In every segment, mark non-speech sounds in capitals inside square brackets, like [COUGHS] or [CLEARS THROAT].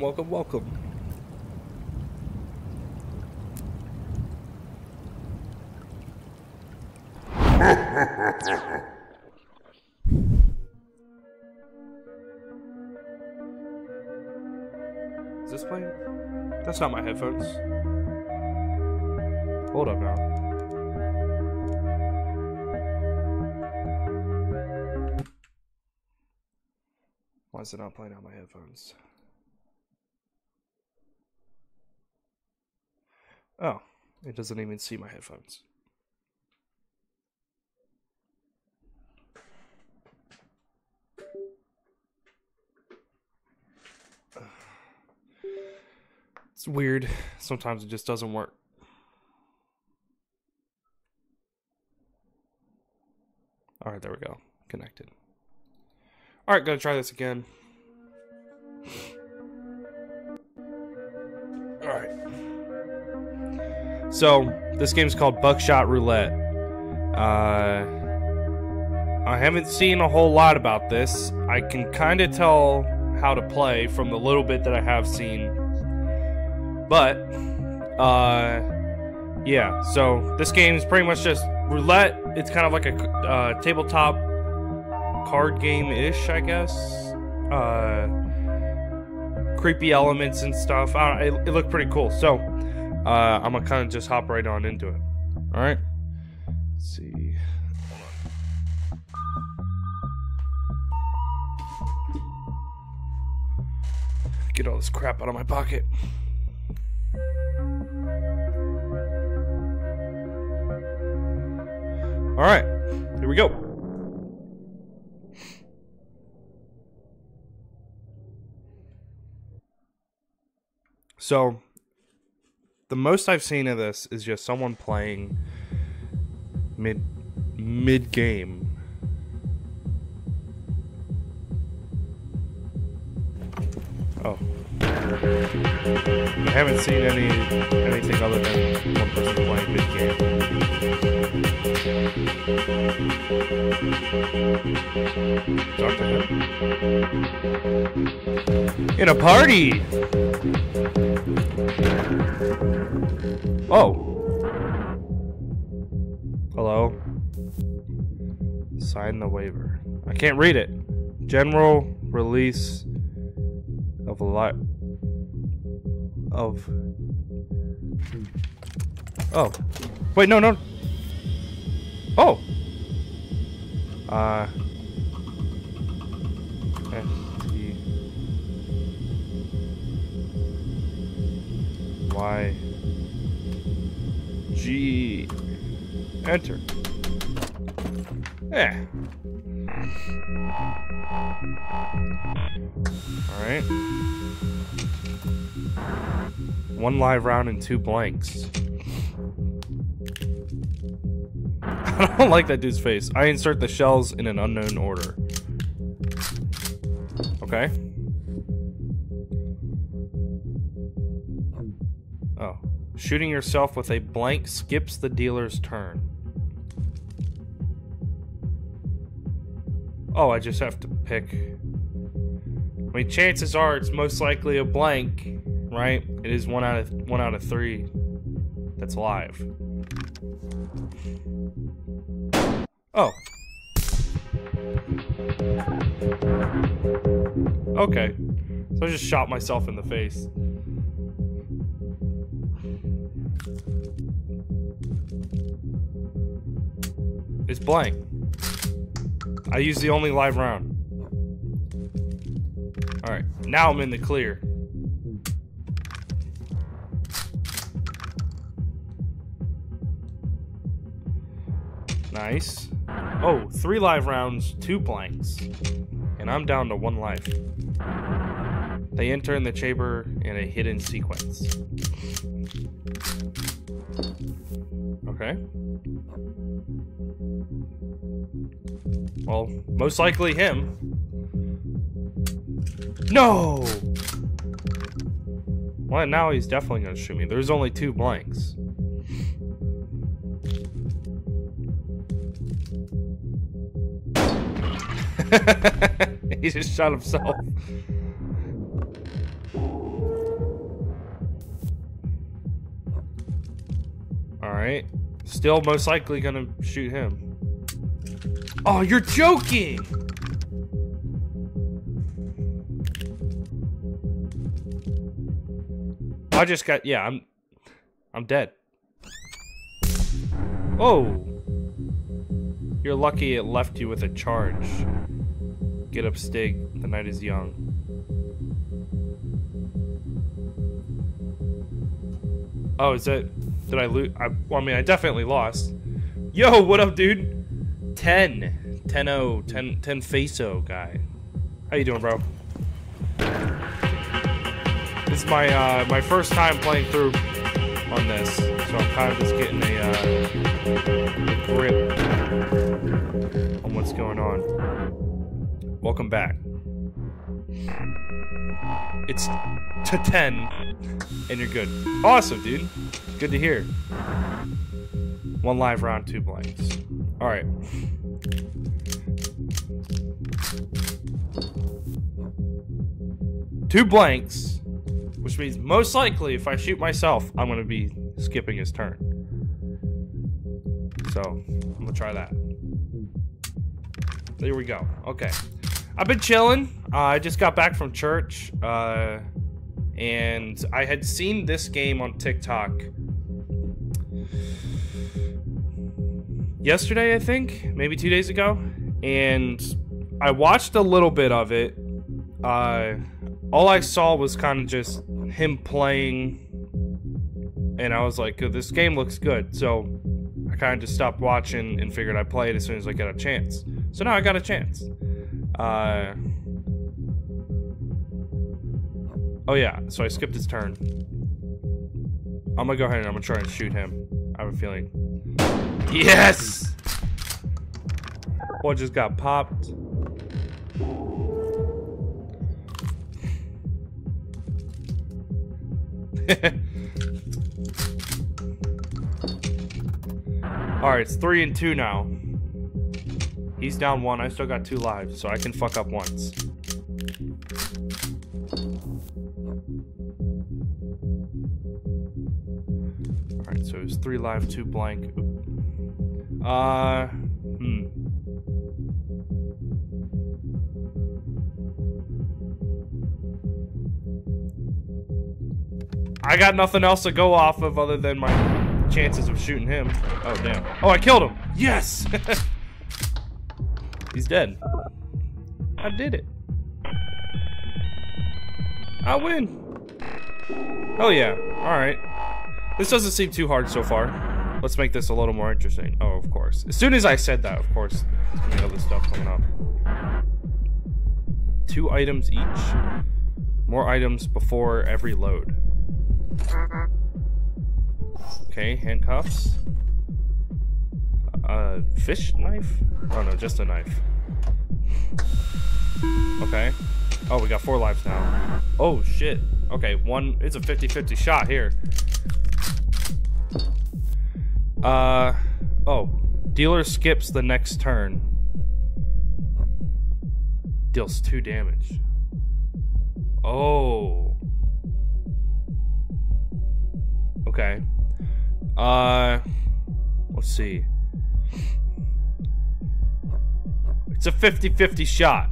welcome, welcome, welcome. Is this playing? That's not my headphones. Hold up now. Why is it not playing on my headphones? Oh, it doesn't even see my headphones. [SIGHS] It's weird. Sometimes it just doesn't work. All right, there we go. Connected. All right, gonna try this again. So this game's called Buckshot Roulette. Uh, I haven't seen a whole lot about this. I can kind of tell how to play from the little bit that I have seen. But, uh, yeah. So this game is pretty much just roulette. It's kind of like a uh, tabletop card game ish, I guess. Uh, creepy elements and stuff. It, it looked pretty cool. So uh, I'm gonna kind of just hop right on into it. All right. Let's see. Get all this crap out of my pocket. All right, here we go. So, the most I've seen of this is just someone playing mid mid game. Oh. I haven't seen any anything other than one person playing mid game. Talk to him. In a party. Oh. Hello. Sign the waiver. I can't read it. General release of a lot of Oh. Wait, no, no. Oh. Uh F T Y G Enter. Yeah. Alright. One live round and two blanks. [LAUGHS] I don't like that dude's face. I insert the shells in an unknown order. Okay. Oh. Shooting yourself with a blank skips the dealer's turn. Oh, I just have to pick. I mean, chances are it's most likely a blank, right? It is one out of one out of three that's live. Oh. Okay. So I just shot myself in the face. It's blank. I used the only live round. Alright, now I'm in the clear. Nice. Oh, three live rounds, two blanks. And I'm down to one life. They enter in the chamber in a hidden sequence. Okay. Well, most likely him. No! Well, now he's definitely gonna shoot me. There's only two blanks. [LAUGHS] he just shot himself. Alright. Still most likely gonna shoot him. Oh, you're joking! I just got, yeah, I'm, I'm dead. Oh! You're lucky it left you with a charge. Get up, Stig. The night is young. Oh, is that... Did I lose? I, well, I mean, I definitely lost. Yo, what up, dude? 10. 10-0. 10, 10 FASO guy. How you doing, bro? This is my, uh, my first time playing through on this, so I'm kind of just getting a, uh, a grip Welcome back. It's to 10, and you're good. Awesome, dude. Good to hear. One live round, two blanks. Alright. Two blanks, which means most likely if I shoot myself, I'm going to be skipping his turn. So, I'm going to try that. There we go. Okay. I've been chilling. Uh, I just got back from church, uh, and I had seen this game on TikTok yesterday, I think, maybe two days ago, and I watched a little bit of it. Uh, all I saw was kind of just him playing, and I was like, "This game looks good," so I kind of just stopped watching and figured I'd play it as soon as I got a chance. So now I got a chance. Uh, oh yeah, so I skipped his turn. I'm gonna go ahead and I'm gonna try and shoot him. I have a feeling. Yes! What just got popped? [LAUGHS] Alright, it's three and two now. He's down one. I still got two lives, so I can fuck up once. Alright, so it's three live, two blank. Uh, hmm. I got nothing else to go off of other than my chances of shooting him. Oh, damn. Oh, I killed him! Yes! [LAUGHS] He's dead. I did it. I win. Oh yeah. Alright. This doesn't seem too hard so far. Let's make this a little more interesting. Oh, of course. As soon as I said that, of course, there's other stuff coming up. Two items each. More items before every load. Okay, handcuffs. Uh, fish knife? Oh no, just a knife. Okay. Oh, we got four lives now. Oh, shit. Okay, one, it's a 50-50 shot here. Uh, oh. Dealer skips the next turn. Deals two damage. Oh. Okay. Uh, let's see. It's a 50-50 shot.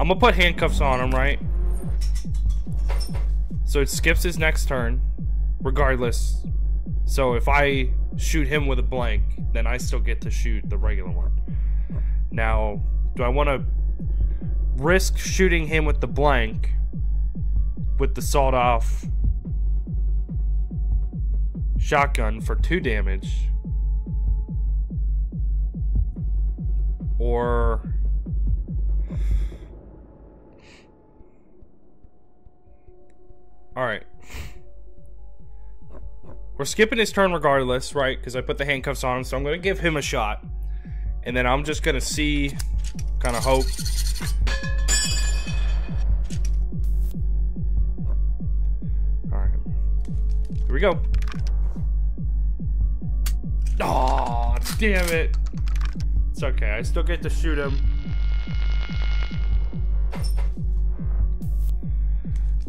I'm gonna put handcuffs on him, right? So it skips his next turn, regardless. So if I shoot him with a blank, then I still get to shoot the regular one. Now, do I want to risk shooting him with the blank with the sawed off shotgun for two damage? Or Alright. We're skipping his turn regardless, right? Because I put the handcuffs on so I'm going to give him a shot. And then I'm just going to see, kind of hope. Alright. Here we go. Oh, damn it. It's okay. I still get to shoot him.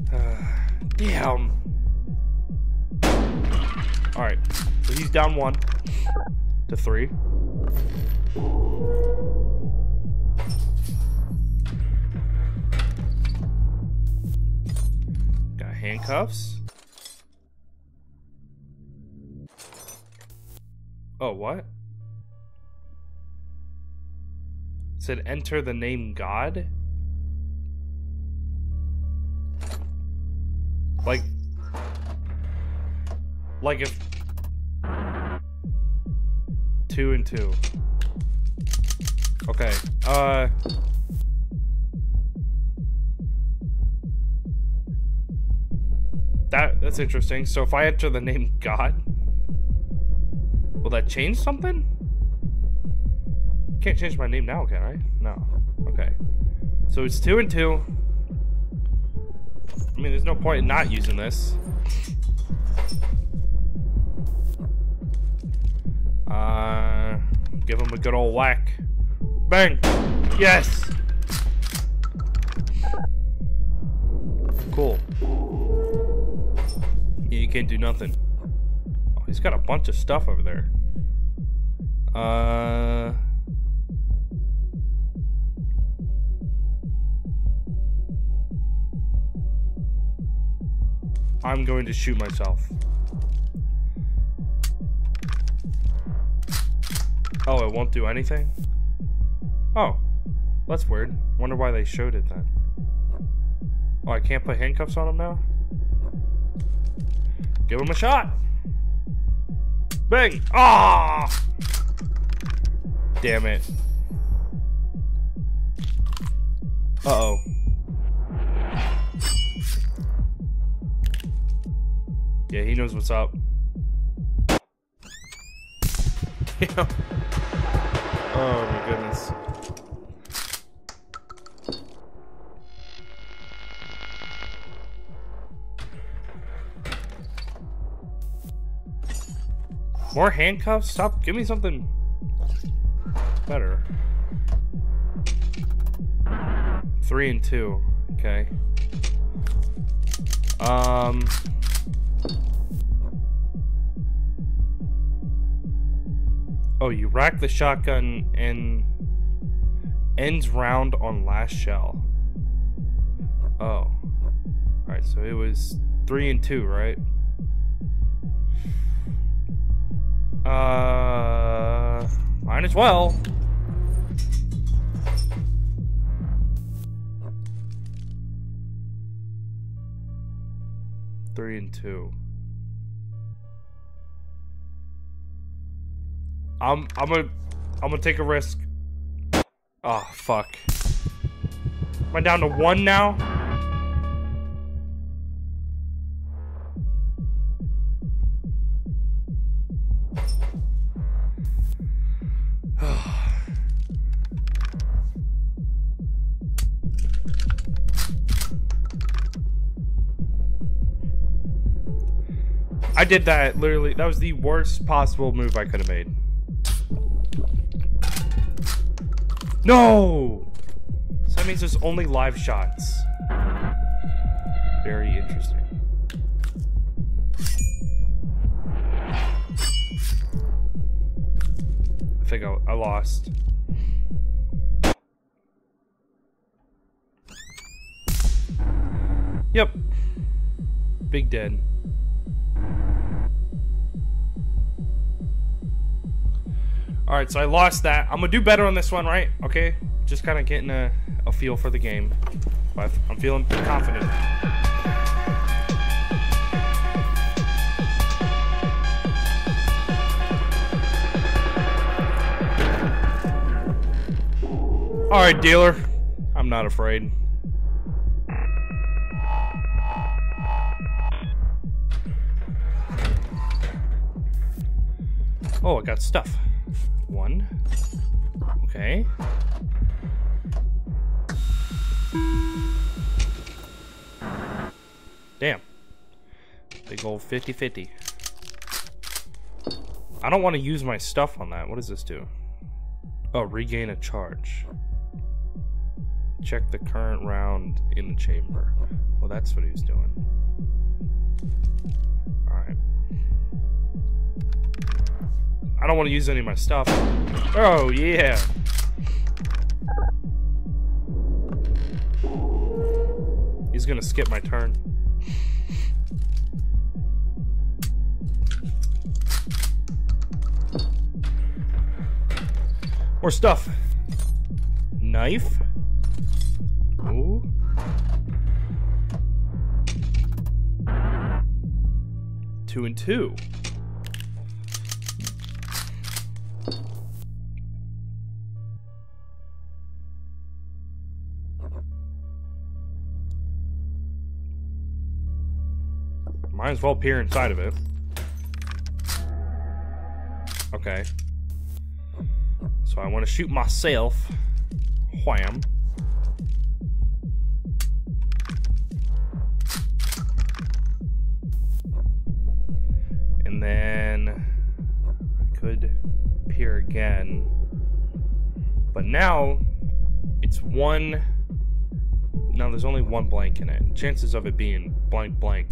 [SIGHS] Damn. Alright. So he's down one to three. Got handcuffs. Oh, what? Said enter the name God? Like like if two and two. Okay. Uh That that's interesting. So if I enter the name God, will that change something? Can't change my name now, can I? No. Okay. So it's two and two. I mean, there's no point in not using this. Uh, give him a good old whack. Bang! Yes! Cool. Yeah, you can't do nothing. Oh, he's got a bunch of stuff over there. Uh... I'm going to shoot myself. Oh, it won't do anything? Oh, that's weird. Wonder why they showed it then. Oh, I can't put handcuffs on him now? Give him a shot! Bang! Ah! Damn it. Uh-oh. Yeah, he knows what's up. Oh my goodness. More handcuffs? Stop. Give me something better. Three and two. Okay. Um. Oh, you rack the shotgun and ends round on last shell. Oh. Alright, so it was three and two, right? Uh, might as well. Three and two. I'm I'm gonna I'm gonna take a risk. Oh fuck. Am I down to one now? [SIGHS] I did that literally. That was the worst possible move I could have made. No! So that means there's only live shots. Very interesting. I think I, I lost. Yep. Big dead. Alright, so I lost that. I'm to do better on this one, right? Okay? Just kind of getting a, a feel for the game. But I'm feeling confident. Alright, dealer. I'm not afraid. Oh, I got stuff. One. Okay. Damn. Big old 50-50. I don't want to use my stuff on that. What does this do? Oh, regain a charge. Check the current round in the chamber. Well, that's what he's doing. Alright. I don't want to use any of my stuff. Oh, yeah. He's gonna skip my turn. More stuff. Knife. Ooh. Two and two. Might as well peer inside of it. Okay. So I want to shoot myself. Wham. And then I could peer again. But now it's one. Now there's only one blank in it. Chances of it being blank blank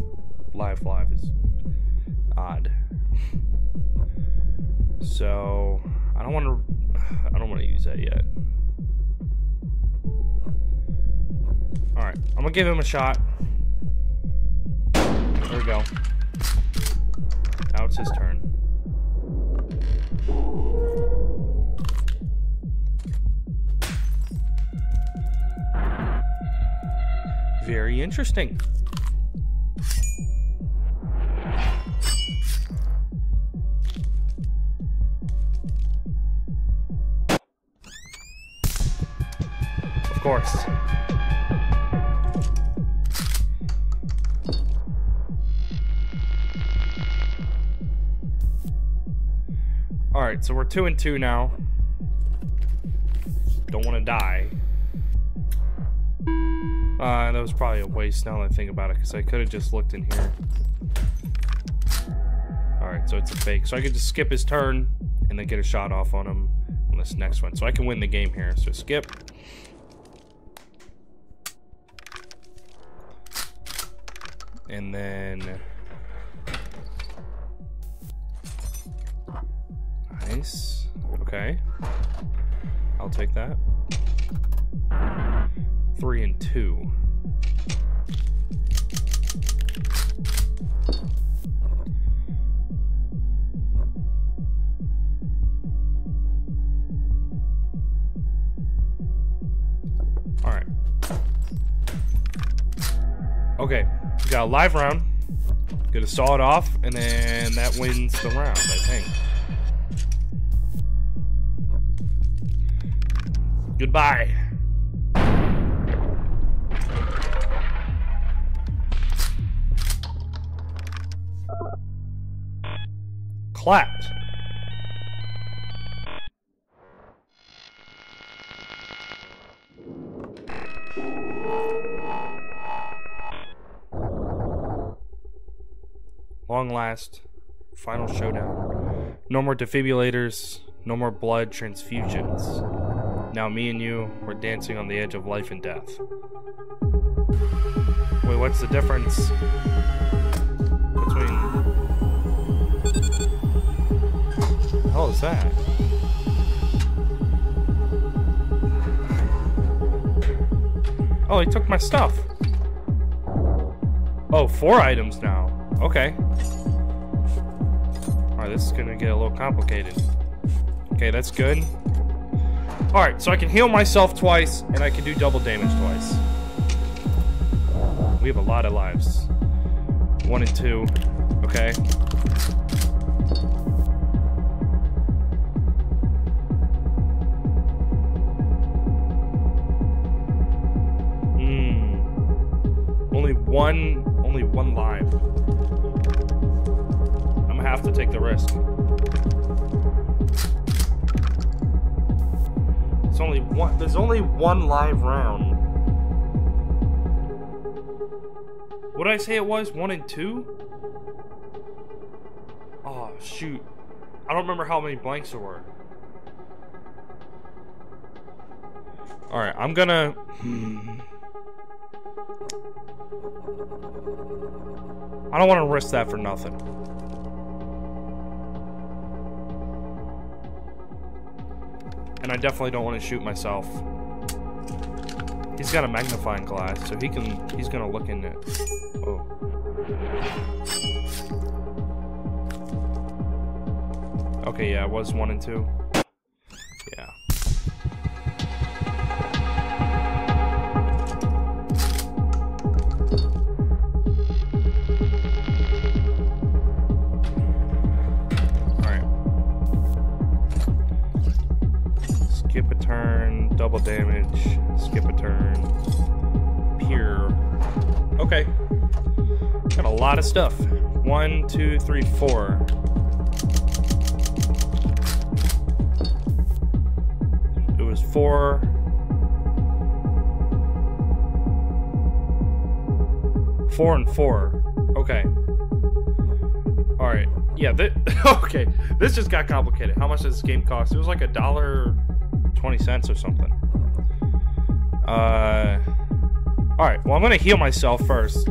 live live is odd. So I don't want to. I don't want to use that yet. All right, I'm gonna give him a shot. There we go. Now it's his turn. Very interesting. Of course. Alright, so we're two and two now. Don't want to die. Uh, that was probably a waste now that I think about it, because I could have just looked in here. Alright, so it's a fake. So I could just skip his turn, and then get a shot off on him on this next one. So I can win the game here. So skip. And then... Nice. Okay. I'll take that. Three and two. Alright. Okay. We got a live round. Gonna saw it off, and then that wins the round, I think. Goodbye. Clapped. Long last. Final showdown. No more defibrillators. No more blood transfusions. Now me and you, we're dancing on the edge of life and death. Wait, what's the difference between... The hell is that? Oh, he took my stuff. Oh, four items now. Okay. Alright, this is gonna get a little complicated. Okay, that's good. Alright, so I can heal myself twice, and I can do double damage twice. We have a lot of lives. One and two. Okay. Hmm. Only one, only one live. Have to take the risk. It's only one. There's only one live round. What did I say it was? One and two? Oh shoot! I don't remember how many blanks there were. All right, I'm gonna. [SIGHS] I don't want to risk that for nothing. And I definitely don't want to shoot myself. He's got a magnifying glass, so he can. He's gonna look in it. Oh. Okay, yeah, it was one and two. Yeah. Skip a turn, double damage, skip a turn, peer. Okay. Got a lot of stuff. One, two, three, four. It was four. Four and four. Okay. All right. Yeah. Th- [LAUGHS] okay. This just got complicated. How much does this game cost? It was like a dollar twenty cents or something. Uh. All right. Well, I'm gonna heal myself first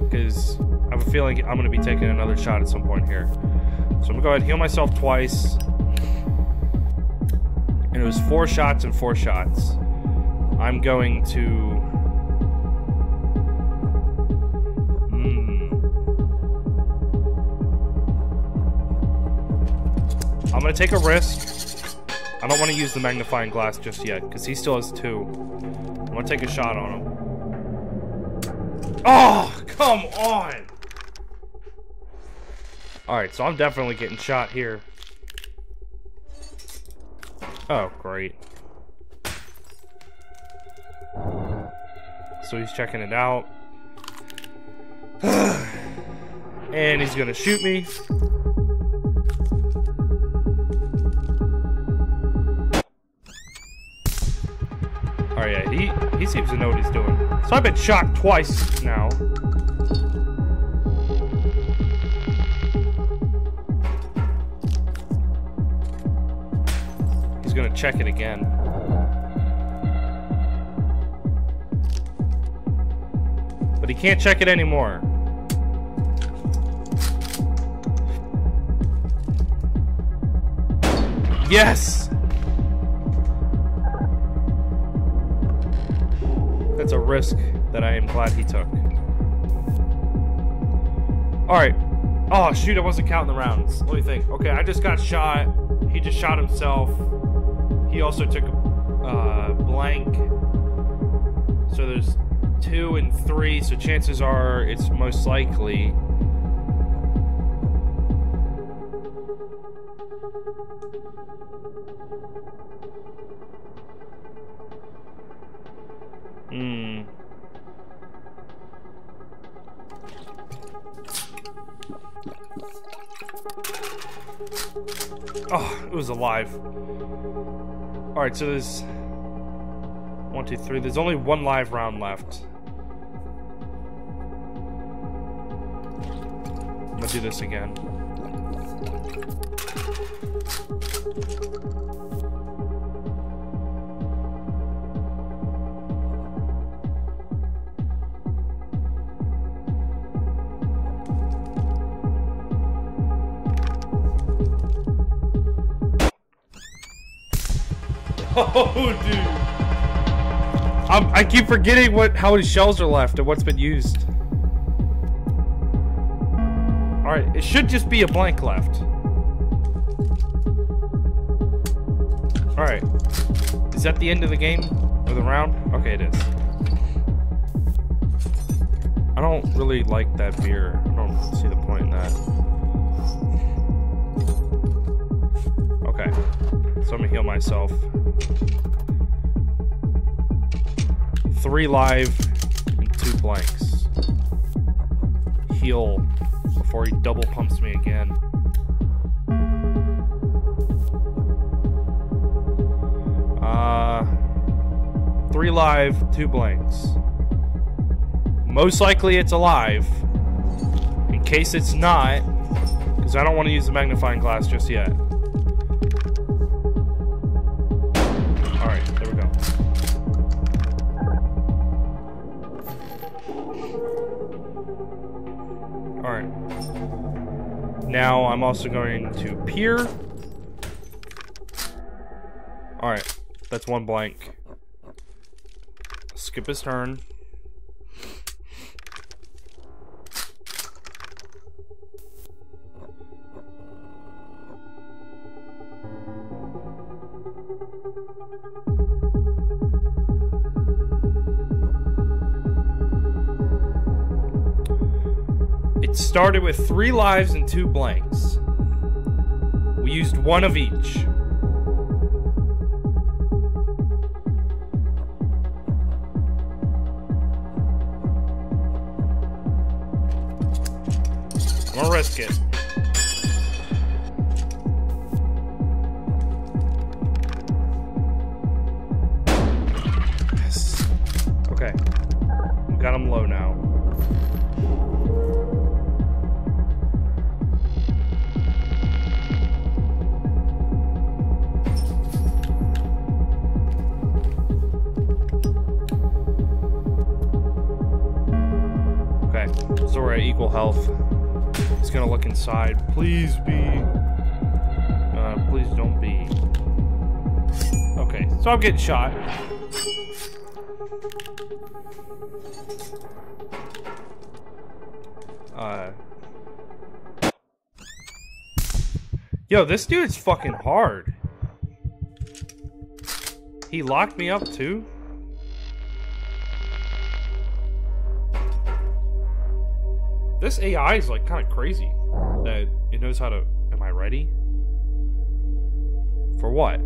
because I have a feeling I'm gonna be taking another shot at some point here. So I'm gonna go ahead and heal myself twice. And it was four shots and four shots. I'm going to. Hmm. I'm gonna take a risk. I don't want to use the magnifying glass just yet because he still has two. I'm gonna take a shot on him. Oh, come on! Alright, so I'm definitely getting shot here. Oh, great. So he's checking it out. [SIGHS] and he's gonna shoot me. Oh yeah, he, he seems to know what he's doing. So I've been shot twice now. He's gonna check it again. But he can't check it anymore. Yes! That's a risk that I am glad he took. Alright. Oh, shoot, I wasn't counting the rounds. Let me think. Okay, I just got shot. He just shot himself. He also took a uh, blank. So there's two and three, so chances are it's most likely. Oh, it was alive. Alright, so there's one, two, three. There's only one live round left. I'm gonna do this again. [LAUGHS] Oh, dude. I'm, I keep forgetting what how many shells are left and what's been used. Alright, it should just be a blank left. Alright. Is that the end of the game? Or the round? Okay, it is. I don't really like that beer. I don't see the point in that. Okay. So I'm gonna heal myself. Three live and two blanks. Heal before he double pumps me again. Uh, three live, two blanks. Most likely it's alive. In case it's not, because I don't want to use the magnifying glass just yet. Alright. Now I'm also going to peer. Alright, that's one blank. Skip his turn. Started with three lives and two blanks. We used one of each. I'm gonna risk it. Yes. Okay. We got him low now. So we're at equal health. He's gonna look inside. Please be. Uh, please don't be. Okay, so I'm getting shot. Uh. Yo, this dude's fucking hard. He locked me up too? This AI is like kind of crazy. That it knows how to. Am I ready? For what?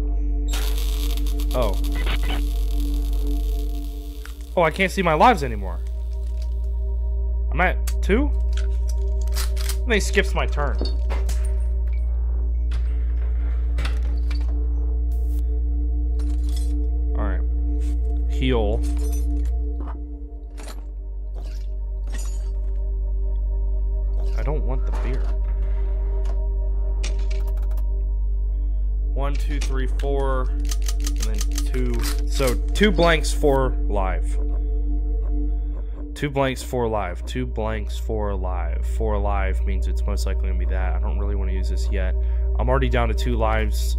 Oh. Oh, I can't see my lives anymore. I'm at two? And he skips my turn. Alright. Heal. I don't want the beer. One, two, three, four, and then two. So two blanks, four live. Two blanks, four live. Two blanks, four live. Four live means it's most likely gonna be that. I don't really want to use this yet. I'm already down to two lives.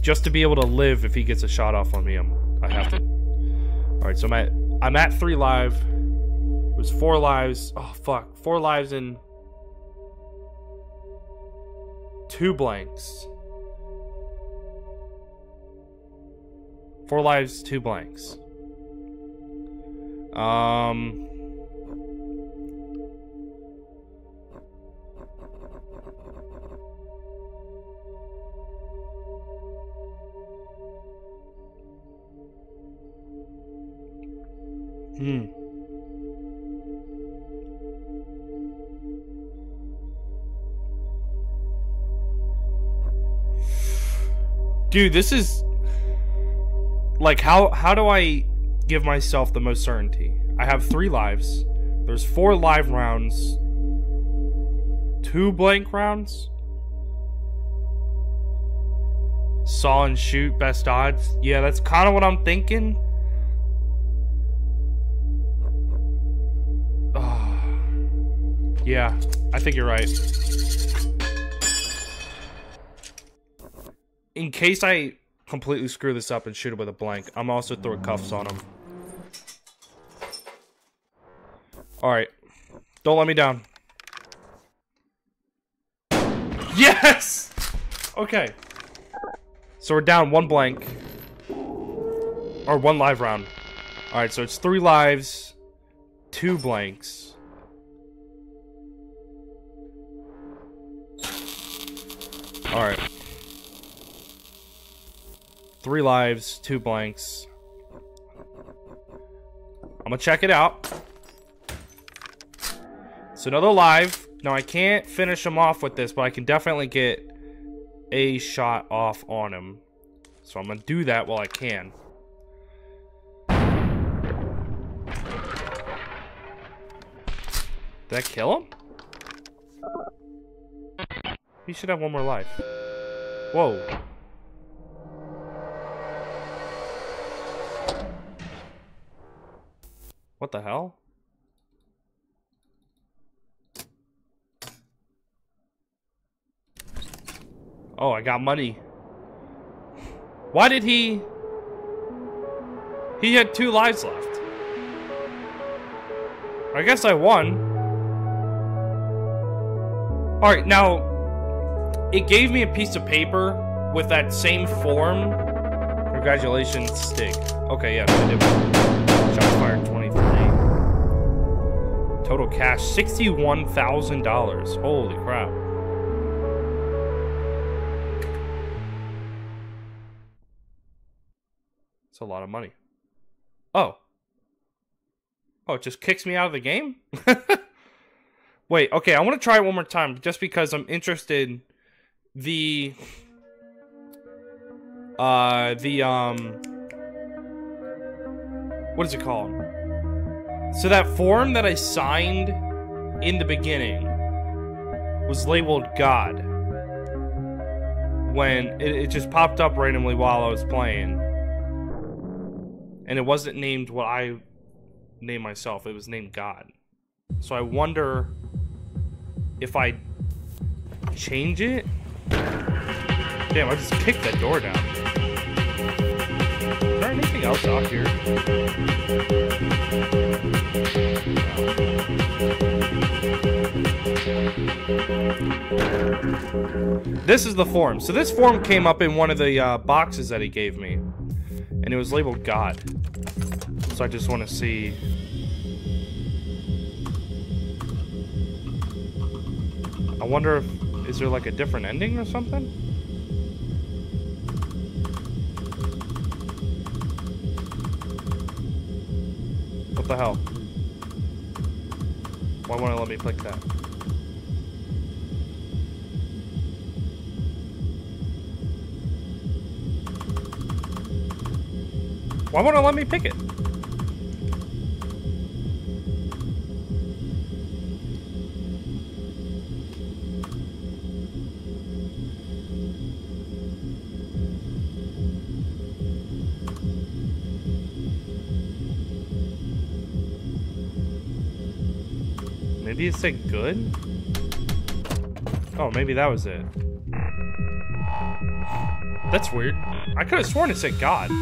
Just to be able to live if he gets a shot off on me, I'm I have to. All right, so I'm at I'm at three live. It was four lives. Oh fuck, four lives in two blanks. Four lives, two blanks. Um. Hmm. Dude, this is like how how do I give myself the most certainty? I have 3 lives. There's 4 live rounds. 2 blank rounds. Saw and shoot best odds. Yeah, that's kind of what I'm thinking. Ah. [SIGHS] yeah, I think you're right. In case I completely screw this up and shoot it with a blank, I'm also throwing cuffs on him. Alright. Don't let me down. Yes! Okay. So we're down one blank. Or one live round. Alright, so it's three lives, two blanks. Alright. Three lives, two blanks. I'm gonna check it out. It's another live. Now I can't finish him off with this, but I can definitely get a shot off on him. So I'm gonna do that while I can. Did I kill him? He should have one more life. Whoa. What the hell? Oh, I got money. Why did he... He had two lives left. I guess I won. Alright, now, it gave me a piece of paper with that same form. Congratulations, Stig. Okay, yeah, I did. Shots fired 23. Total cash $61,000. Holy crap. It's a lot of money. Oh. Oh, it just kicks me out of the game? [LAUGHS] Wait, okay, I want to try it one more time just because I'm interested. The uh the um what is it called? So that form that I signed in the beginning was labeled God. When it, it just popped up randomly while I was playing. And it wasn't named what I named myself, it was named God. So I wonder if I change it. Damn, I just kicked that door down. Is there anything else out here? This is the form. So this form came up in one of the uh, boxes that he gave me. And it was labeled God. So I just want to see... I wonder if... Is there like a different ending or something? What the hell? Why won't it let me click that? Why won't it let me pick it? Maybe it said good? Oh, maybe that was it. That's weird. I could have sworn it said God.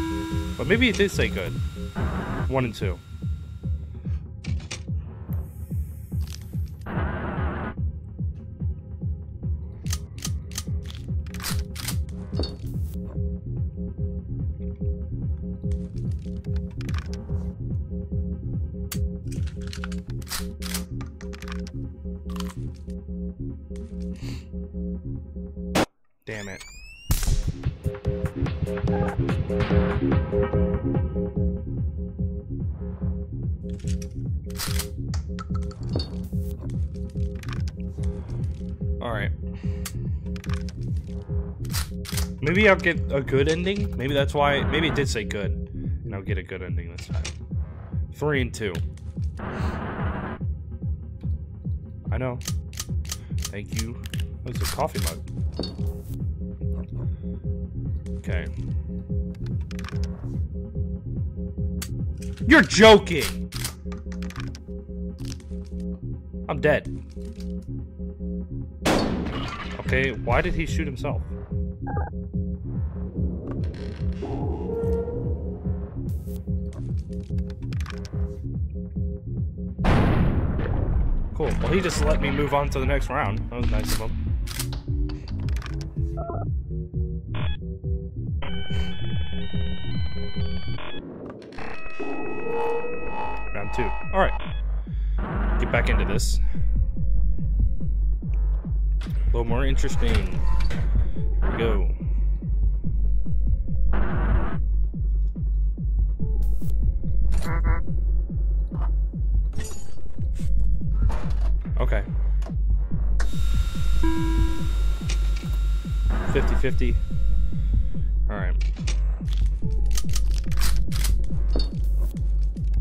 But maybe it did say good. One and two. Maybe I'll get a good ending. Maybe that's why. Maybe it did say good. And I'll get a good ending this time. Three and two. I know. Thank you. Oh, it's a coffee mug. Okay. You're joking! I'm dead. Okay, why did he shoot himself? Cool. Well, he just let me move on to the next round. That was nice of him. Round two. Alright. Get back into this. A little more interesting. Here we go. Uh-huh. Okay. 50-50. Alright.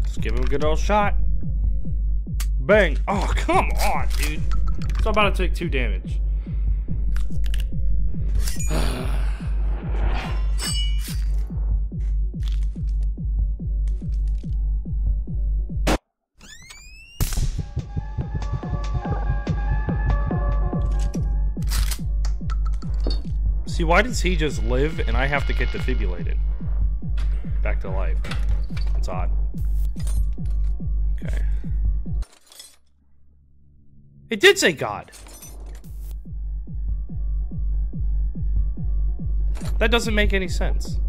Let's give him a good old shot. Bang. Oh, come on, dude. So I'm about to take two damage. [SIGHS] See, why does he just live and I have to get defibrillated? Back to life. That's odd. Okay. It did say God. That doesn't make any sense.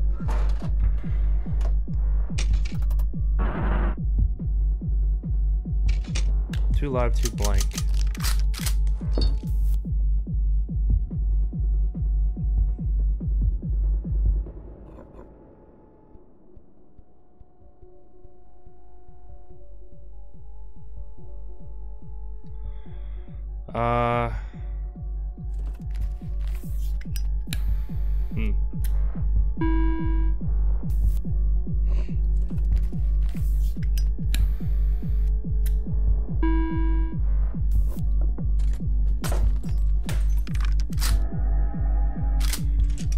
Two live, two blank. Uh. Hmm.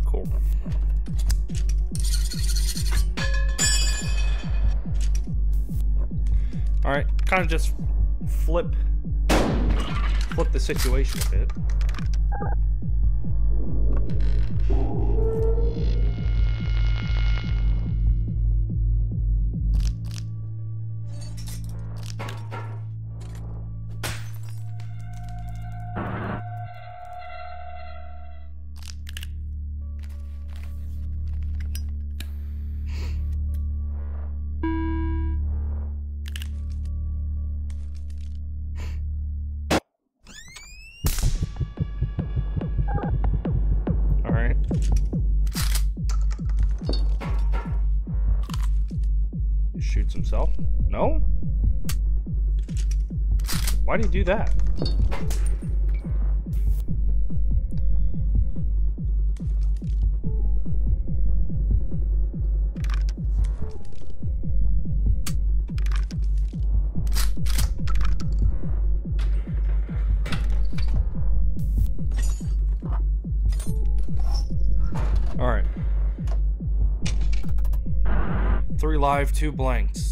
Cool. All right, kind of just flip flip the situation a bit. That? All right. Three live, two blanks.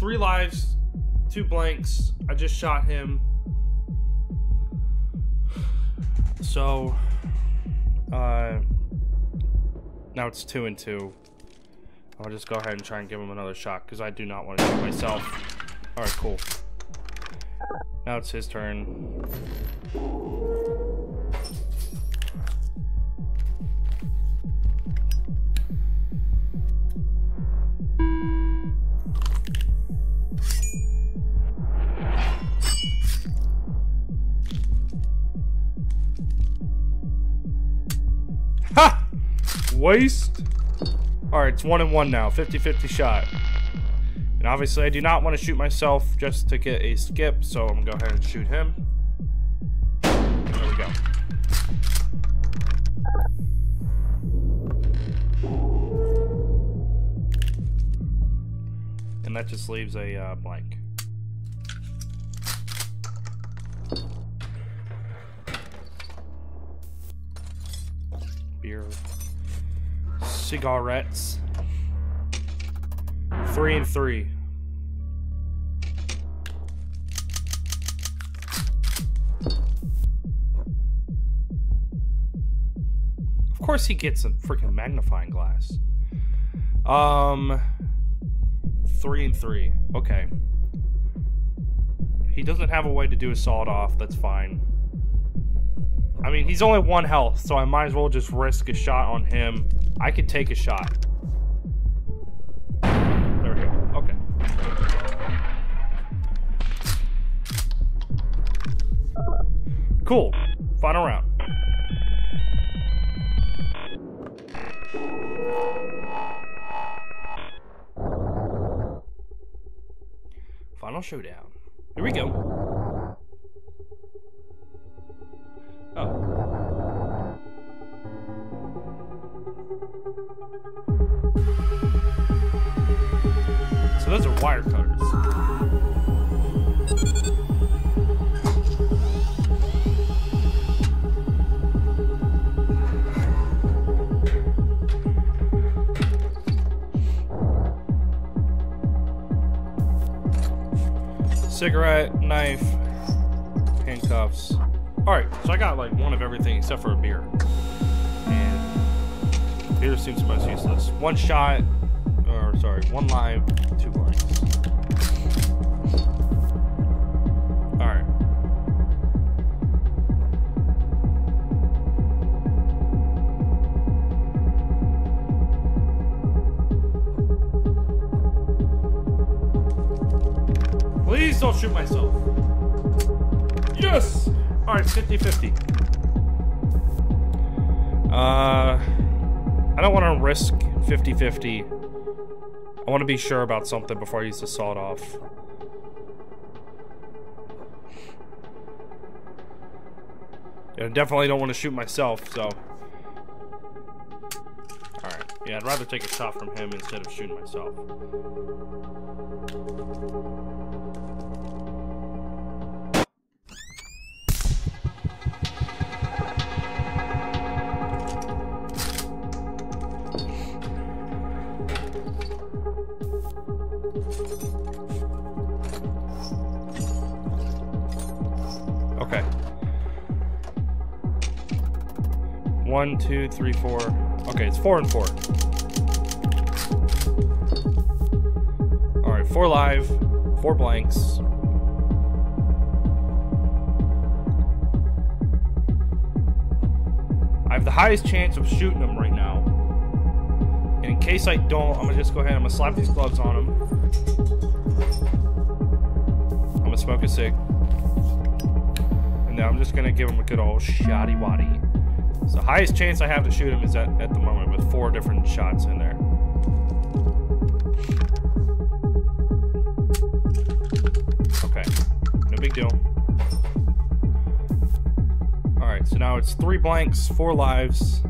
Three lives, two blanks. I just shot him. So uh now it's two and two. I'll just go ahead and try and give him another shot because I do not want to shoot myself. All right, cool. Now it's his turn. Waste. Alright, it's one and one now. 50 50 shot. And obviously, I do not want to shoot myself just to get a skip, so I'm gonna go ahead and shoot him. There we go. And that just leaves a uh, blank. Beer. Cigarettes. Three and three. Of course he gets a freaking magnifying glass. Um three and three. Okay. He doesn't have a way to do a sawed off, that's fine. I mean, he's only one health, so I might as well just risk a shot on him. I could take a shot. There we go. Okay. Cool. Final round. Final showdown. Here we go. Wire cutters. Cigarette, knife, handcuffs. Alright, so I got like one of everything except for a beer. And beer seems the most useless. One shot, or sorry, one live, Alright. Please don't shoot myself. Yes! Alright, 50 50. Uh, I don't want to risk 50 50. I want to be sure about something before I use the sawed off. I definitely don't want to shoot myself, so. Alright, yeah, I'd rather take a shot from him instead of shooting myself. One, two, three, four. Okay, it's four and four. All right, four live, four blanks. I have the highest chance of shooting them right now. And in case I don't, I'm gonna just go ahead. I'm gonna slap these gloves on them. I'm gonna smoke a cig. And then I'm just gonna give them a good old shotty waddy. The highest chance I have to shoot him is at, at the moment with four different shots in there. Okay, no big deal. Alright, so now it's three blanks, four lives.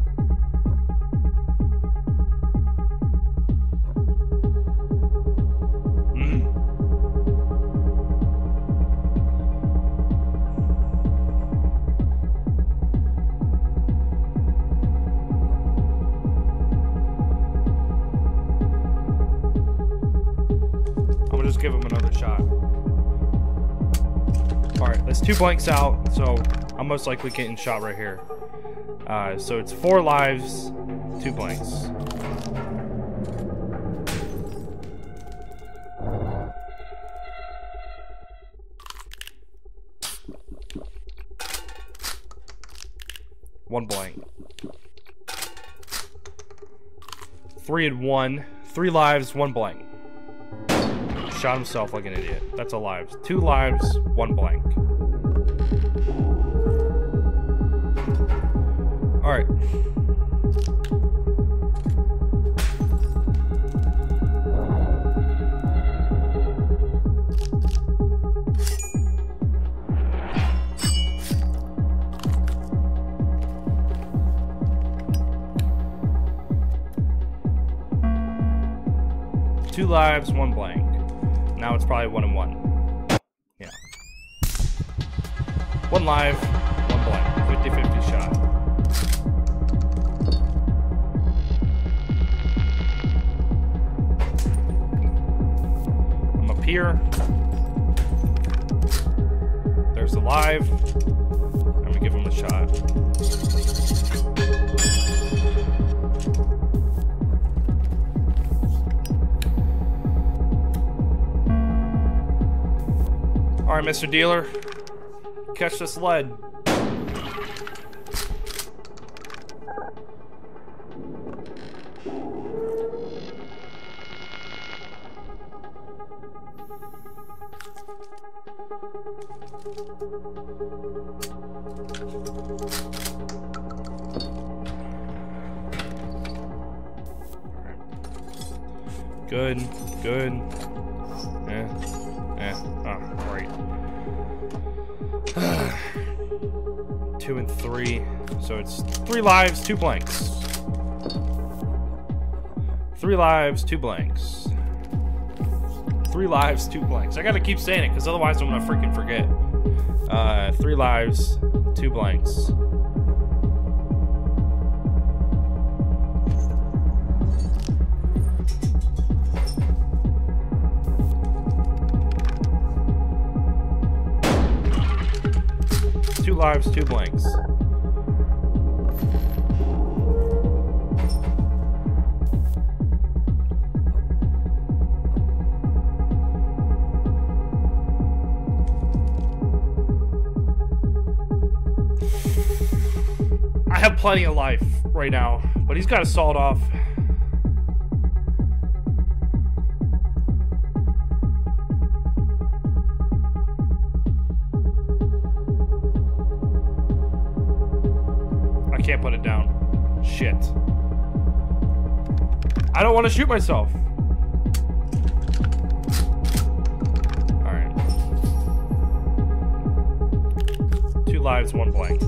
Give him another shot. Alright, that's two blanks out, so I'm most likely getting shot right here. Uh, so it's four lives, two blanks. One blank. Three and one. Three lives, one blank. Shot himself like an idiot. That's a lives. Two lives, one blank. Alright. Two lives, one blank. Now it's probably one and one. Yeah. One live, one blank. 50 50 shot. I'm up here. There's the live. I'm gonna give him a shot. Mr. Dealer, catch this lead. So it's three lives, two blanks. Three lives, two blanks. Three lives, two blanks. I gotta keep saying it because otherwise I'm gonna freaking forget. Uh, three lives, two blanks. Two lives, two blanks. Plenty of life right now, but he's got to sawed off. I can't put it down. Shit. I don't want to shoot myself. Alright. Two lives, one blank.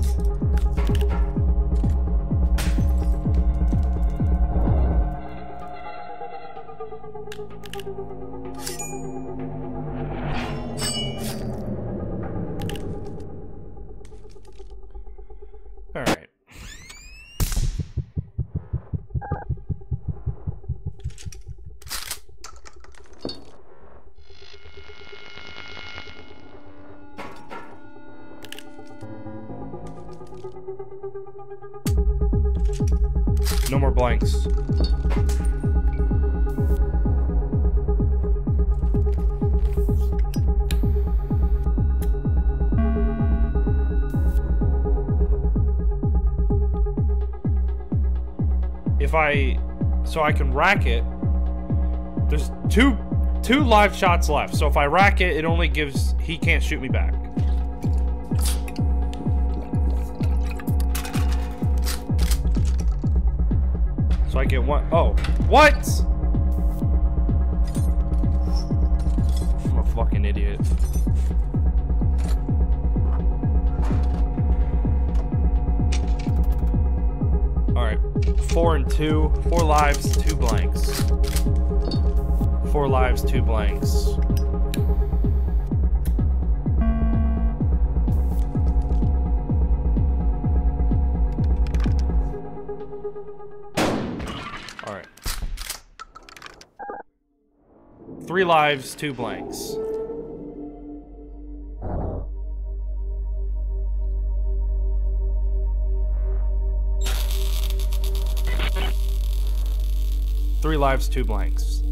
So I can rack it. There's two two live shots left. So if I rack it, it only gives he can't shoot me back. So I get one oh what? I'm a fucking idiot. Four and two. Four lives, two blanks. Four lives, two blanks. Alright. Three lives, two blanks. Three lives, two blanks.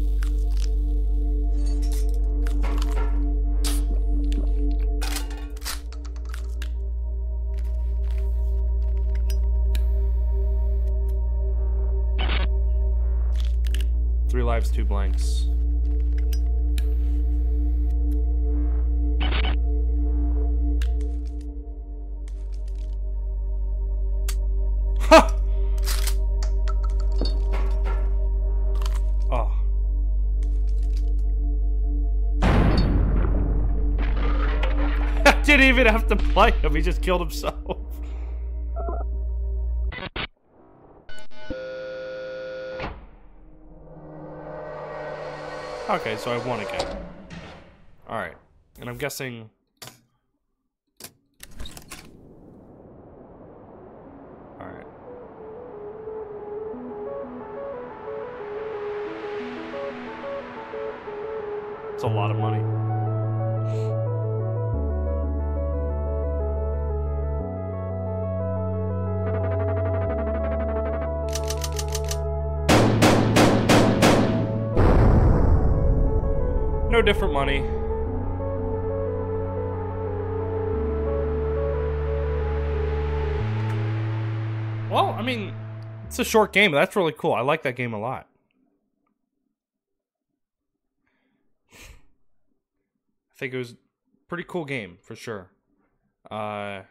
Three lives, two blanks. Even have to play him, he just killed himself. Okay, so I won again. Alright. And I'm guessing... Alright. It's a lot of money. No different money. Well, I mean, it's a short game. That's really cool. I like that game a lot. I think it was pretty cool game for sure. Uh,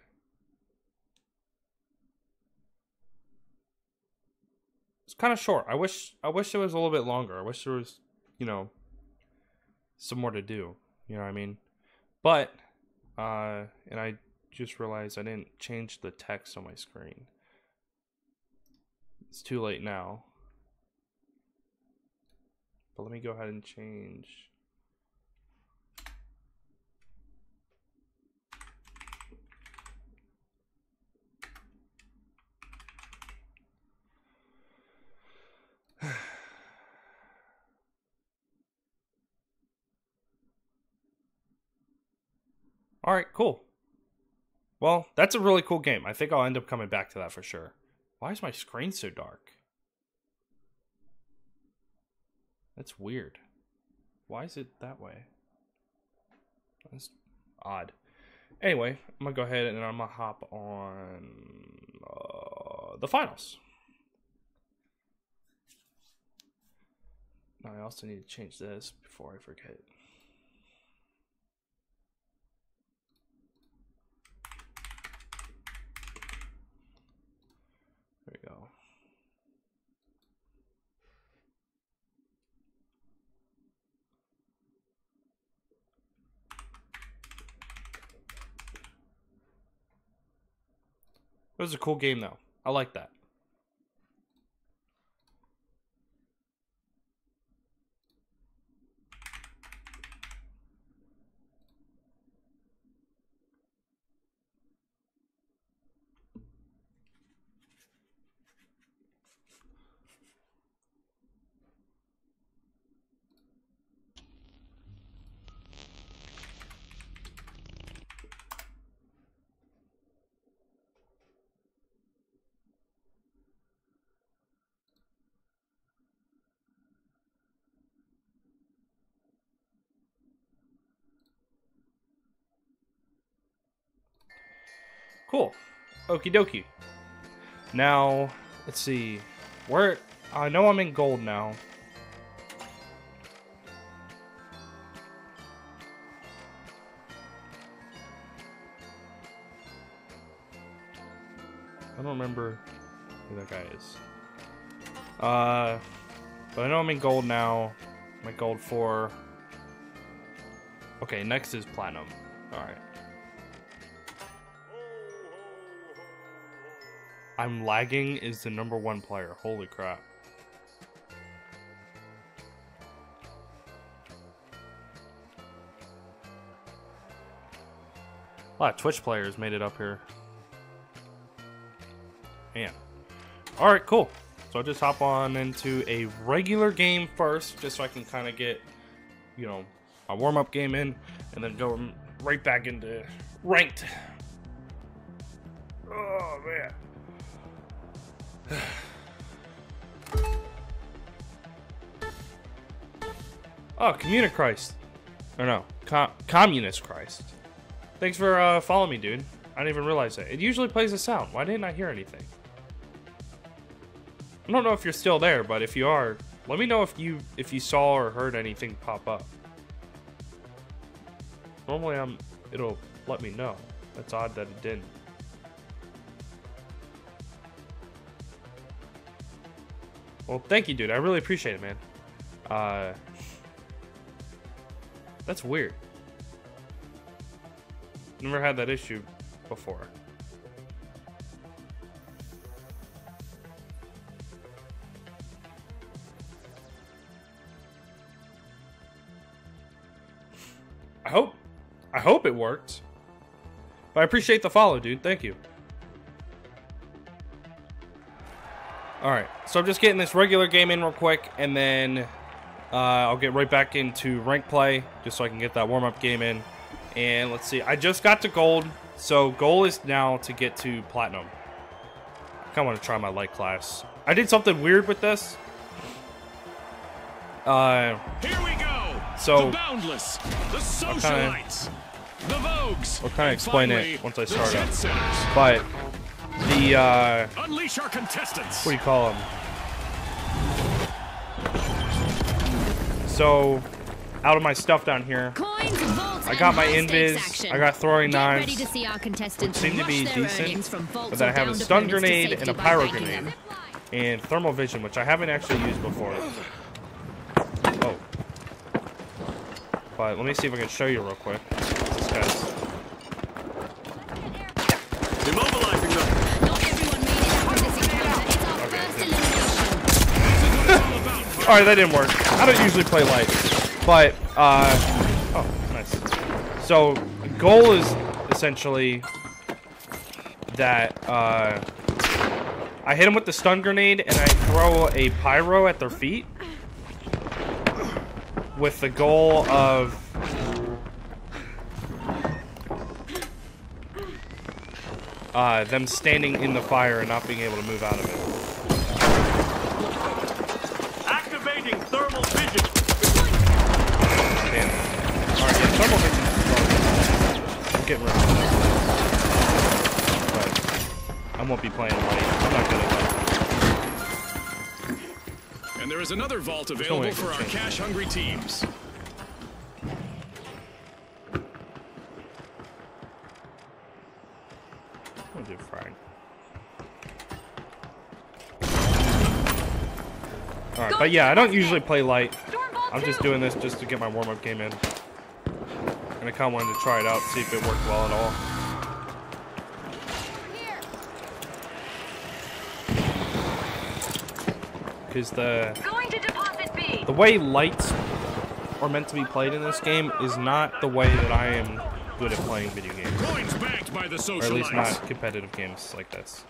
it's kind of short. I wish I wish it was a little bit longer. I wish there was, you know, some more to do. You know what I mean? But Uh, and I just realized I didn't change the text on my screen. It's too late now. But let me go ahead and change. All right, cool. Well, that's a really cool game. I think I'll end up coming back to that for sure. Why is my screen so dark? That's weird. Why is it that way? That's odd. Anyway, I'm gonna go ahead and I'm gonna hop on uh, the finals. I also need to change this before I forget. There we go. It was a cool game though. I like that. Cool. Okie dokie. Now, let's see. Where I know I'm in gold now. I don't remember who that guy is. Uh, but I know I'm in gold now. At gold four. Okay, next is platinum. All right. I'm lagging is the number one player. Holy crap. A lot of Twitch players made it up here. Man. Alright, cool. So I'll just hop on into a regular game first, just so I can kind of get, you know, a warm-up game in, and then go right back into ranked. Oh, man. [SIGHS] oh, Communist Christ. Or no, Com Communist Christ. Thanks for uh, following me, dude. I didn't even realize that. It usually plays a sound. Why didn't I hear anything? I don't know if you're still there, but if you are, let me know if you if you saw or heard anything pop up. Normally, I'm it'll let me know. That's odd that it didn't. Well, thank you, dude. I really appreciate it, man. Uh, that's weird. Never had that issue before. I hope I hope it worked. But I appreciate the follow, dude. Thank you. Alright, so I'm just getting this regular game in real quick, and then uh, I'll get right back into rank play, just so I can get that warm-up game in. And let's see, I just got to gold, so goal is now to get to platinum. I kind of want to try my light class. I did something weird with this. Uh, Here we go. So, the boundless, the socialites, the vogues. I'll kind of explain it once I start up. But the uh, Unleash our contestants. what do you call them? So, out of my stuff down here, Coins, vaults, I got my invis. I got throwing Get knives, ready to see our contestants seem to be decent, from but then I have a stun grenade and a pyro grenade. them. and thermal vision, which I haven't actually used before. Oh. But let me see if I can show you real quick. Alright, that didn't work. I don't usually play light. But, uh... Oh, nice. So, the goal is essentially that, uh... I hit him with the stun grenade and I throw a pyro at their feet. With the goal of... Uh, them standing in the fire and not being able to move out of it. Activating thermal vision. Damn. Alright, yeah, thermal vision is fun. I'm getting rid of that. But I won't be playing light. I'm not good at light. And there is another vault no way I available can for our cash-hungry teams. I'm gonna do frag. Alright, but yeah, I don't usually play light. I'm just doing this just to get my warm-up game in. And I kinda wanted to try it out, see if it worked well at all. Because the Going to deposit B. the way lights are meant to be played in this game is not the way that I am good at playing video games. Coins banked by the Or at least not competitive games like this.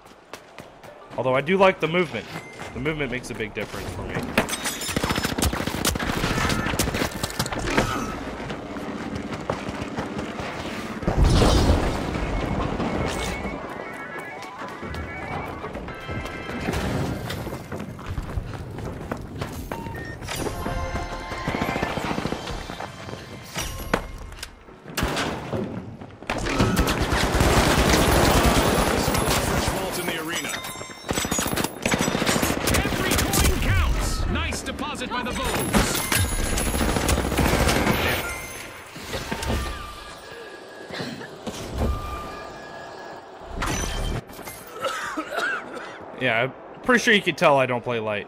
Although I do like the movement. The movement makes a big difference for me. Pretty sure you can tell I don't play light.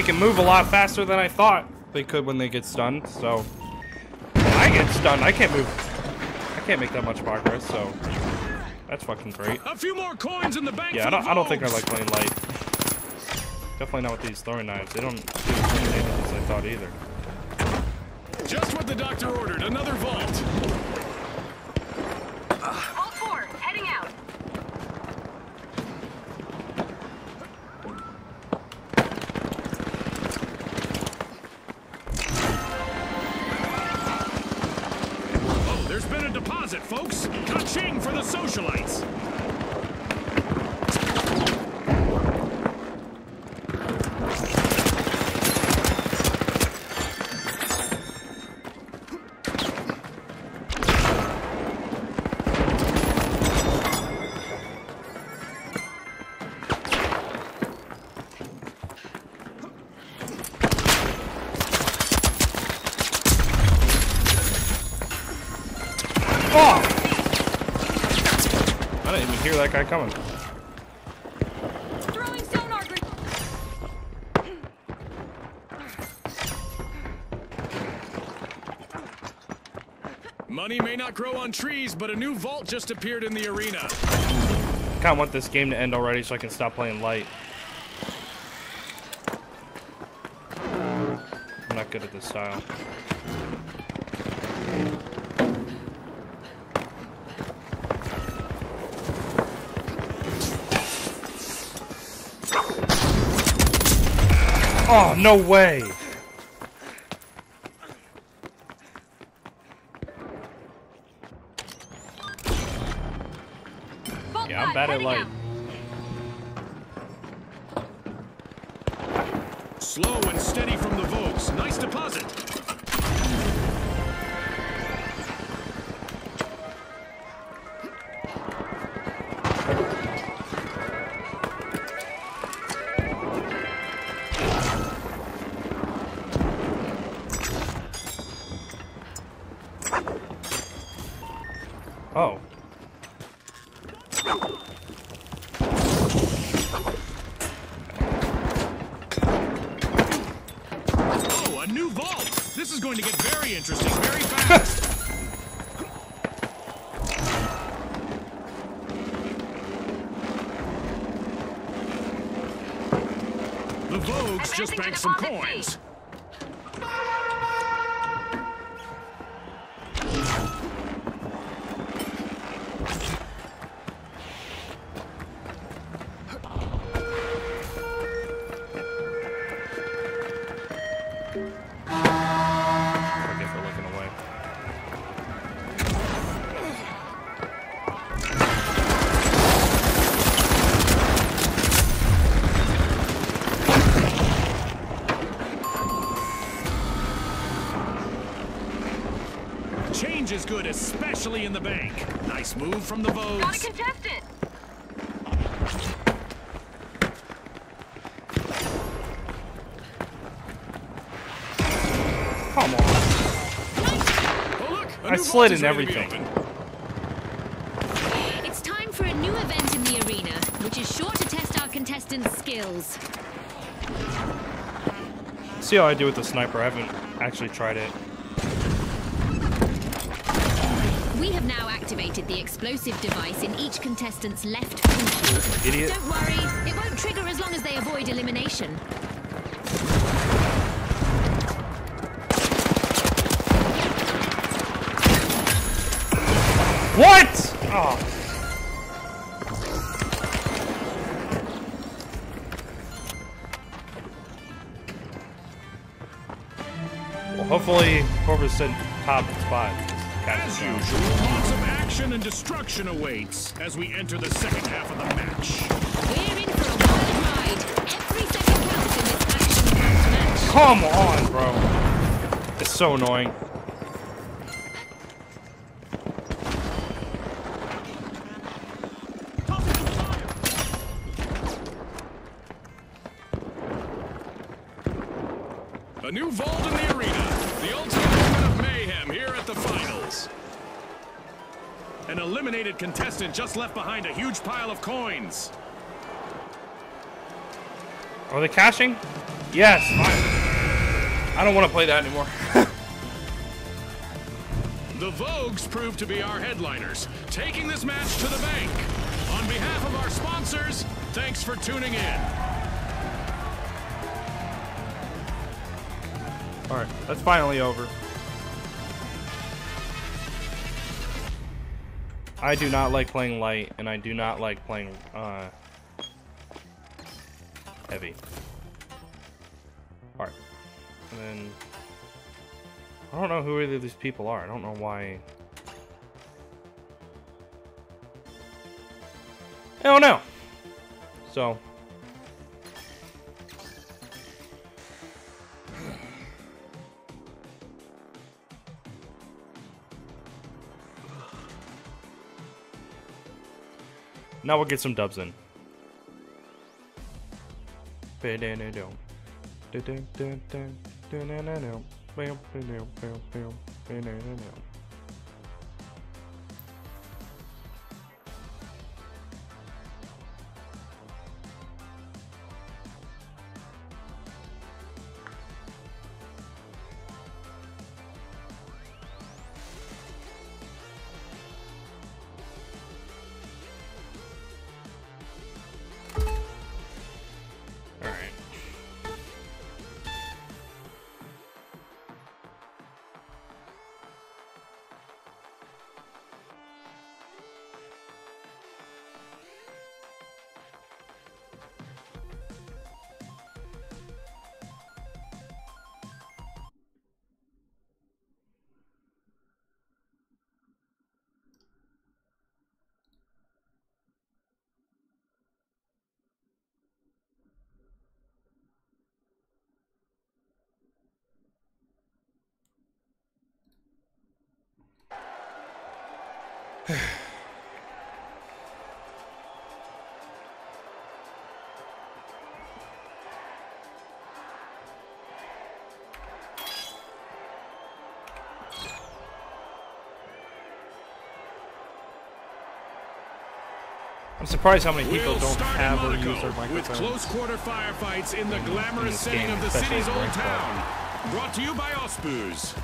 They can move a lot faster than I thought they could when they get stunned, so... When I get stunned, I can't move... I can't make that much progress, so... That's fucking great. A few more coins in the bank. Yeah, I don't, I don't think I like playing light. Definitely not with these throwing knives. They don't do as many damage as I thought either. Just what the doctor ordered. Another. Vault that guy coming. Throwing sonar. Money may not grow on trees, but a new vault just appeared in the arena. I kind of want this game to end already so I can stop playing light. I'm not good at this style. Oh, no way! Banked some coins. Good, especially in the bank. Nice move from the Got a contestant. Come on. Oh, look! a I new slid in ready to be everything. It's time for a new event in the arena, which is sure to test our contestants' skills. See how I do with the sniper. I haven't actually tried it. We have now activated the explosive device in each contestant's left pinky. Idiot. Don't worry, it won't trigger as long as they avoid elimination. Of and destruction awaits as we enter the second half of the match. We're in for a wild ride. Every second counts in this action-packed match. Come on, bro. It's so annoying. Just left behind a huge pile of coins. Are they cashing? Yes. I don't want to play that anymore. [LAUGHS] The Vogues proved to be our headliners, taking this match to the bank. On behalf of our sponsors, thanks for tuning in. All right, that's finally over. I do not like playing light, and I do not like playing uh, heavy. All right, and then I don't know who either of these people are. I don't know why. I don't know. So. Now we'll get some dubs in. I'm surprised how many people we'll don't have or use their microphones. With close quarter firefights in the glamorous in setting game, of the city's old town. Brought to you by OSPUZE.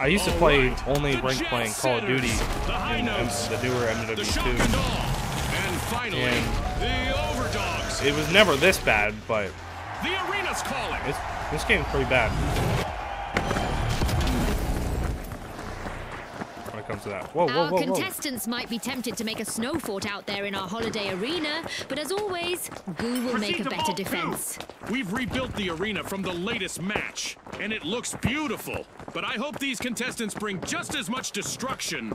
I used to play right, only the ranked playing Call of Duty the in notes, the newer The shock and MW2. awe. And finally, And- the overdogs. It was never this bad, but the arena's calling. it's, this game's pretty bad. When it comes to that. Whoa, whoa, Our whoa, whoa. contestants might be tempted to make a snow fort out there in our holiday arena, but as always, Goo will make a better defense. We've rebuilt the arena from the latest match, and it looks beautiful. But I hope these contestants bring just as much destruction.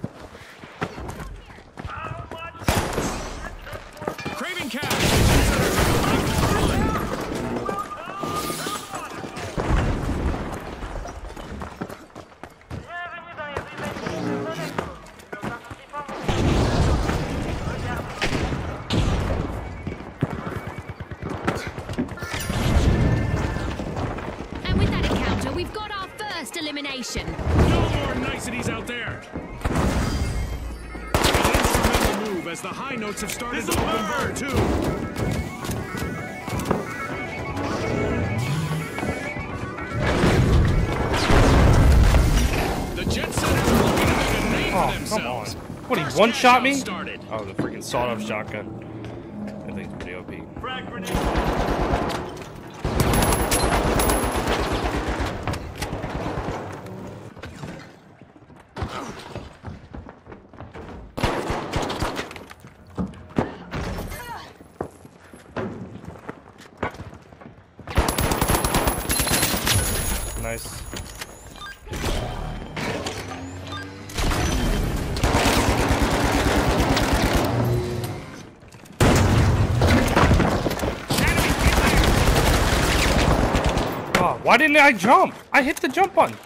Shot me? Started. Oh, the freaking sawed off shotgun. I think it's pretty OP. why didn't I jump? I hit the jump button.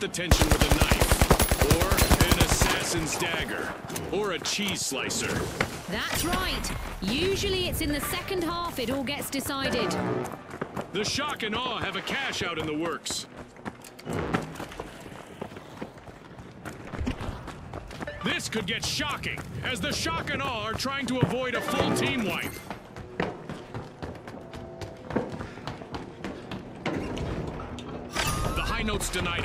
Cut the tension with a knife, or an assassin's dagger, or a cheese slicer. That's right. Usually it's in the second half it all gets decided. The shock and awe have a cash out in the works. This could get shocking, as the shock and awe are trying to avoid a full team wipe. The high notes denied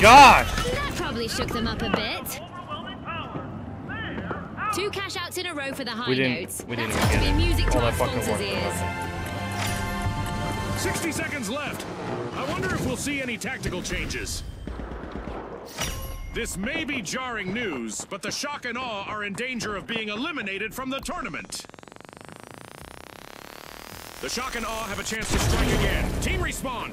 gosh! That probably shook them up a bit. Two cash outs in a row for the high We didn't- notes. we didn't That's even got to be music to All our sponsors' work. ears. 60 seconds left. I wonder if we'll see any tactical changes. This may be jarring news, but the shock and awe are in danger of being eliminated from the tournament. The shock and awe have a chance to strike again. Team respawn.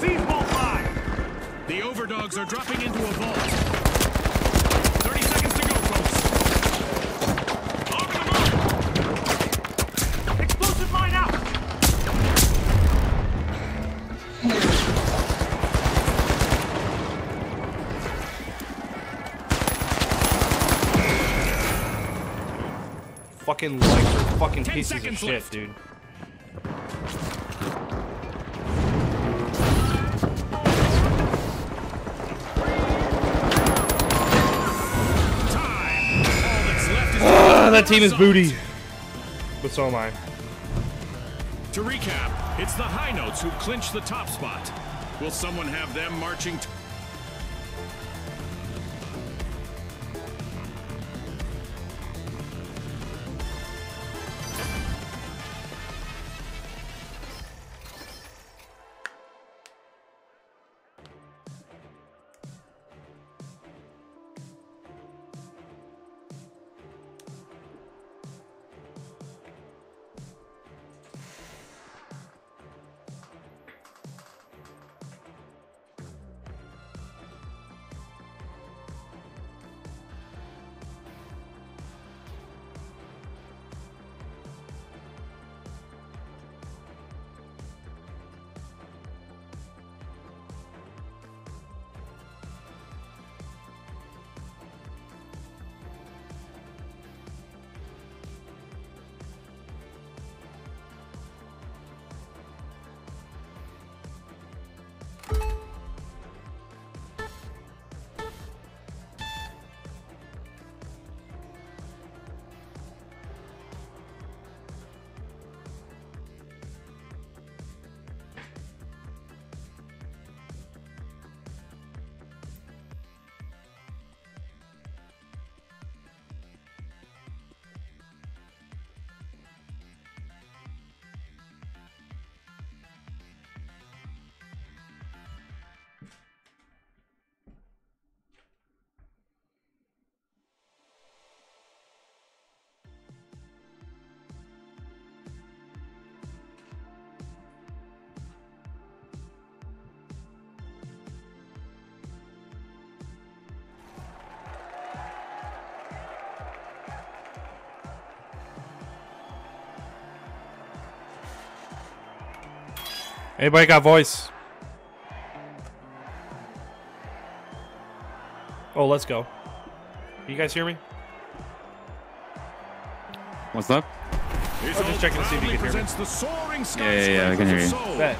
Seize vault five. The overdogs are dropping into a vault. 30 seconds to go, folks. Arm them up. Explosive mine out. Fucking legs are fucking Ten pieces of shit, left. dude. Is that team is booty. But so am I. To recap, it's the high notes who clinch the top spot. Will someone have them marching? Anybody got voice? Oh, let's go. You guys hear me? What's up? His I'm just checking to see if you can hear me. the soaring Yeah, yeah, yeah, I can hear you. skyscrapers of Seoul. Bet.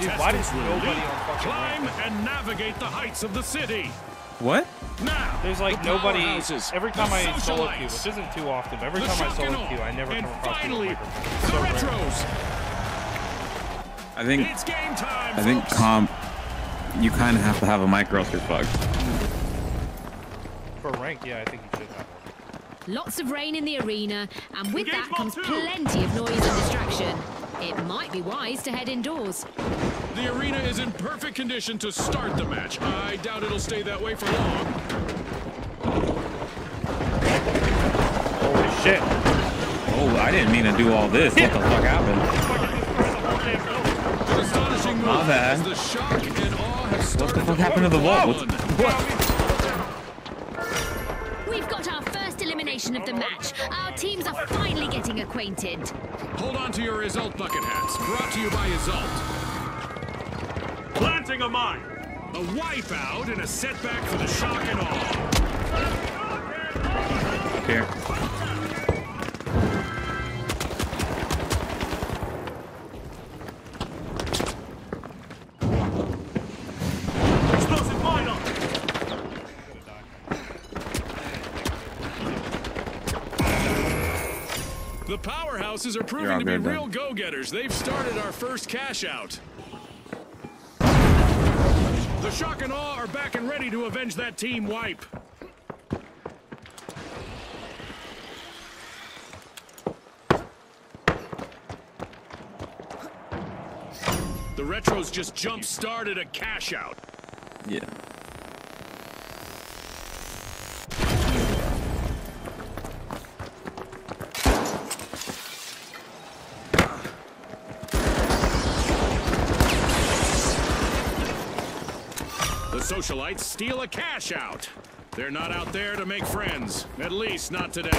Dude, why does nobody on climb ramp? and navigate the heights of the city. What? Now, There's like the nobody. powerhouses, Every time I solo queue, socialites, which isn't too often, but every time I solo awe, queue, I never come across people finally, with microphones. the So rare. Retros. I think It's game time, I think comp. You kind of have to have a mic or else. For rank, yeah, I think you should have one. Lots of rain in the arena, and with Engage that comes two. plenty of noise and distraction. It might be wise to head indoors. The arena is in perfect condition to start the match. I doubt it'll stay that way for long. Holy shit. Oh, I didn't mean to do all this. What the fuck happened? An astonishing move as the shock and awe have What the fuck happened to the vault? What's, One. what? We've got our first elimination of the match. Our teams are finally getting acquainted. Hold on to your result bucket hats. Brought to you by Result. Planting a mine. A wipeout and a setback for the shock and awe. Here. Powerhouses are proving to be real go-getters. They've started our first cash out. The shock and awe are back and ready to avenge that team wipe. The retros just jump-started a cash out. Yeah. The steal a cash out. They're not out there to make friends. At least not today.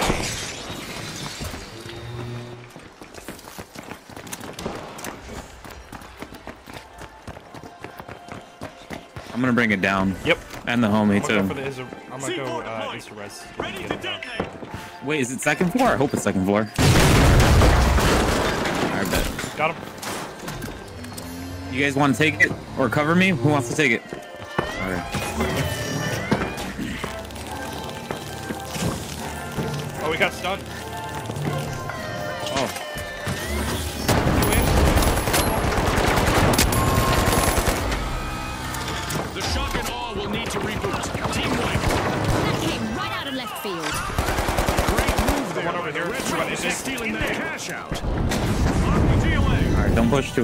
I'm gonna bring it down. Yep. And the homie I'm gonna go for too. the Isa, I'm gonna go uh, deployed. Res. Ready to detonate. Wait, is it second floor? I hope it's second floor. I bet. Got him. You guys want to take it or cover me? Who wants to take it?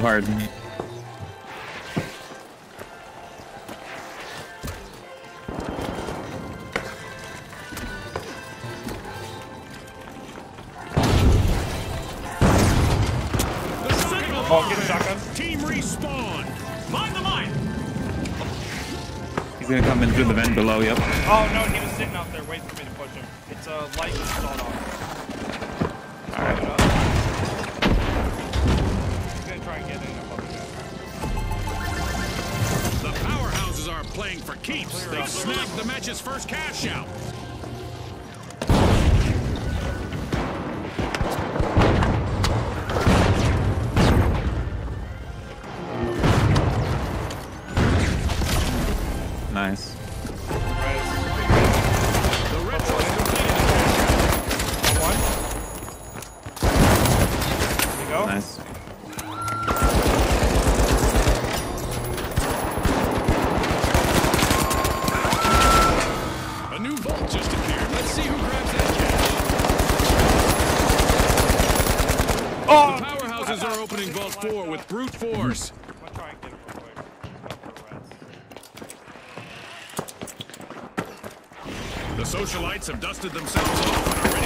Hard. The Oh, get a shotgun. Team respawn. Mine the mine. He's gonna come in through the vent below. Yep. Oh no, socialites have dusted themselves off and are ready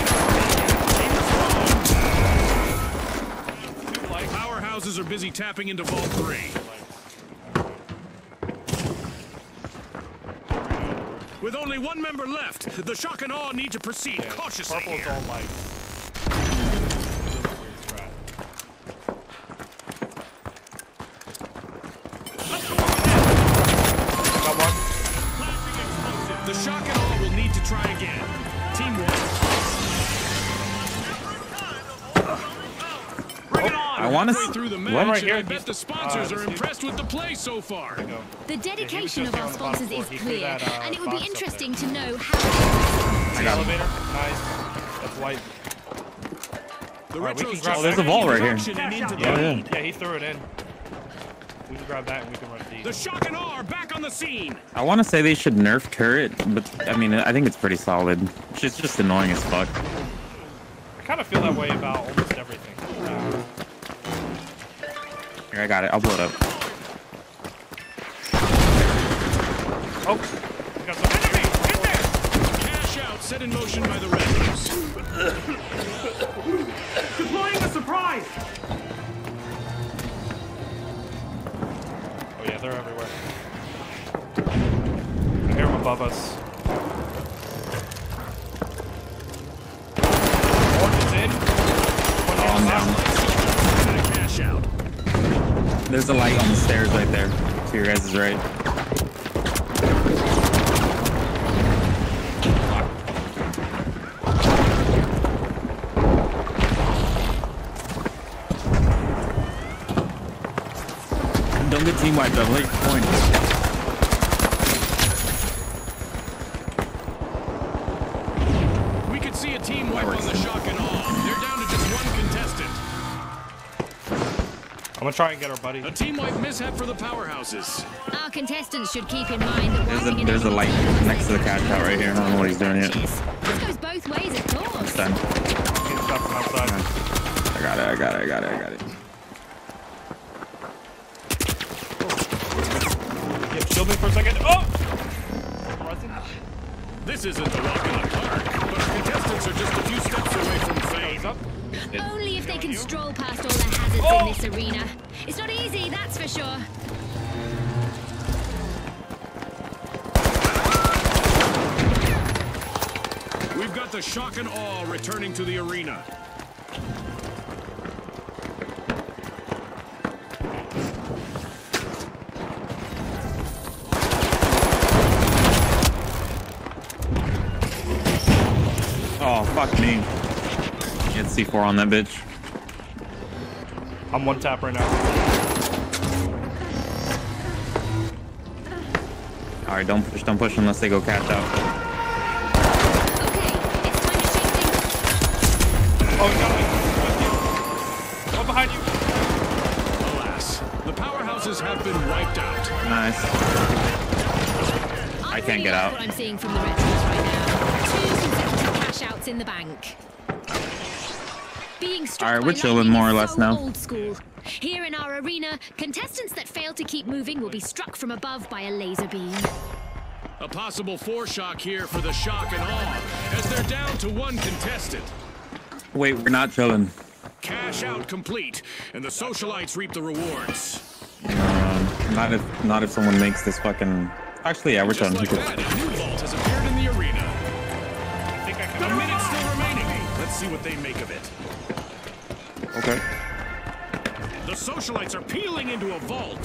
lights. Powerhouses are busy tapping into Vault 3. With only one member left, the shock and awe need to proceed cautiously. Purple is here. all. I wanna halfway s- through the what? match, Right here, I bet the sponsors uh, are impressed with the play so far. There you go. The dedication just of our on the bottom sponsors is clear, that, uh, and it would be interesting to know how. See got elevator? Nice. That's white. The Alright, we can grab Oh, there's a ran vault into right here. action and into the Yeah, yeah. yeah, he threw it in. We can grab that and we can run D. The shock and awe are back on the scene. I want to say they should nerf turret, but I mean, I think it's pretty solid. It's just, just annoying as fuck. Got it. I'll blow it up. To just one contestant. I'm gonna try and get our buddy. A team wipe mishap for the powerhouses. Our contestants should keep in mind that There's a there's a light next to the they've cash out right here. I don't know what he's doing yet. This goes both ways, of course. Done. Getting shot from outside. I got it. I got it. I got it. I got it. C4 on that bitch. I'm one tap right now. All right, don't push. Don't push unless they go cash out. Okay, it's time to shake things Oh, he got me. Oh, behind you. Alas, the powerhouses have been wiped out. Nice. I'm I can't really get like out. What I'm seeing from the Retros right now. Two consecutive cash outs in the bank. Being struck All right, we're chilling more or less so now. Old school. Here in our arena, contestants that fail to keep moving will be struck from above by a laser beam. A possible foreshock here for the shock and awe, as they're down to one contestant. Wait, we're not chilling. Cash out complete, and the socialites reap the rewards. Um, not if not if someone makes this fucking. Actually, yeah, we're Just chilling. like that, a new vault has appeared in the arena. I think I A can. minute still remaining. Let's see what they make of it. Socialites are peeling into a vault.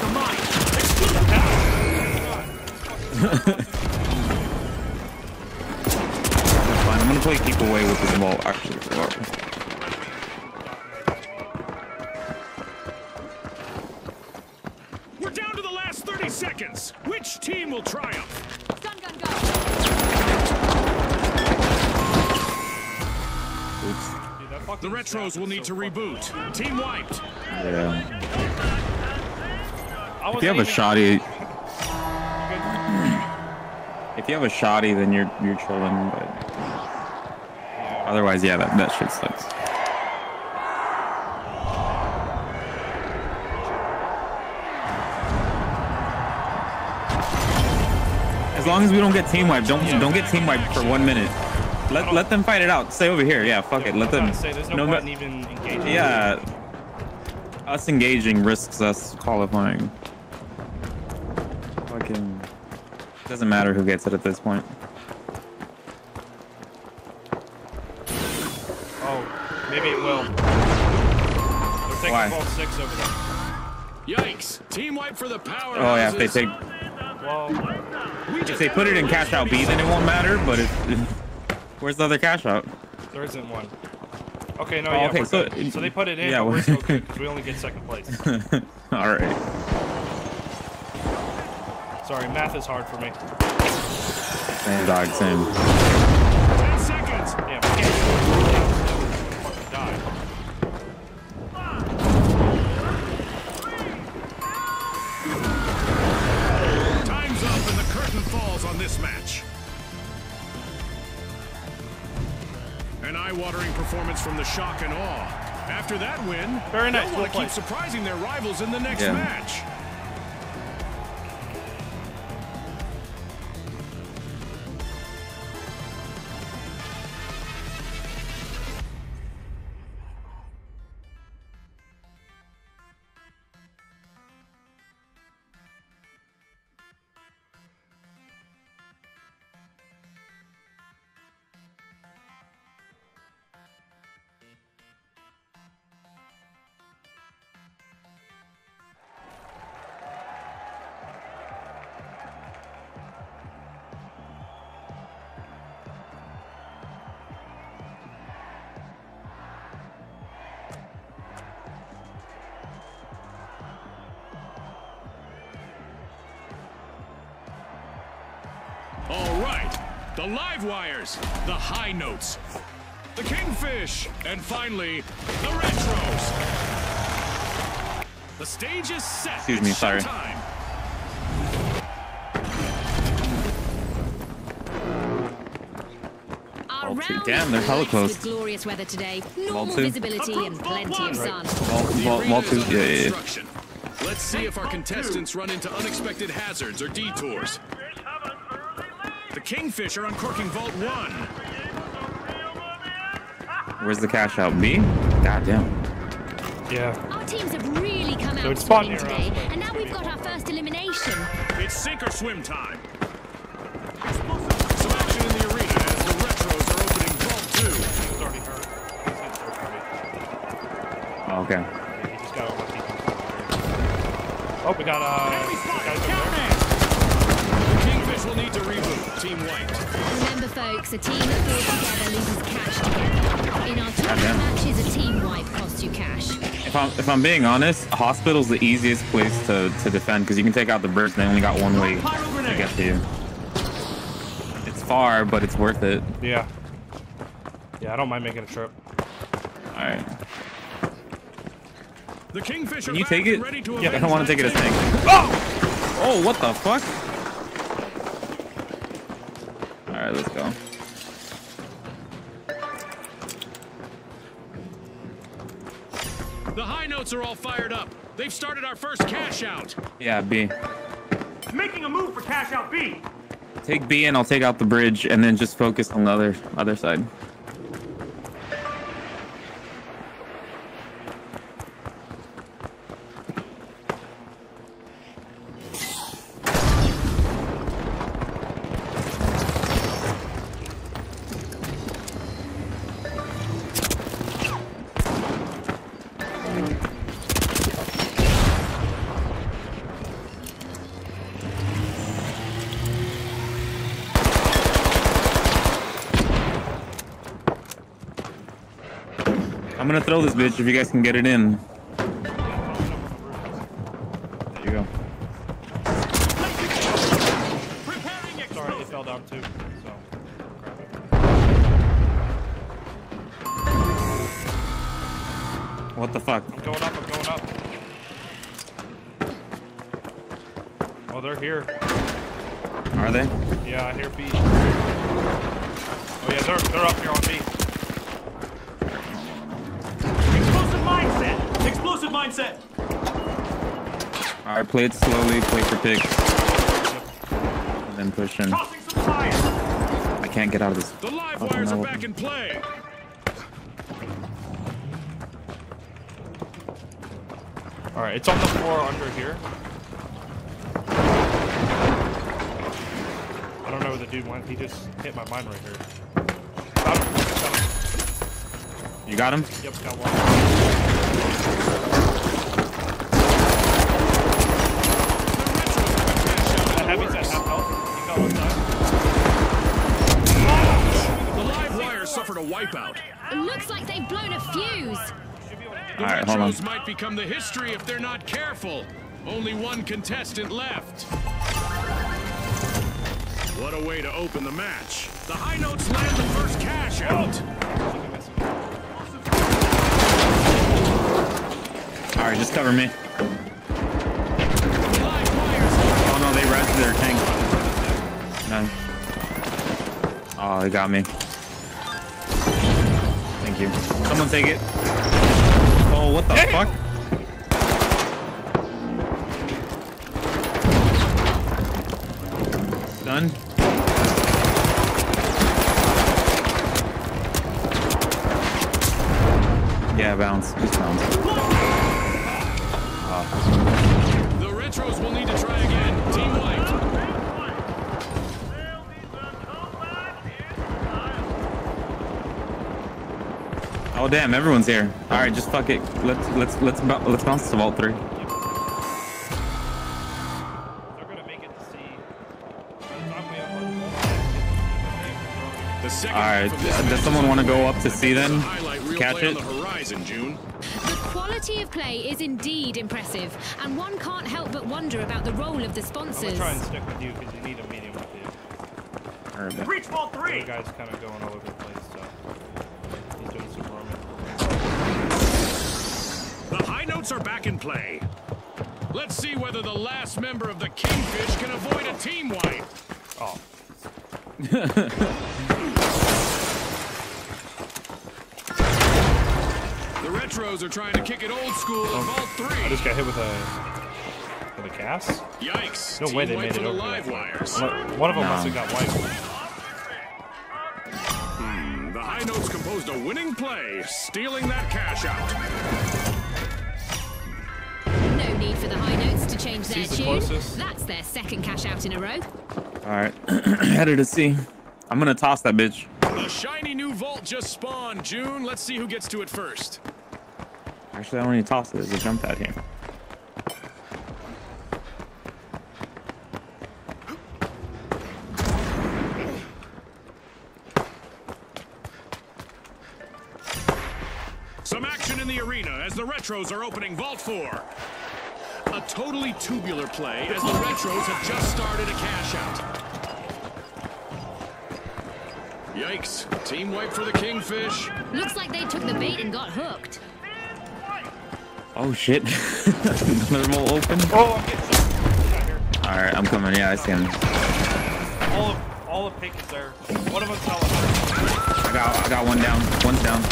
The mine! Fine. I'm gonna play keep away with this vault. Actually, Retros will need to reboot. Team wiped. Yeah. If you have a shoddy, if you have a shoddy, then you're you're chilling. But otherwise, yeah, that that shit sucks. As long as we don't get team wiped, don't don't get team wiped for one minute. Let let them fight it out. Stay over here. Yeah, fuck it. Let them. Say, there's no, no point in even engaging. Yeah. Us engaging risks us qualifying. Fucking. Doesn't matter who gets it at this point. Oh, maybe it will. They're taking Why? vault six over there. Yikes. Team wipe for the power. Oh yeah, if they take Well, if they put it in cash out B, then it won't matter. But if, if where's the other cash out? there isn't one. Okay, no, Oh, yeah. okay, so- good. so they put it in, yeah, but we're we- still [LAUGHS] good 'cause we only get second place. [LAUGHS] All right. Sorry, math is hard for me. Same dog, same. 10 seconds. Damn, eye-watering performance from the shock and awe. After that win, Very nice, they'll want to keep surprising their rivals in the next Yeah. match. The live wires, the high notes, the kingfish, and finally, the retros. The stage is set. Excuse me, sorry. showtime. Our round Damn, they're hella close. with glorious weather today. Normal two. visibility and plenty of sun. Ball, The ball, ball two. Yeah, yeah, yeah. Let's see if our contestants run into unexpected hazards or detours. The Kingfish uncorking Vault 1. Where's the cash out? B? Goddamn. Yeah. Our teams have really come So out it's spot swinging today, and now we've got our first elimination. It's sink or swim time. Some action in the arena as the Retros are opening Vault 2. He's already hurt. His head's hurt already. Oh, okay. Yeah, he just got unlucky. Oh, we got, uh, guys over there. The Kingfish will need to reboot. Team White. Remember, folks, a team that pulls together loses cash together. In our tournament Goddamn. matches, a team wipe costs you cash. If I'm if I'm being honest, hospital's the easiest place to, to defend because you can take out the birds. They only got one way to get to you. It's far, but it's worth it. Yeah. Yeah, I don't mind making a trip. All right. The Kingfisher. Can you take it? Yeah, I don't want to take it as team. tank. Oh! Oh, what the fuck? They've started our first cash out. Yeah, B. Making a move for cash out B. Take B and I'll take out the bridge and then just focus on the other other side. If you guys can get it in. Play it slowly, play for picks. And then push in. Tossing some fire. I can't get out of this. The live fucking wires are back in play. Alright, it's on the floor under here. I don't know where the dude went. He just hit my mine right here. Got him. Got him. You got him? Yep, got one. Right, hold on. Might become the history if they're not careful. Only one contestant left. What a way to open the match. The high notes land the first cash out. All right, just cover me. Oh no, they rested their tank. No. Oh, they got me. Thank you. Someone take it. Fuck? Oh damn, everyone's here. All right, just fuck it. Let's let's let's let's bounce to vault three. They're gonna make it to see. The second All right, half of this does someone wanna go up to see bet there's then? a highlight reel Catch it? the horizon, June. The quality of play is indeed impressive, and one can't help but wonder about the role of the I'm sponsors. gonna try and stick with you because you need a medium with you. Or a bit. Breach vault three. guy's kind of going over the place, so he's doing some roaming. The high notes are back in play. Let's see whether the last member of the Kingfish can avoid a team wipe. Oh, [LAUGHS] The Retros are trying to kick it old school at oh. Vault 3. I just got hit with a with a cast. Yikes. No team way they made it the over. live that wires. One one of them No. must have got wiped. Hmm, the high notes composed a winning play, stealing that cash out. No need for the high notes to change their the tune. closest. That's their second cash out in a row. All right, [CLEARS THROAT] headed to see. I'm gonna toss that bitch. The shiny new vault just spawned, June. Let's see who gets to it first. Actually, I don't need to toss it. There's a jump pad here. Some action in the arena as the Retros are opening Vault 4. A totally tubular play as the Retros have just started a cash out. Yikes. Team wipe for the Kingfish. Looks like they took the bait and got hooked. Oh shit! [LAUGHS] Another mole open. Oh, I'm getting some. Got here. All right, I'm coming. Yeah, I see him. All of all of pink is there. One of them's telling I got I got one down. One's down.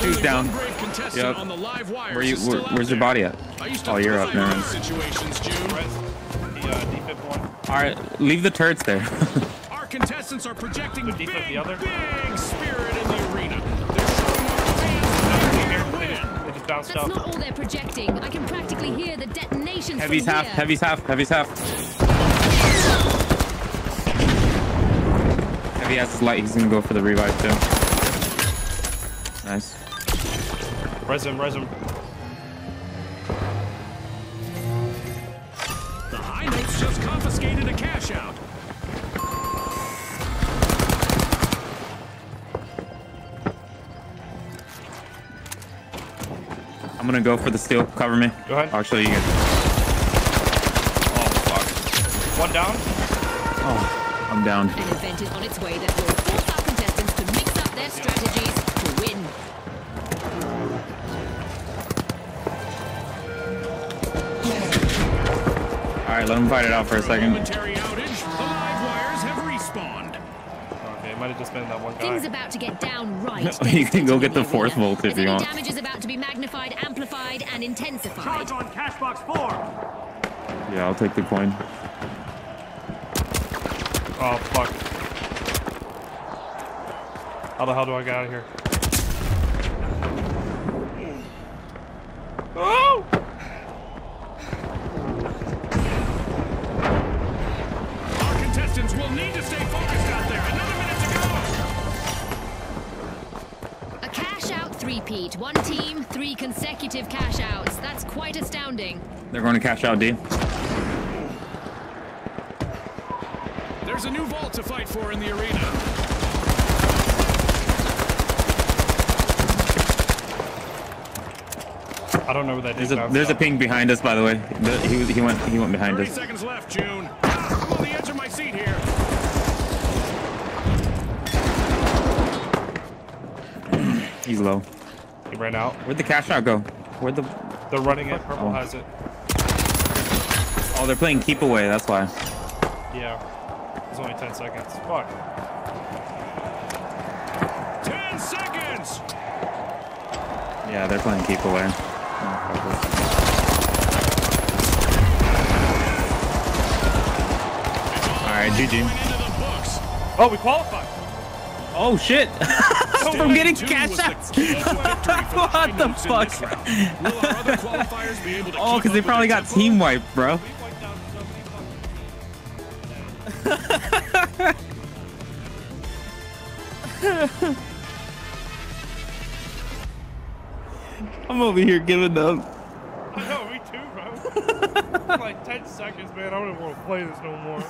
Two's Only down. One brave contestant Yep. on the live wires Where you? Where, out where's your body at? I Oh, you're up in there. these situations, June. Res, the uh, defib one. All right, leave the turrets there. [LAUGHS] Our contestants are projecting The big, the other? big spirit in the arena. They're showing our fans they're here to win. they just bounced That's out. not all they're projecting. I can practically hear the detonations heavy's from half. here. Heavy's half. Heavy's half. Heavy has his light. He's gonna go for the revive too. Nice. Res him, res him. The high notes just confiscated a cash out. I'm gonna go for the steal. Cover me. Go ahead. I'll show you guys. Oh fuck. One down. Oh, I'm down. An event is on its way that will force our contestants to mix up their strategies All right, let him fight it out for a second. Momentary outage. The live wires have respawned. Okay, might have just been that one Things about to get downright. [LAUGHS] You can go get the the fourth vault if as you want. damage is about to be magnified, amplified, and intensified. Charge on cash box four. Yeah, I'll take the coin. Oh fuck. How the hell do I get out of here? Oh! Russians will need to stay focused out there. Another minute to go! A cash out three Pete. One team, three consecutive cash outs. That's quite astounding. They're going to cash out, D. There's a new vault to fight for in the arena. I don't know what that is. There's, a, there's a, ping behind us, by the way. The, he, he, went. He went behind 30 us. Seconds left, June. He's low. He ran out. Where'd the cash out go? Where'd the They're running it. Purple Oh. has it. oh they're playing keep away. That's why. Yeah. It's only 10 seconds. Fuck. 10 seconds. Yeah, they're playing keep away. All right, GG. Going into the books. Oh, we qualified. Oh shit! [LAUGHS] From getting Two cash was the outs. key to [LAUGHS] victory for the what the fuck? this. Will our other be able to Oh, because they probably got team wiped, bro. We [LAUGHS] wiped down so many fucking- I'm over here giving up. I know, me too, bro. like 10 seconds, man. I don't even want to play this no more.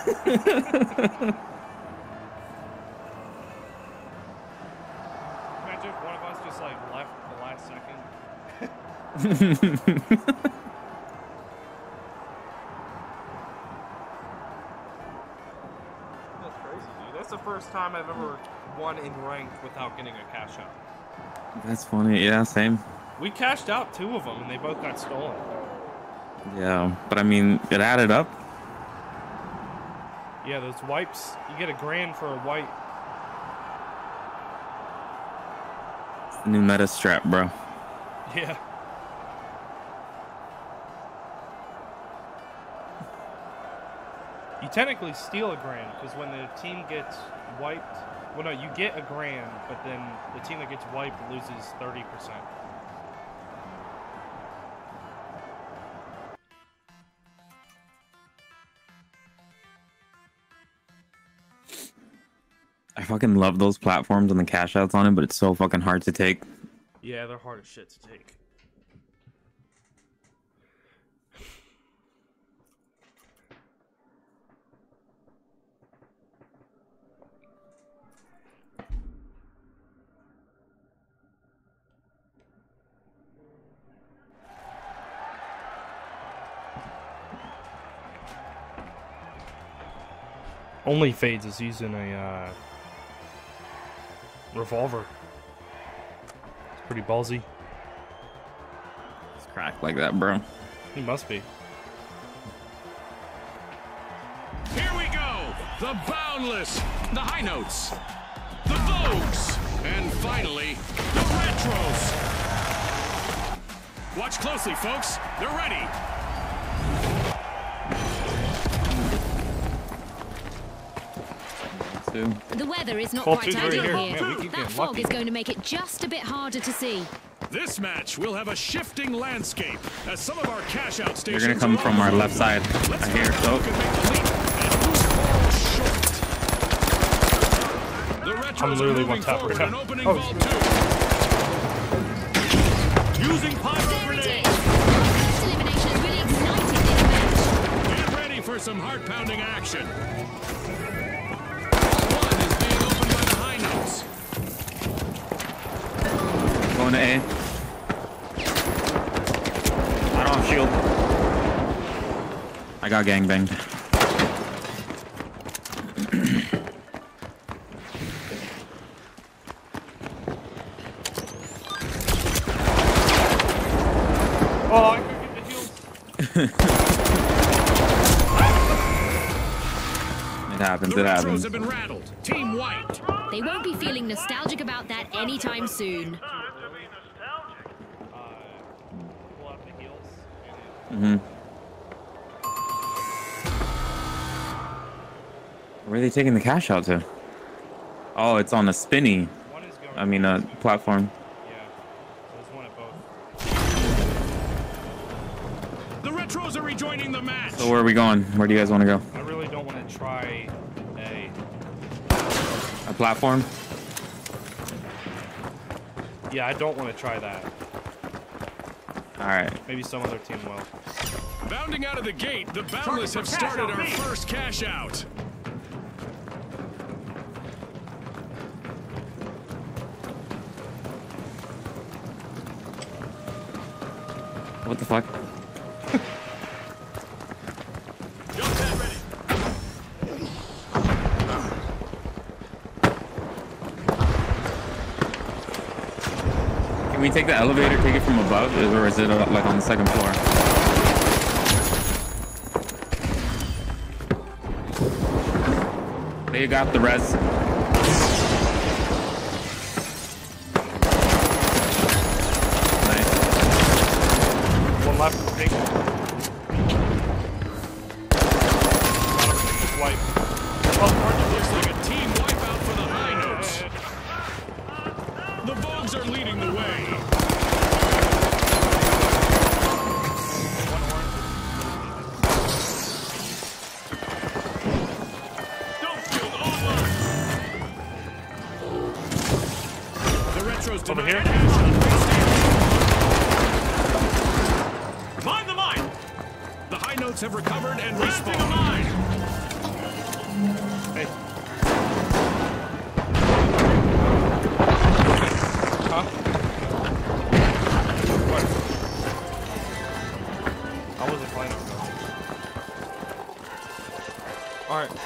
That's crazy, dude. That's the first time I've ever won in ranked without getting a cash out. That's funny. Yeah, same. We cashed out two of them, and they both got stolen. Yeah, but I mean, it added up. Yeah, those wipes. You get a grand for a wipe. New meta strap, bro. Yeah. You technically steal a grand because when the team gets wiped, well, no, you get a grand, but then the team that gets wiped loses 30%. I fucking love those platforms and the cash outs on it, but it's so fucking hard to take. Yeah, they're hard as shit to take. Only Fades is using a uh, revolver. It's pretty ballsy. It's cracked like that, bro. He must be. Here we go. The Boundless, the High Notes, the Vogues, and finally, the Retros. Watch closely, folks. They're ready. Too. The weather is not Well, quite two's ideal here. here. Man, that fog lucky. is going to make it just a bit harder to see. This match will have a shifting landscape as some of our cash out They're gonna come from our left side. Let's I hear. find out who Oh, can make the leap and who falls short. The Retros I'm literally are moving one tap forward right now. opening Oh, vault it's. Using pyro There it grenade. is! First elimination has really ignited this match. Get ready for some heart-pounding action. Going to A. I don't have shield. I got gangbanged. Oh, I couldn't get the heals. It happens. The It Retros happens. have been rattled. Team White. They won't be feeling nostalgic about that anytime soon. Uh, pull out the heals. Hmm Where are they taking the cash out to? Oh, it's on a spinny. One is going. I mean, a platform. Yeah. There's one at both. The Retros are rejoining the match. So where are we going? Where do you guys want to go? I really don't want to try a. A platform? Yeah, I don't want to try that. All right. Maybe some other team will. Bounding out of the gate, the Boundless have Target for cash started our first cash out. What the fuck? We take the elevator, take it from above, or is it uh, like on the second floor? They got the res.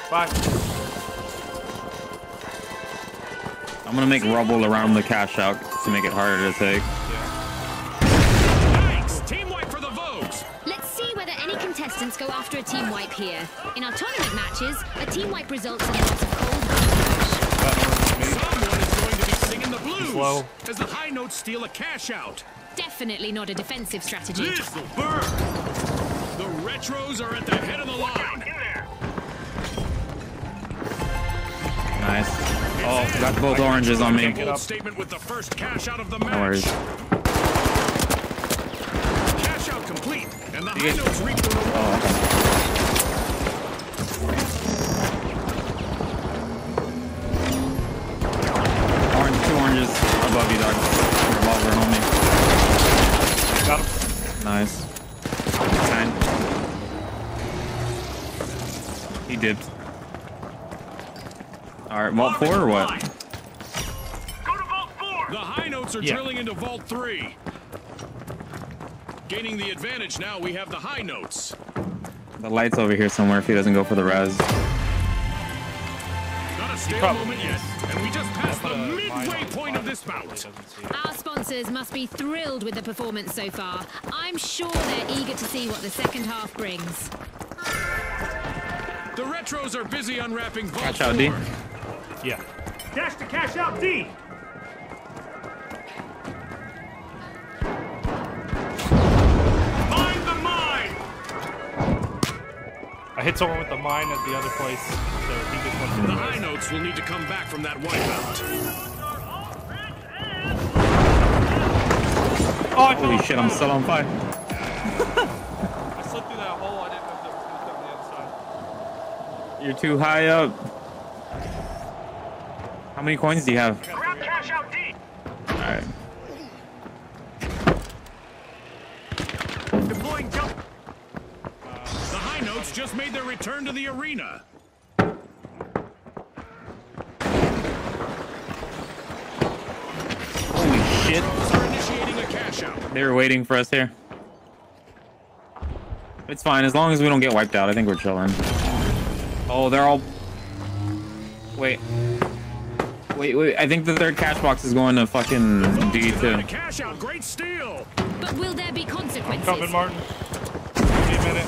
Bye. I'm gonna make rubble around the cash out to make it harder to take. Thanks. Team wipe for the Vogues. Let's see whether any contestants go after a team wipe here. In our tournament matches, a team wipe results in the loss of cold Someone is going to be singing the blues Slow. as the high notes steal a cash out. Definitely not a defensive strategy. This'll burn! The Retros are at the head of the line. Nice. Oh, got both oranges on me. Bold statement with the first cash out of the No worries. Cash out complete, and the high notes reap the vault four or what? Go to Vault 4! The high notes are Yeah. drilling into Vault 3. Gaining the advantage now, we have the high notes. The light's over here somewhere if he doesn't go for the res. Not a stale probably moment yet, and we just passed the Put a mine midway on point the of this bout. so he doesn't see it. Our sponsors must be thrilled with the performance so far. I'm sure they're eager to see what the second half brings. The Retros are busy unwrapping Vault Watch out, D. 4. Yeah. Dash to cash out D! Mind the mine! I hit someone with the mine at the other place, so he just went to The the high notes will need to come back from that wipeout. Oh, I Holy fell shit, I'm still on fire. [LAUGHS] I slipped through that hole. I didn't know if there was gonna come the other side. You're too high up. How many coins do you have? Grab cash out D! Alright. Deploying jump. Uh, the high notes just made their return to the arena. Holy shit. Are initiating a cash out. They were waiting for us here. It's fine, as long as we don't get wiped out, I think we're chilling. Oh, they're all... Wait. Wait, wait, I think the third cash box is going to fucking Denied a D2. cash out. Great steal. But will there be consequences? Coming, Martin. Give me a minute.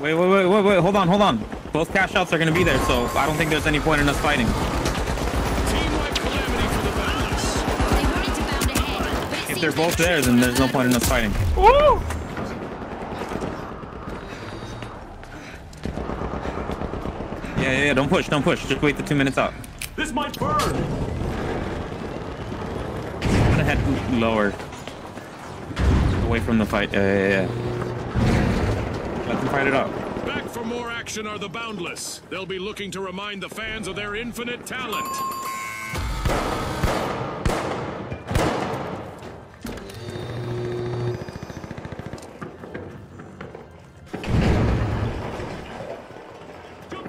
Wait, wait, wait, wait, wait, hold on, hold on. Both cash outs are going to be there, so I don't think there's any point in us fighting. Team wipe calamity for the Boundless. They wanted to bound ahead, If they're both there, then there's no point in us fighting. Woo! Yeah, yeah, yeah, don't push, don't push. Just wait the two minutes out. This might burn! I'm gonna head lower. Away from the fight. Yeah, yeah, yeah. Let them fight it out. Back for more action are the Boundless. They'll be looking to remind the fans of their infinite talent.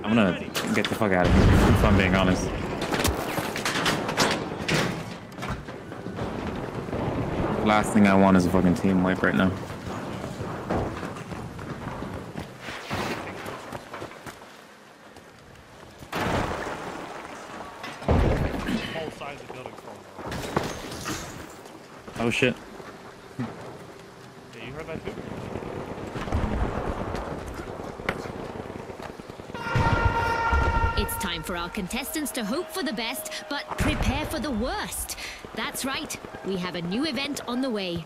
I'm gonna get the fuck out of here, if I'm being honest. Last thing I want is a fucking team wipe right now. Oh shit. Yeah, you heard that too? It's time for our contestants to hope for the best, but prepare for the worst. That's right we have a new event on the way.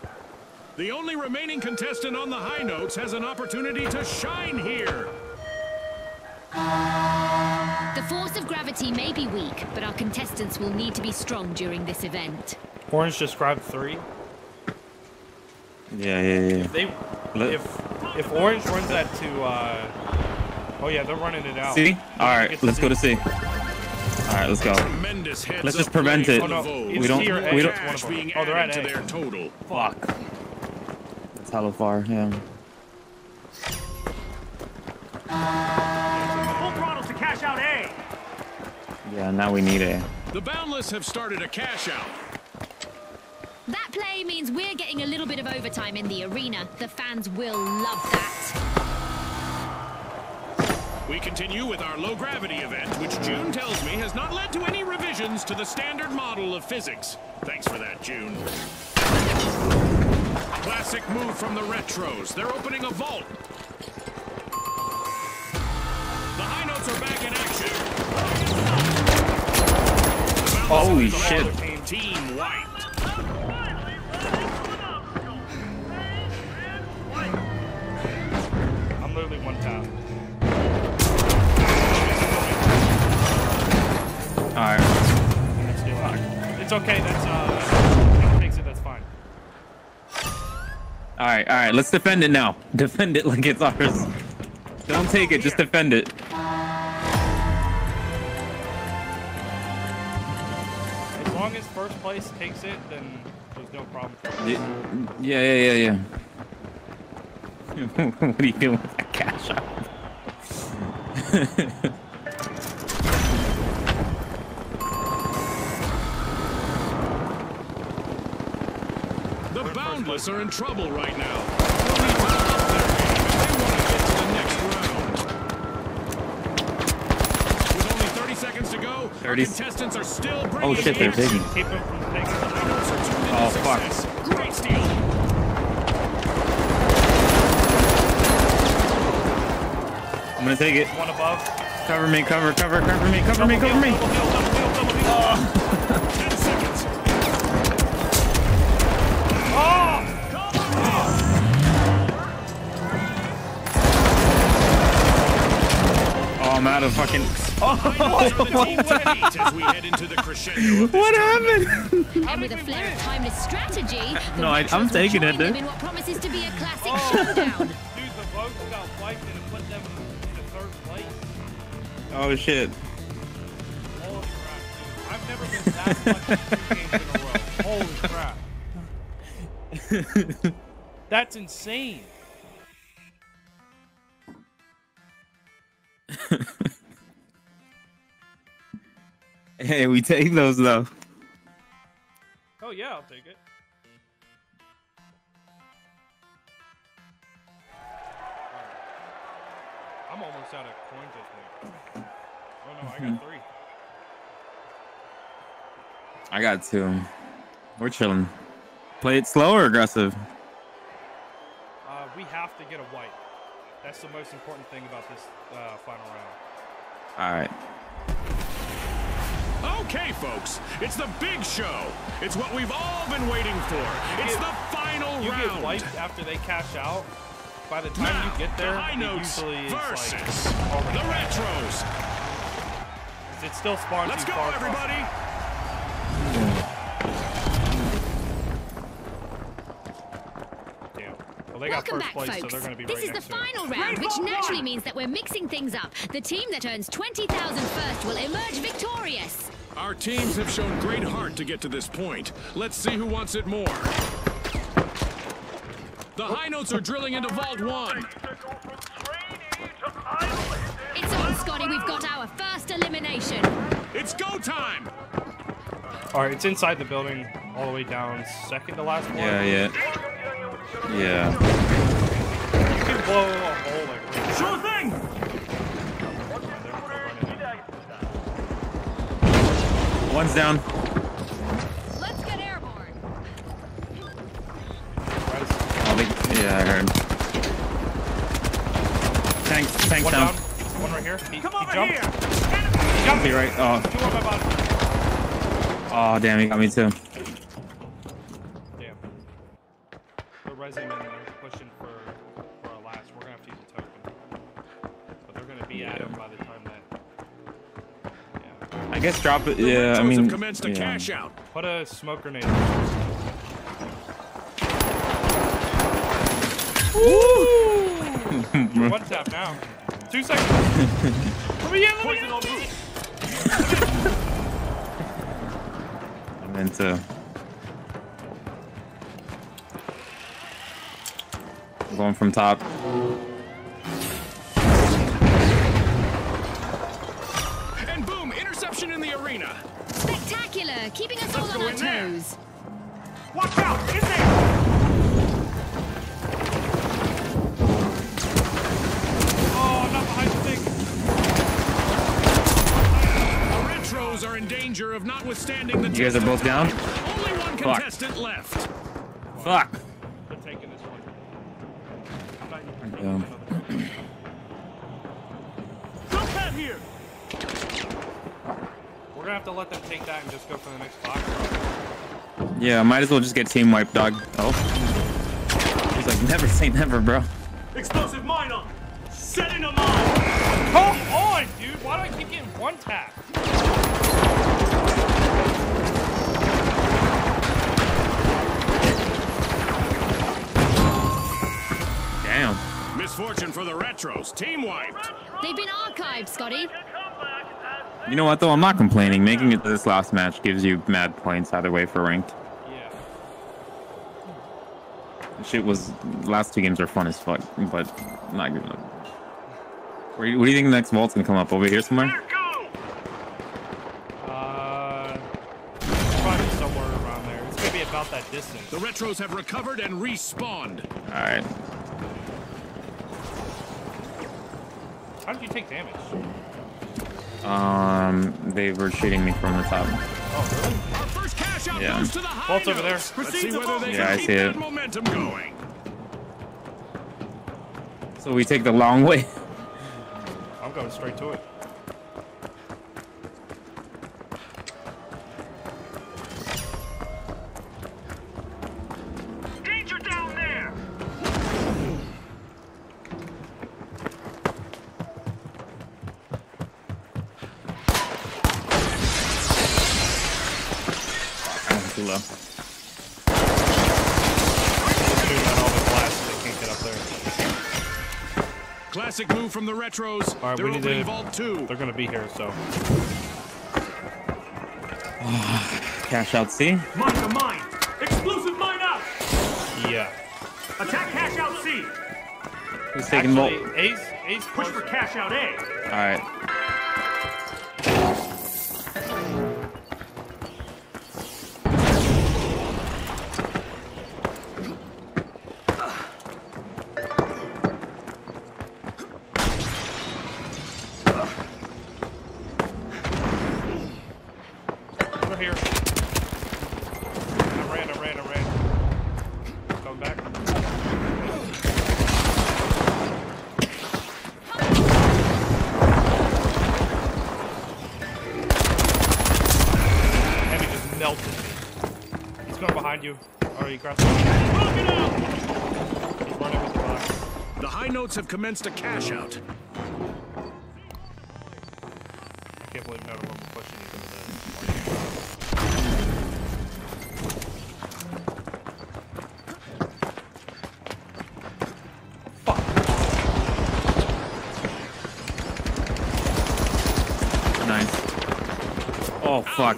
The only remaining contestant on the high notes has an opportunity to shine here. The force of gravity may be weak, but our contestants will need to be strong during this event. Orange just grabbed three. Yeah, yeah, yeah. They, if if Orange runs that to, uh, oh yeah, they're running it out. See? All Get right, let's go to C. All right, let's go. Let's just prevent it. Oh, no, the Vogue. it's We don't- T or A, we don't- one of Cash them. being Oh, they're at their total. Fuck. That's hella far. Yeah. Full throttle to cash out A. Yeah. Now we need a. The Boundless have started a cash out. That play means we're getting a little bit of overtime in the arena. The fans will love that. We continue with our low gravity event, which June tells me has not led to any revisions to the standard model of physics. Thanks for that, June. Classic move from the retros. They're opening a vault. The high notes are back in action. Holy shit. Team white. I'm literally one tap. All right. That's the It's okay. That's uh, takes it. That's fine. All right. All right. Let's defend it now. [LAUGHS] Defend it like it's ours. Don't take it. Just defend it. As long as first place takes it, then there's no problem. Yeah. Yeah. Yeah. Yeah. [LAUGHS] what are you doing with that cash out? [LAUGHS] The Boundless are in trouble right now. They'll need to up their game if they want to get to the next round. With only 30 seconds to go, 30 contestants are still bringing Oh shit, they're digging. Keep him from taking The it. Boundless are tuned into Oh, fuck. Great steal. I'm gonna take it. One above. Cover me. Cover. Cover. Cover me. Cover me. Cover me. Double double double [LAUGHS] I'm out of fucking. [LAUGHS] Oh, Boundless are the team to beat [LAUGHS] as we head into the crescendo of this What happened? And with a flare of timeless strategy, [LAUGHS] No, I, I'm taking it, join dude. in what promises to be a classic Oh. showdown. Dude, the Vogue got wiped and it put them into third place. Oh shit. Holy crap. I've never been that much in two games in a row. Holy crap. That's insane. [LAUGHS] Hey, we take those though. Oh yeah, I'll take it. I'm almost out of coins, I think. Oh no, I got three. I got two. We're chilling. Play it slow or aggressive? Uh, we have to get a white. That's the most important thing about this uh, final round. All right. Okay, folks, it's the big show. It's what we've all been waiting for. It's get- the final You round. get wiped after they cash out. By the time Now, you get there, the high it notes usually is versus like the cashed. retros. It still spawns Let's go, far across. They got Welcome first back, place, so folks. they're going to be this right is the next it. final round, which naturally means that we're mixing things up. The team that earns 20,000 first will emerge victorious. Our teams have shown great heart to get to this point. Let's see who wants it more. The high notes are drilling into Vault 1. It's on, Scotty. We've got our first elimination. It's go time. All right, it's inside the building, all the way down, second to last one. Yeah, yeah. Yeah. You can blow a hole like right Sure thing! One's down. Let's get airborne. Oh, I'll be, yeah, I heard. Tank, tank One down. down. One right here. He, Come he over jumped. here! Enemy. He jumped. Be right. Oh. Oh damn, he got me too. They're and they're pushing for, for our last. We're gonna have to use a token. But they're gonna be at Yeah. him by the time that. Yeah. I guess drop it. Yeah, I Retros mean, have commenced a yeah. cash out. Put a smoke grenade. One tap now. Two seconds. [LAUGHS] Let me in, let me in. [LAUGHS] I'm. Going from top. And boom, interception in the arena. Spectacular, keeping us all on our in there. toes. Watch out! In there! Oh, not behind the thing. The Retros are in danger of not withstanding the You guys are both down? Only one Fuck. contestant left. Fuck. Yeah. Jump here! We're gonna have to let them take that and just go for the next box. Yeah, might as well just get team wiped, dog. Oh. He's like, never say never, bro. Explosive mine on! Setting a mine! Come on, dude. Why do I keep getting one tap? Damn. Misfortune for the Retros. Team wiped. They've been archived, Scotty. You know what, though? I'm not complaining. Making it to this last match gives you mad points either way for ranked. Yeah. Shit was... Last two games are fun as fuck, but not good enough. Where, do you- do you think the next vault's gonna come up? Over here somewhere? Here, go! Uh, probably somewhere around there. It's gonna be about that distance. The Retros have recovered and respawned. Alright. How did you take damage? Um, they were shooting me from the top. Oh, really? Our first cash out Yeah. goes to the high over there. notes. Let's see whether they vault. Yeah, I can keep see that it. momentum going. So we take the long way. I'm going straight to it. Classic move from the Retros. All right, They're we need to- Vault 2. They're gonna be here, so. [SIGHS] Cash out C. Mine to mine! Explosive mine out! Yeah. Attack cash out C! Who's taking vault? Actually, Ace, Ace Push for cash out A! Alright. Over The have commenced a cash out. I can't believe none of them are pushing you into the Nice. Oh, fuck.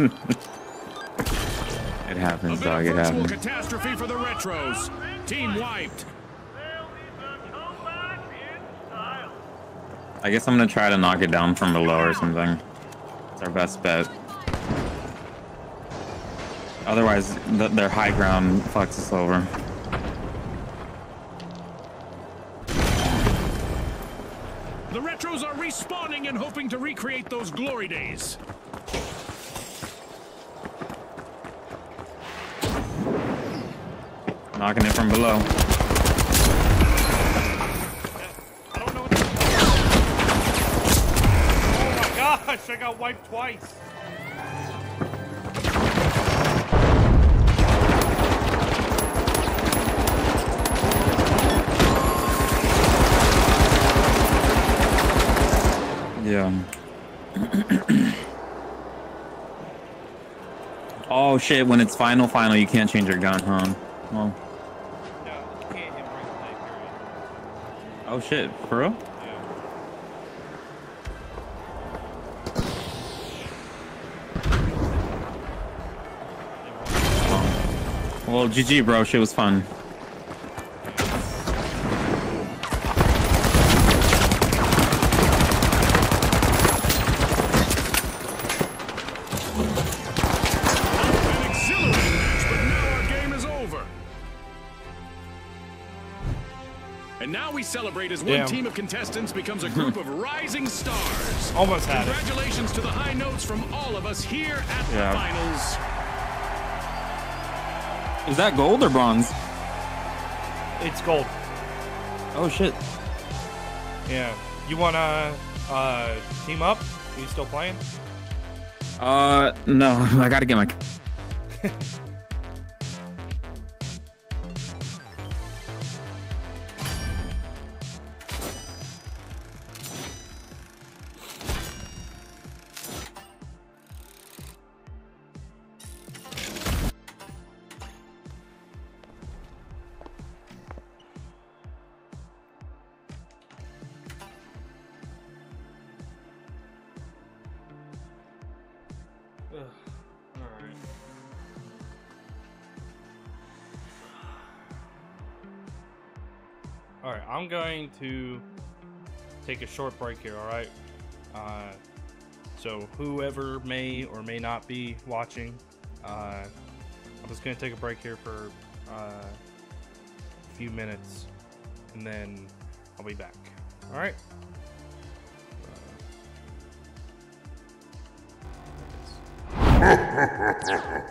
Ouch. [LAUGHS] happens, bit dog. of It virtual happens. catastrophe for the Retros. Team wiped. I guess I'm gonna try to knock it down from below or something. It's our best bet. Otherwise, th their high ground fucks us over. The Retros are respawning and hoping to recreate those glory days. Knocking it from below. I don't know what to Oh my gosh, I got wiped twice. Yeah. oh shit, when it's final final you can't change your gun, huh? Well, No, you can't hit right play, period. Oh shit, for real? Yeah. Well, GG bro, shit was fun. And now we celebrate as one Damn. team of contestants becomes a group of rising stars. [LAUGHS] Almost had it. Congratulations to the high notes from all of us here at the finals. Is that gold or bronze? It's gold. Oh shit. Yeah. You wanna uh team up? Are you still playing? Uh, no, [LAUGHS] I gotta get my. [LAUGHS] going to take a short break here, alright? Uh, so, whoever may or may not be watching, uh, I'm just going to take a break here for uh, a few minutes and then I'll be back. Alright? Uh,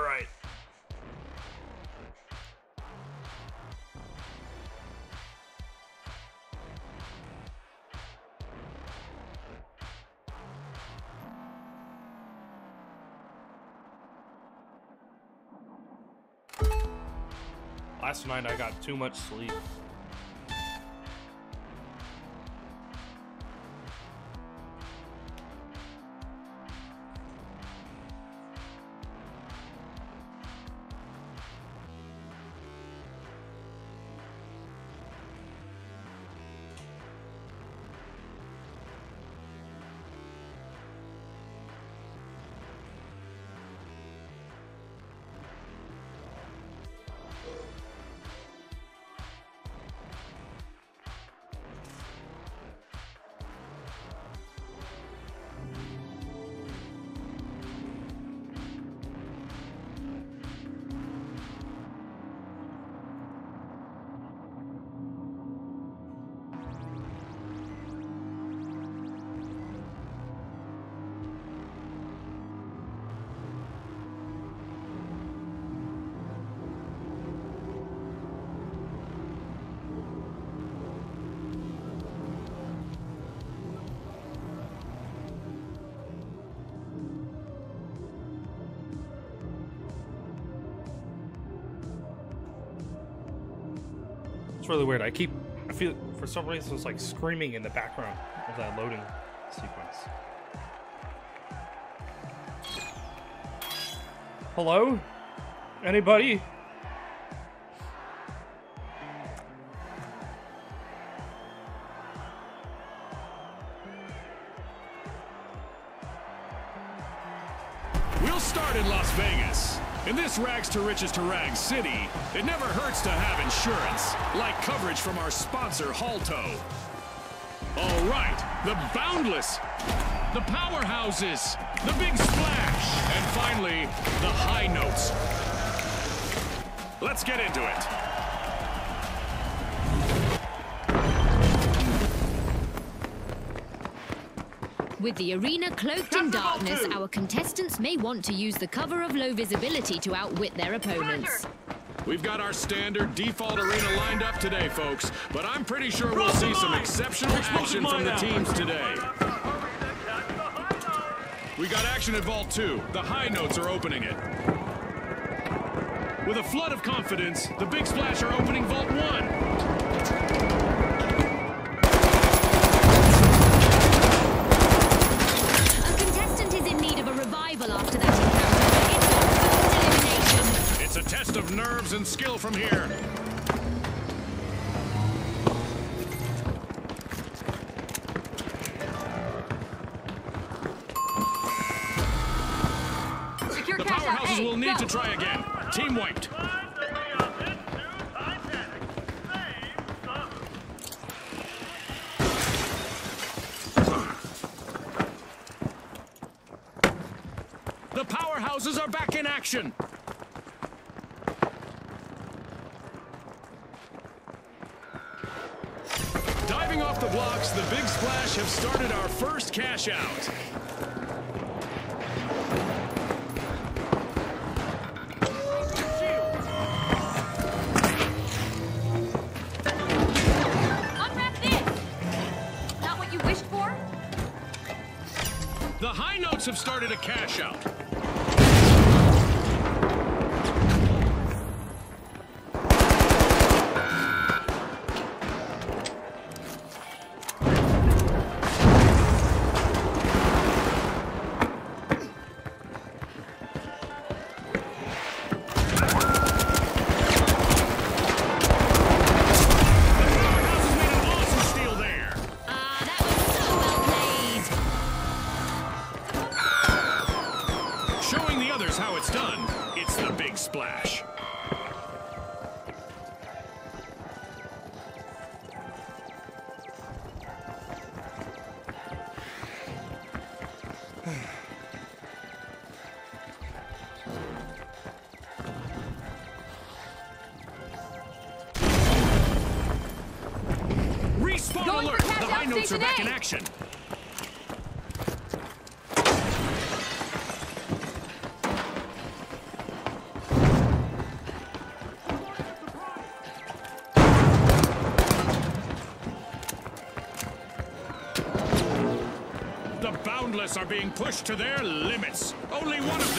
right. Last night I got too much sleep. It's really weird. I keep, I feel, for some reason, it's like screaming in the background of that loading sequence. Hello? Anybody? We'll start in Las Vegas. In this rags to riches to rags city, it never hurts to have insurance, like coverage from our sponsor, Holtow. All right, the Boundless, the Powerhouses, the Big Splash, and finally, the High Notes. Let's get into it. With the arena cloaked in darkness, our contestants may want to use the cover of low visibility to outwit their opponents. We've got our standard default arena lined up today, folks, but I'm pretty sure we'll see some exceptional action from the teams today. We got action at Vault 2. The high notes are opening it. With a flood of confidence, the Big Splash are opening Vault 1. A contestant is in need of a revival after that encounter. It's our first elimination. It's a test of nerves and skill from here. Secure The powerhouses will need to try again. Team wiped. are back in action. The Boundless are being pushed to their limits. Only one of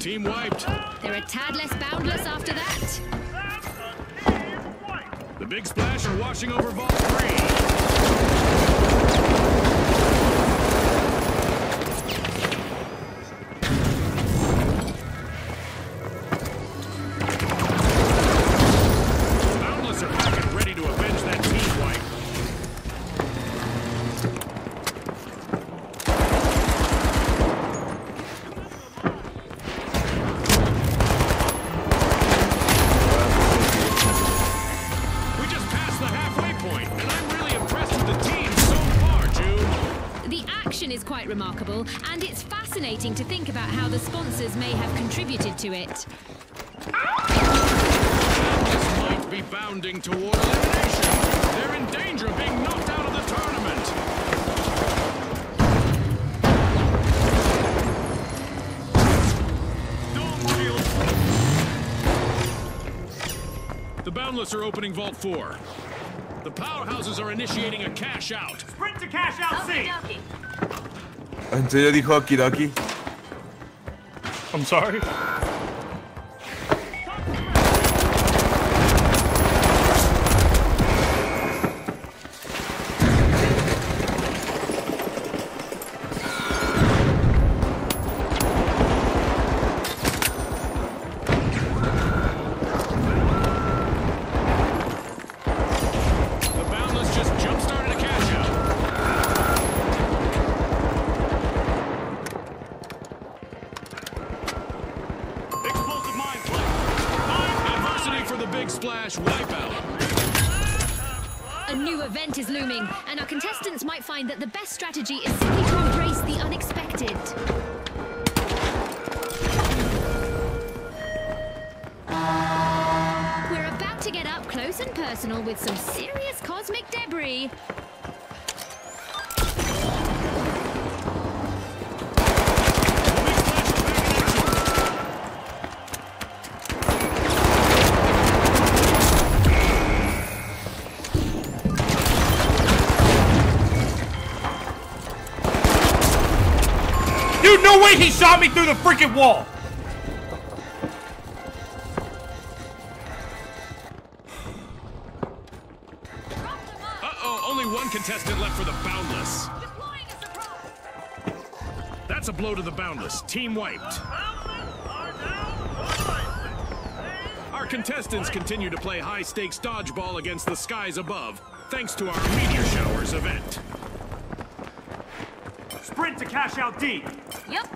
Team wiped. They're a tad less boundless after that. The Big Splash are washing over Vault The Boundless are opening Vault 4. The Powerhouses are initiating a cash out. Sprint to cash out C! Okie dokie. ¿En serio dijo Okidoki? I'm sorry. Might find that the best strategy is simply to embrace the unexpected. We're about to get up close and personal with some serious cosmic debris. Way he shot me through the freaking wall! Uh-oh, only one contestant left for the Boundless. That's a blow to the Boundless. Team wiped. Our contestants continue to play high-stakes dodgeball against the skies above, thanks to our Meteor Showers event. To cash out D! Yep.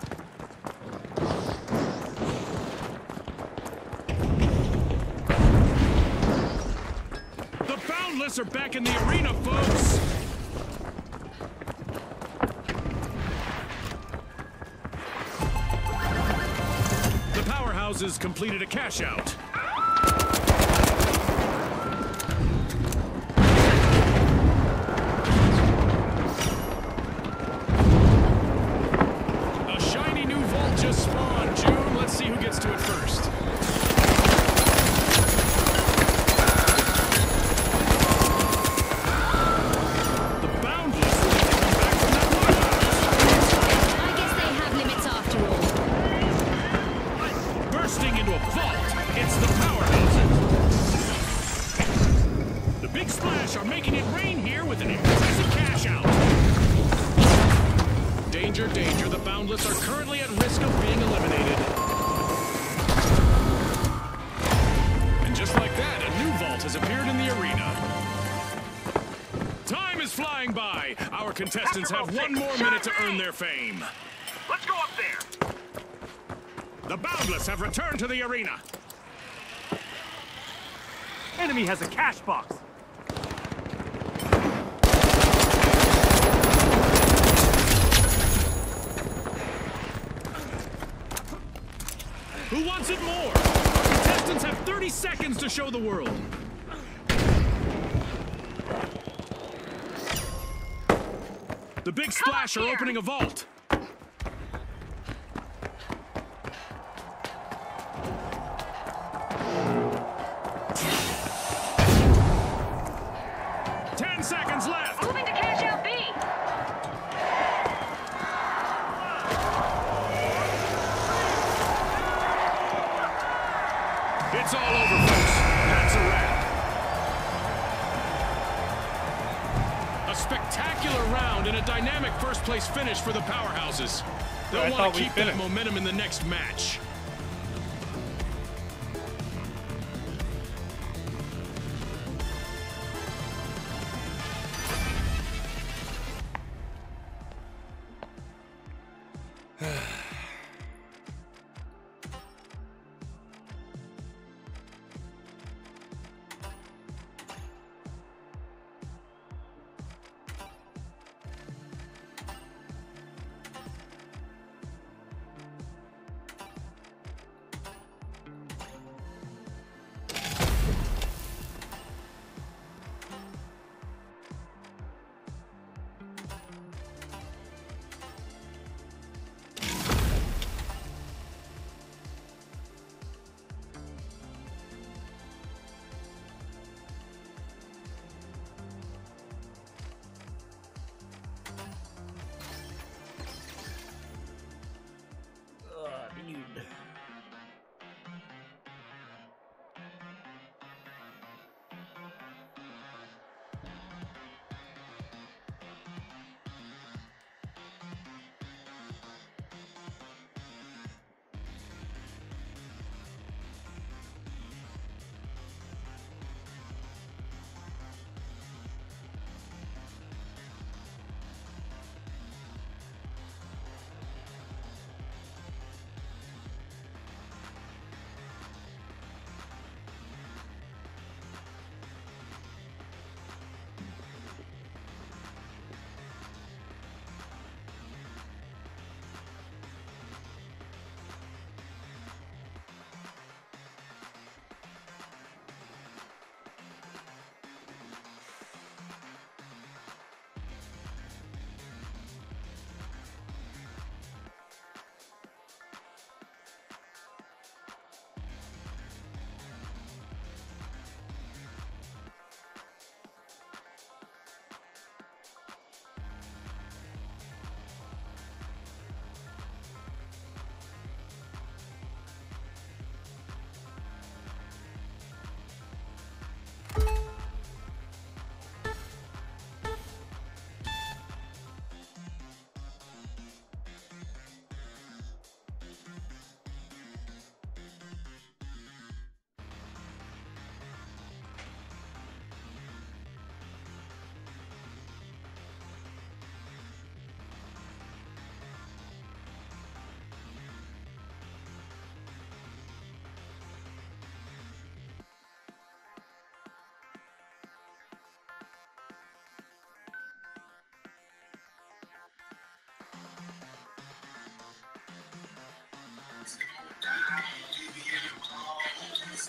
The Boundless are back in the arena, folks! The Powerhouses completed a cash out. Contestants have one more minute to earn their fame. Let's go up there. The boundless have returned to the arena. Enemy has a cash box. Who wants it more? Our contestants have 30 seconds to show the world. The Big Splash are opening a vault. I want thought to we keep that finished. momentum in the next match.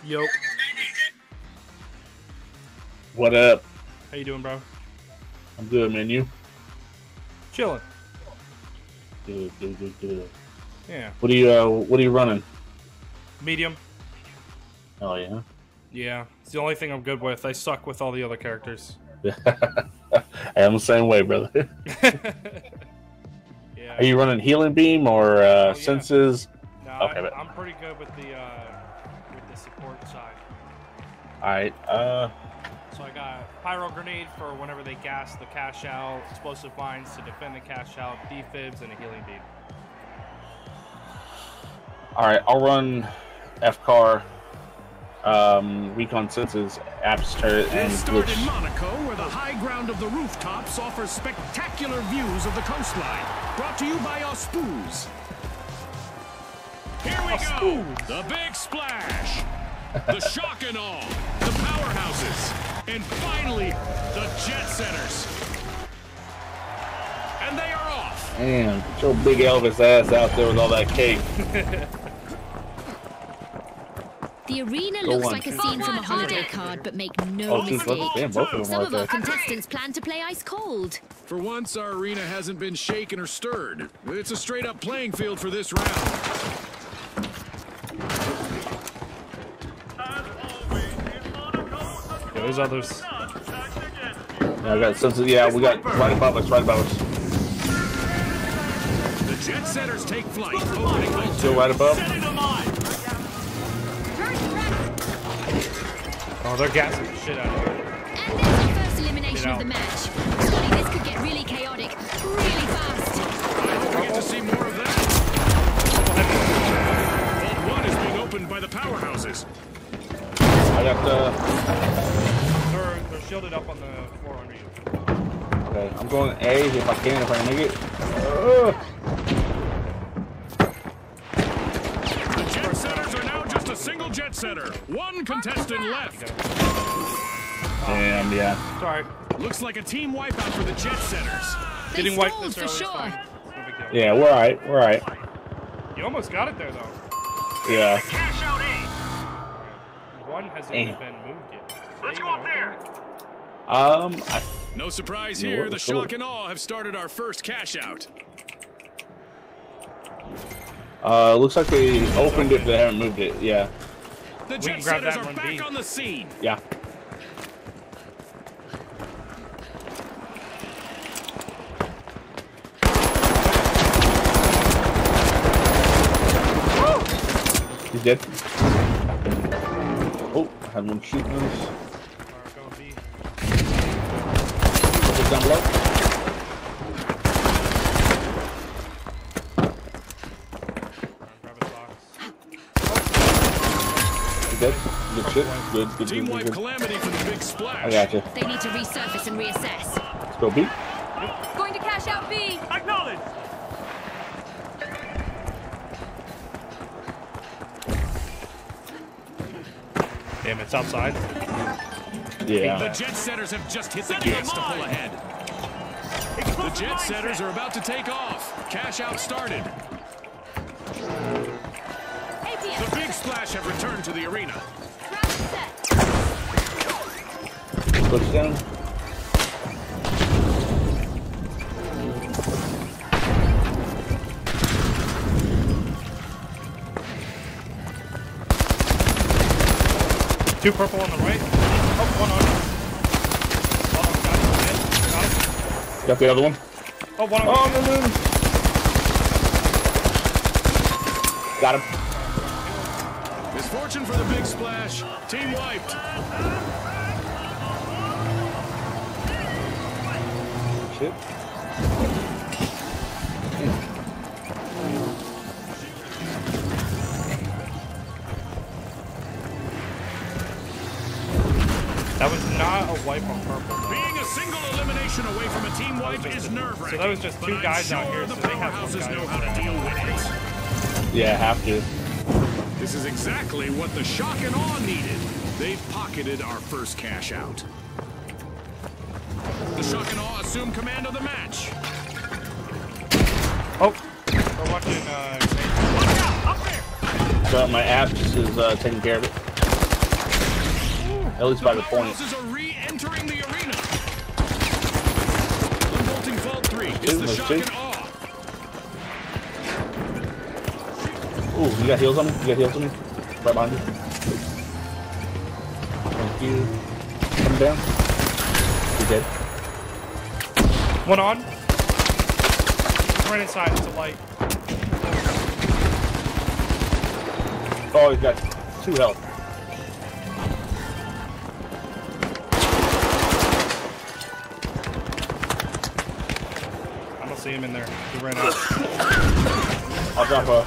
Yo, What up? how you doing, bro? I'm good, man. You? Chilling. Good, good, good, good. Yeah. What are you? Uh, what are you running? Medium. Oh yeah. Yeah, it's the only thing I'm good with. I suck with all the other characters. [LAUGHS] I'm the same way, brother. [LAUGHS] Yeah. Are you running healing beam or uh, Oh, yeah. senses? For whenever they gas the cash out, explosive mines to defend the cash out, defibs, and a healing beam. All right, I'll run FCAR, um, recon senses, APS turret, and Let's start glitch. in Monaco, where the high ground of the rooftops offers spectacular views of the coastline. Brought to you by OSPUZE. Here we go. The big splash. the shock and awe. The powerhouses. And finally, the jet setters. And they are off. Man, get your big Elvis ass out there with all that cake. The arena Go looks on. like a scene from a holiday card, but make no Oh, mistake. damn, both of them Some are of our contestants plan to play ice cold. For once, our arena hasn't been shaken or stirred. It's a straight up playing field for this round. Those others. Yeah, I got senses. Yeah, we got right above us, right above us. The jet setters take flight. Opening Still right above. Oh, they're gassing the shit out of here. And there's our first elimination Get of the match. Scotty, this could get really chaotic, really fast. I hope we get to see more of that. Vault one is being opened by the powerhouses. I got the. They're, they're shielded up on the floor under you. Okay, I'm going A if I can, if I can make it. Ugh. The jet setters are now just a single jet setter. One contestant left. Damn, yeah. Sorry. Looks like a team wipeout for the jet setters. They Getting wiped stalled this for early is sure. fine. No. Yeah, we're alright, we're alright. You almost got it there, though. Yeah. Cash out A. One hasn't Damn. been moved yet. Let's go up there. Um, I, No surprise here. The cool. shock and awe have started our first cash out. uh, looks like they opened it, but they haven't moved it. Yeah, The jet grab setters that are back B. on the scene. yeah. He's dead. Oh, I had one shooting us. Down below. Alright, grab his box. He's dead. Good shit. Good, good, Team good, wipe good, good. calamity for the big splash. I got you. They need to resurface and reassess. Let's go B. Going to cash out B. Acknowledge. Damn, it's outside. The jet setters have just hit the gas to pull ahead. The jet setters are about to take off. Cash out started. The big splash have returned to the arena. Round. Push down. Two purple on the right. One on. One on. Got. Got. Got the other one. Oh, one on. Oh, no, no. Got him. Misfortune for the big splash. Team wiped. Shit. That was not a wipe on purple. though. Being a single elimination away from a team wipe is nerve-wracking. So that was just two I'm guys out sure here, The so they have powerhouses some know how to deal with it. Yeah, have to. This is exactly what the shock and awe needed. They've pocketed our first cash out. The shock and awe assume command of the match. Oh, we're watching. Uh, Watch out. Up there. So my APS is uh, taking care of it. At least by the point. Powerhouses are re-entering the arena. Unbolting Vault 3 is the shock and awe. Ooh, you got heals on me? You got heals on me? Right behind you. Thank you. Come down. You dead. one on. Right inside. It's a light. Oh, he's got two health. See him in there. He ran out. [COUGHS] I'll drop a.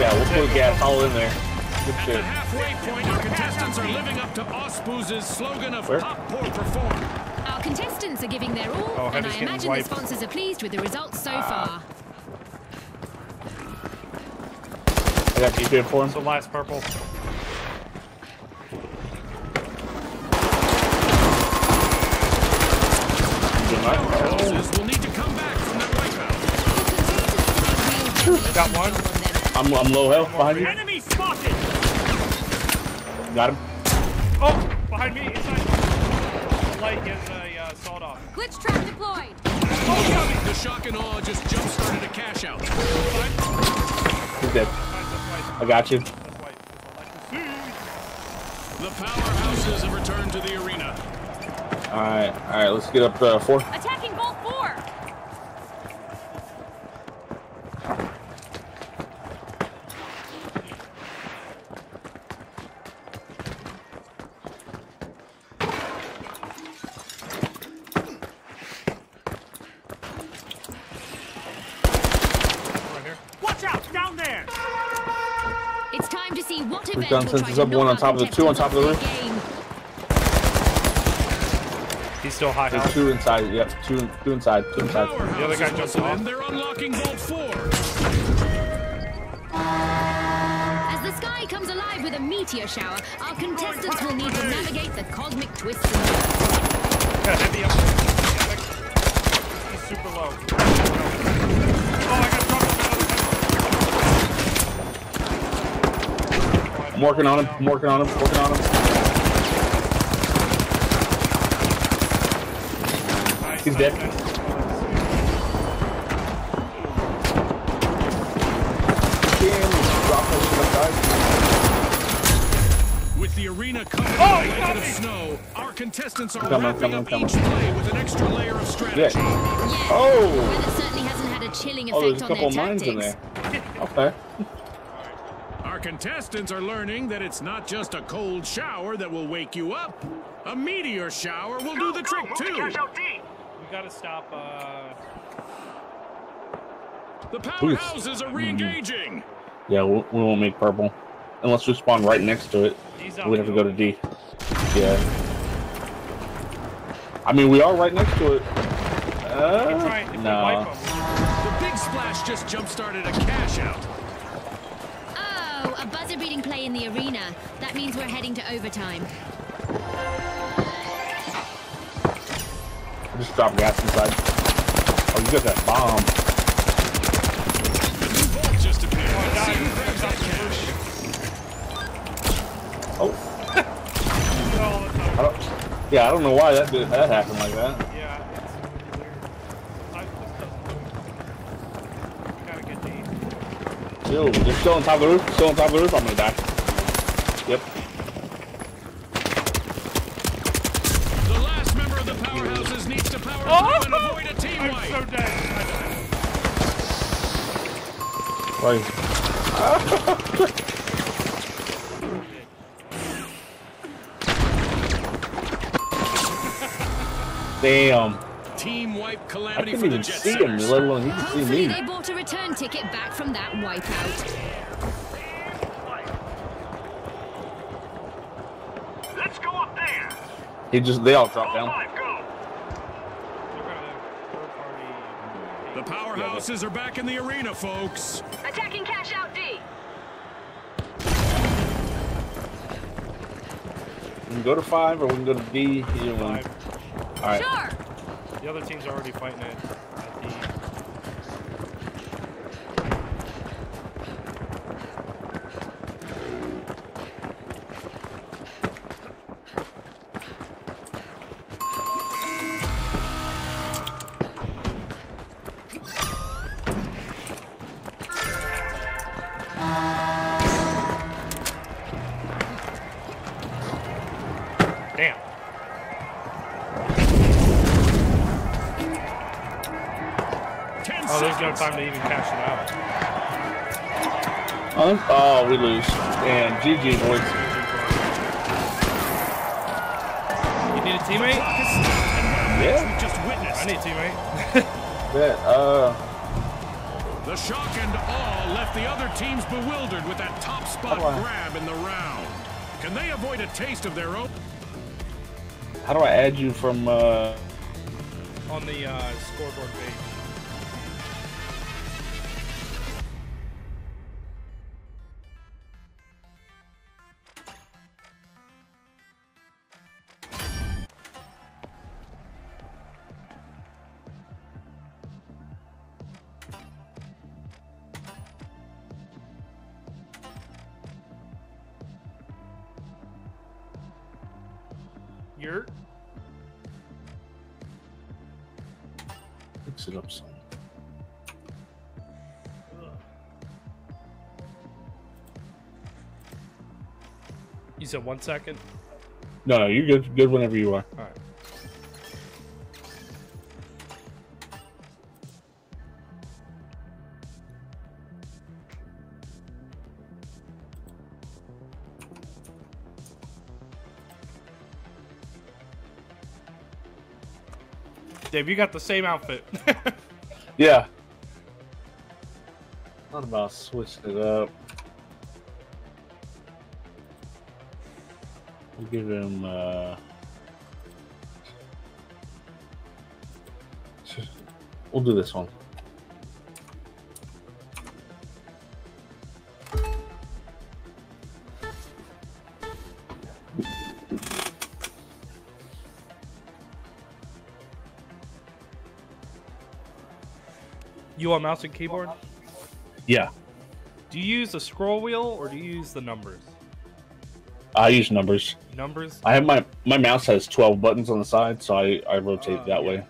Yeah, we'll put gas all in there. Good At the shit. halfway point, our contestants are living up to OSPUZE's slogan of Where? pop, pour, perform. Our contestants are giving their all, Oh, and I imagine wiped. the sponsors are pleased with the results so ah. far. I got you good for him. So last purple. Good night. Houses will need to come back from that wipeout. Got one. I'm, I'm low health behind you. Enemy spotted! Got him. Oh, behind me, inside. The light gets a uh, sawed off. Glitch trap deployed. The shock and awe just jump-started a cash out. He's dead. I got you. The powerhouses have returned to the arena. Alright, alright, let's get up uh, four. Attacking Vault 4. Right here. Watch out! Down there! It's time to see what We've done since try it's up one on top of the- two on top of the roof. off their game. He's still high There's two inside. Yep, two, two inside. Two inside. The other guy Powerhouses jumped off. in, They're unlocking Vault 4. As the sky comes alive with a meteor shower, our contestants will need to navigate the cosmic twists and turns. Heavy up. He's super low. Oh, I got dropped on I'm working on him. I'm working on him. Working on him. He's dead. Damn, drop that shit With the arena covered Oh, in he a got blanket of me! snow, our contestants are Come on, wrapping come up come each play with an extra layer of strategy. Yeah. Oh! Weather certainly hasn't had a chilling Oh, there's effect a on couple their of mines in there. Okay. Our contestants are learning that it's not just a cold shower that will wake you up. A meteor shower will do the trick Move to too. cash out We gotta stop, uh... The powerhouses are re-engaging. Yeah, we, we won't make purple. Unless we spawn right next to it. He's out We'd have to go to D. Yeah. I mean, we are right next to it. Keep Uh, trying. If we no. wipe him, The big splash just jump-started a cash out. A buzzer beating play in the arena. That means we're heading to overtime. Just drop gas inside. Oh, you got that bomb. Oh. [LAUGHS] I. Yeah, I don't know why that that happened like that. Yeah, it's weird. I just doesn't- Gotta get D. Yo, they're still on top of the roof. Still on top of the roof. I'm gonna die. Yep. The last member of the powerhouses needs to power Oh! through and avoid a team I'm wipe. so dead. Right. [LAUGHS] Damn. Team wipe I calamity couldn't for the even Jet see him, let alone he could see Hopefully me. they bought a return ticket back from that wipeout. Let's go up there! He just, they all dropped down. go! They're gonna third party. The powerhouses are back in the arena, folks. Attacking cash out D. We can go to five or we can go to D. Either one. Five. All right. Sure. The other team's already fighting it we lose. Damn, GG, boys. You need a teammate? Yeah. We just I need a teammate. [LAUGHS] Bet. Uh, The shock and awe left the other teams bewildered with that top spot How do I- grab in the round. Can they avoid a taste of their own? How do I add you from? Uh... On the uh, scoreboard page. One second? No, no, you're good. Good whenever you are. Alright. Dave, you got the same outfit. [LAUGHS] Yeah. Thought about switching it up. We'll give him. uh We'll do this one. you on mouse and keyboard? Yeah, Do you use the scroll wheel or do you use the numbers? I use numbers. Numbers? I have my my mouse has twelve buttons on the side, so I I rotate Uh, that yeah. way.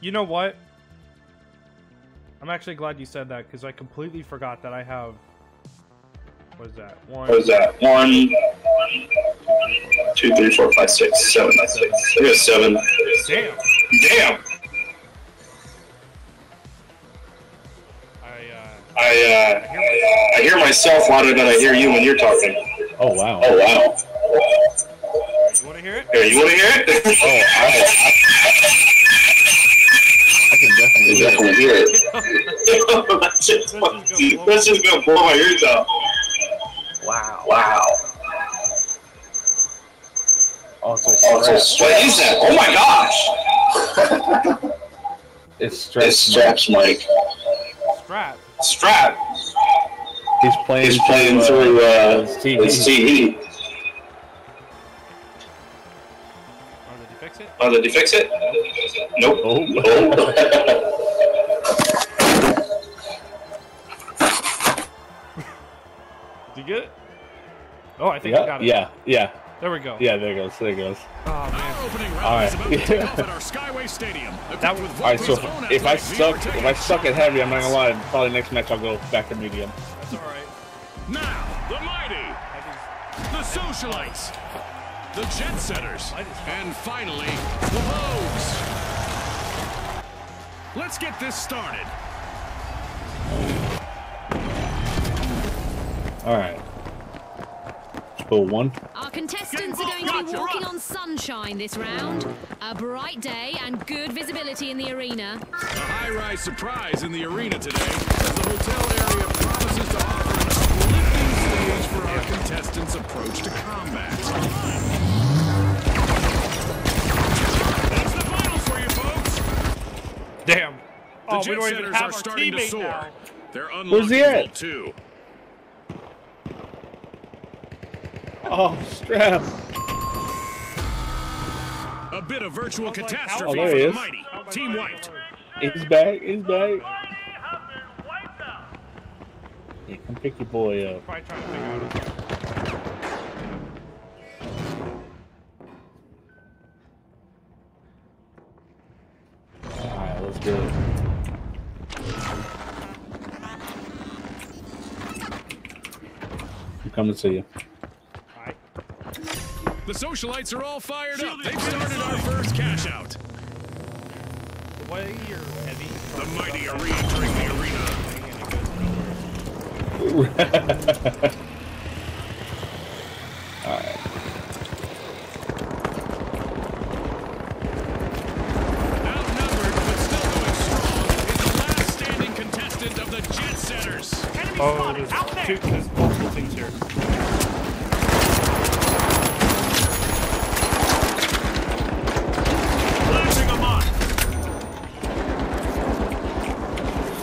You know what? I'm actually glad you said that because I completely forgot that I have. What is that? One. What is that? One, two, three, four, five, six, seven. I got seven. Damn. Damn! I uh, I uh, I hear myself louder than I hear you when you're talking. Oh wow! Oh wow! You want to hear it? Here, you want to hear it? Oh, I, [LAUGHS] I can definitely. Hear it. definitely hear it. That's just fucking- That's just gonna blow my ears out. Wow! Wow! Oh, it's, Oh, it's a- what is that? Oh my gosh! [LAUGHS] it's stretched. It's straps, Mike. Strap. Strap. He's playing. He's playing uh, through uh, his TV. his TV. Oh, did he fix it? Nope. Oh. [LAUGHS] Did you get it? Oh, I think I got it. yeah, yeah, There we go. yeah. There it goes. There it goes. Oh, man. Our opening round All right. is about to take off at our [LAUGHS] Skyway Stadium. That was All right, so if, if I suck, if I suck at heavy, I'm not gonna lie. Probably next match I'll go back to medium. That's all right. Now, the mighty, the socialites, the jet setters, and finally, the Vogues. Let's get this started. All right. Let's one. Our contestants are going to be walking on sunshine this round. A bright day and good visibility in the arena. A high-rise surprise in the arena today, as the hotel area promises to offer an uplifting stage for our contestants' approach to combat. Damn. The Oh, we don't even have are our starting to soar. now. They're Where's he unlockable at? too. Oh, strap. A bit of virtual like, catastrophe Oh, there for he the is. mighty. Team wiped. He's back. He's back. Yeah, come pick your boy up. Probably trying to figure out. All right, let's do it. I'm coming to you. Alright. The socialites are all fired up. They've started our first cash out. Way or heavy. The mighty are re-entering the arena. [LAUGHS] Outnumbered, but still going strong, is the last standing contestant of the Jet Oh, there's Out there. two. There's multiple things here. Flashing them on.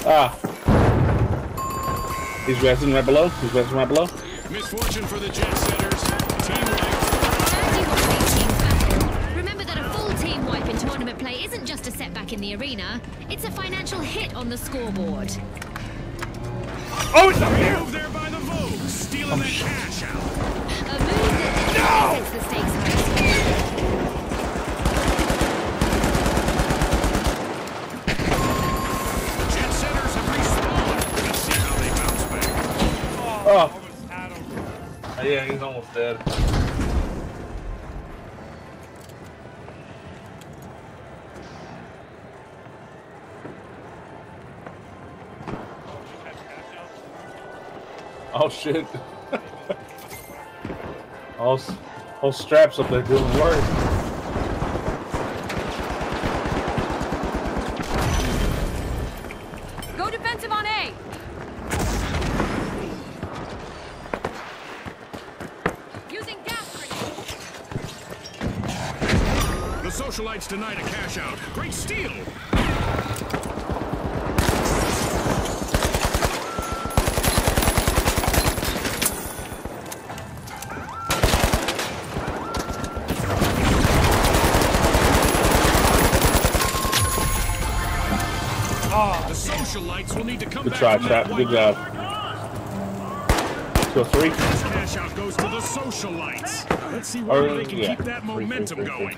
Ah. He's resting right below. He's resting right below. Misfortune for the jet setters. Team wipe. Remember that a full team wipe in tournament play isn't just a setback in the arena, it's a financial hit on the scoreboard. Oh, it's up here. Move there by the Vogue, stealing oh, that cash out. A move that definitely sets the stakes high. Jet setters have respawned. Let's see how they bounce back. Oh, Oh. almost had him. Yeah, he's almost dead. Oh shit. [LAUGHS] all, all straps up there doing work. Try, that Good job. Go three. Oh, cash out goes to the socialites. Let's see whether Or, they can yeah, keep that three, three, momentum three, three. going.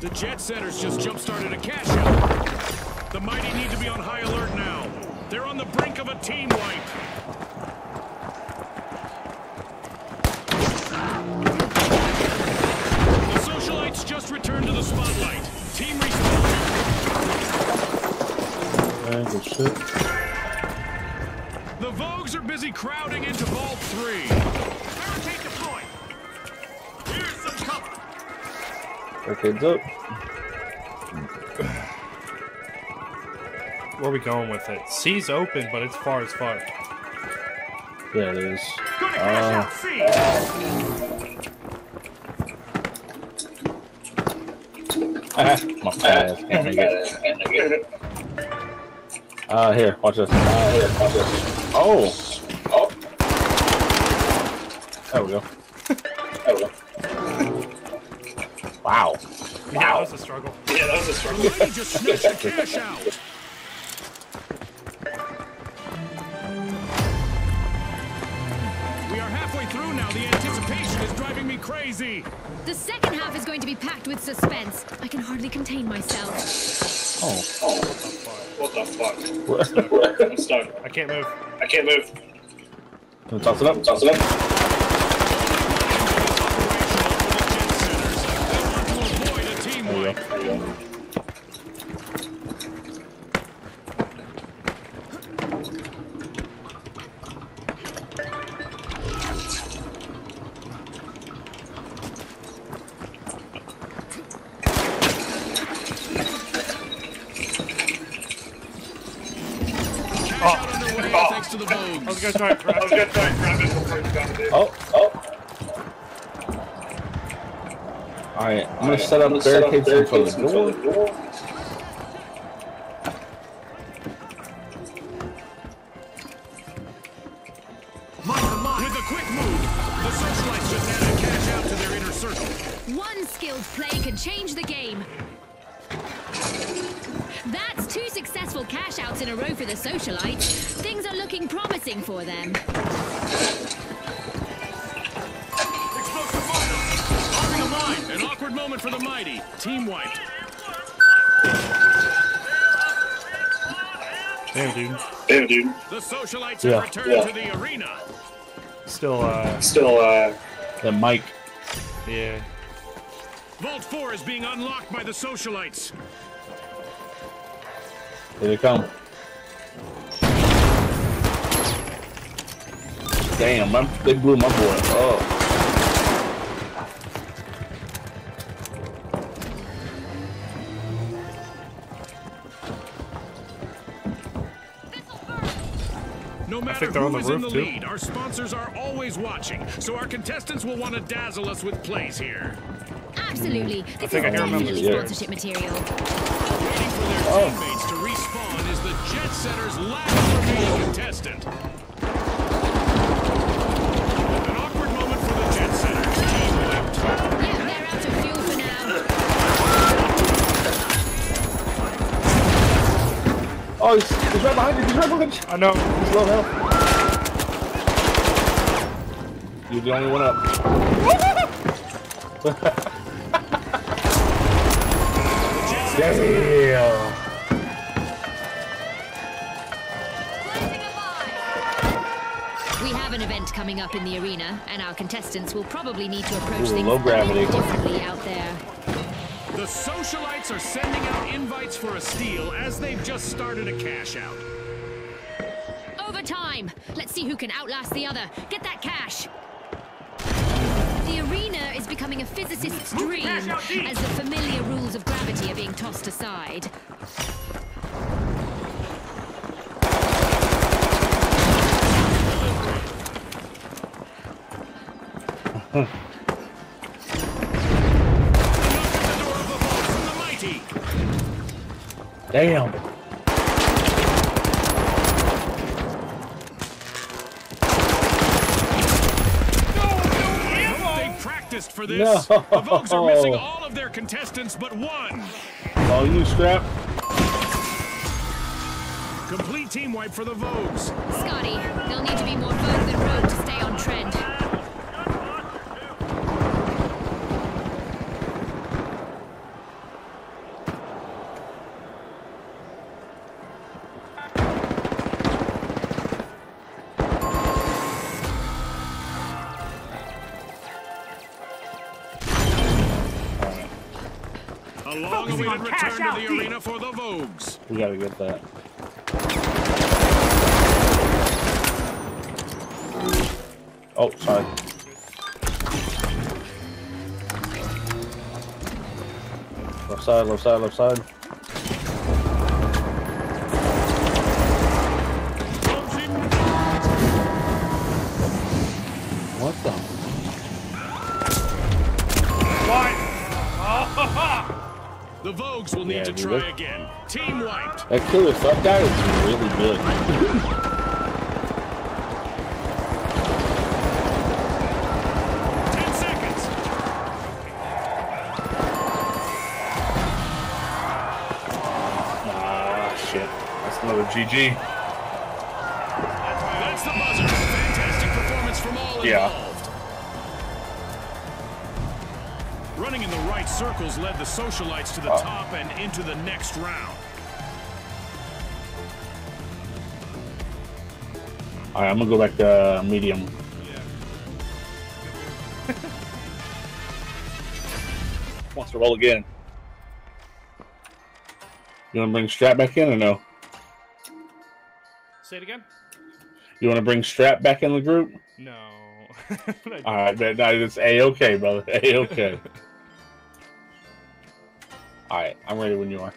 The jet setters just jump-started a cash out. The mighty need to be on high alert now. They're on the brink of a team wipe. The socialites just returned to the spotlight. Good shit. The Vogues are busy crowding into Vault 3. Barricade deployed. Here's some cover. Arcade's up. Where are we going with it? C's open, but it's far as fuck. Yeah, it is. Gonna crash Uh, out C. Ah, [LAUGHS] my fat ass can't make it. Uh, here, watch this. Uh, here, watch this. Oh! Oh! There we go. There we go. Wow. Yeah, that was a struggle. Yeah, that was a struggle. The mighty just snatched a cash out. We are halfway through now. The anticipation is driving me crazy. The second half is going to be packed with suspense. I can hardly contain myself. Oh. What the fuck? What? I'm stuck. I can't move. I can't move. Can we toss it up? Toss it up? Gonna set up barricades in front of the door. That Mike. yeah. Vault 4 is being unlocked by the socialites. Here they come. Damn, my, they blew my boy up. This'll matter think they're on the roof, the too. lead, our sponsors are always watching, so our contestants will want to dazzle us with plays here. Absolutely. This think I is hear 'em definitely upstairs. sponsorship material. Waiting for their oh. teammates to respawn is the Jet Setter's last remaining contestant. An awkward moment for the Jet Setters. Team wiped. Yeah, they're out of fuel for now. Oh, he's, he's right behind you. He's right behind you. I know. He's low health. You're the only one up. Damn. Closing a mine. We have an event coming up in the arena, and our contestants will probably need to approach Ooh, things low gravity. differently out there. The socialites are sending out invites for a steal as they've just started a cash out. Overtime! Let's see who can outlast the other. Get that cash! The arena is becoming a physicist's dream cash out deep. as the familiar rules of gravity are being tossed aside. The door of the vault from the mighty. Damn. I hope they practiced for this. No. The Vogues are missing all of their contestants but one. Oh, you strap. Complete team wipe for the Vogues. Scotty, they'll need to be more Vogue than Rogue to stay on trend. A long-awaited on cash return out to the deep. arena for the Vogues. We gotta get that. Oh, sorry. Left side, left side, left side. The Vogues will need Yeah, to try again. Team wiped. That killer fuck guy is really good. Ten seconds. Ah, shit. That's another GG. That's the buzzer. Fantastic performance from all involved. Yeah. Running in the right circles led the socialites to the Oh. top and into the next round. Alright, I'm gonna go back to uh, medium. Wants to roll again. You wanna bring Strap back in or no? Say it again. You wanna bring Strap back in the group? No. [LAUGHS] Alright, man, no, it's A-okay, brother. A-okay. [LAUGHS] Alright, I'm ready when you are.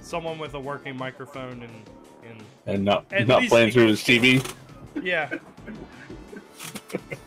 Someone with a working microphone and, and And not, not playing through his TV. Yeah. [LAUGHS]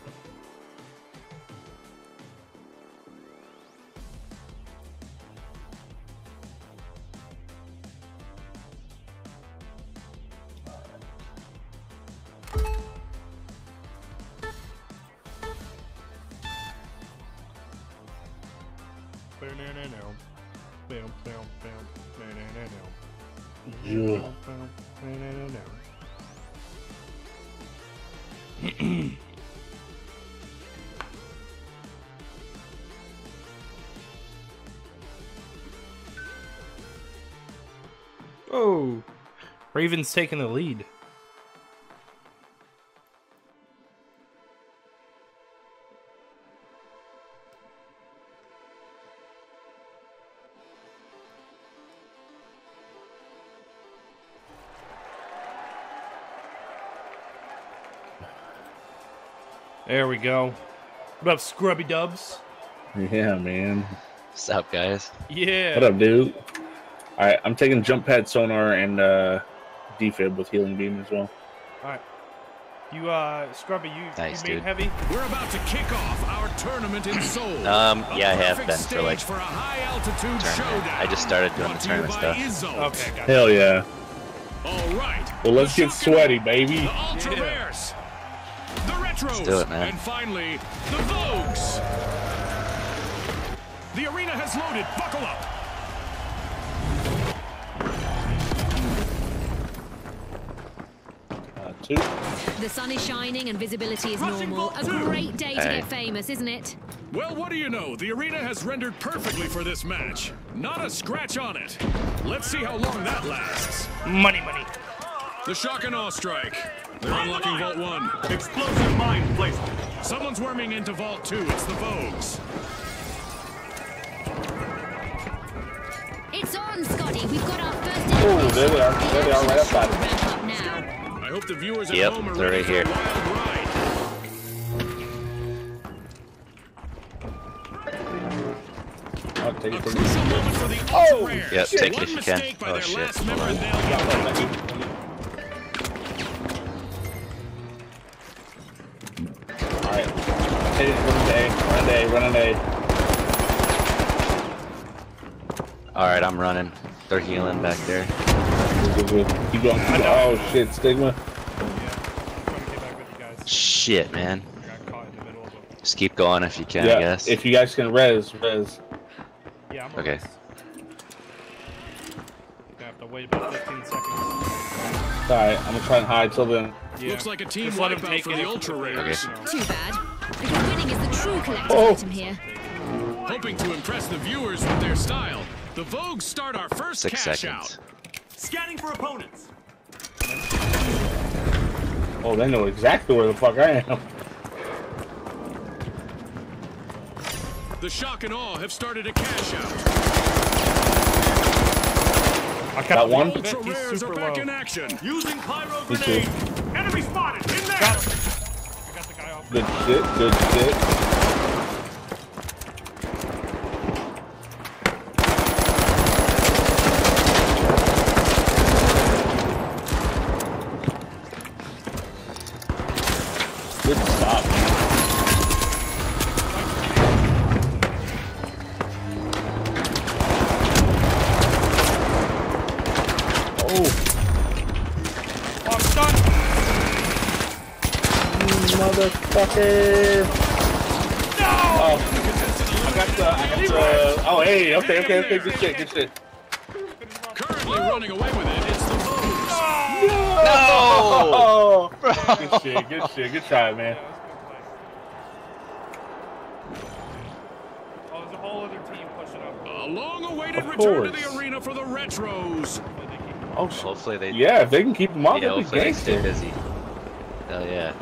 Raven's taking the lead. There we go. What up, Scrubby Dubs? Yeah, man. What's up, guys? Yeah. What up, dude? All right, I'm taking jump pad sonar and uh, defib with healing beam as well. All right. You, uh, Scrubby, you, Nice, you main dude. heavy? We're about to kick off our tournament in [CLEARS THROAT] Seoul. Um, yeah, I have been for, like, for a high altitude tournament. showdown. I just started doing the tournament stuff. Izzo. Okay, got it. Hell yeah! All right. Well, let's get sweaty, baby. The Ultra Rares. The Retros. do it, man. And finally, the Vogues. The arena has loaded. Buckle up. Two. The sun is shining and visibility is Rushing normal. A great day to Hey. get famous, isn't it? Well, what do you know? The arena has rendered perfectly for this match. Not a scratch on it. Let's see how long that lasts. Money, money. The shock and awe strike. They're unlocking Vault 1. Explosive mine placement. Someone's worming into Vault 2. It's the Vogues. It's on, Scotty. We've got our first. Oh, there they are. There they are, right outside. Hope the viewers at Yep, home are they're right here. a wild ride. Oh, take it, take it. moment for the Oh, Ultra Rares. Yep, take it if you can. Oh, shit. Hold on. and they'll Yeah, get thank you. All right. Hey, run an A, run an A, run an A. All right, I'm running. They're healing back there. Going. Keep going. Oh shit, stigma. Yeah. I'm trying to get back with you guys. Shit, man. I got caught in the middle of man. Just keep going if you can, yeah. I guess. If you guys can res, res. Yeah, I'm Okay. almost. Gonna have to wait about 15 seconds. All right, I'm gonna try and hide till then. Yeah. Looks like a team Just let him wipeout take for it the if- Ultra if- Rares. you know. Too bad. Because winning is the true collector's Oh. item here. Hoping to impress the viewers with their style, the Vogues start our first Six cash seconds. out. Scanning for opponents. Oh, they know exactly where the fuck I am. The shock and awe have started a cash out. I kept Got one? the Ultra Rares are super back low. in action. Using pyro grenade. Enemy spotted. In there. Got him. I got the guy off. Good shit, good shit. Motherfucker! Oh, I got the, I got the. Oh, hey, okay, okay, okay, good shit, good shit. Currently running away with it, it's the Vogues. No! Oh, good shit, good shit, good try, man. Oh, there's a whole other team pushing up. A long-awaited return to the arena for the Retros. Oh, shit. Hopefully they. Yeah, if they can keep them off, Yeah, they'll be hopefully stay gangster. busy. Hell yeah.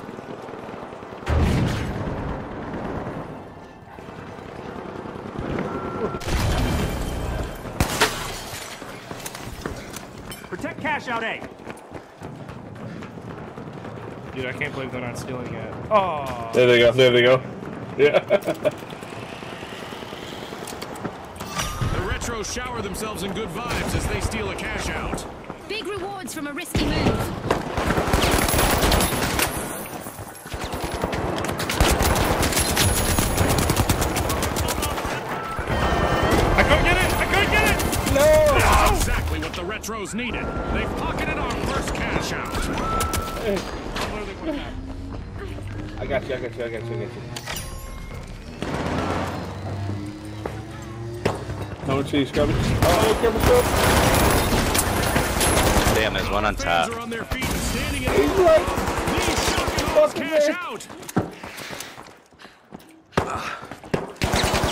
Protect cash out A. Dude, I can't believe they're not stealing it. Oh, There they go, there they go. Yeah. The Retros shower themselves in good vibes as they steal a cash out. Big rewards from a risky move. Retros needed. They've pocketed our first cash out. I'm literally. I got you, I got you, I got you, I got you. No cheese, Scrubby. Oh, careful, Scrubby. Damn, there's one on top. On their feet and standing in He's awe. right. These shock Fucking cash man. out.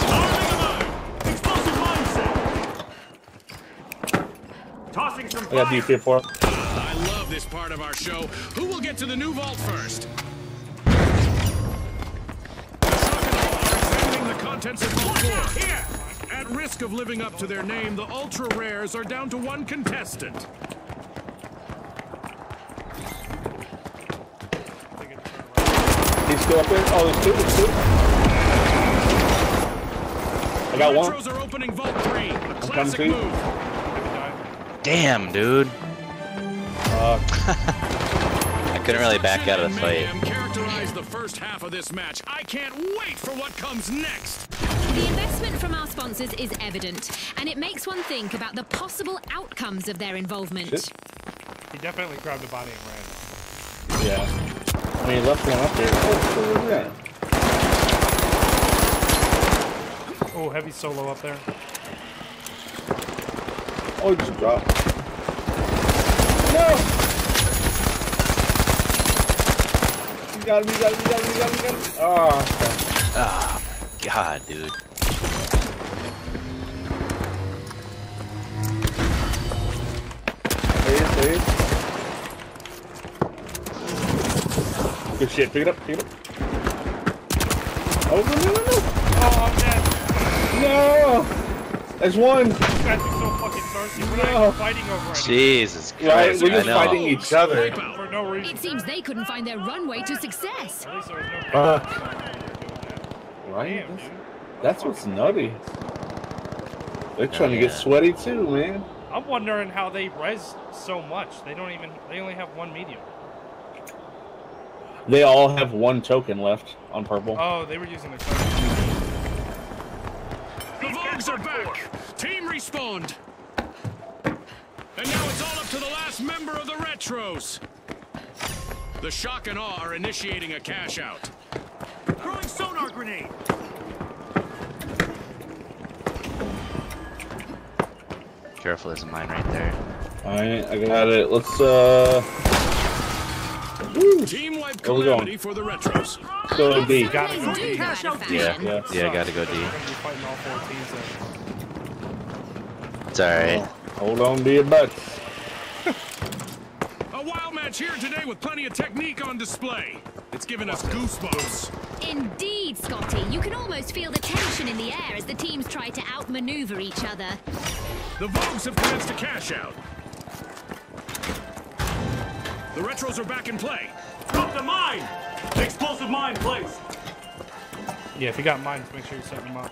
Arming a mine. Explosive mine set. Tossing some I got fire. deep here for I love this part of our show. Who will get to the new vault first? The Shock and Awe are examining the contents of Vault 4. Here. At risk of living up to their name, the Ultra Rares are down to one contestant. He's still up there. Oh, there's two, there's two. I got one. Retros are opening Vault 3. A classic move. Damn, dude. Uh, I couldn't really back out of the fight. Characterized the first half of this match. I can't wait for what comes next. The investment from our sponsors is evident, and it makes one think about the possible outcomes of their involvement. Shit. He definitely grabbed a body and ran. yeah. I mean, left one up there. Oh, so? Oh, heavy solo up there. Oh, he just dropped. No! You got him, you got him, you got him, you got him, you got him. Oh, okay. Ah, God, dude. There he is. Good shit, pick it up, pick it up. Oh, no, no, no, no! Oh, I'm dead. No! There's one! These guys are so fucking thirsty. We're not No. even fighting over anything. Jesus Christ, Right, we're I just know. fighting each other. For no reason. It seems they couldn't find their runway to success. At least there was no Uh, right? dude. That's, that's what's nutty. They're trying to get sweaty too, man. I'm wondering how they res so much. They don't even. They only have one medium. They all have one token left on purple. Oh, they were using the. The Vogues are back. Team respawned. And now it's all up to the last member of the Retros. The Shock and Awe are initiating a cash out. Throwing sonar grenade. Careful, there's a mine right there. Alright, I got it. Let's, uh. Woo! Team wipe Where we going? calamity for the Retros. Go to D. Gotta Things go do D. go out Yeah. Yeah. yeah, gotta go D. We're gonna be fighting all four teams. Then. It's alright. Hold on to your butts. A wild match here today with plenty of technique on display. It's giving us goosebumps. Indeed, Scotty. You can almost feel the tension in the air as the teams try to outmaneuver each other. The Vogues have commenced a cash out. The Retros are back in play. Drop the mine. Explosive mine placed. Yeah, if you got mines, make sure you set them up.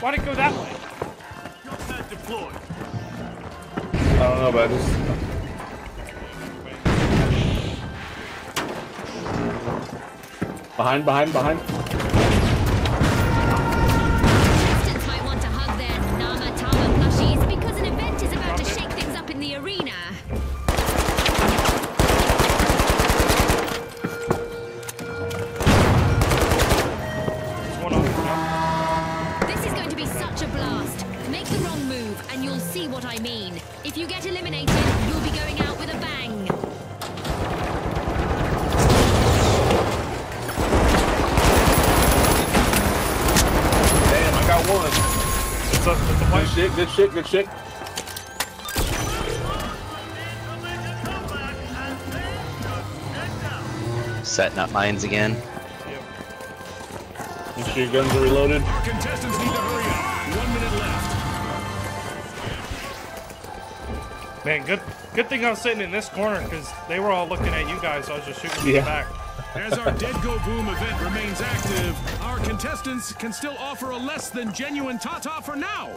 Why'd it go that way? Your pad deployed. I don't know, but I just. Behind, behind, behind. You get eliminated, you'll be going out with a bang. Damn, I got one. It's a, it's a Good shit, good shit, good shit. Setting up mines again. Make sure your guns are reloaded. Contestants need to Man, good good thing I was sitting in this corner because they were all looking at you guys. So I was just shooting from Yeah. the back. As our Dead Go Boom event remains active, our contestants can still offer a less than genuine Tata for now,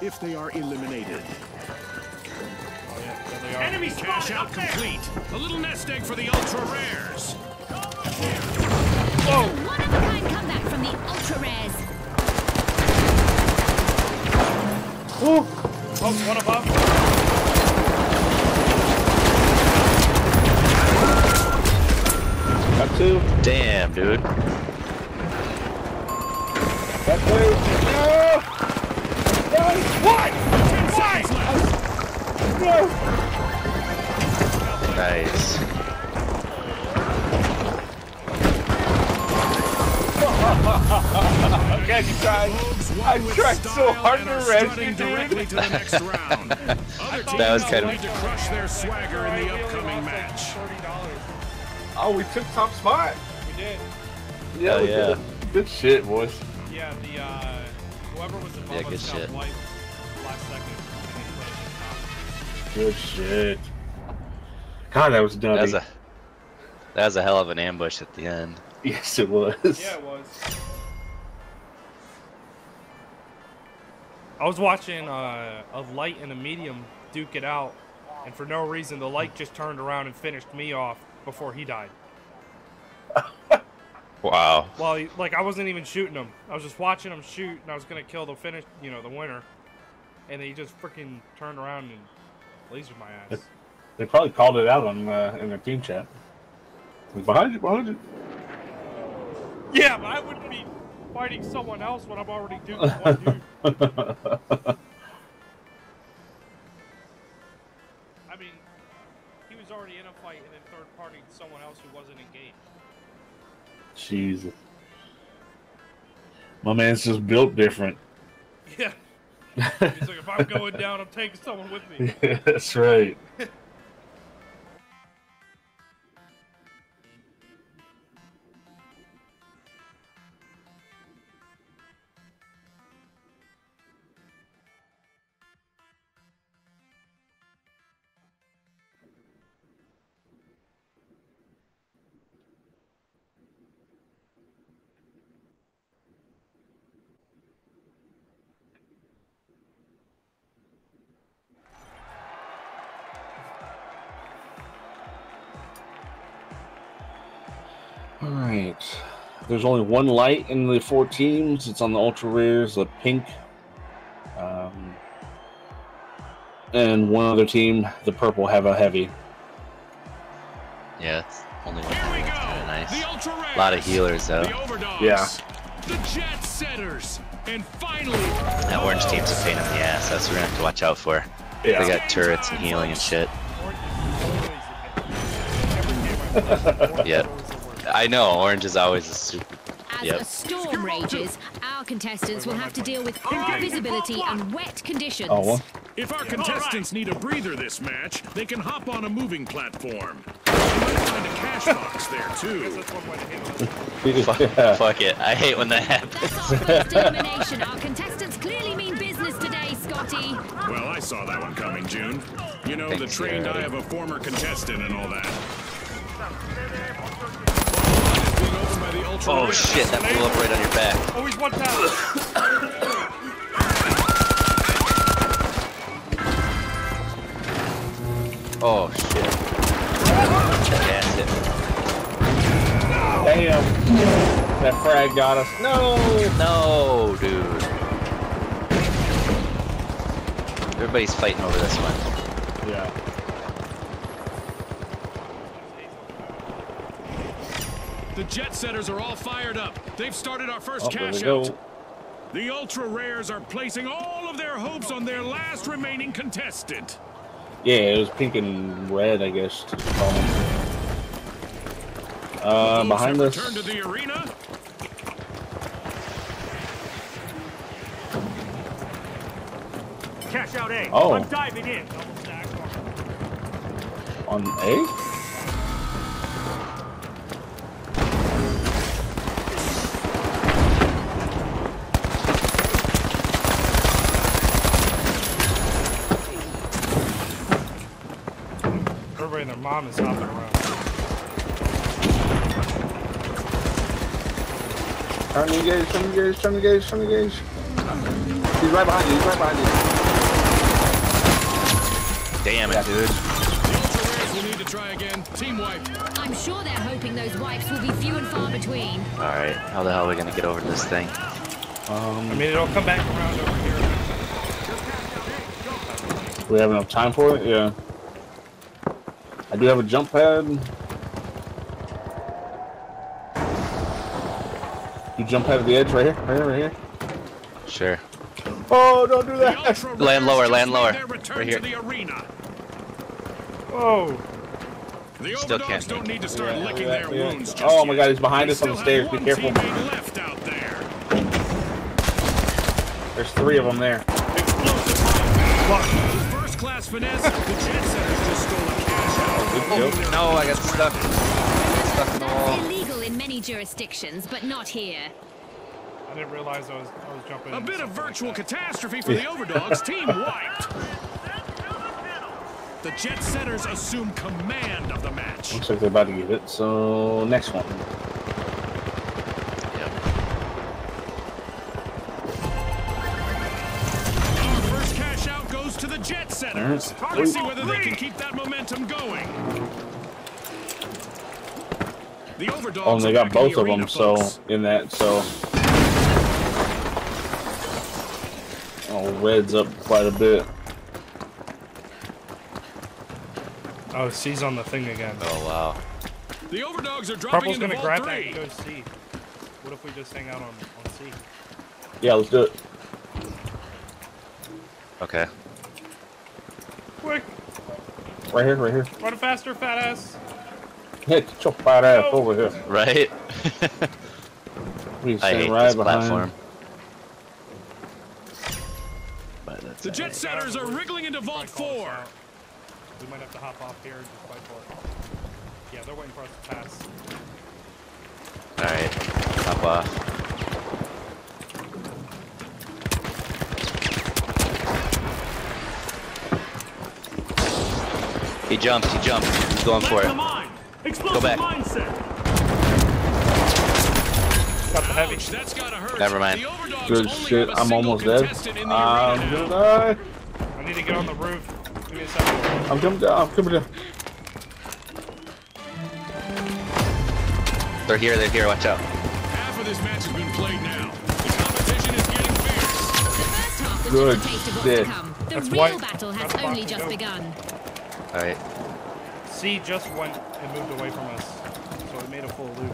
if they are eliminated. Oh yeah, there they are. Enemy Cash out up there. complete. A little nest egg for the ultra rares. Whoa! One of a kind comeback from the ultra rares. Oh, one above. Got two. Damn, dude. Got two. No! What? Ten seconds left. No! Nice. Okay, you tried. I tried so hard to are res dude. directly to the next round. Other That was kind of- to crush their swagger in the upcoming match. Thirty dollars. Oh, we took top spot. We did. Yeah, Hell we yeah. did. Good shit, boys. Yeah, the uh, whoever was above Yeah, us good got shit. wiped last second. and they played Good shit. God, that was That was a that was a hell of an ambush at the end. Yes, it was. Yeah, it was. I was watching uh, a light and a medium duke it out, and for no reason, the light just turned around and finished me off before he died. [LAUGHS] Wow. Well, he, like I wasn't even shooting him. I was just watching him shoot, and I was gonna kill the finish, you know, the winner, and he just freaking turned around and lasered my ass. They probably called it out on uh, in their team chat. Behind you, behind you. Yeah, but I wouldn't be fighting someone else when I'm already doing one dude. [LAUGHS] Jesus. My man's just built different. Yeah. He's like, if I'm going down, I'm taking someone with me. [LAUGHS] That's right. [LAUGHS] right. There's only one light in the four teams. It's on the ultra rares, the pink. Um, and one other team, the purple, have a heavy. Yeah, it's only one. Here we It's go. kind of nice. The. A lot of healers though. The. Yeah. The jet setters. And finally, That orange team's a pain in the ass. That's what we're gonna have to watch out for. Yeah. They got turrets and healing and shit. [LAUGHS] Yep. I know, orange is always a super. As Yep. a storm rages, our contestants will have to deal with invisibility and wet conditions. Oh, well. if our contestants need a breather this match, they can hop on a moving platform. They might find a cash [LAUGHS] box there too. That's one way to handle it. [LAUGHS] Fuck, Yeah. fuck it. I hate when that happens. That's [LAUGHS] our first elimination. Our contestants clearly mean business today, Scotty. Well, I saw that one coming, June. You know, the trained eye of a former contestant and all that. Oh rares. shit, that blew up right on your back. Oh, Always one down. Oh shit. Gas it. Damn. That frag got us. No. No, dude. Everybody's fighting over this one. The jet setters are all fired up. They've started our first there cash out. go. The ultra rares are placing all of their hopes on their last remaining contestant. Yeah, it was pink and red, I guess. To. Uh, behind have us. returned to the arena. Cash out A. Oh. I'm diving in. On A? Mom is hopping around. Turn to engage, turn to engage, turn to engage, turn to engage. He's right behind you, he's right behind you. Damn it, dude. The ultra rares will need to try again. Team wipe. I'm sure they're hoping those wipes will be few and far between. Alright, how the hell are we gonna get over to this thing? Um, I mean, it'll come back around over here. We have enough time for it? Yeah. I do have a jump pad. You jump pad at the edge right here, right here, right here. Sure. Oh, don't do that. Land lower, land lower. Right here. to the arena. Whoa. The Still overdogs can't don't need to start Yeah, licking yeah, their yeah. wounds just Oh my. God, he's behind They us on the stairs. Be careful. left out there. There's three of them there. First class finesse. Cash out. No, I got stuck. Stuck in the wall. That's illegal in many jurisdictions, but not here. I didn't realize I was, I was jumping. A bit of something like virtual catastrophe for the overdogs. [LAUGHS] Team wiped. The jet setters assume command of the match. Looks like they're about to get it. So next one. Jet setters. Let's see whether they can keep that momentum going. The overdogs Oh, and they got both the of arena, them, so in that, so. Oh, Red's up quite a bit. Oh, C's on the thing again. Oh wow. The overdogs are dropping Purple's into gonna vault grab that and go C. What if we just hang out on, on C? Yeah, let's do it. Okay. Quick! Right here, right here. Run faster, fat ass! Yeah, get your fat ass over here. Right? [LAUGHS] I hate right this behind. platform. But that's The jet setters are wriggling into vault Probably call us four. We might have to hop off here and just fight for it. Yeah, they're waiting for us to pass. Alright. Hop off. He jumped, he jumped. He's going for Plant the it. mine. Explosive back. mindset. Got the heavy. That's gotta hurt. Never mind. Good shit, have a I'm almost dead. contestant in the I'm gonna die. I need to get on the roof. Give me a second. I'm coming down, I'm coming down. They're here, they're here, watch out. Half of this match has been played now. The competition is getting fierce. The first half was Good just a taste of what's shit. to come. The That's real white. battle That's has only just begun. Alright. C just went and moved away from us. So we made a full loop.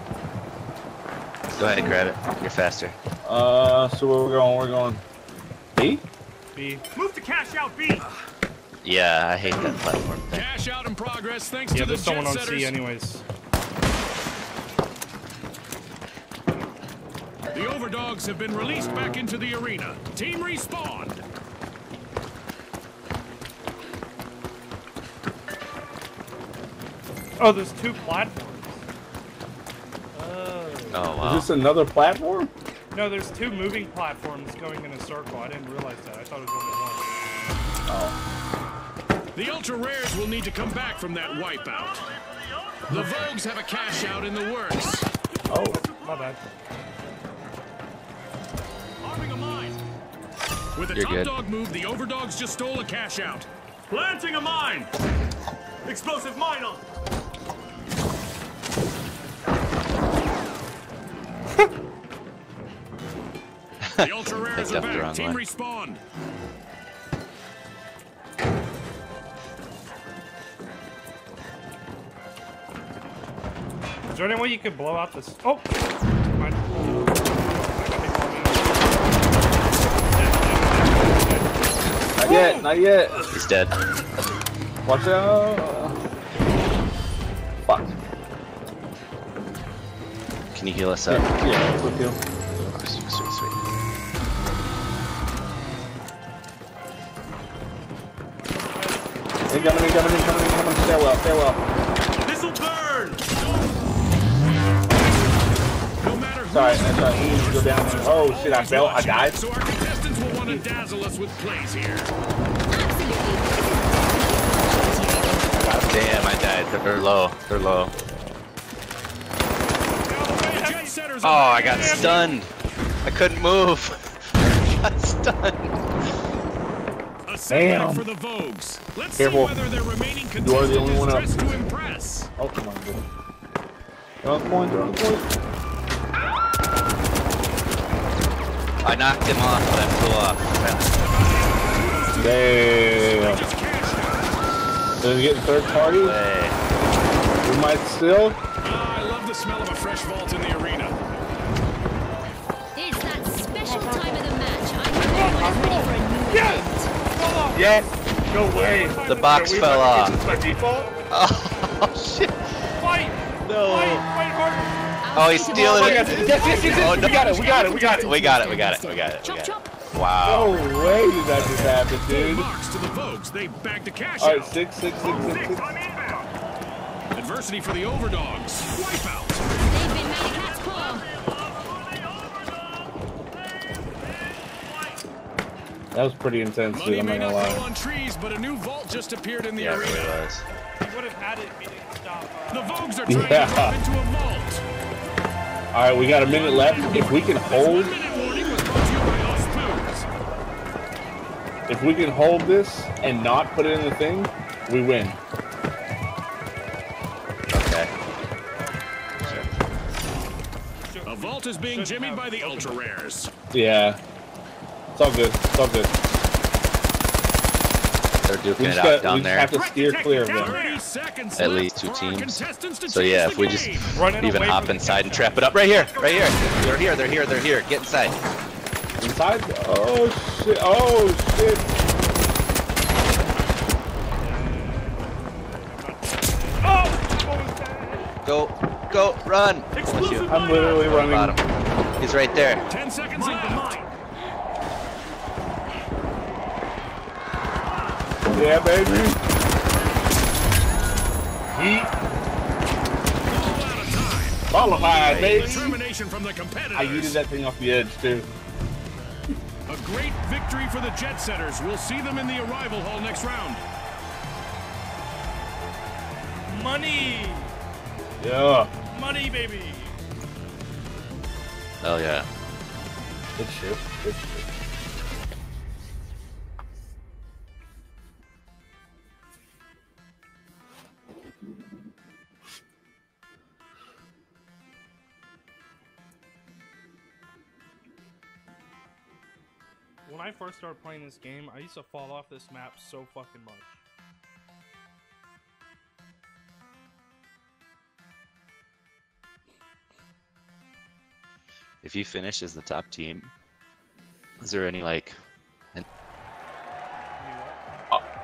Go ahead and grab it. You're faster. Uh, so where we're going? We're going. B? B. Move to cash out B. Yeah, I hate that platform thing. Cash out in progress thanks Yeah, to the there's someone jet on setters. C anyways. The overdogs have been released back into the arena. Team respawned. Oh, there's two platforms. Oh. Oh Is this another platform? No, there's two moving platforms going in a circle. I didn't realize that. I thought it was only one. Oh. The ultra rares will need to come back from that wipeout. The Vogues have a cash out in the works. Oh, oh, My bad. Arming a mine. With a You're top good. dog move, the overdogs just stole a cash out. Planting a mine. Explosive mine on. The ultra rares Picked are back. Team one. respawned. Is there any way you could blow out this? Oh! Not yet, not yet. He's dead. Watch out. Fuck. Can you heal us Yeah, up? yeah, quick kill. Sweet, sweet, sweet. Incoming, incoming, incoming, incoming. Stairwell, stairwell. This'll burn. No matter who Sorry, that's right. He needs to go down. Oh shit, I fell. I died. So our contestants will want to dazzle us with plays here. Absolutely. Damn, I died. They're low. They're low. The Oh, I got in. stunned. I couldn't move. [LAUGHS] I got stunned. A Damn. for the Vogues. Let's Careful. see whether their remaining You are the contestant only one up. to impress. Oh, come on, dude. They're on the point, they're on the point. I knocked him off, but I flew off. Damn. Just cash out. They're getting third party. Way. We might still. Ah, I love the smell of a fresh vault in the arena. It's that time of the match. I hope everyone ready for a new event. Yes. No way! The box fell off. by default? Oh, [LAUGHS] oh, shit. Fight! No. Fight! Fight harder! Oh, he's stealing it. Yes, yes, yes, yes. Oh, no. We got it, we got it, we got it. We got it, we got it, we got it. we got it. chop. Wow. No way did that just happen, dude. marks to the Vogues. They bagged a cash All right, out. six, six, six, six, six. I'm. Adversity for the overdogs. Wipeout. They've been made That was pretty intense, dude. I'm not not gonna lie. on trees, but a new vault just appeared in the Yeah, it arena. really was. He would have had it if he didn't stop. Uh, The Vogues are trying Yeah. to drop into a vault. All right, we got a minute left. If we can hold, one-minute warning was brought to you by Us Foods. If we can hold this and not put it in the thing, we win. Okay. A vault is being jimmied by the ultra rares. Yeah. It's all good. It's all good. They're We duking it out got, down just there. have to steer clear of them. At least two teams. So yeah, if we just. Running even hop inside and trap it up right here, right here. They're here, they're here, they're here. Get inside. Inside? Oh shit! Oh shit! Go, go, run. I'm literally running. Bottom. He's right there. 10 seconds Mine, left. mine. Yeah, baby. Heat. All of time. Qualified, baby. Determination from the competitors. I competitors. yeeted that thing off the edge too. A great victory for the Jet Setters. We'll see them in the arrival hall next round. Money! Yeah. Money, baby! Oh yeah. Good shit. Good shit. I first started playing this game, I used to fall off this map so fucking much. If you finish as the top team, is there any like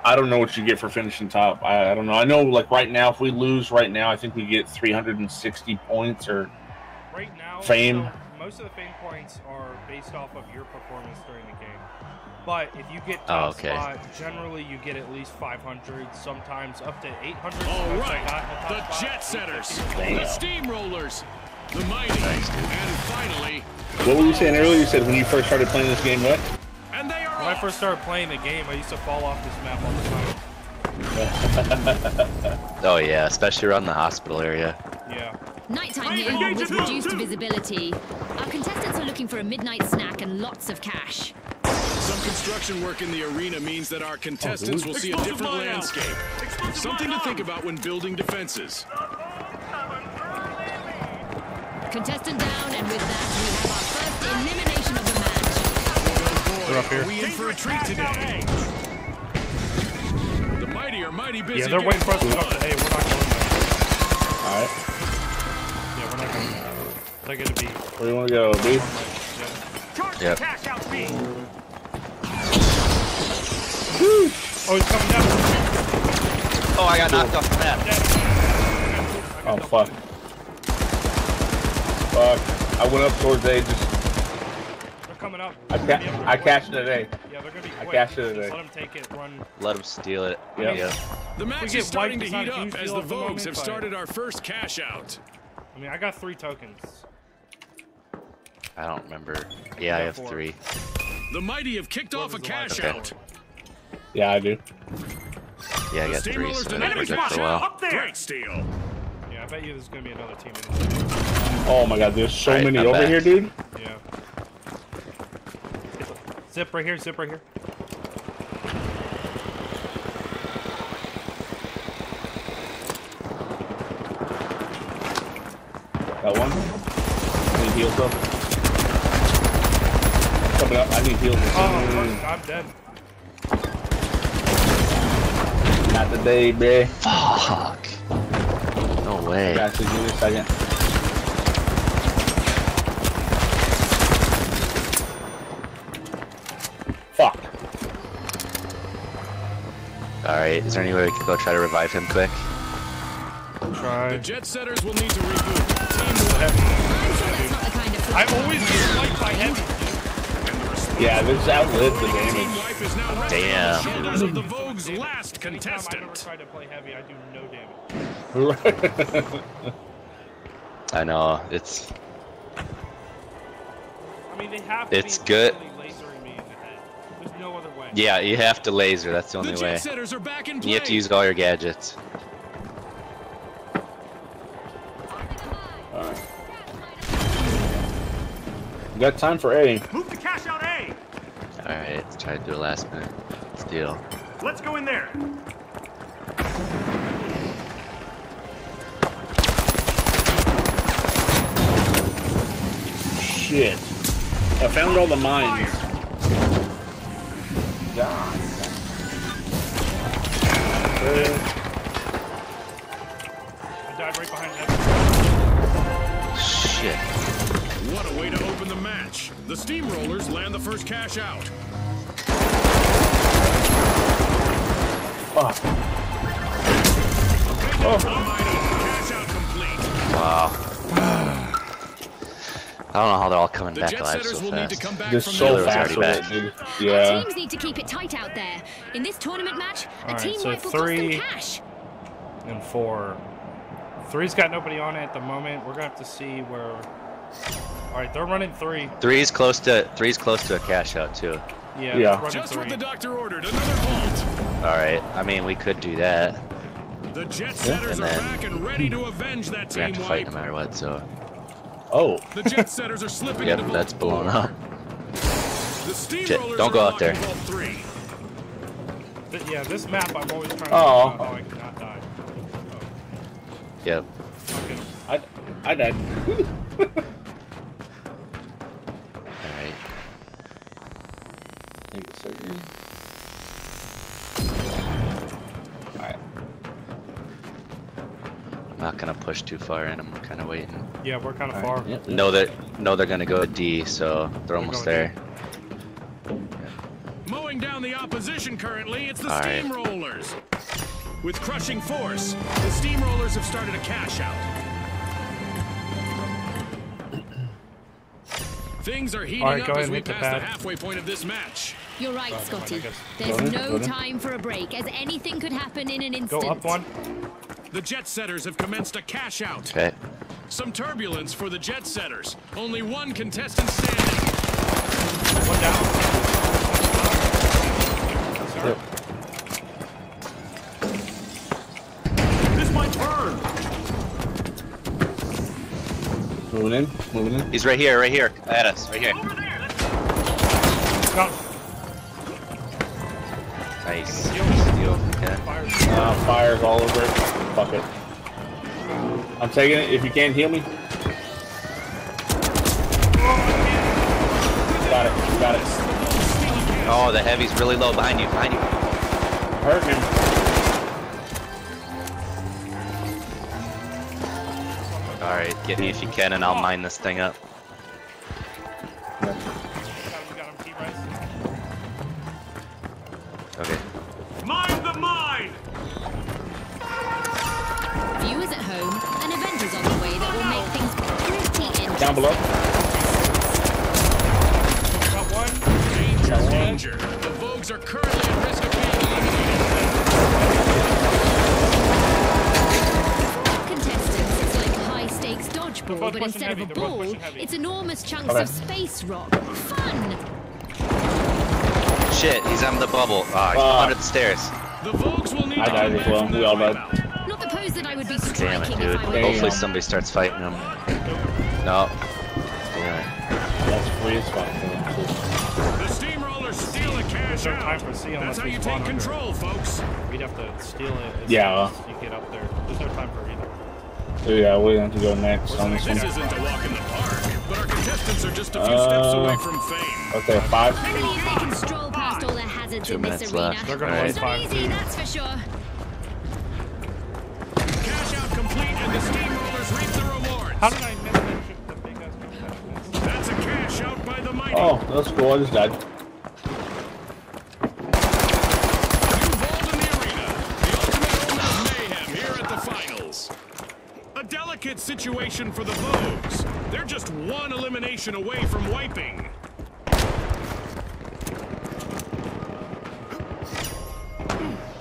I don't know what you get for finishing top. I, I don't know. I know, like right now, if we lose right now, I think we get 360 points or Right now, Fame. so most of the fame points are based off of your performance during the game. But if you get oh, top Oh, okay. spot, generally you get at least 500, sometimes up to 800. All right, Sometimes I right, got in the the spot, Jet Setters, 850. the Steamrollers, the Mighty, and finally, what were you saying earlier? You said when you first started playing this game, what? and they are When I first started playing the game, I used to fall off this map all the time. [LAUGHS] Oh yeah, especially around the hospital area. Yeah. Nighttime Hey, here with reduced move. visibility. Our contestants are looking for a midnight snack and lots of cash. Some construction work in the arena means that our contestants will see a different landscape. Something to think about when building defenses. Contestant down, and with that, we have our first elimination of the match. They're up here. Are we in for a treat today? The Mighty are mighty busy. Yeah, they're waiting for us to getting Hey, we're not going there. All right. Yeah, we're not going there. They're gonna be. Where do you want to go, B? Yeah. Charge Yep. the cash out me. Oh, he's coming down. Oh, I got knocked off the map. Oh fuck. Fuck. I went up towards A. Just They're coming up. I, They're ca- gonna be up I there cashed quick. it A. Yeah, they're gonna be I quick. cashed it Just today. let them take it. Run. Let him steal it. Yep. Yeah. The match get is starting to heat it's not a up as the at the Vogues moment, have started our first cash out. I mean, I got three tokens. I don't remember. Yeah, I got have four. three. The Mighty have kicked What off a cash last out. Yeah, I do. Yeah, I got three, Steamrollers so did I not think we're Enemy good spot for a while. up there. Great steal. Yeah, I bet you there's gonna be another team in this. Oh my god, there's so Alright, many I'm over back. here, dude. Yeah. Zip right here. Zip right here. Got one. I need heals though. Coming up. I need heals. Oh, I'm dead. Not today, bruh. Fuck. No way. Actually, give me a second. Fuck. Alright, is there any way we could go try to revive him quick? The Jet Setters will need to reboot. Team one. I'm sure that's not the kind of I always get wiped by heavy. Yeah, this outlived the Team damage. wipe is now resting Damn. of the Vogue's last Anytime I've ever contestant. tried to play heavy, I do no damage. [LAUGHS] I know, it's I mean, they have to It's be good. literally lasering me in the head. There's no other way. yeah, you have to laser, that's the The only Jet way. Are back in play. You have to use all your gadgets. We got time for A. Move the cash out A. Alright, let's try to do a last minute. steal. Let's go in there. Shit. I found all the mines. God. I died right behind that. Shit. What a way to open the match. The Steamrollers land the first cash out. Fuck. Almighty, oh. cash out complete. Wow. [SIGHS] I don't know how they're all coming The back Jet alive so will need to fast. come back They're from so fast already back. dude. Yeah. Teams need to keep it tight out there. In this tournament match, a Alright, team so wipe will three- cash. And four. Three's got nobody on it at the moment. We're gonna have to see where. All right, they're running three. Three's close to three's close to a cash out too. Yeah. Yeah. they're running Just what the doctor ordered. Another vault. All right. I mean, we could do that. The Jet Setters And are back and ready to avenge that team. We have team to fight wipe. no matter what. So Oh. The Jet Setters are slipping yep, into that's blown up. The Steamrollers don't go out there. locking three. Th- yeah, this map I'm always trying to Oh. figure out how I cannot die. Oh. Yep. I, I died. [LAUGHS] Alright. I'm not gonna push too far in. I'm kind of waiting. Yeah, we're kind of far. Yep. Know that know they're gonna go D, so they're almost going there. Mowing down the opposition currently, it's the All right. Steamrollers. With crushing force, the Steamrollers have started a cash out. Things are heating All right, up go ahead as we hit the pass the halfway point of this match. You're right, Oh, never mind, Scotty. guess. There's Go no ahead. time for a break, as anything could happen in an instant. Go instant. up one. The Jet Setters have commenced a cash out. Okay. Some turbulence for the Jet Setters. Only one contestant standing. One down. Sorry. Moving in, moving in. He's right here, right here, at us, right here. Over there. Let's Got Nice. Steal. Steal. Okay. Uh, fires all over it. Fuck it. I'm taking it. If you can't heal me. Got it. Got it. Oh, the heavy's really low behind you, behind you. Hurting him. All right, get me if you can, and I'll mine this thing up. Got him, got him. Keep right. Okay. Mind the mine. Viewers at home, an event is on the way that will make things pretty interesting. Down below. Got one. Danger, danger. The Vogues are currently stakes They're but instead heavy, of a ball, it's enormous chunks Okay. of space rock. Fun! Shit, he's on the bubble. Ah, he's Ah. under the stairs. The Vogues will need I to died come as back well. from We that all died. Not the pose that I would be Damn striking it, if dude. I. Hopefully you. somebody starts fighting him. No. Damn it. That's free as fuck. The Steamrollers steal a cash There's time out. for That's how you take under. control, folks. We'd have to steal it as Yeah. soon as you get up there. So yeah, we have to go next on this This one. isn't a walk in the park, but our contestants are just a few steps Uh, away from fame. Okay, five. I believe they can stroll past all the hazards Two in this minutes arena. left. They're gonna All win five. Not easy, that's for sure. Cash out complete, and the Steamrollers reap the rewards. How did I miss that shit? The big ass? That's a cash out by the mighty. Oh, that's cool. I just died. New vault in the arena. The ultimate omen of mayhem here at the finals. A delicate situation for the Vogues. They're just one elimination away from wiping.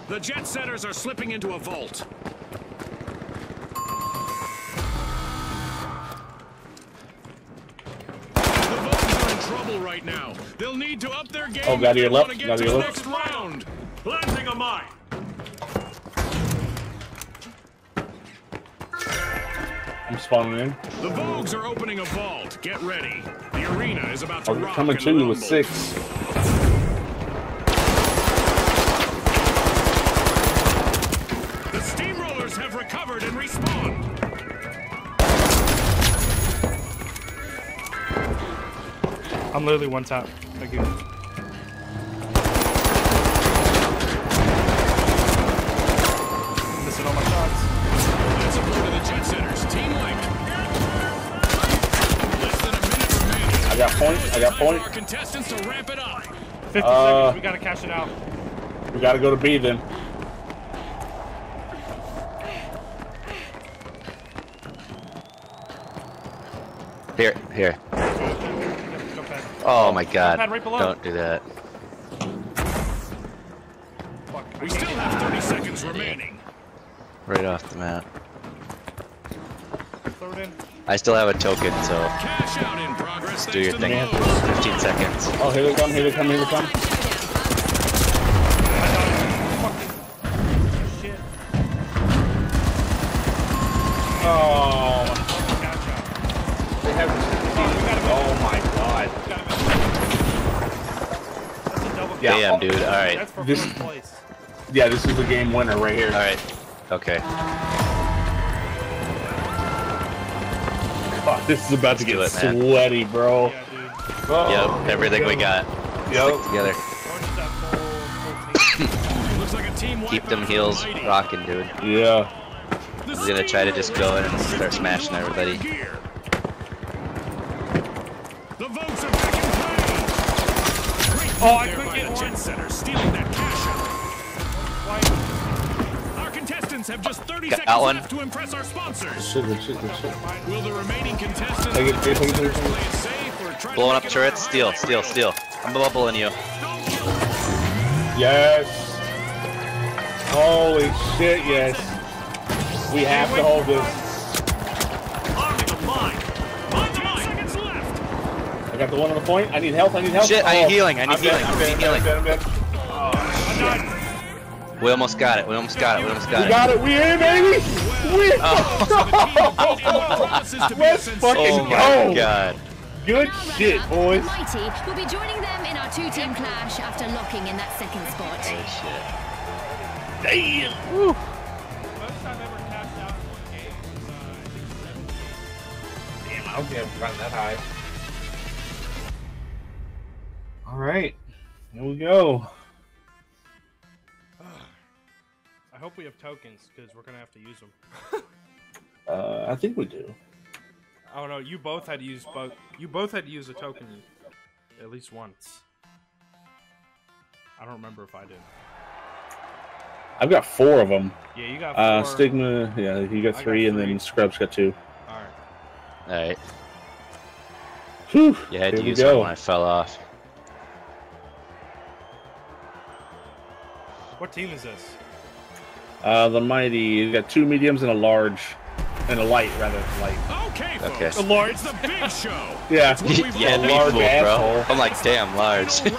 The Jet Setters are slipping into a vault. The are in trouble right now. They'll need to up their game Oh, got to your left, got to your left. spawning in. The Vogues are opening a vault. Get ready. The arena is about to I'm coming to you with six. The steamrollers have recovered and respawned. I'm literally one tap. Thank you. 20. contestants to ramp it up. 50 uh, seconds. We gotta cash it out. We gotta go to B then. Here, here. Oh my god. Right Don't do that. Fuck, we still have 30 seconds remaining. Right off the map. Throw it in. I still have a token, so Cash out do your thing. 15 seconds. Oh, here they come. Here they come. Here they come. Shit. Oh, Cash out. they have. Oh my god. That's a double Yeah. Damn, dude. Alright. This- Yeah, this is the game winner right here. Alright. Okay. Fuck, this is about to do get it, man. sweaty, bro. Yeah, dude. Oh, Yep. Everything we got. Yep. Together. Orange is at full, full team. Looks like a team Keep them heels rocking, dude. Yeah. The He's gonna try to just go in and start smashing everybody. Gear. The contestants have just 30 Got seconds one. left to impress our sponsors. Shit, good shit, good shit. Will the remaining contestants safe Blowing make up turrets. a Steal, high steal, steal. I'm bubbling you. Yes. Holy shit, yes. We have to hold this. On the line. 15 seconds left. I got the one on the point. I need help. I need help. Shit, I need oh, healing, I need I'm dead, healing, I'm I dead, need I'm healing. dead, I'm dead, oh, I'm dead. We almost got it. We almost got it. We almost got We it. got it. We in, baby. We. Promises to be a Let's sensation. fucking Oh go. my god. Good Now shit, boys. Mighty will be joining them in our two-team clash after locking in that second spot. Holy shit. Damn. Most I've ever cashed out in one game was, uh, I think seven. Damn, I don't think I've gotten that high. All right. Here we go. Hope we have tokens because we're gonna have to use them. [LAUGHS] Uh, I think we do. Oh no, you both had to use both. You both had to use a token at least once. I don't remember if I did. I've got four of them. Yeah, you got Uh. Stigma, yeah, you got I got three, and then Scrubs got two. All right. Alright. Whew. Yeah, I had to use go. when I fell off. What team is this? Uh, the mighty, you got two mediums and a large, and a light rather light. Okay, folks. Okay. large. It's the big show. [LAUGHS] Yeah, It's what we've yeah, all a large fool, bro. I'm like, damn, large. [LAUGHS] That's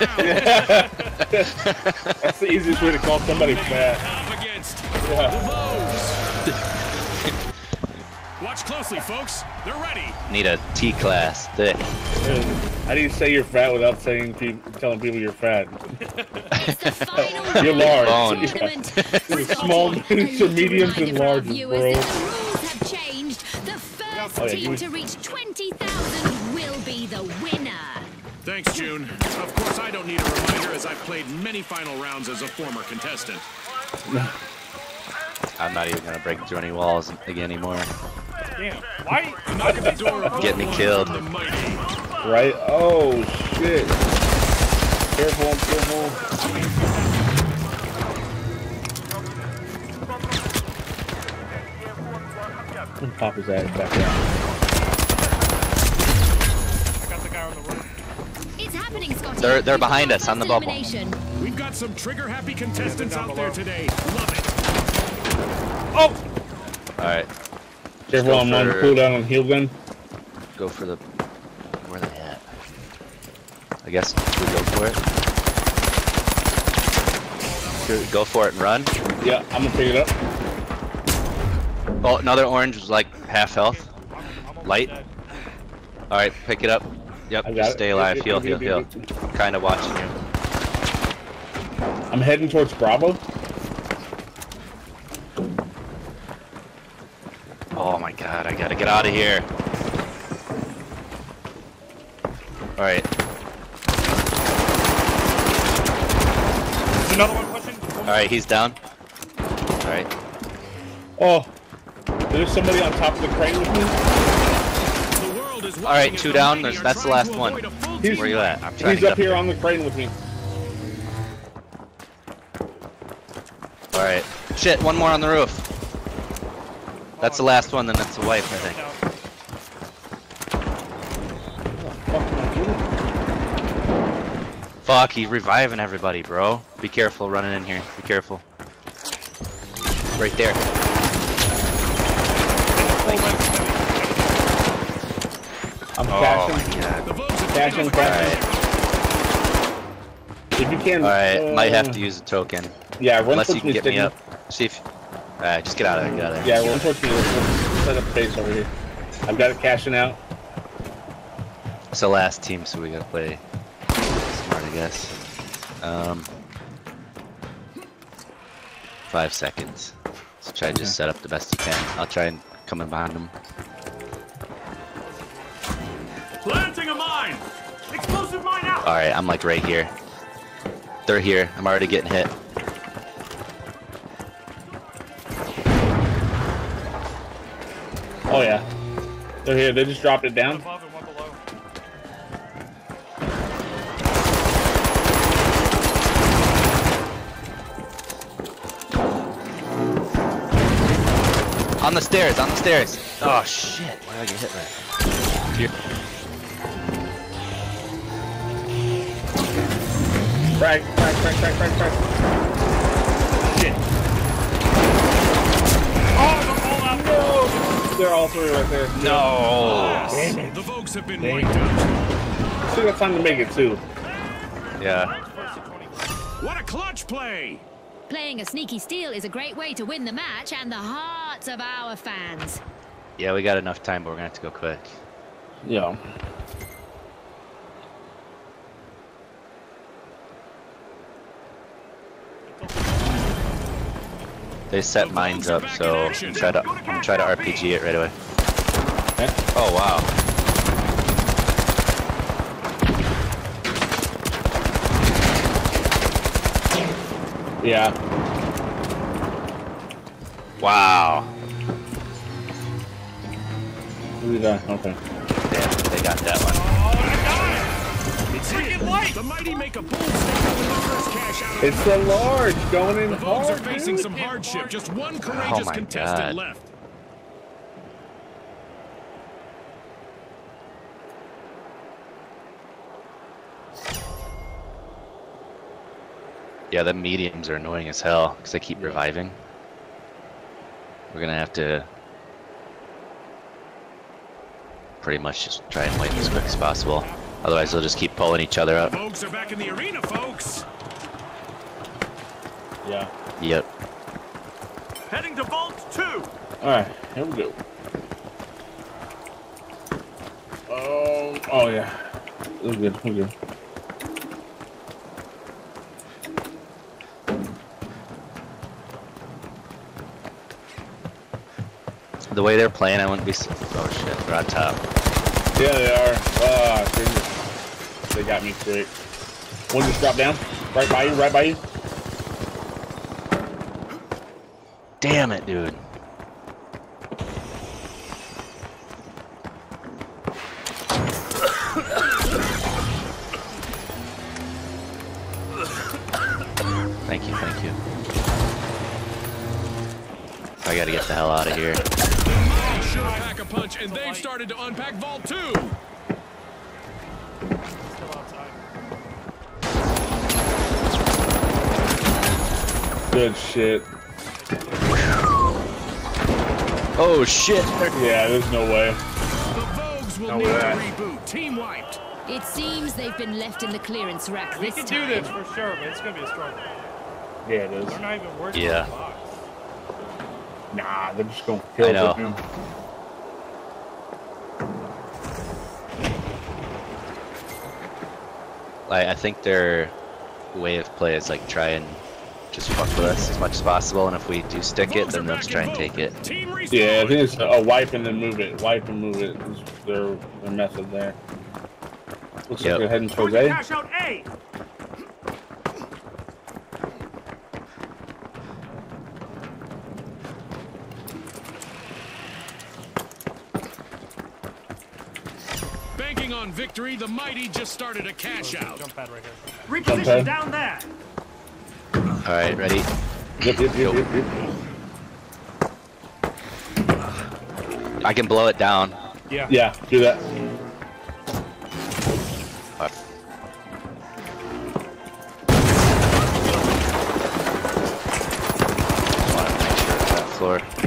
the easiest way to call somebody fat. up against Yeah. The Vogues. Watch closely, folks. They're ready. Need a T class. Thick. How do you say you're fat without saying people, telling people you're fat? [LAUGHS] It's the final [LAUGHS] You're large. [LAUGHS] of. You're small, a mediums, little mediums, and reminder for our large, bro. that The rules have changed. The first Oh, yeah, team you- to reach 20,000 will be the winner. Thanks, June. Of course, I don't need a reminder as I've played many final rounds as a former contestant. I'm not even gonna break through any walls again anymore. Damn. Why? Knocking the door Get me killed. from The mighty. Right? Oh shit! Careful, careful. Pop his ass back down. I got the guy on the roof. It's happening, Scotty. They're- they're behind got us on the bubble. determination. We've got some trigger-happy contestants down out there today. Love it. Oh! Alright, Careful, go I'm on for- cooldown on heal gun. go for the. Where they at? I guess we go for it. Go for it and run. Yeah, I'm gonna pick it up. Oh, another orange was like half health. I'm, I'm almost Light? Alright, pick it up. Yep, just it. stay alive. Yep, Heal, heal, heal. I'm kinda watching you. I'm heading towards Bravo. Oh my god, I gotta get out of here. Alright. Another one pushing. Alright, he's down. Alright. Oh. There's somebody on top of the crane with me. Alright, two down. There's, that's the last one. He's, Where you at? I'm trying he's up, up here on the crane with me. Alright. Shit, one more on the roof. That's the last one, then that's a wipe, I think. Fuck am I doing? Fuck, he's reviving everybody, bro. Be careful running in here. Be careful. Right there. I'm Oh cashing. my god. The Vogues have Cash taken in, the cash front. If you can. Alright, might have uh, to use a token. Yeah, Unless you can get me up. See if. Alright, just get out of there. Get out of there. Yeah, run towards me. Let's let's set up base over here. I've got it cashing out. It's the last team, so we gotta play smart, I guess. Um, five seconds. So try to just set up the best you can. I'll try and come in behind them. Planting a mine! Explosive mine out! All right, I'm like right here. They're here. I'm already getting hit. Oh yeah. They're here. They just dropped it down. Above and one below. On the stairs. On the stairs. Oh shit! Why did I get hit right? Here. Frag, frag, frag, frag, frag, frag. Shit. Oh, no! They're all three right there. No. The Vogues have been wiped out. Still got time to make it too. Yeah. What a clutch play! Playing a sneaky steal is a great way to win the match and the hearts of our fans. Yeah, we got enough time, but we're gonna have to go quick. Yeah. They set mines up, so I'm gonna try to I'm gonna try to RPG it right away. Okay. Oh wow. Yeah. Wow. Who did I? Okay. Damn, they got that one. It's freaking light! The Mighty make a bold statement with the first cash out It's the large going in The Vogues are facing dude. some hardship. Just one courageous my contestant God. left. Yeah, the mediums are annoying as hell because they keep reviving. We're gonna have to pretty much just try and wait as quick as possible. Otherwise, they'll just keep pulling each other up. Vogues are back in the arena, folks. Yeah. Yep. Heading to Vault 2! Alright, here we go. Oh, oh yeah. We're good, we're good. The way they're playing, I wouldn't be. s oh shit, they're on top. Yeah, they are. Ah, goodness. They got me quick. One just dropped down. Right by you, right by you. Damn it, dude. Thank you, thank you. I gotta get the hell out of here. Mighty sure pack a punch, and they've started to unpack Vault 2. Good shit. Oh shit! Yeah, there's no way. The Vogues will No need way. to reboot. Team wiped. It seems they've been left in the clearance rack We this can do time. this for sure, but it's gonna be a struggle. Yeah, it is. They're not even working Yeah. on the box. Nah, they're just gonna kill I know. him. Like, I think their way of play is like try and just fuck with us as much as possible, and if we do stick it, then let's try and take it. Yeah, I think it's a wipe and then move it. Wipe and move it is their, their method there. Looks yep. like they're heading towards A. A. Banking on victory, the mighty just started a cash out. Jump pad right here. Reposition down there. All right, ready? Yep, yep, yep, yep, yep. I can blow it down. Yeah. Yeah, do that. Sure that floor.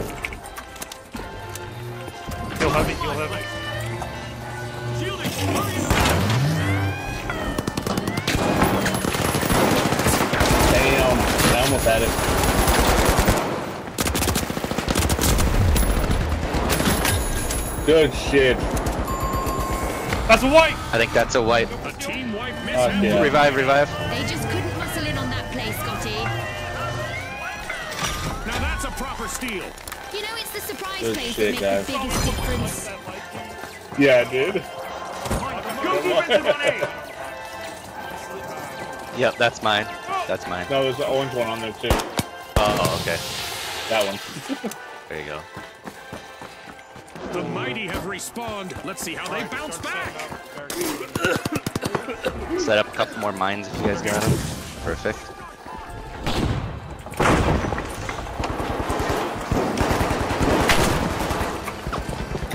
I almost had it. Good shit. That's a white. I think that's a wipe. A team wipe Fuck mishap. yeah. Revive, revive. They just couldn't muscle in on that play, Scotty. Now that's a proper steal. You know, it's the surprise Good plays shit, that make guys. the biggest difference. Yeah, dude. Go defensive on A. Yep, that's mine. That's mine. No, there's an orange one on there too. Oh, okay. That one. [LAUGHS] There you go. The mighty have respawned. Let's see how they bounce back. Set up a couple more mines if you guys got them. Perfect.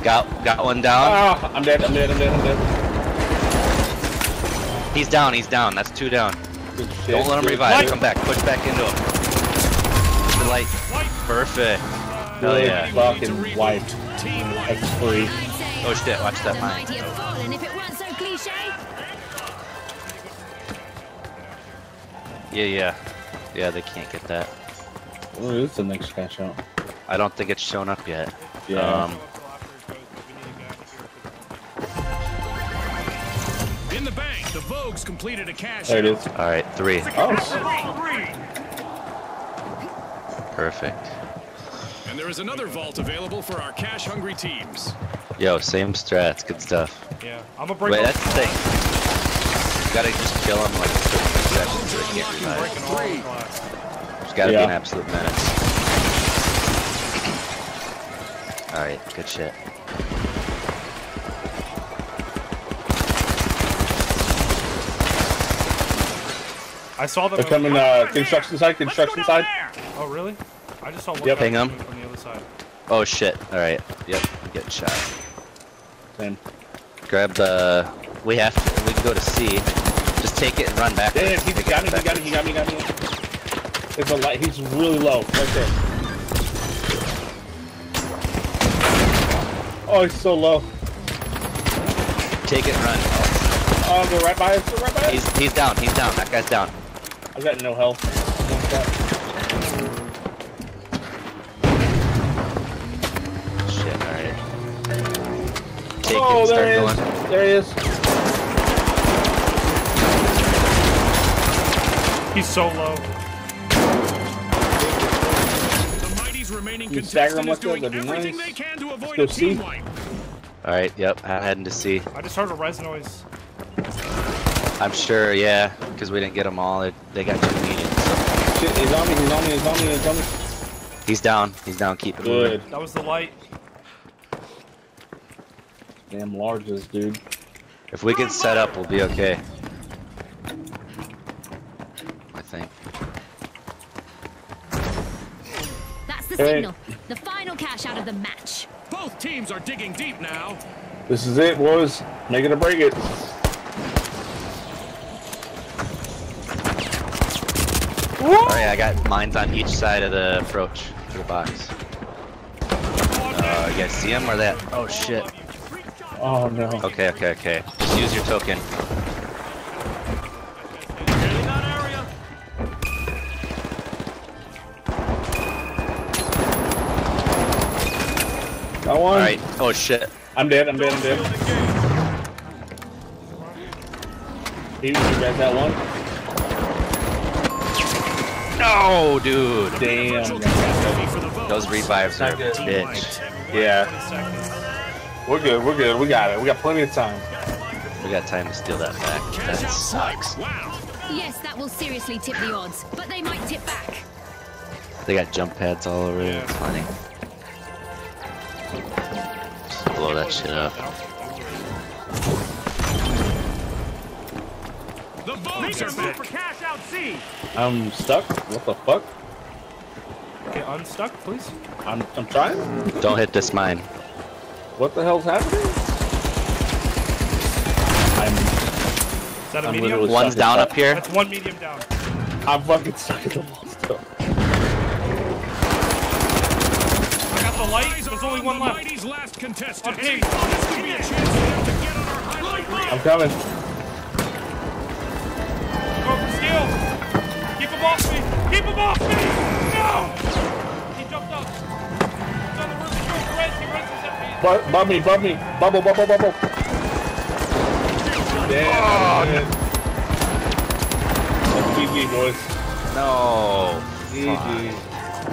Got got one down. Ah, I'm dead, I'm dead, I'm dead, I'm dead. He's down. He's down. That's two down. Good shit. Don't let him revive. shit. Come back. Push back into him. The light. Perfect. Hell Good yeah. fucking wiped. Team wipe. That's free. I'd say Oh shit! Watch that mine. mighty have fallen if it weren't so cliche. Yeah, yeah, yeah. They can't get that. Oh, this the next cash out. I don't think it's shown up yet. Yeah. Um, In the bank, the Vogues completed a cash There it out. is. all right, three. Oh, Three. Perfect. And there is another vault available for our cash-hungry teams. Yo, same strats. Good stuff. Yeah. I'm gonna break. Wait, that's the thing. You gotta just kill him like a certain percentage so they can't revive. breaking all the glass. There's gotta be an absolute menace. Alright, good shit. I saw them. they're coming, uh, construction side, construction Let's go down side. Oh really? I just saw one. Yep. guy Ping 'em. coming from the other side. Oh shit. Alright. Yep, I'm getting shot. Same. Grab the. We have to. We can go to C. Just take it and run back. Damn, he got me, he got me, he got me, he got me. There's a light, he's really low, right there. Oh, he's so low. Take it and run. Oh, go right by us, go right by us. He's he's down. He's down. That guy's down. I got no health. Shit. Alright. Take Oh, it. Start there he going. is. There he is. He's so low. The mighty's remaining You stagger contestant him is like that, doing that'd be everything nice. they can to avoid go a team see. wipe. Alright. Yep. I'm heading to C. I just heard a res noise. I'm sure. Yeah. Because we didn't get them all. They, they got two mediums. So. Shit, he's on me, he's on me, he's on me, he's on me. He's down. He's down. Keep it moving. Good. That was the light. Damn larges, dude. If we can set up, we'll be okay. I think. That's the Hey. signal. The final cash out of the match. Both teams are digging deep now. This is it, boys. Make it or break it. Alright, I got mines on each side of the approach to the box. Uh, you guys see him or that? Oh shit. Oh no. Okay, okay, okay. Just use your token. Scanning. Got one. Alright. Oh shit. I'm dead, I'm dead, I'm dead. He, you guys got one? No, dude. Damn. Ready for the Vogues. Those revives are good. bitch. Yeah, we're good, we're good. We got it. We got plenty of time. We got time to steal that back. That sucks. Yes, that will seriously tip the odds, but they might tip back. They got jump pads all over it. It's funny. Just blow that shit up. The boats Make are a move back. for cash out C. I'm stuck. What the fuck? Okay, unstuck, please. I'm I'm trying. Don't hit this mine. What the hell's happening? I'm Is that a I'm medium? One's down up here. That's one medium down. I'm fucking stuck in the wall still. I got the light. There's only on one the left. Mighty's last contestant. Okay. This could be a chance for them to get on our highlight. I'm coming. Go. Keep him off me. Keep him off me. No. He jumped up. He's on the roof. He's going for res. He reses at me. Bu- bub me, bub me. Bubble, bubble, bubble. Yeah. Oh, That's GG, boys. No. GG.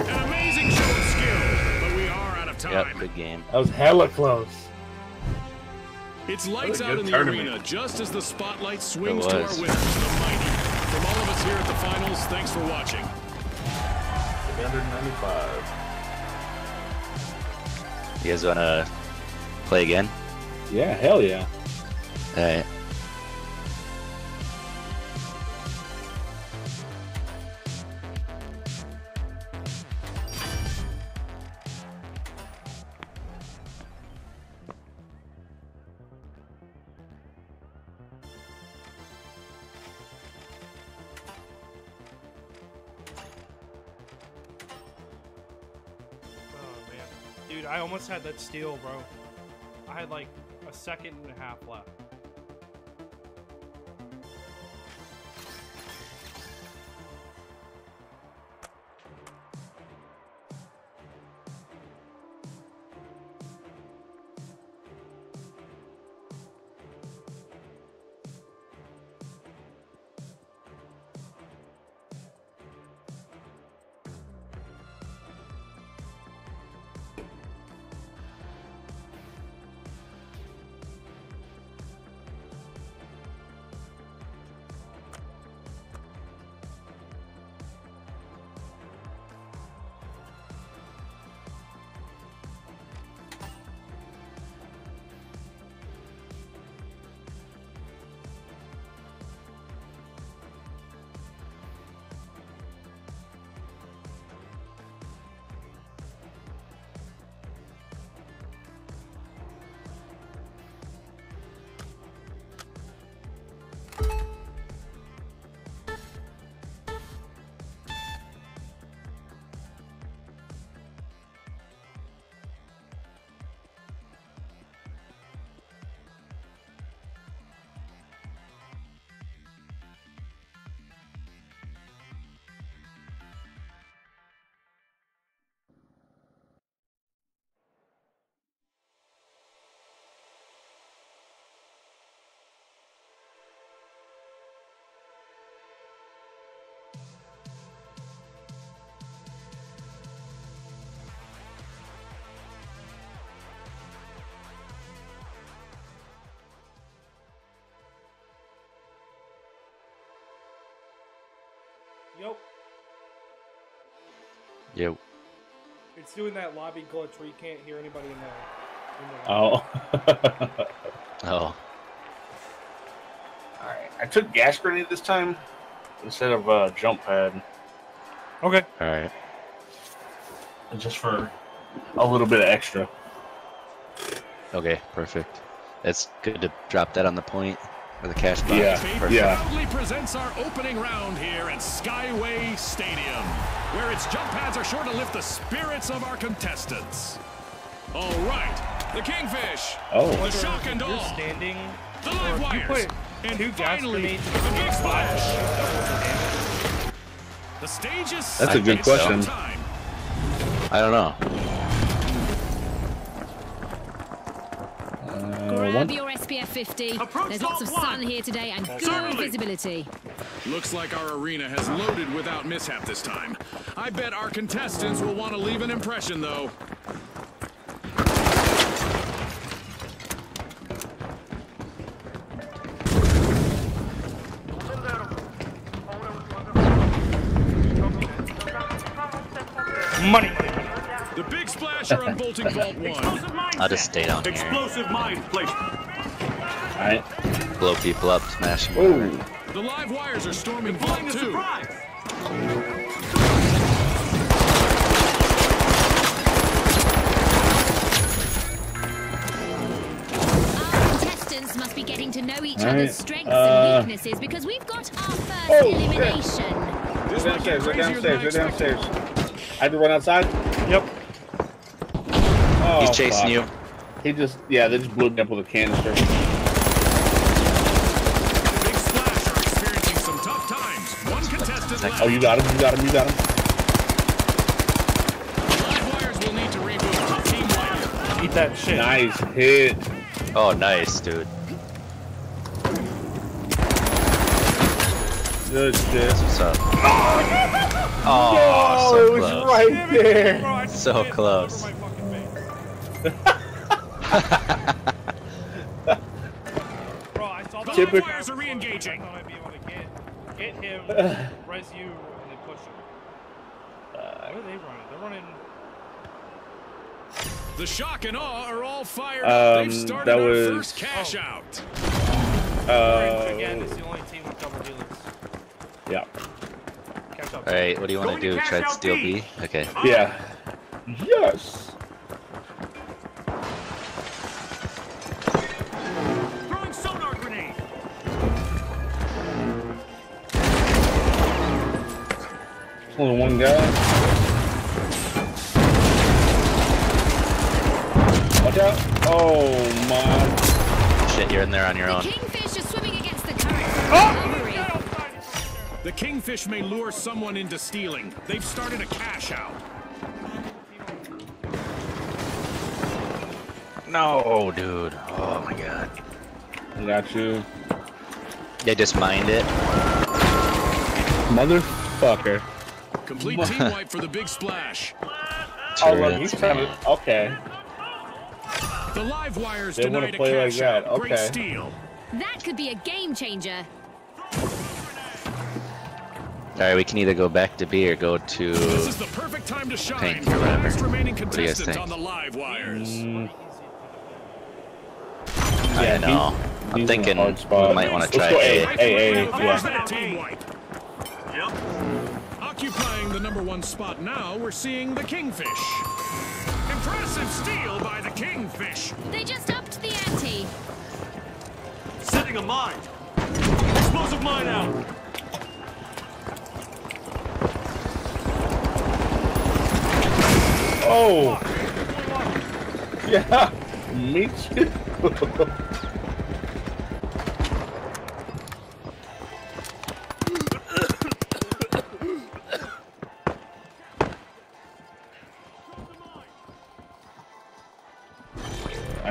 An amazing show of skill, but we are out of time. Yep, good game. That was hella close. It's lights What a out good in the tournament. arena just as the spotlight swings It to our was. winners, the Mighty. From all of us here at the finals, thanks for watching. 395. You guys wanna play again? Yeah, hell yeah. Alright. Oh I almost had that steal, bro. I had like a second and a half left. Yo. it's doing that lobby glitch where you can't hear anybody in there. In the Oh. [LAUGHS] Oh. Alright. I took gas grenade this time instead of uh, jump pad. Okay. Alright. Just for a little bit of extra. Okay, perfect. It's good to drop that on the point or the cash box. Yeah, Perfect. yeah. Proudly presents our opening round here at Skyway Stadium, where its jump pads are sure to lift the spirits of our contestants. All right, the Kingfish, Oh. the shock and You're awe, standing. the or live wires, and two finally, grenades the big splash. the stage is That's a good question. showtime. I don't know. Uh, Grab one. your SPF 50. Approach There's lots of Vault sun here today and good Certainly. visibility. Looks like our arena has loaded without mishap this time. I bet our contestants will want to leave an impression, though. Money. The big splasher on Bolting Vault 1. I'll just set. stay down here. Explosive mine placement. Alright. Blow people up, smash them. Ooh. The live wires are storming Vault Pulling 2. surprise. Contestants must be getting to know each Alright, other's strengths uh, and weaknesses because we've got our first Oh, elimination. Go This downstairs, go crazier downstairs, go expected. downstairs. I had to run outside? Yep. Oh, He's chasing fuck. you. He just, yeah, they just blew me up with a canister. Contestant left. Oh, you got him, you got him, you got him. Live wires will need to reboot. Team White. Eat that shit. Nice hit. Oh, nice, dude. Good shit. What's up? [LAUGHS] Oh, Oh, so it was close. right there. Bro, I just So close. over my fucking face. [LAUGHS] Bro, I saw Typical- live wires are I re-engaging. thought I'd be able to get, get him, [SIGHS] res you, and then push him. Where are they running? They're running. The shock and awe are all fired Um. They've started that our was- first cash out. Uh, again, it's the only team with double dealers. yeah. Alright, what do you want to to do? Try to steal B. B? Okay. Yeah. Yes. There's only one guy. Watch out. Oh my. Shit, you're in there on your The own. kingfish is swimming against the current Oh! The Kingfish may lure someone into stealing. They've started a cash out. No, oh, dude. Oh my god. I got you. They just mined it. Motherfucker. Complete team wipe for the big splash. Oh, look, Turrets, he's trying man. to. Okay. The live wires They wanna play like that, out. Great okay. steal. That could be a game changer. Alright, we can either go back to B or go to. This is the perfect time to shine Pink for or the whatever. last remaining do you guys think? on the live wires. Mm, I yeah, know. he's- I'm he's in a thinking hard we might want to try go A. A. A, A, How yeah. was that team wipe? Yep. Occupying the number one spot now, we're seeing the Kingfish. Impressive steal by the Kingfish. They just upped the ante. Setting a mine. Explosive mine out. Oh! [LAUGHS] Yeah! Me too! [LAUGHS]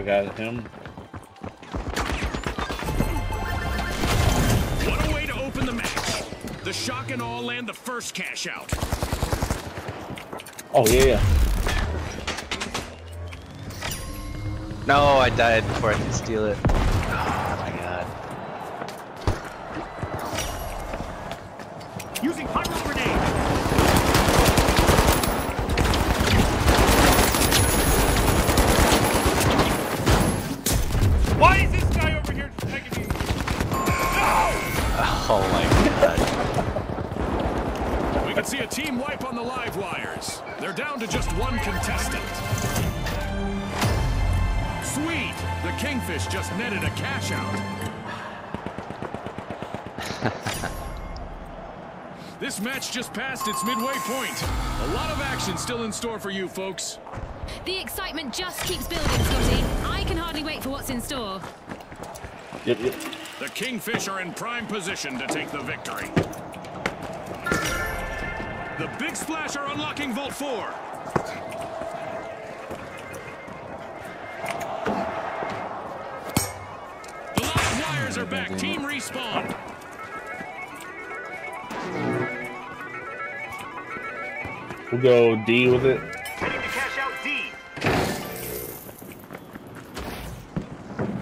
got him. What a way to open the match. The shock and all land the first cash out. Oh, yeah. No, I died before I could steal it. Oh my god. Using pyro grenade. Why is this guy over here taking me? Oh my god. We can see a team wipe on the live wires. They're down to just one contestant. Sweet! The Kingfish just netted a cash out. [LAUGHS] this match just passed its midway point. A lot of action still in store for you folks. The excitement just keeps building, Scotty. I can hardly wait for what's in store. Yep, yep. The Kingfish are in prime position to take the victory. The Big Splash are unlocking Vault 4. The live wires are back. Team respawn. We'll go D with it.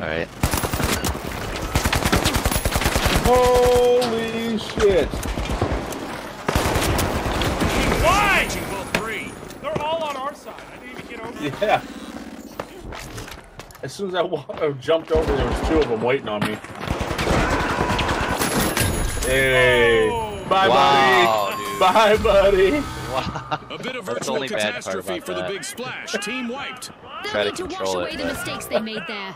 Alright. Holy shit! Why? 3. They're all on our side. I didn't even get over. Yeah. As soon as I wa- uh, jumped over, there was two of them waiting on me. Hey. Bye, Wow, buddy. dude. Bye, buddy. Wow. A bit of That's the virtual only bad part catastrophe about for the big splash. Team wiped. They'll Try to need to wash control it, away the but- mistakes they made there.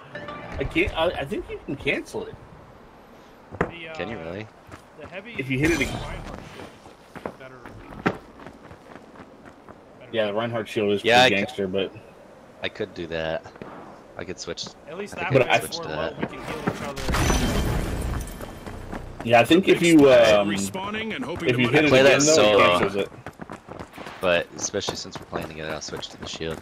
I can't. I, I think you can cancel it The, uh, Can you really? The heavy if you hit it. again. Better. better Yeah, the Reinhardt shield is Yeah, pretty I ca- gangster, but I could do that. I could switch. At least I that think way, I if we're to that. we can heal each other. yeah, I think if you um, respawning and hoping if to you money hit it play that again, though, it solo. it. But especially since we're playing together, I'll switch to the shield.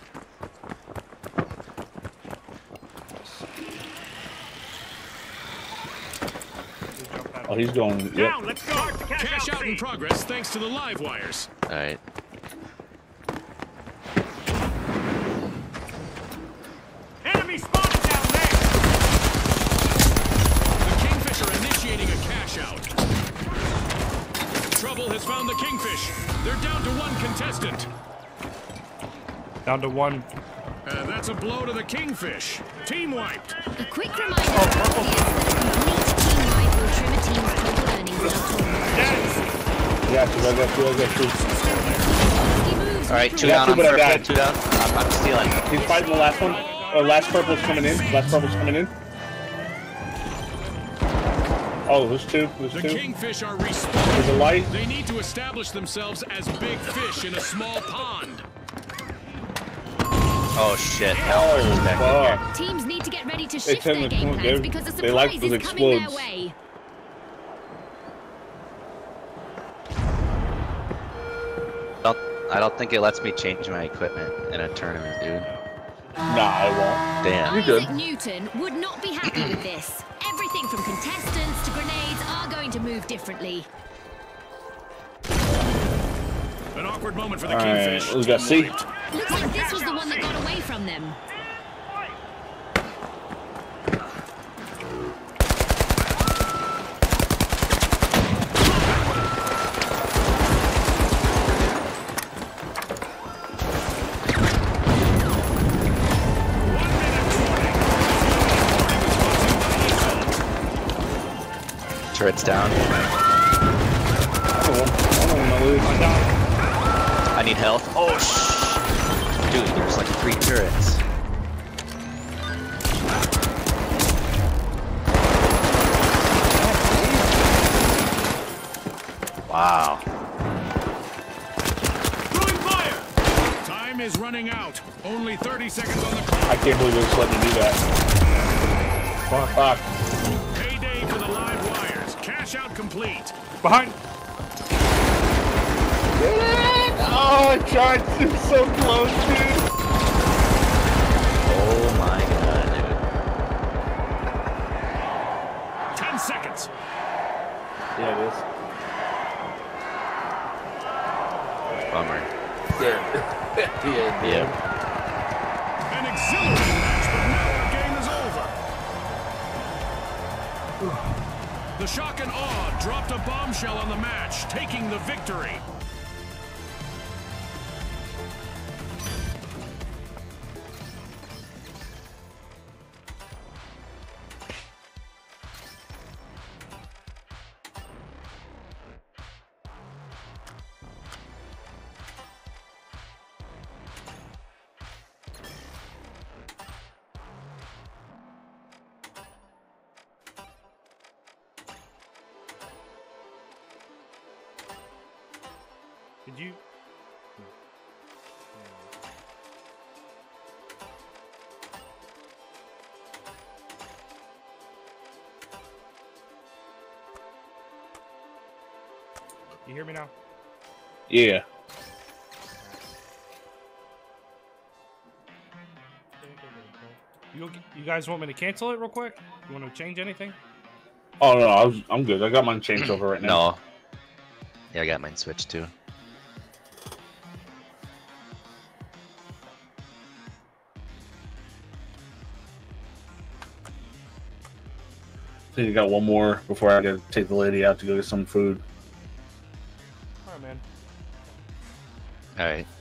We jump out Oh, he's going. Yep. Now, let's go. Cash, Cash out in progress thanks to the live wires. Alright. Enemy spotted down there. The Kingfisher initiating a cash out. Trouble has found the Kingfish. They're down to one contestant. Down to one. Uh, that's a blow to the Kingfish. Team wiped. A quick reminder about this that a complete team wipe will trim a team's total earnings in our. Yeah, two, I got two, I got two. Alright, two down two, on but I purple, died. two down. I'm, I'm stealing. He's fighting the last one. Uh, last purple's coming in. Last purple's coming in. Oh, there's two. There's The two. Kingfish are respawning. There's a light. They need to establish themselves as big fish in a small pond. Oh shit. Oh, fuck. Teams need to get ready to shift tend their game plans they- because a they like surprise those is coming their way. I don't think it lets me change my equipment in a tournament, dude. Nah, I won't. Damn. You're Isaac Newton would not be happy with this. Everything from contestants to grenades are going to move differently. An awkward moment for the All right, Kingfish. we got Team C. wiped. Looks like this was the one that got away from them. Turret's down. I don't want- I don't want to lose. I need health. Oh, shh. Dude, there's like three turrets. Wow. Throwing fire. Time is running out. Only 30 seconds on the clock. I can't believe they just let me do that. Fuck. Fuck. Out complete. Behind. Oh, I tried to. So close, dude. Yeah. You you guys want me to cancel it real quick? You want to change anything? Oh no, I was, I'm good. I got mine changed over right now. [CLEARS THROAT] No. Yeah, I got mine switched too. I think I got one more before I gotta take the lady out to go get some food. Alright.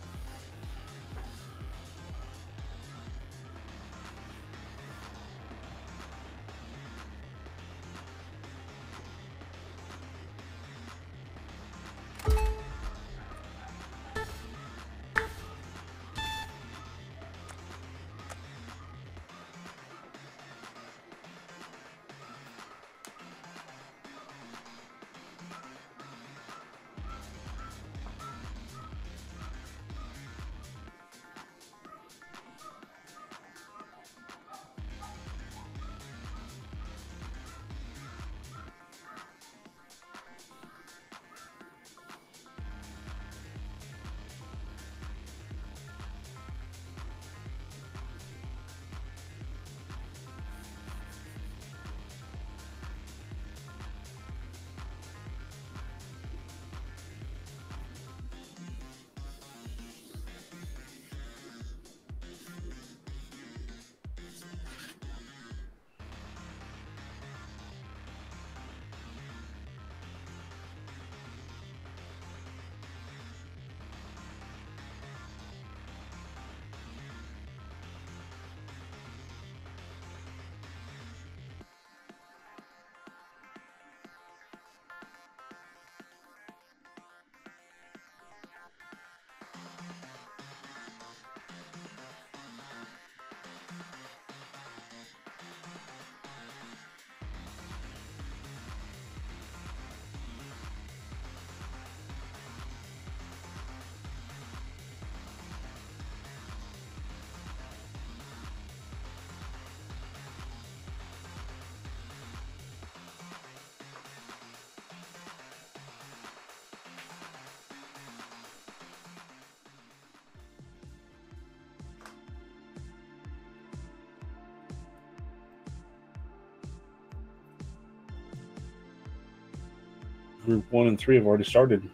Group one and three have already started.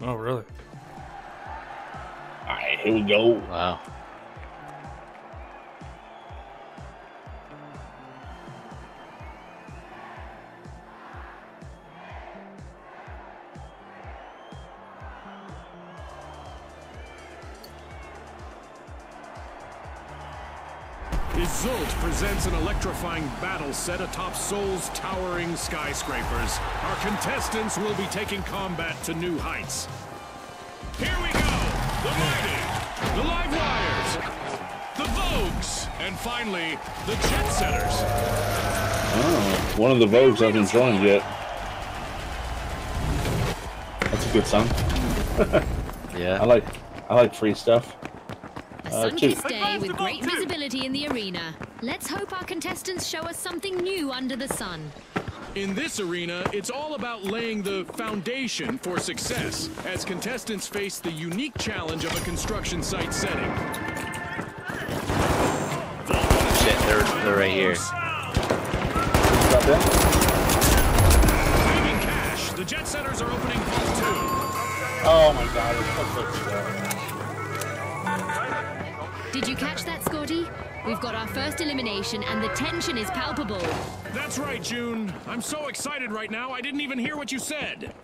Oh, really? All right, here we go. Wow. Presents an electrifying battle set atop Seoul's towering skyscrapers. Our contestants will be taking combat to new heights. Here we go! The Mighty, the Live Wires, the Vogues, and finally, the Jet Setters. Oh, one of the Vogues hasn't joined yet. That's a good song. [LAUGHS] yeah. I like I like free stuff. A Uh, two. sun-kissed day with great visibility in the arena. Let's hope our contestants show us something new under the sun. In this arena, it's all about laying the foundation for success as contestants face the unique challenge of a construction site setting. Shit, they're, they're right here. Got that? The Jet Setters are opening Vault 2. Oh my god, it's such a Did you catch that, Scotty? We've got our first elimination and the tension is palpable. That's right, June. I'm so excited right now, I didn't even hear what you said.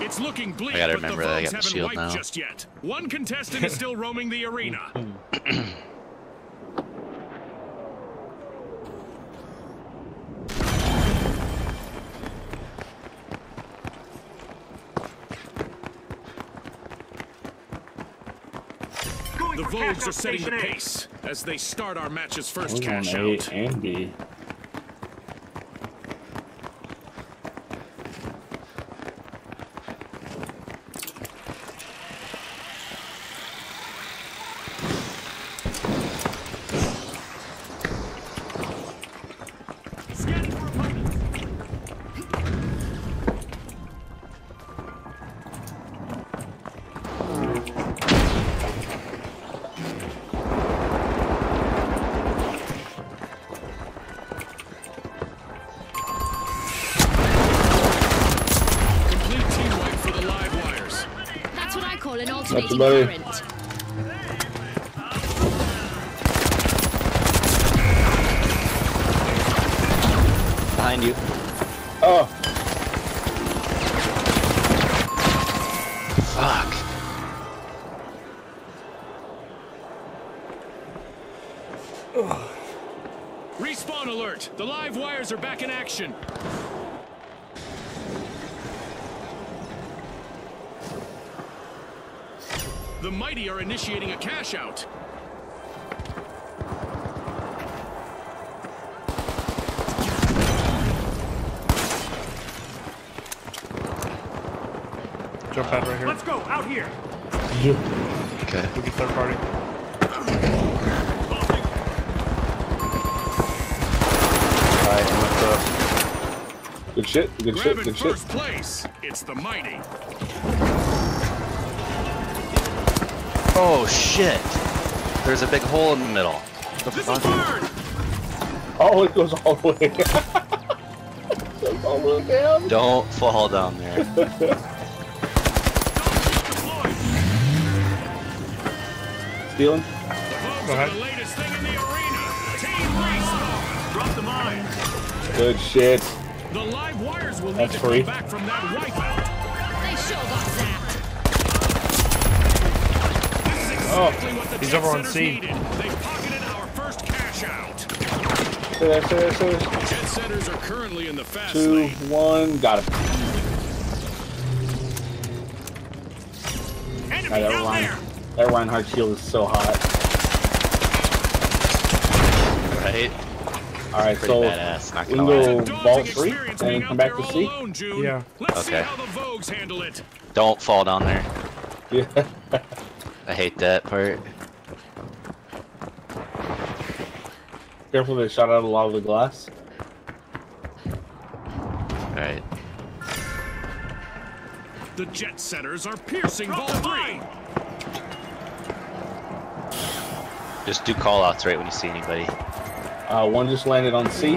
It's looking bleak, I gotta but the remember that I got the haven't shield wiped now. just yet. One contestant is still roaming the arena. [CLEARS THROAT] The Vogues are setting the pace as they start our match's first cash A out. and B. buddy. Behind you. Oh, Fuck. Respawn alert! The live wires are back in action. The Mighty are initiating a cash out. Jump pad right here. Let's go, out here. you. Okay. We get third party. Alright, I'm gonna throw. Uh, good shit. Good shit. Grabbing Good shit. first place, it's the Mighty. Oh shit! There's a big hole in the middle. The This fuck? Bird! Oh, it goes all the way. [LAUGHS] goes all the way down. Don't fall down there. Deployed. [LAUGHS] Stealing. Go ahead. the latest thing in the arena. Team Respawn. Drop the mine. Good shit. The live wires will need That's to free. come back from that wipeout. He's over on Setters C. needed. They pocketed our first cash out. Stay there, stay there, stay there. Jet Setters are currently in the fast Two, lane. one, got him. Enemy Alright, that down Ryan, that Reinhardt shield is so hot. Right? All right, Pretty so badass, not we gonna can go It's vault three and come back to all C. alone, Yeah. Let's see Okay. how the Vogues handle it. Don't fall down there. [LAUGHS] Yeah. I hate that part. Careful, they shot out a lot of the glass. Alright. The Jet Setters are piercing Vault 3. Just do call outs right when you see anybody. Uh, one just landed on C.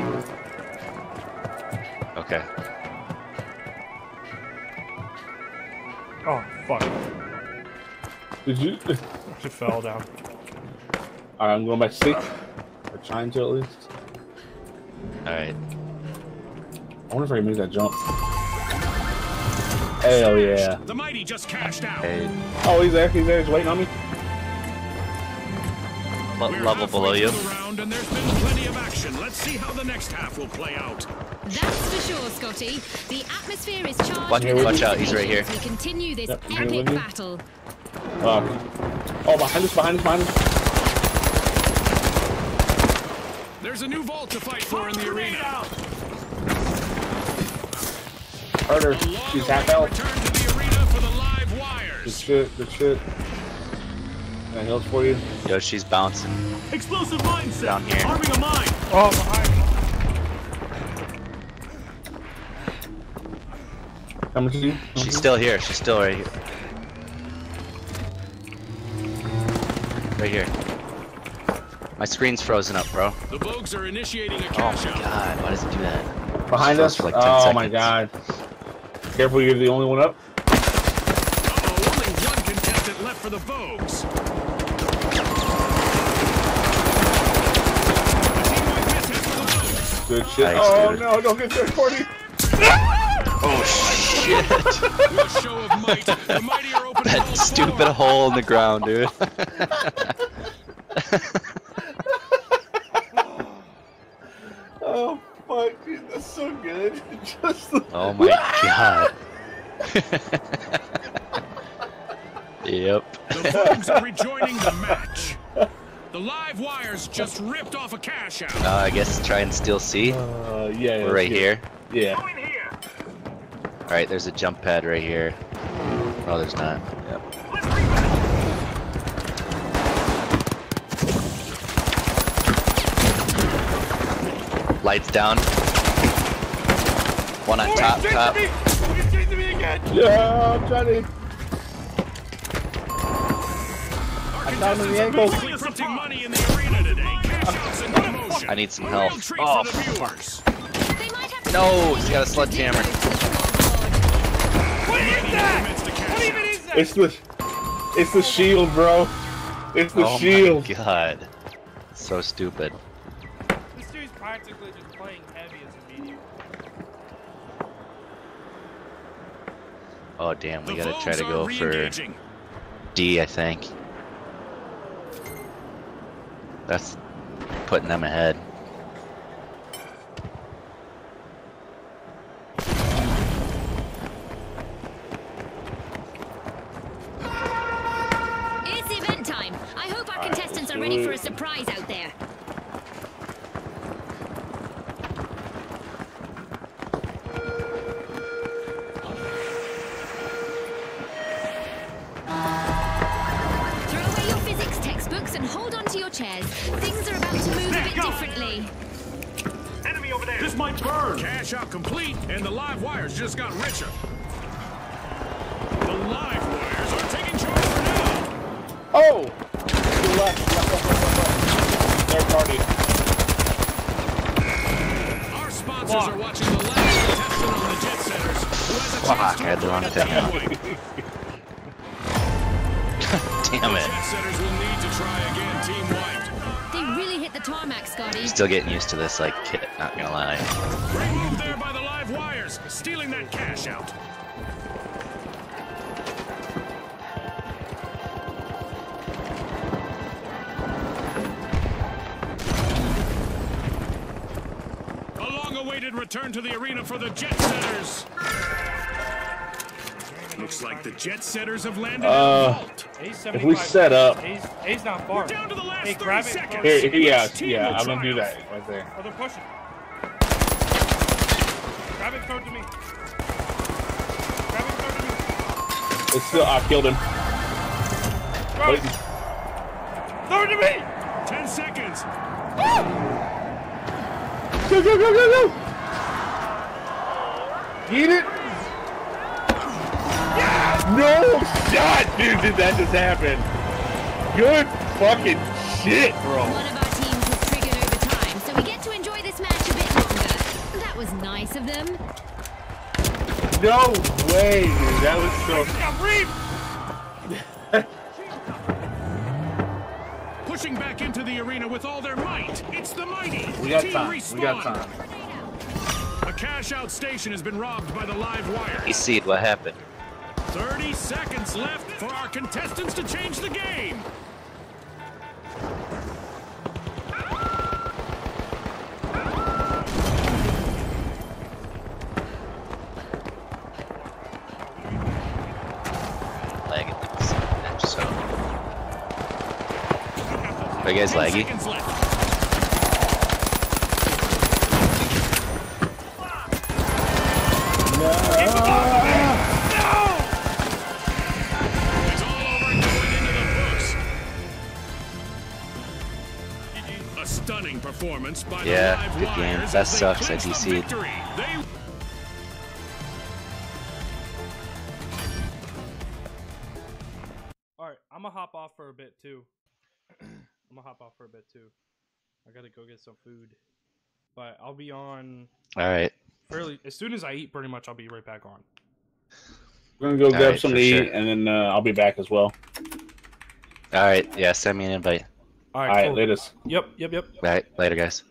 Okay. Oh, fuck. Did you? She fell down. Alright, I'm going back to sleep. Or trying to at least. Alright. I wonder if I can make that jump. Hell yeah. The mighty just cashed out. Hey, Oh, he's there. He's there. He's waiting on me. what We're level below you? through round, and there's been plenty of action. Let's see how the next half will play out. That's for sure, Scotty. The atmosphere is charged Watch- with watch out, he's right here. We continue this Yep, epic battle. Uh, oh, behind us, behind us, behind us. There's a new vault to fight for in the arena. Heard her. A She's half awaited health. return to the arena for the live Good wires. shit, good shit. Got heals for you. Yo, she's bouncing. Explosive mindset. Down here. Arming a mine. Oh, behind me. Coming to you. She's still here. She's still right here. Right here. My screen's frozen up, bro. The Vogues are initiating a Oh my god, why does it do that? Behind us. for like 10 oh my god. Careful, you're the only one up. Uh-oh, only one contestant left for the Vogues. A team-wide mishap for the Vogues. Good shit. Nice, oh dude. no, don't get there, Courtney. Oh [LAUGHS] shit! With a show of might, the mighty are opening [LAUGHS] that stupid hole in the ground, dude. [LAUGHS] Oh fuck, dude, that's so good. [LAUGHS] Just the- oh my [LAUGHS] god. [LAUGHS] yep. The Vogues are rejoining the match. The live wires just ripped off a cash out. Uh, I guess try and steal C. Uh, yeah, yeah. We're right yeah. here. Yeah. Here. Alright, there's a jump pad right here. Oh, there's not. Yep. Lights down. One on top, top. Yeah, I'm trying to. Our got him in the contestants are ankle. basically printing money in the arena today. Cash outs and promotion. I need some help. Oh, for the viewers. They might have to No, he's got a to sledgehammer. zero to the scoreboard. What is that? To cash out. It's the, it's the shield, bro. It's the oh shield. my god. So stupid. This dude's practically just playing heavy as a medium. Oh damn, we The gotta try to go for. D, I think. That's putting them ahead. It's event time. I hope our contestants are ready for a surprise out there. Hold on to your chairs. Things are about to move a bit differently. Enemy over there. This might burn. Cash out complete, and the live wires just got richer. The live wires are taking charge for now. Oh! To the left, left, left, left, left, left. Third party. Our sponsors are watching the last contestant on the Jet Setters, who has a Fuck, chance I had the wrong to thing on. point. [LAUGHS] Damn it. Hit the tarmac, Scotty. Still getting used to this like kit, not gonna lie. Great move there by the live wires, stealing that cash out. A long-awaited return to the arena for the Jet Setters. Looks like the Jet Setters have landed Uh, in the vault. A's If we set up. A's, A's not far. Down to the last Hey, 30 grab it. seconds. Here, here, yeah, Which yeah, I'm gonna do that right there. Oh, they're pushing. Grab it, throw it to me. Grab it, throw it to me. It's still, I killed him. Throw it. Wait, Throw it to me! Ten seconds. Go, go, go, go, go! Get it! No shot, dude! Did that just happen? Good fucking shit, bro. One of our teams has triggered overtime, so we get to enjoy this match a bit longer. That was nice of them. No way, dude. That was so. [LAUGHS] Pushing back into the arena with all their might. It's the mighty. We got Team time. Respawn. We got time. A cash out station has been robbed by the live wire. You see what happened? 30 seconds left for our contestants to change the game. Lagging. So. Are you guys 10 laggy? A stunning performance by Yeah, the good game. That sucks, I clinch the DC'd. victory. They All right, I'm gonna hop off for a bit too. [CLEARS THROAT] I'm gonna hop off for a bit too. I gotta go get some food, but I'll be on All right. fairly as soon as I eat. Pretty much, I'll be right back on. We're gonna go All grab right, something for to sure. eat, and then uh, I'll be back as well. All right. Yeah. Send me an invite. All All right, right, cool. latest. Yep, yep, yep. All right. Later, guys.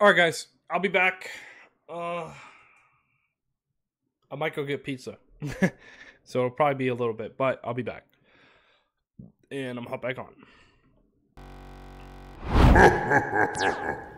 All right, guys, I'll be back. Uh, I might go get pizza, [LAUGHS] so it'll probably be a little bit, but I'll be back, and I'm gonna hop back on. [LAUGHS]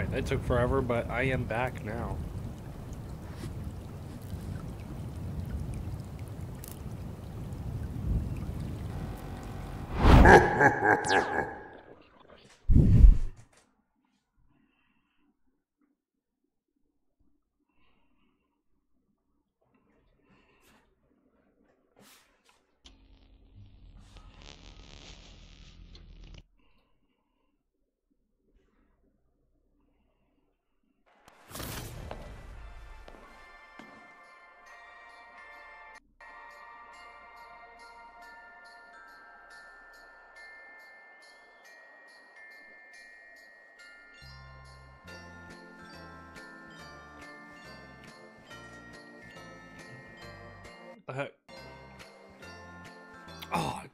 Alright, that took forever, but I am back now. the [LAUGHS]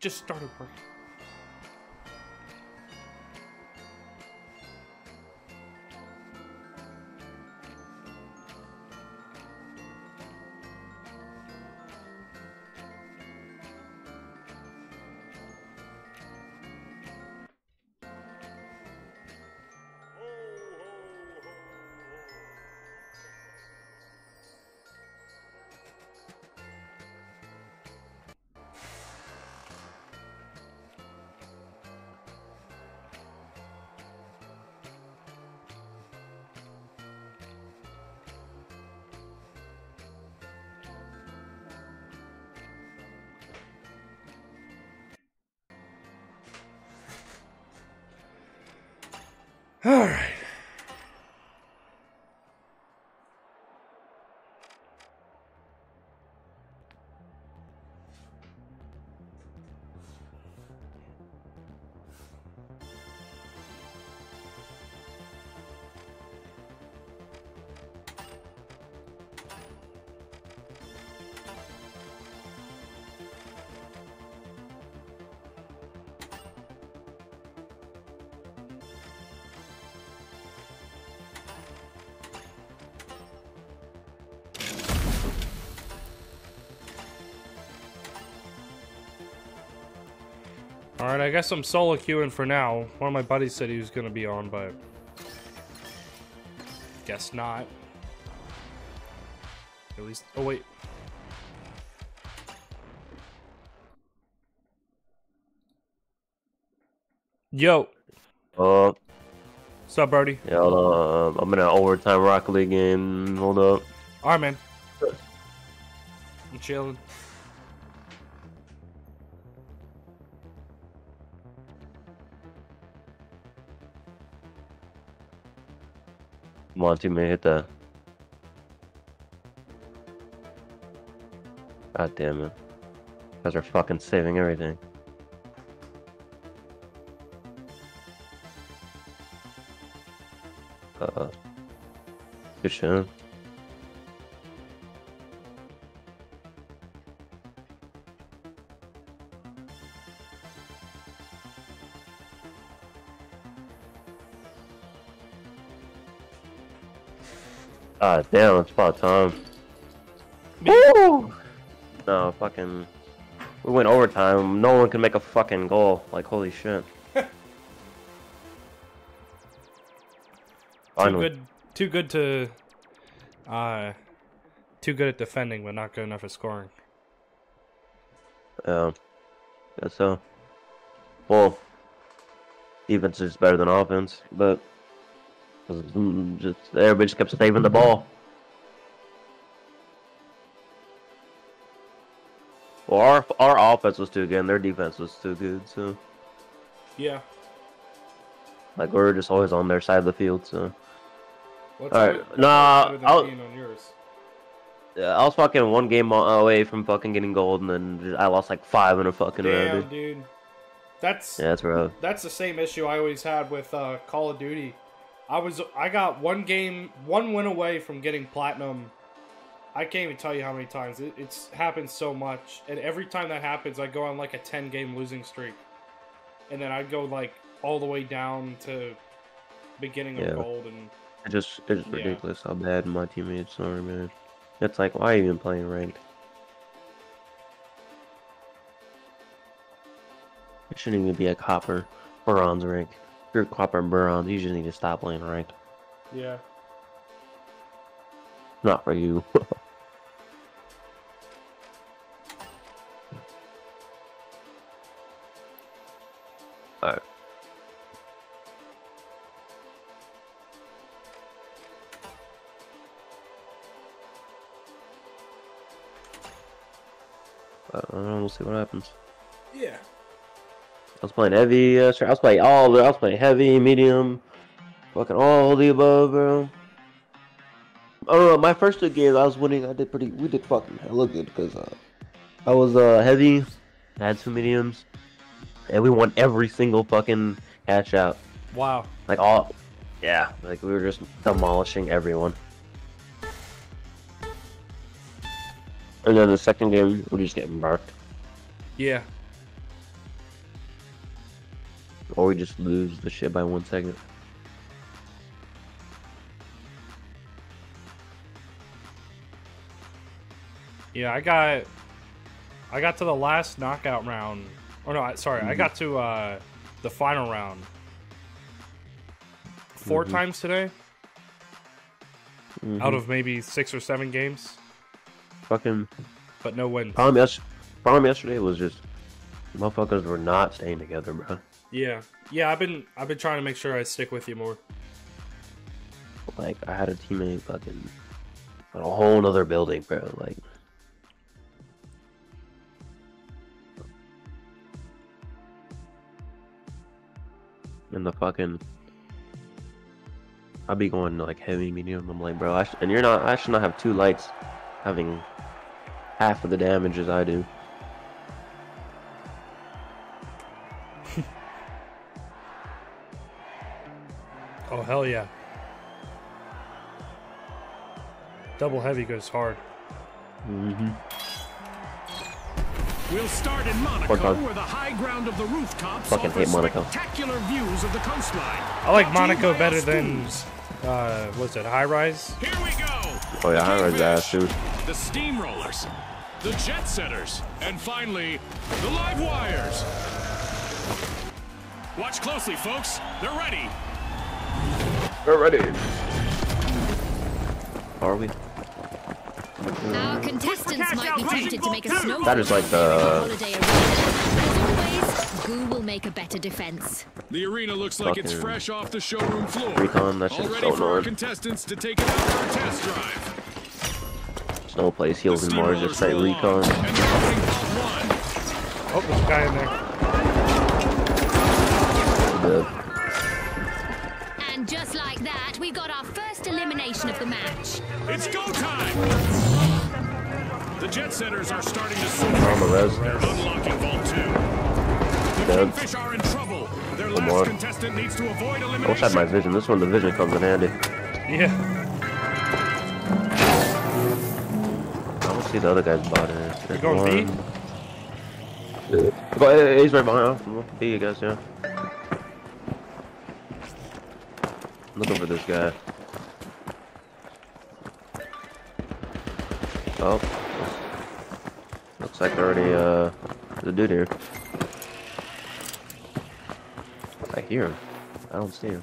just started working. All right. Alright, I guess I'm solo queuing for now. One of my buddies said he was gonna be on, but... Guess not. At least... Oh, wait. Yo! Uh, What's up, Brody? yeah, hold on. I'm in an overtime Rocket League game. Hold up. Alright, man. I'm chilling. Hit that. God damn it. Guys are fucking saving everything. Uh, good. Ah, damn, it's about time. Woo! No, fucking. We went overtime. No one can make a fucking goal. Like, holy shit. [LAUGHS] Too good, too good to, uh, too good at defending, but not good enough at scoring. Yeah. Guess so. Well, defense is better than offense, but mm, just everybody just kept saving the ball. Well, our our offense was too good, and their defense was too good. So, Yeah. like, we were just always on their side of the field. So, What's All right, what's nah, always better than I'll- on yours? yeah, I was fucking one game away from fucking getting gold, and then just- I lost like five in a fucking round. Dude. dude. That's Yeah, that's rough. that's the same issue I always had with uh, Call of Duty. I was I got one game, one win away from getting platinum. I can't even tell you how many times it, it's happened so much, and every time that happens, I go on like a ten game losing streak, and then I'd go like all the way down to beginning of gold, and It just it's Yeah. ridiculous how bad my teammates are, man. It's like why even playing ranked? It shouldn't even be a copper or bronze rank. You're copper and you just need to stop playing ranked. Yeah. Not for you. [LAUGHS] Alright. I don't know, we'll see what happens. Yeah. I was playing heavy, uh, I was playing all the, I was playing heavy, medium, fucking all the above, bro. Know, my first two games I was winning, I did pretty, we did fucking hella good because uh, I was uh, heavy, I had two mediums, and we won every single fucking cash out. Wow. Like all, yeah, like we were just demolishing everyone. And then the second game, we just getting marked. Yeah. Or we just lose the shit by one second. Yeah, I got I got to the last knockout round. Oh no, I- sorry, I Mhm. got to uh the final round. 4 Mhm. times today Mhm. out of maybe 6 or 7 games, fucking but no wins. problem, yes- problem yesterday was just motherfuckers were not staying together, bro. Yeah. Yeah, I've been I've been trying to make sure I stick with you more. Like I had a teammate fucking in a whole nother building, bro. Like and the fucking I'd be going like heavy medium. I'm like, bro, I and you're not. I should not have two lights having half of the damage as I do. Oh hell yeah. Double heavy goes hard. Mm-hmm. We'll start in Monaco, where the high ground of the rooftops Fucking offers hate Monaco. spectacular views of the coastline. I like Brought to you Monaco better than uh what's it, high rise? Here we go. Oh yeah, high rise ass dude. The steamrollers, the jet setters, and finally, the live wires. Watch closely, folks. They're ready. We're ready. Are we? Our contestants might be tempted to make a snow That is like the- holiday. As always, Goo will make a better defense. The arena looks like it's fresh off the showroom floor. Recon, that shit's All so ready for our annoying. contestants to take it out for a test drive. There's no place heals The anymore. Just straight steamrollers recon. and they're opening vault one. Oh, there's a guy in there. First elimination of the match. It's go time! The jet setters are starting to soar. On. They're unlocking vault two. The Dead. Kingfish are in trouble. Their One last more. contestant needs to avoid I wish I had my vision. This one, the vision comes in handy. Yeah. I don't see the other guy's body. There's going B? one. Go, hey, he's right behind us. B, I guess, yeah. Looking for this guy. Oh. Looks like already, uh, there's a dude here. I hear him. I don't see him.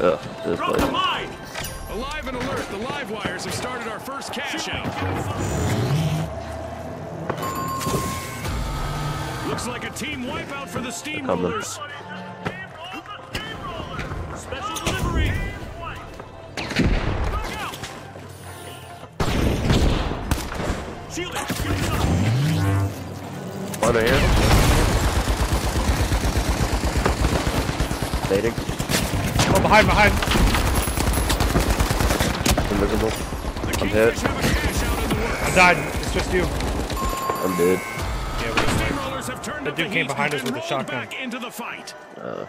Ugh, this Drop the place. mine! Alive and alert, the live wires have started our first cash out. Looks like a team wipeout for the steamrollers. Shield it! Give it up! One right here. Fading. Oh, behind, behind. Invisible. I'm hit. have a cash out in the works. I died. It's just you. I'm dead. Yeah, we The were steamrollers have turned That up the dude came behind us with a shotgun. back into the fight. Uh,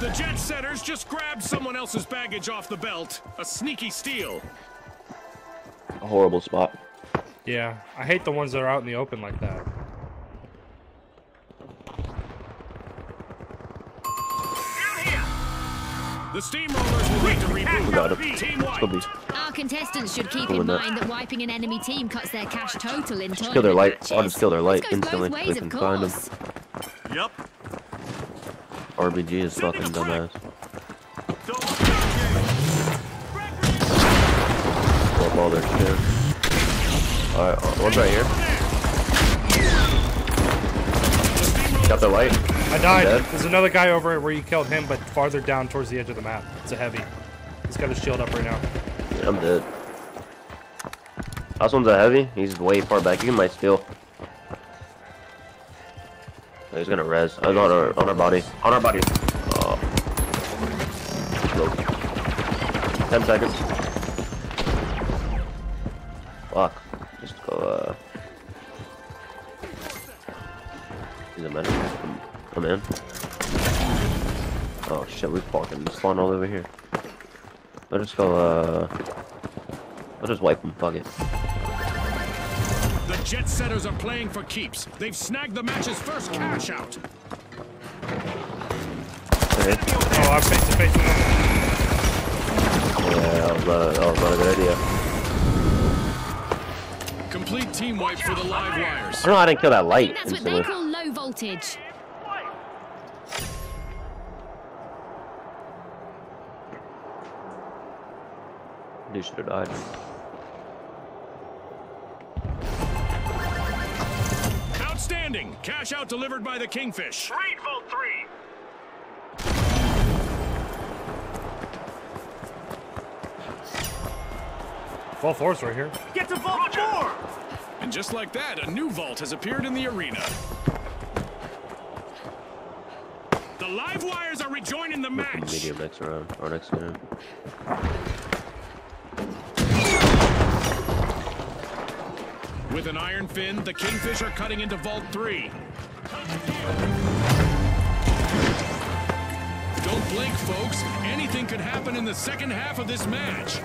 The jet setters just grabbed someone else's baggage off the belt. A sneaky steal. A horrible spot. Yeah, I hate the ones that are out in the open like that. The The steamrollers will need to We reboot. got it. Team white. Our contestants should keep Cool in with that. mind that wiping an enemy team cuts their cash total in Kill their light. matches. I'll just kill their light This goes both instantly. ways, We can find them. Yep. RPG is fucking dumbass. Blow up all their shit. Alright, uh, one's right here. Got the light. I died. There's another guy over where you killed him, but farther down towards the edge of the map. It's a heavy. He's got his shield up right now. Yeah, I'm dead. Last one's a heavy. He's way far back. You might steal. Oh, He's gonna res. I was on our on our body. On our body. Oh. Ten seconds. Fuck. Just go. Uh. He's a man. Come, come in. Oh shit, we fucking spawned all over here. I'll just go. Uh. I'll just wipe him. Fuck it. The jet setters are playing for keeps. They've snagged the match's first cash out. Okay. Oh, I'm face to face with him. Yeah, that was not a, that was not a good idea. Complete team wipe for the live I don't know. I didn't kill that light That's what they call low voltage. Dude should have died. Outstanding. Cash out delivered by the Kingfish. Read Vault 3. Full force right here. Get to Vault 4. And just like that, a new vault has appeared in the arena. The live wires are rejoining the Look at match. medium next round or next game. With an iron fin, the Kingfish are cutting into Vault 3. Don't blink, folks. Anything could happen in the second half of this match.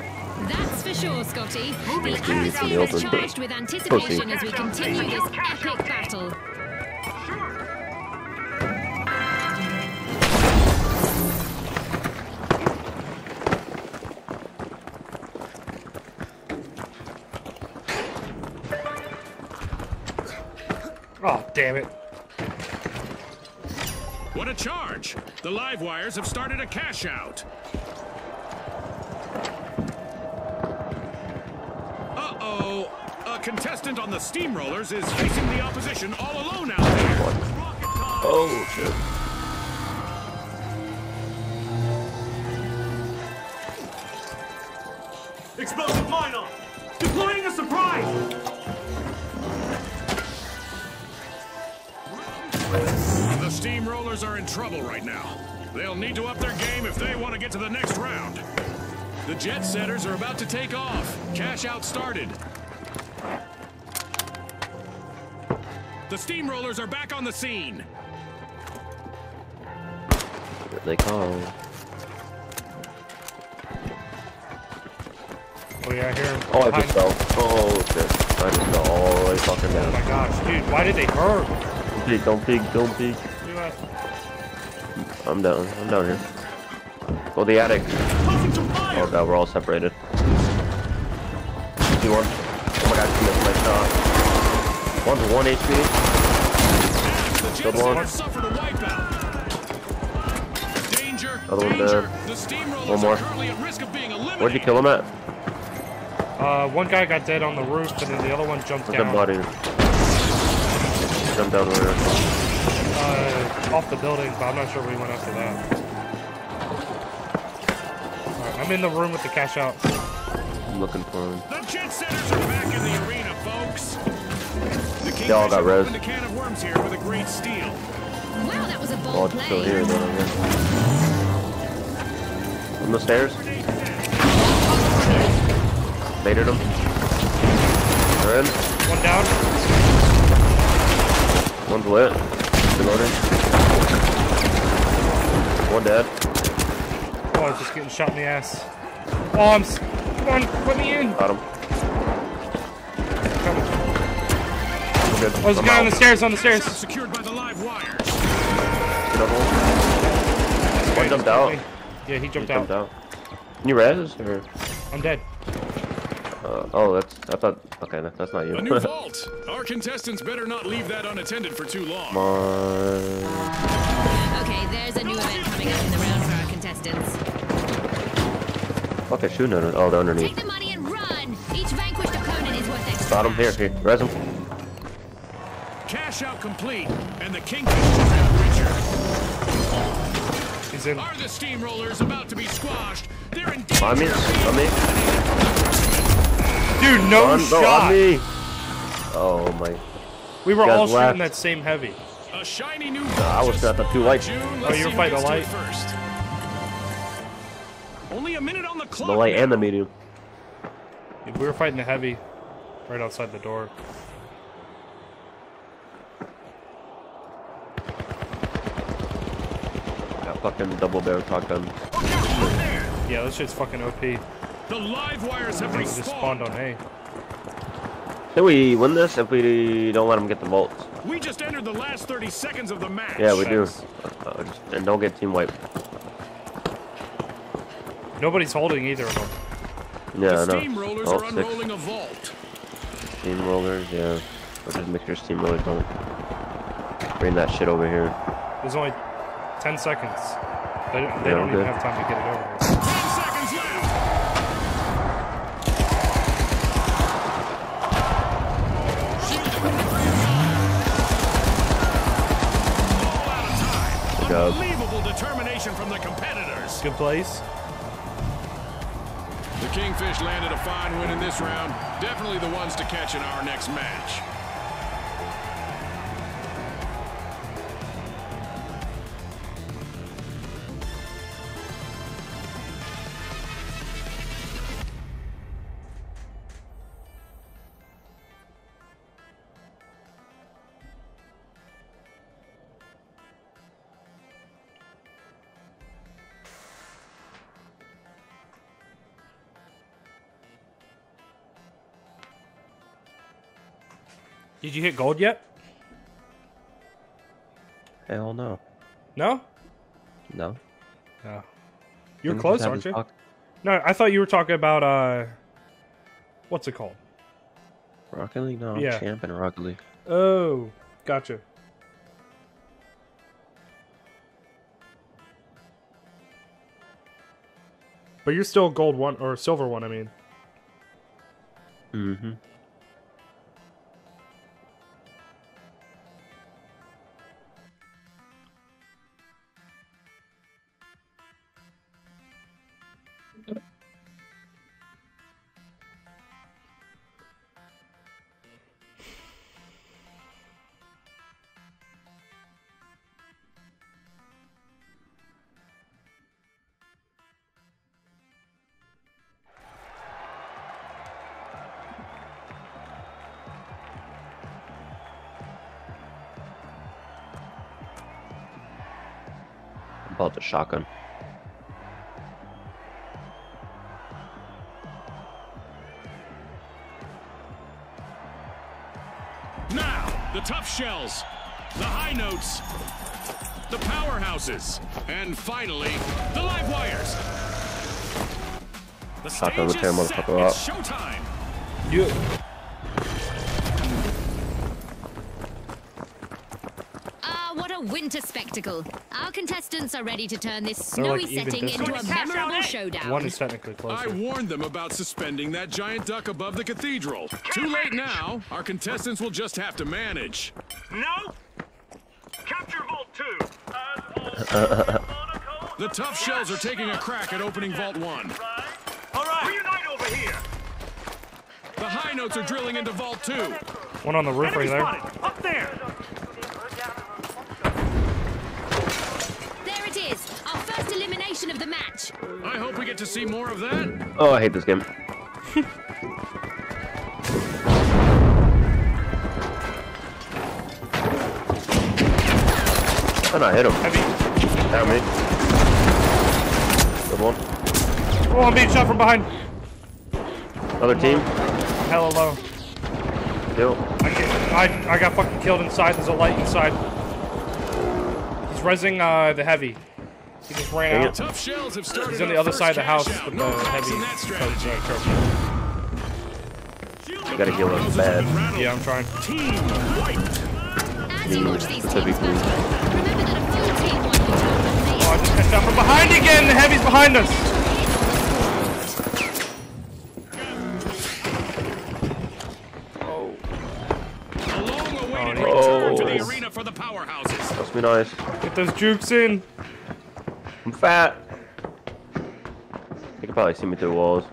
That's for sure, Scotty. The the atmosphere is charged with anticipation as we continue this epic battle. Oh, damn it. What a charge! The live wires have started a cash out. Uh-oh. A contestant on the Steamrollers is facing the opposition all alone out there. Oh shit. Explosive mine on. Deploying a surprise. The Steamrollers are in trouble right now. They'll need to up their game if they want to get to the next round. The Jet Setters are about to take off. Cash out started. The Steamrollers are back on the scene. What they call. Oh yeah, I hear him. Oh, I just fell. Oh shit. I just fell all the way fucking down. Oh my gosh, dude, why did they hurt? Don't peek, don't peek, don't peek. I'm down. I'm down here. Go the attic. Tossing some fire. Oh god, we're all separated. See one. Oh my god, she missed my shot. One's one HP. The Good one. Setters suffered a wipeout. Danger, Other one dead. One more. are currently at risk of being eliminated. Where'd you kill him at? Uh, one guy got dead on the roof, and then the other one jumped down. body? Jump down there. Uh, off the building, but I'm not sure we went after that. Alright, I'm in the room with the cash out. I'm looking for him. The Jet Setters are back in the arena, folks. The Kingfish They all got have res. opened a can of worms here with a great steal. Wow, that was a Oh, bold it's still here then, I guess. On the stairs. Baited him. They're in. One down. One's lit. Reloading. One dead. Oh, I was just getting shot in the ass. Oh, I'm. Come on, put me in. Got him. Come on. We're good. Oh, there's a I'm guy on the stairs, on the stairs. Secured by the live wires. Double. One jumped out. Yeah, he jumped He out. jumped out. Can you res or? I'm dead. Uh, oh, that's I thought. Okay, that, that's not you. A new [LAUGHS] vault. Our contestants better not leave that unattended for too long. Come on. Okay, there's a new event coming up in the round for our contestants. Fuck, they're shooting at it. Oh, they're underneath. Take the money and run! Each vanquished opponent is worth extra. Got him here. Here, res him. Cash out complete, and the Kingfish just got richer. In. Are the steamrollers about to be squashed? They're in On me. danger. On me. Dude, no on, shot. on me. Oh my. We were You guys all shooting left. that same heavy. A shiny new I was at the two lights. June, Oh, you were fighting the gets to it light? first. Only a minute on the clock. The light and the now. medium. We were fighting the heavy right outside the door. Got fucking double barrel shotgun. Yeah, this shit's fucking OP. They The live wires have just spawned respawned. on A. Can we win this if we don't let them get the vaults? We just entered the last 30 seconds of the match. Yeah, we do. Uh, just, and don't get team wiped. Nobody's holding either of them. Yeah, I the know. steamrollers Oh, are six unrolling a vault. steamrollers, yeah. Or just make sure steamrollers don't bring that shit over here. There's only 10 seconds. They, don't- they Yeah, don't even okay. have time to get it over here. Job. Unbelievable determination from the competitors. Good place. The Kingfish landed a fine win in this round. Definitely the ones to catch in our next match. Did you hit gold yet? Hell no. No? No. No. You're Didn't close, aren't you? talk. No, I thought you were talking about, uh... What's it called? Rocket League? No, I'm Yeah. champ in Rocket League. Oh, gotcha. But you're still gold one, or silver one, I mean. Mm-hmm. The shotgun. Now, the tough shells, the high notes, the powerhouses, and finally, the live wires. The Shotgun stage will tear is motherfucker It's showtime. You. Spectacle. Our contestants are ready to turn this snowy like, setting into a memorable showdown. One is technically I warned them about suspending that giant duck above the cathedral. Too late now. Our contestants will just have to manage. No? Capture Vault 2. [LAUGHS] Uh, the tough shells are taking a crack at opening Vault 1. All right. Reunite over here. The high notes are drilling into Vault 2. One on the roof right there. spotted. Up there. Elimination of the match. I hope we get to see more of that. Oh, I hate this game. [LAUGHS] and I hit him. Heavy. Damn me. Good one. Oh, I'm being shot from behind. Another team. Hella low. Kill. I, can't, I, I got fucking killed inside. There's a light inside. He's resing uh, the heavy. He just ran Dang out. Tough shells have started He's on the other side of the house cash out. with No the heavy. in uh. Gotta heal us bad. Yeah, I'm trying. Team wiped. As you Me watch these teams specifically. battle, remember that a full team won the tournament. Oh, I just got shot from behind again. The heavy's behind us. A long-awaited Oh, return to the nice. arena for the powerhouses. Must be nice. Get those jukes in. I'm fat. They can probably see me through walls.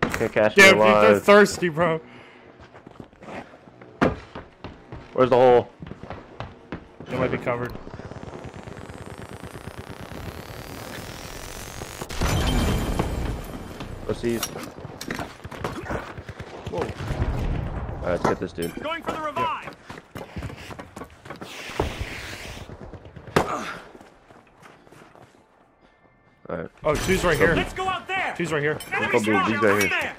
Can't catch me Damn, dude, they're alive. thirsty, bro. Where's the hole? It might be covered. Pussies. Whoa. Alright, let's get this dude. Going for the revive. Alright. Oh, two's right here. Let's go out there. Two's right here. Enemy go, dude. spotted These right over here.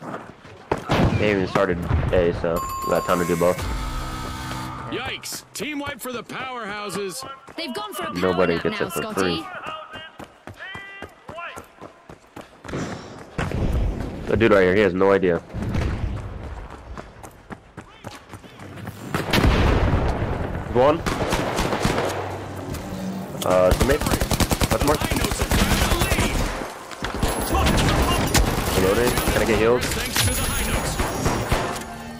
there. They even started A, so we got time to do both. Yikes. Team wipe for the powerhouses. They've gone for a power Nobody nap gets now, it for Scotty. free. The dude right here, he has no idea. One. Uh, teammate. That's more. High notes are grabbing the lead. Reloading. Can I get healed? Thanks to the high notes.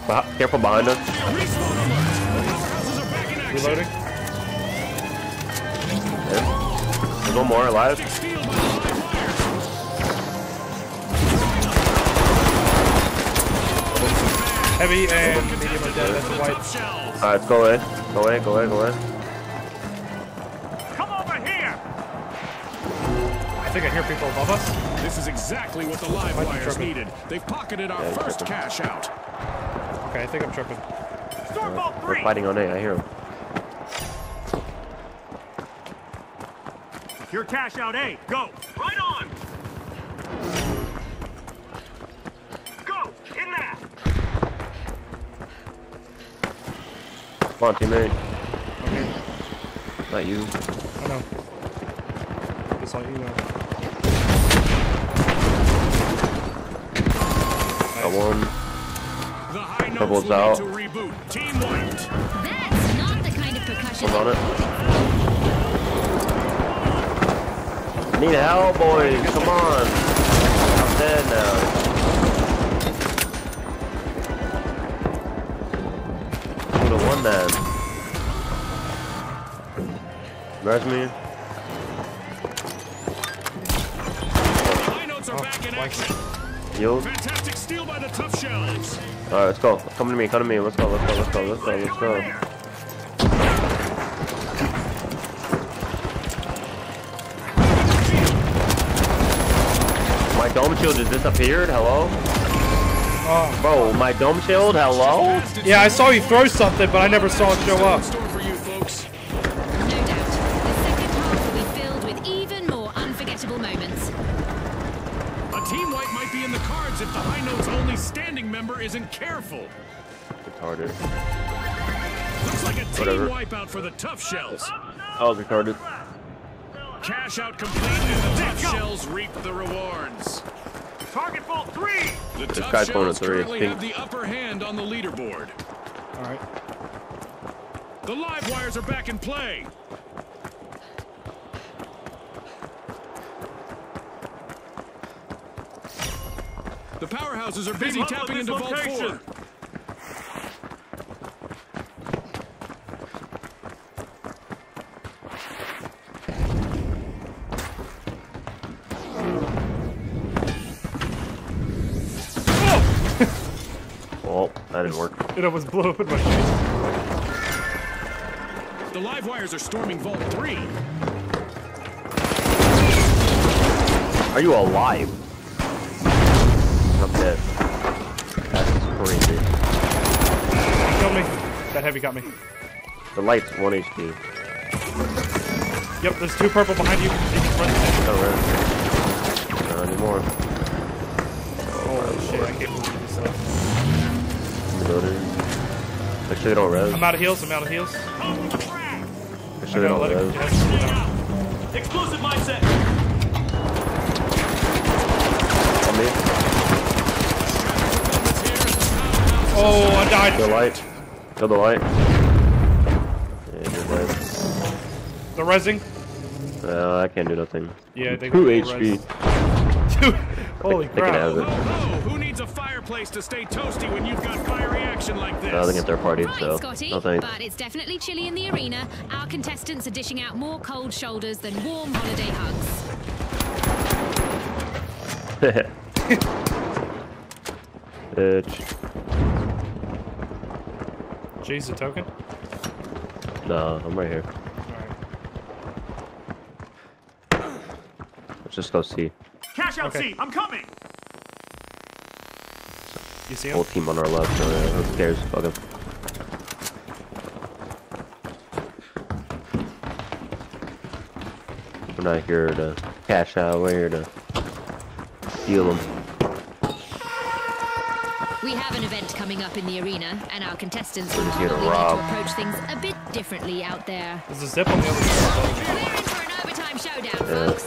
Beh- Careful behind us. Respawn alert. The powerhouses are back in action. Reloading. There. There's one more alive. Steel by the live wire. Heavy and medium dead. That's white. Alright, go away. Go away, go away, go away. Think I hear people above us. This is exactly what the live Might be wires needed. They've pocketed our Yeah, first tripping. cash out. Okay, I think I'm tripping. Stormbolt We're fighting on A, I hear them. Your cash out A. Go. Right on. Go. In there. Come on, teammate. Not you. I know. Just like you know. Got one. The high notes Double's will out. need to reboot. Team wiped. That's not the kind of percussion. Hold on it. Need help, boys. Come on. I'm dead now. I'm the one man. Res me. High Healed. Fantastic steal by the tough shells. Alright, let's go. Come to me, come to me. Let's go, let's go, let's go, let's go, let's go. My dome shield just disappeared? Hello? Oh. Bro, my dome shield? Hello? Yeah, I saw you throw something, but I never saw it show up. Member isn't careful. Retarded. Looks like a team Whatever. wipeout for the tough shells. Oh, I was retarded. Cash out complete and the tough shells reap the rewards. Target vault three. The This tough guy's going to shells three, currently pink. have the upper hand on the leaderboard. Alright. The live wires are back in play. The powerhouses are busy tapping into this Vault 4. Oh, [LAUGHS] that didn't work. It almost blew up in my face. The live wires are storming Vault 3. Are you alive? I'm dead. That's crazy. Killed me. That heavy got me. The light's 1 HP. Yep, there's two purple behind you. You can run them. No. Not anymore. Holy shit, I can't believe this stuff. Reloading. Make sure they don't res. I'm out of heals. I'm out of heals. Make sure they don't let it. res. yes, Explosive mindset. On me. Oh, I died. Kill the light. Kill the light. Yeah, you're dead. The resing. Uh, I can't do nothing. Yeah, they Two got HP. Dude, holy They crap. have it. Oh, who needs a fireplace to stay toasty when you've got fiery action like this? No, they get their party, Right, so Scotty, no thanks. but it's definitely chilly in the arena. Our contestants are dishing out more cold shoulders than warm holiday hugs. [LAUGHS] Bitch. Jay's the token. No, I'm right here. Let's just go see. Cash out Okay. seat. I'm coming. You see him? Whole team on our left, so yeah, who cares? Fuck 'em. We're not here to cash out, we're here to steal them. We have an event coming up in the arena, and our contestants will We're to probably need to approach things a bit differently out there. There's a zip on the other side. We're in for an overtime showdown, Yeah. folks.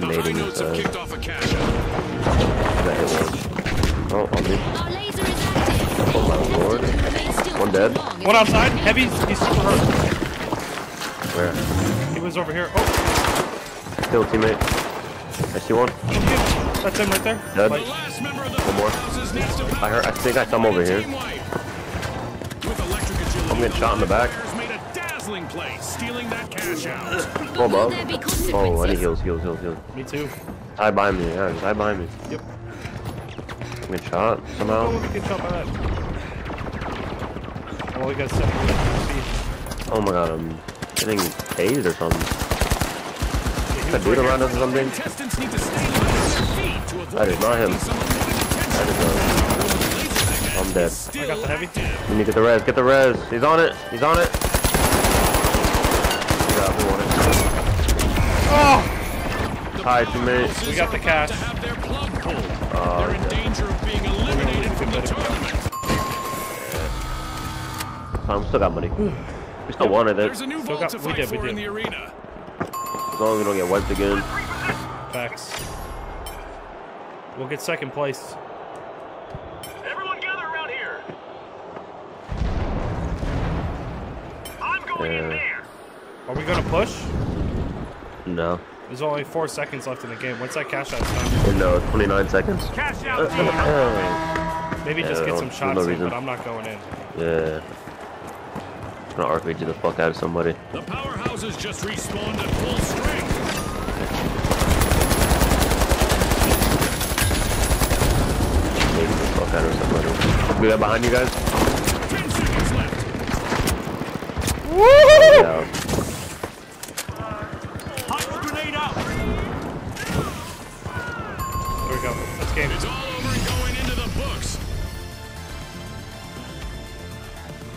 The high notes is, have uh, kicked off a cash. That hit one. Oh, on me. Our laser is active. Oh my lord. One dead. One outside. Heavy. He's super hurt. Where? He was over here. Oh, Kill teammate. I see one. That's him right there. Dead. Like, The last member of the One more. houses needs to I heard. I think I him over here. Team wipe. With electric agility, I'm getting shot in the back. Players made a dazzling play, stealing that cash out. But Hold up. Oh, I need heals, heals, heals, heals. me too. Hide behind me, yeah, hide behind me. Yep. I'm getting shot Oh, somehow. we get shot by that. Well, we got seven. Oh my god, I'm getting tased or something. That dude around us or something? Contestants need to stay on their feet to avoid That is not him. attracting some unwanted That attention. is, uh, I'm dead. I got the heavy. You need to get the res, get the res. He's on it, he's on it. Good job, we won it. Oh, Hi, teammate. we got the cash. To have their. Oh, They're in okay. danger of being eliminated from the tournament. Um, still got money. We still won, I think. There's a new vault got- to we fight did, we for in the arena. As long as we don't get wiped again. Facts. We'll get second place. Everyone gather around here. I'm going in there. Are we gonna push? No. There's only four seconds left in the game. What's that cash out time? No, 29 seconds. Cash Uh, out team. uh, Maybe Yeah, just get some shots no in, but I'm not going in. yeah. I'm gonna RPG the fuck out of somebody. The powerhouses just respawned at full strength. Maybe the fuck out of somebody. We got behind you guys? Ten seconds left. Yeah. Hot grenade out. There we go. Let's game. It's all over and going into the books.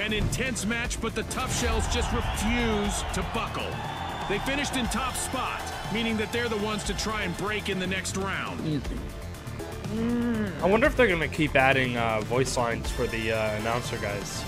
An intense match, but the Tough Shells just refuse to buckle. They finished in top spot, meaning that they're the ones to try and break in the next round. I wonder if they're gonna keep adding uh, voice lines for the uh, announcer guys.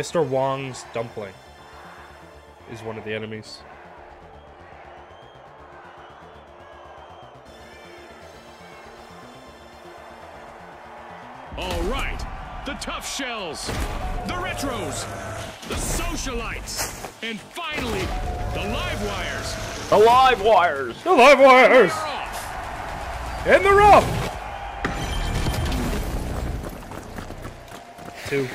Mr. Wong's dumpling is one of the enemies. All right, the Tough Shells, the Retros, the Socialites, and finally, the Live Wires. The live wires! The live wires They're off. in the rough. Two.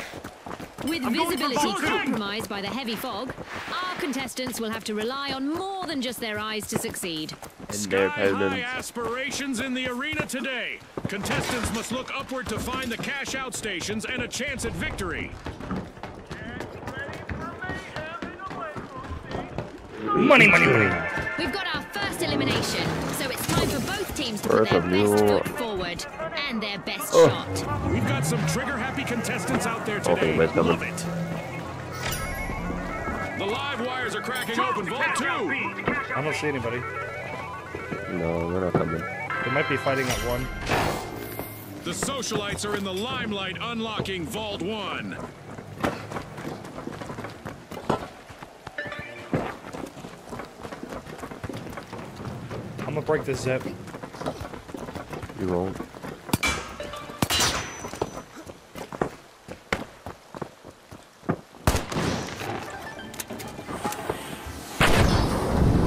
With I'm visibility compromised by the heavy fog, our contestants will have to rely on more than just their eyes to succeed. And their Sky high aspirations in the arena today. Contestants must look upward to find the cash out stations and a chance at victory. Money, money, money. We've got our first elimination, so it's time for both teams to First put their best you. foot forward and their best Oh. shot. We've got some trigger-happy contestants out there today. anybody's coming. Love it. The live wires are cracking open. Vault 2. I don't see anybody. No, we're not coming. They might be fighting at one. The socialites are in the limelight unlocking Vault 1. I'm gonna break this zip. You won't.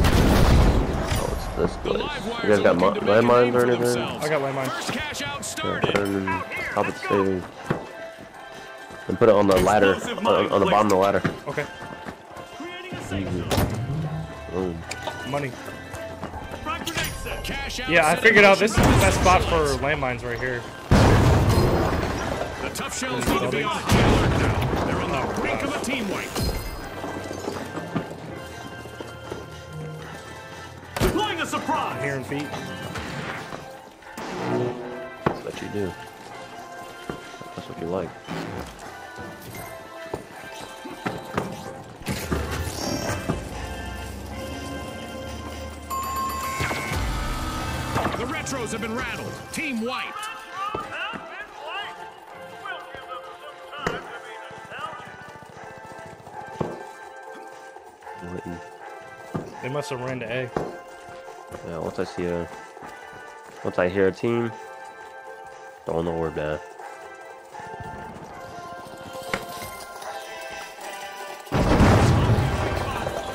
Oh, it's this The place. You guys got looking mi- to make landmines or anything? I got landmines. First cash out Yeah, started. turn top of the stairs. And put it on the ladder, on, on the bottom of the ladder. Okay. Easy. Boom. Money. Cash out Yeah, I figured out this is the best spot for landmines right here. The tough shells need to be on high alert now. They're on the brink of a team wipe. Deploying a I'm hearing feet. That's what you do. Must have ran to A. Yeah, once I see a, once I hear a team, don't know where bad.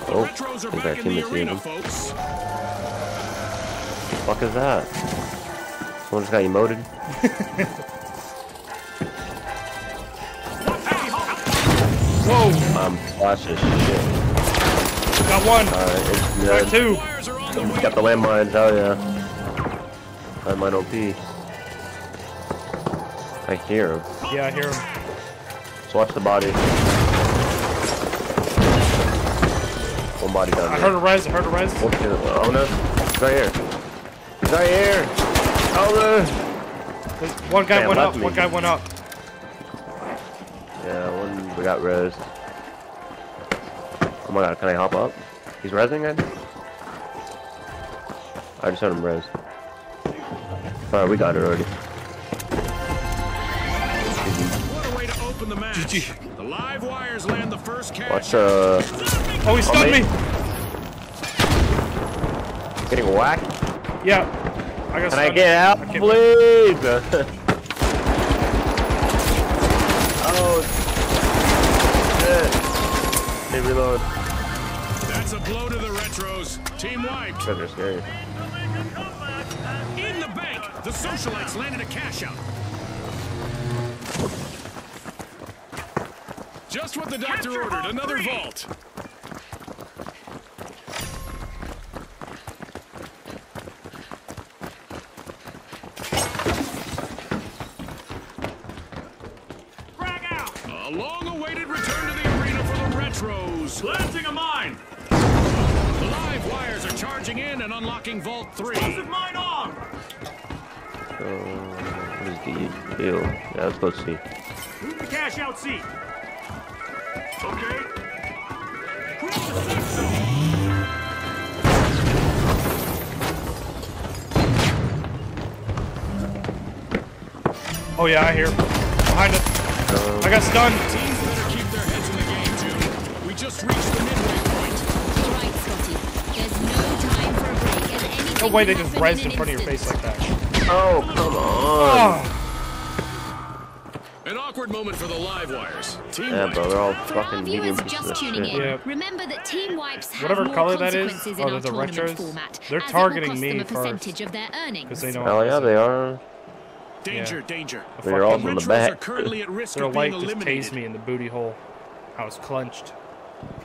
The Oh, retros are think back our in team the is arena, leaving. folks. fuck is that? Someone just got emoted. [LAUGHS] Whoa! I'm flash as shit. Got one. Alright, it's Got two. Wires are on the. Got the landmines, hell yeah. Landmine OP. I hear him. Yeah, I hear him. So watch the body. One body down I there. heard a res. I heard a res. Oh. No. He's right here. He's right here. Oh no. One guy Damn, went up. me. One guy went up. Yeah, one we got res. Oh my god, can I hop up? He's resing it? I just heard him res. Alright, we got it already. What a way to open the match. The live wires land the first cash. Watch uh Oh, he stunned mate. me. getting whacked. Yeah. I got Can I get out, I please? [LAUGHS] Team wiped. You guys are scary. In the bank, the socialites landed a cash out. Just what the doctor ordered, another vault. Vault 3. Explosive mine on. So, what is the deal? Yeah, let's go see. Move the cash out seat. Okay. Oh yeah, I hear. Behind us. I got stunned. No way they just rezzed in in front of your face like that. Oh, come on. [SIGHS] An awkward moment for the live wires. Team Yeah, bro, they're all For fucking medium pieces of shit. Yeah. remember that team wipes have Whatever color that is, oh, in they're the retros? format, They're as it will targeting me them a first. percentage of their earnings. because they know. Hell yeah, they are. Danger, Yeah. danger. A They're all in the Retros back. are currently at risk Their of being light just eliminated. tased me in the booty hole. I was clenched.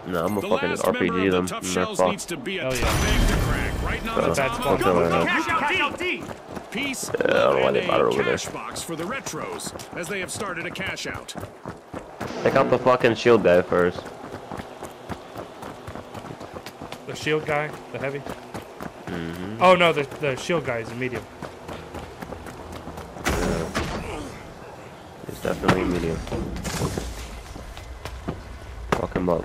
No, I'm The gonna fucking RPG them. the Tough Shells needs to be a Hell tough yeah. Egg to crack. Right now, Uh, the That's top fucked Don't kill Go, her go, cash out D. piece, Yeah, I don't know why and they bought it a over there. cash box for the retros, as they have started a cash out. Take out the fucking shield guy first. The shield guy, the heavy. Mm-hmm. Oh no, the the shield guy is a medium. It's definitely medium. Fuck him up.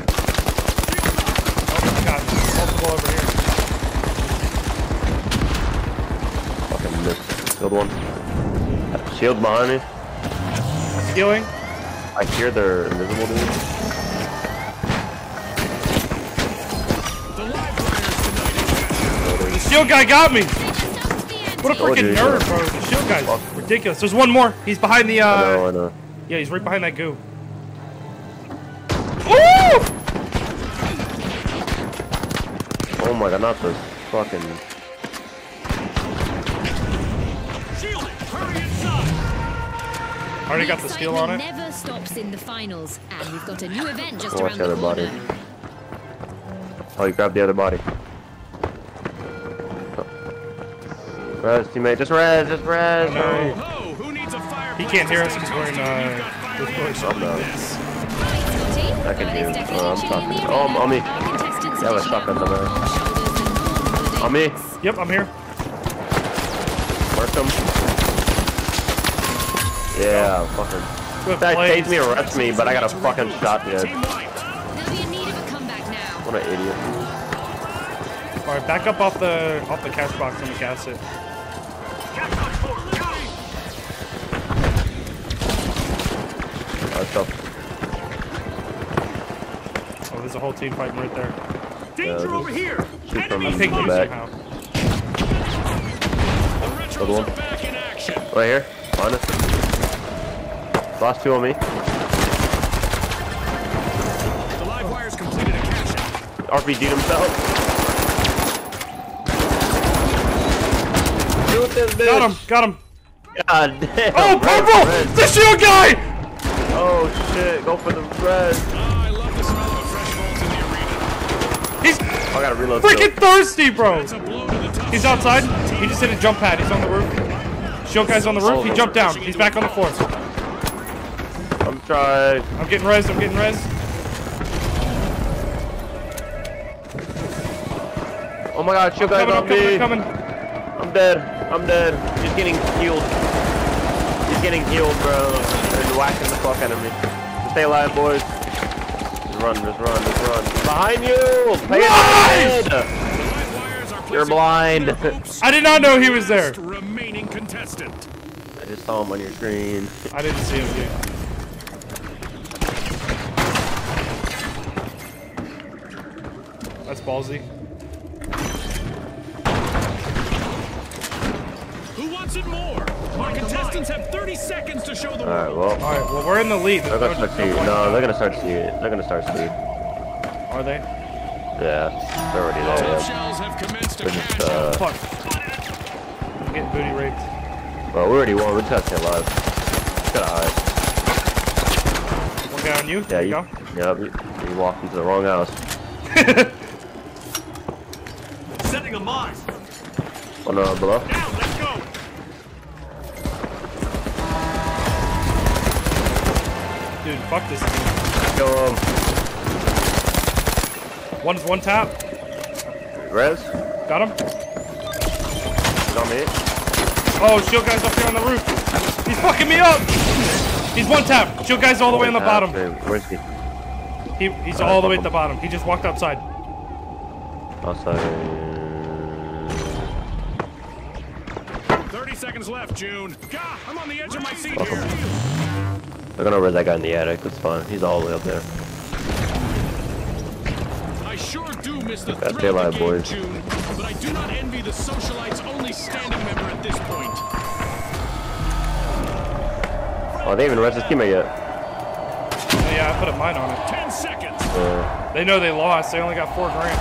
Oh, got multiple over here. Fucking missed. Good one. Shield behind me. Healing. I hear they're invisible, dude. The live wires tonight in cash The shield guy got me. What a freaking nerd, bro. The shield guy's ridiculous. There's one more. He's behind the. uh... I know, I know. Yeah, he's right behind that goo. Ooh! Oh my god, not this fucking. Already got the steel on it. Never stops in the finals, and we've got a new [LAUGHS] event just Watch around the the other body. Oh, you grabbed the other body. Res, teammate, just res, just res. No. Oh, who needs a? He can't hear us because we're in uh, Discord. I'm down. I can hear him. Oh, I'm talking. Oh, I'm on me. You have a shotgun somewhere. On me. Yep, I'm here. Mark him. Yeah, fucking. Good That plays. takes me to arrest me, but I got a fucking shotgun. Team wiped. They'll be in need of a comeback now. What an idiot. All right, back up off the off the cash box and gas it. Let's go. Oh, there's a whole team fighting right there. Danger over here. Shoot from the back. somehow. The one. are back in action. Right here. On us. Lost two on me. The live wires completed a cash out. RPG'd himself. Shoot this bitch. Got him! Got him! God damn. Oh, red, purple! red. The shield guy! Oh shit, go for the red. Ah, I love the smell of a fresh vault in the arena. He's I gotta reload. freaking thirsty, bro! It's a blow to the tough He's outside. He just hit a jump pad. He's on the roof. Shield guy's on the roof. He jumped down. He's back on the floor. I'm trying. I'm getting res. I'm getting res. Oh my god, shield guy's Coming, on I'm coming. I'm coming. I'm dead. I'm dead. He's getting healed. He's getting healed, bro. And whacking the fuck out of me. Just stay alive, boys. Just run, just run, just run. Behind you! Pay Nice! attention! live wires are You're blind. [LAUGHS] I did not know he was there. Remaining contestant. I just saw him on your screen. I didn't see him, dude. That's ballsy. Who wants it more? Our contestants have 30 seconds to show the Alright, world. well. All right, well we're in the lead. They're gonna start seeing. No, they're gonna start seeing it. They're gonna start seeing. Are they? Yeah, they're already there. Tough Yeah. shells have commenced a They're just, out. uh, Fuck. I'm getting booty raped. well, we already won. We just gotta stay alive. Just gotta hide. One guy on you. Yeah, There you you. go. Yeah, you, you walked into the wrong house. [LAUGHS] Setting a mine. Oh no, below. Now, let's go. Dude, fuck this team. Kill him. One's one tap. Res. Got him. He's on me. Oh, shield guy's up here on the roof. He's fucking me up. He's one tap. Shield guy's all the way on the bottom. Where's he? He, he's all the way at the bottom. He just walked outside. Outside. Seconds left, June. Gah, I'm on the edge of my seat here. They're gonna res that guy in the attic. That's fine. He's all the way up there. I sure do miss the Gotta thrill stay of the alive, game, boys. June, but I do not envy the socialites only standing member at this point. Oh, they haven't res his teammate yet. Yeah, I put a mine on it. 10 seconds. Uh, They know they lost. They only got four grand.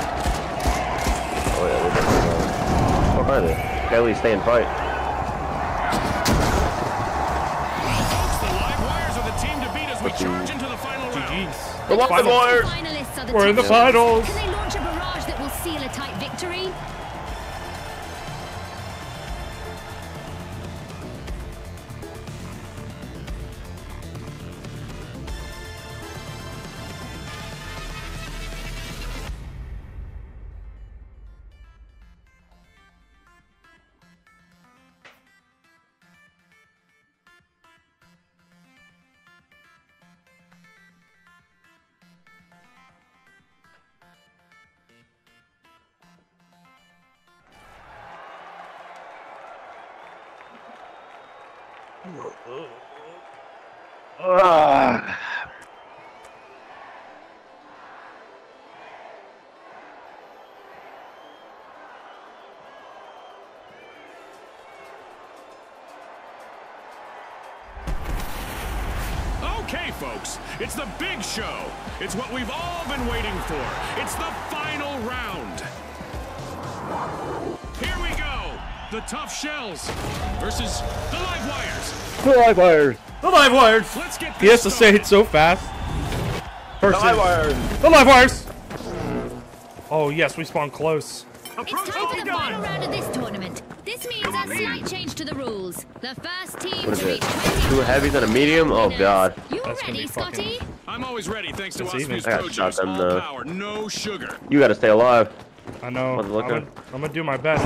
oh yeah, they definitely know. What are they? At least stay and fight. We're in the top finals. Okay, folks, it's the big show. It's what we've all been waiting for. It's the tough shells versus the live wires. The live wires. The live wires. Let's get He has this to say it so fast. The live wires. The live wires. Oh yes, we spawned close. It's time for the final round of this tournament. This means a slight change to the rules. The first team What is to it? reach 20 Two heavies and a medium? Oh god. You That's gonna ready, be fucking- Scotty? I'm always ready thanks to It's even. OSPUZE's I got Pro Juice. shotgun, All though. power, no sugar. You gotta stay alive. I know. I'm gonna, I'm gonna do my best.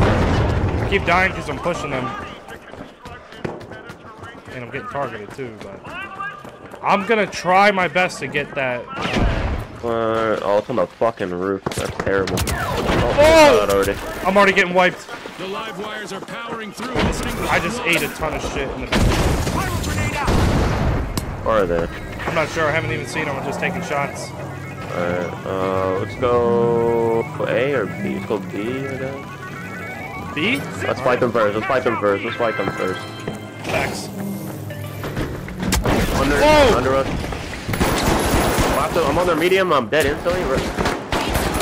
I keep dying because I'm pushing them. And I'm getting targeted too, but I'm gonna try my best to get that. Uh, oh, it's on the fucking roof. That's terrible. Oh, Oh! God, already. I'm already getting wiped. The live wires are powering through. Listening I just ate a ton of shit. In the, Or are they? I'm not sure. I haven't even seen them. I'm just taking shots. Alright, uh, let's go A or B? Let's go B, I guess. B? Let's fight them first. Let's fight them first. Let's fight them first. Facts. Under, Whoa! under us. I'm, after, I'm on their medium. I'm dead instantly. Right.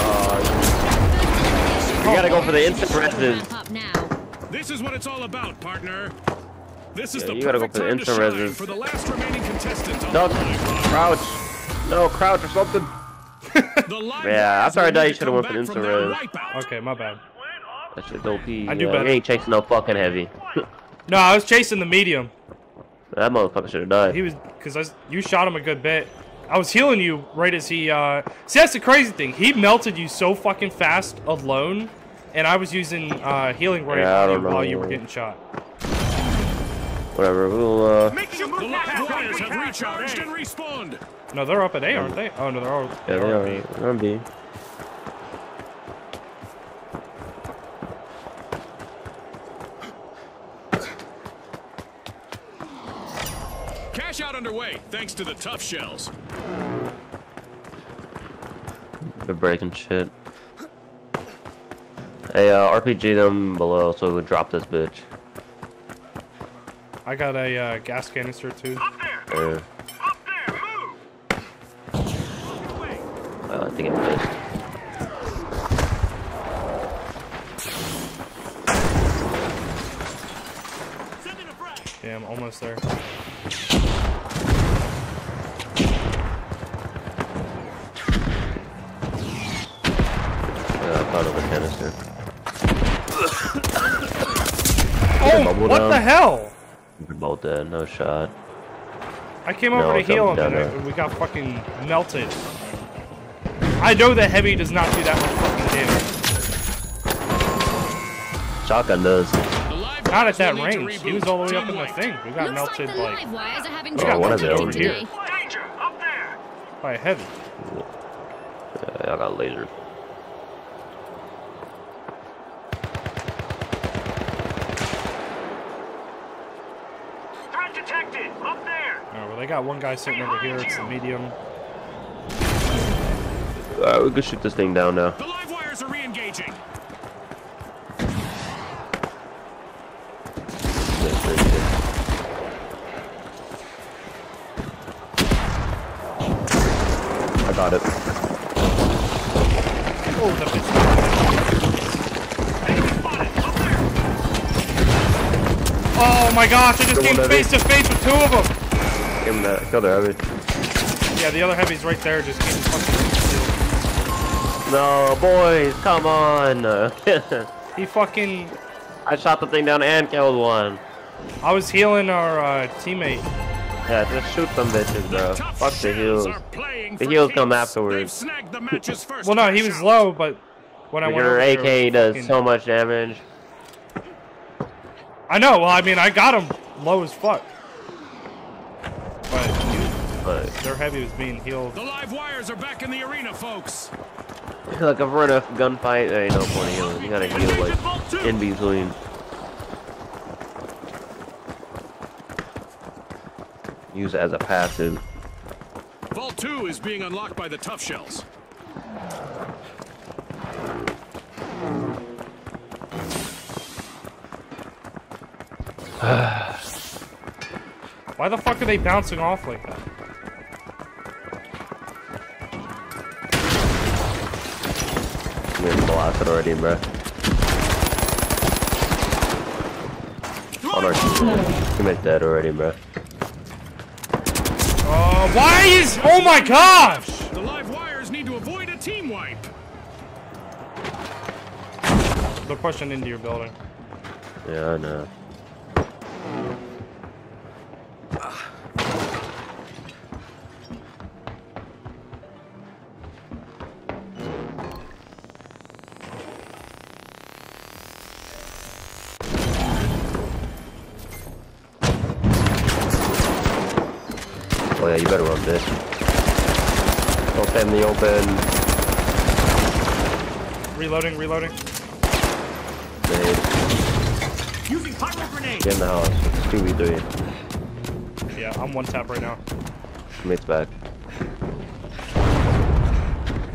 Uh, you gotta go for the instant reses. Ramp up now. This is what it's all about, partner. This is Yeah, the you gotta go perfect for the time to instant reses. for the last remaining contestant on Duck. the live wire. Crouch. No, crouch or something. The live Yeah, wires after I will die, need you should've come went for back instant res. Okay, my bad. That shit's OP. I do yeah, better. You ain't chasing no fucking heavy. [LAUGHS] No, I was chasing the medium. that motherfucker should have died. He was because you shot him a good bit. I was healing you right as he. uh See, that's the crazy thing. He melted you so fucking fast alone, and I was using uh healing right Yeah, I don't while know. you were getting shot. Whatever. We'll uh. The live wires have recharged and respawned. No, they're up at A, aren't they? Oh no, they're all. Yeah, they're they all are. at B. They're on B. Cash out underway, thanks to the tough shells. They're breaking shit. Hey, uh, RPG them below so we drop this bitch. I got a uh, gas canister too. Yeah. Well, I think it missed. Yeah, I'm almost there. Yeah, I thought it was a canister. [COUGHS] Oh, bubble what down. the hell? We're both dead. No shot. I came No, over to heal him down and there. we got fucking melted. I know that heavy does not do that much fucking damage. Shotgun does. Not at that will need to range. He was all the way up in the thing. We got Looks melted like the like live wires are having Oh, of them connecting over here. today. by heavy. Yeah, I got lasers. Oh, well, they got one guy sitting over here. It's the medium. Alright, we can shoot this thing down now. The live wires are re-engaging. This thing is- I got it. Oh, Oh my gosh, I just came face to face with two of them. Give him that. Kill the heavy. Yeah, the other heavy's right there, just getting fucking No, boys, come on. [LAUGHS] He fucking. I shot the thing down and killed one. I was healing our uh, teammate. Yeah, just shoot some bitches, bro. Tough Fuck the heals. The for heals come afterwards. The [LAUGHS] first Well, no, he was low, but when I went Your over there, AK does fucking- so much damage. I know. Well, I mean, I got him low as fuck. But But their heavy was being healed. The live wires are back in the arena, folks. like if we're in a gunfight, there ain't no point in healing. You gotta heal like in between. use it as a passive. Vault 2 is being unlocked by the tough shells. Why the fuck are they bouncing off like that? I'm getting blasted already, bro. On our team. Teammate's dead already, bro. Uh, why is? Oh my gosh! The live wires need to avoid a team wipe. They're pushing into your building. Yeah, I know. Reloading, reloading. Nade. Using pyro grenade. Get in the house. It's 2v3. Yeah, I'm one tap right now. Teammate's back.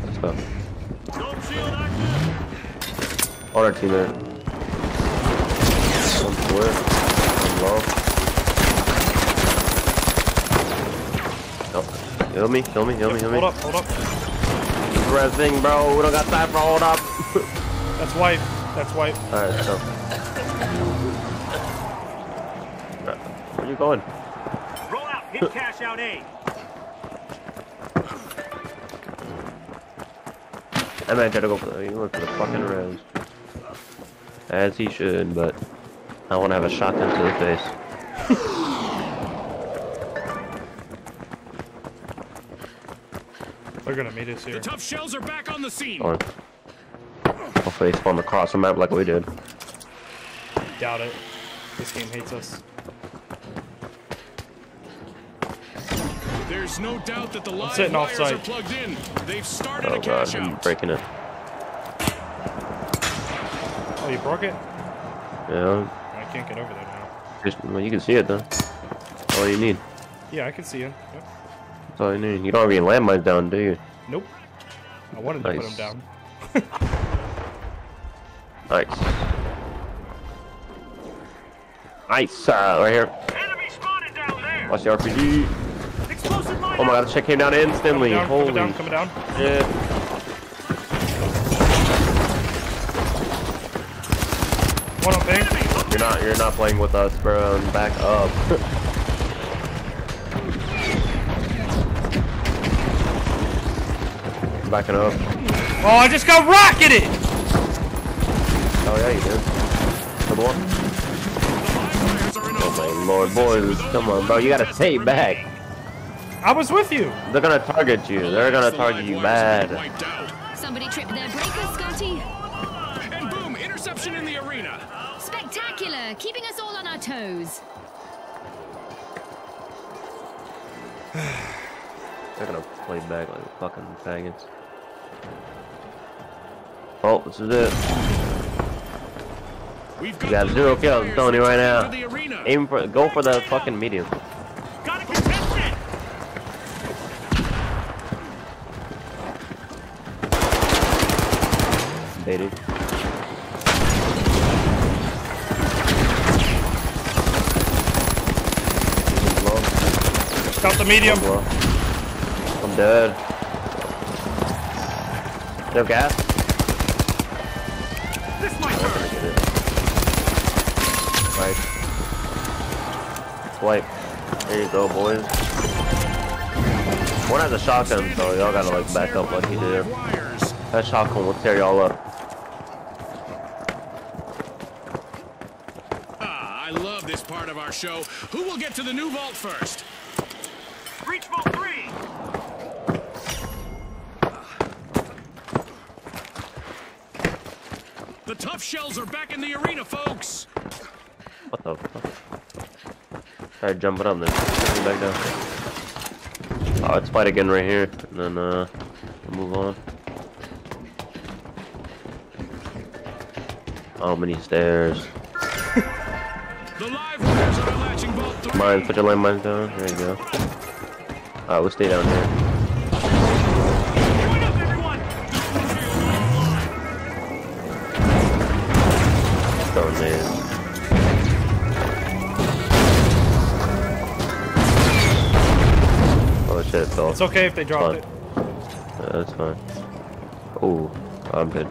Let's go. Dome shield active. On our teammate. One square. One low. Oh, heal me, heal me, heal me, heal me. Hold up, hold up. Resting, bro. We don't got time for hold up. [LAUGHS] That's white. That's white. Alright, so. Where are you going? Roll out. Hit cash out A. That man tried to go for the, he went for the fucking res. As he should, but I want to have a shotgun to the face. [LAUGHS] They're gonna meet us The tough shells are back on the scene. Or hopefully he spawned across the map like we did. Doubt it. This game hates us. There's no doubt that the live sitting wires offsite. are plugged in. They've started Oh a cash god, I'm out. breaking it. Oh, you broke it? Yeah, I can't get over there now. just, well, you can see it though. That's all you need. Yeah, I can see you. Yep. That's all you need. You don't have any landmines down, do you? Nope. I wanted to put him down. [LAUGHS] Nice. Nice, uh, right here. Enemy spotted down there. Watch the RPG. Explosive. Oh my god, the check came down instantly. Coming down, Holy coming down, coming down. shit. One on ping. You're not, you're not playing with us, bro. Back up. [LAUGHS] Backing up. Oh, I just got rocketed! Oh yeah, you did. Come on. Wires are in Oh my lord, boys, come on, bro. You gotta stay back. I was with you. They're gonna target you. They're gonna target you wires bad. Somebody tripped their breaker, Scotty. And boom, interception in the arena. Spectacular, keeping us all on our toes. [SIGHS] They're gonna play back like fucking faggots. Oh, this is it. We've You got zero kills, I'm telling you right now. into the arena. Aim for, go for the fucking medium. Gotta contest it. Baited. Got the medium. I'm dead. No gas? This might I'm hurt. gonna get it. Right. Swipe. There you go, boys. One has a shotgun, so y'all gotta like back up like he did. That shotgun will tear y'all up. Ah, I love this part of our show. Who will get to the new vault first? The tough shells are back in the arena, folks. What the fuck? Try jumping up then. Back down. Oh, let's fight again right here, and then uh, we'll move on. Oh, many stairs. [LAUGHS] The live wires are latching. Mines, put your landmines down. There you go. Alright, we'll stay down here. Throw nades. Oh shit. It's okay if they drop it. Yeah, that's fine. Oh, I'm good.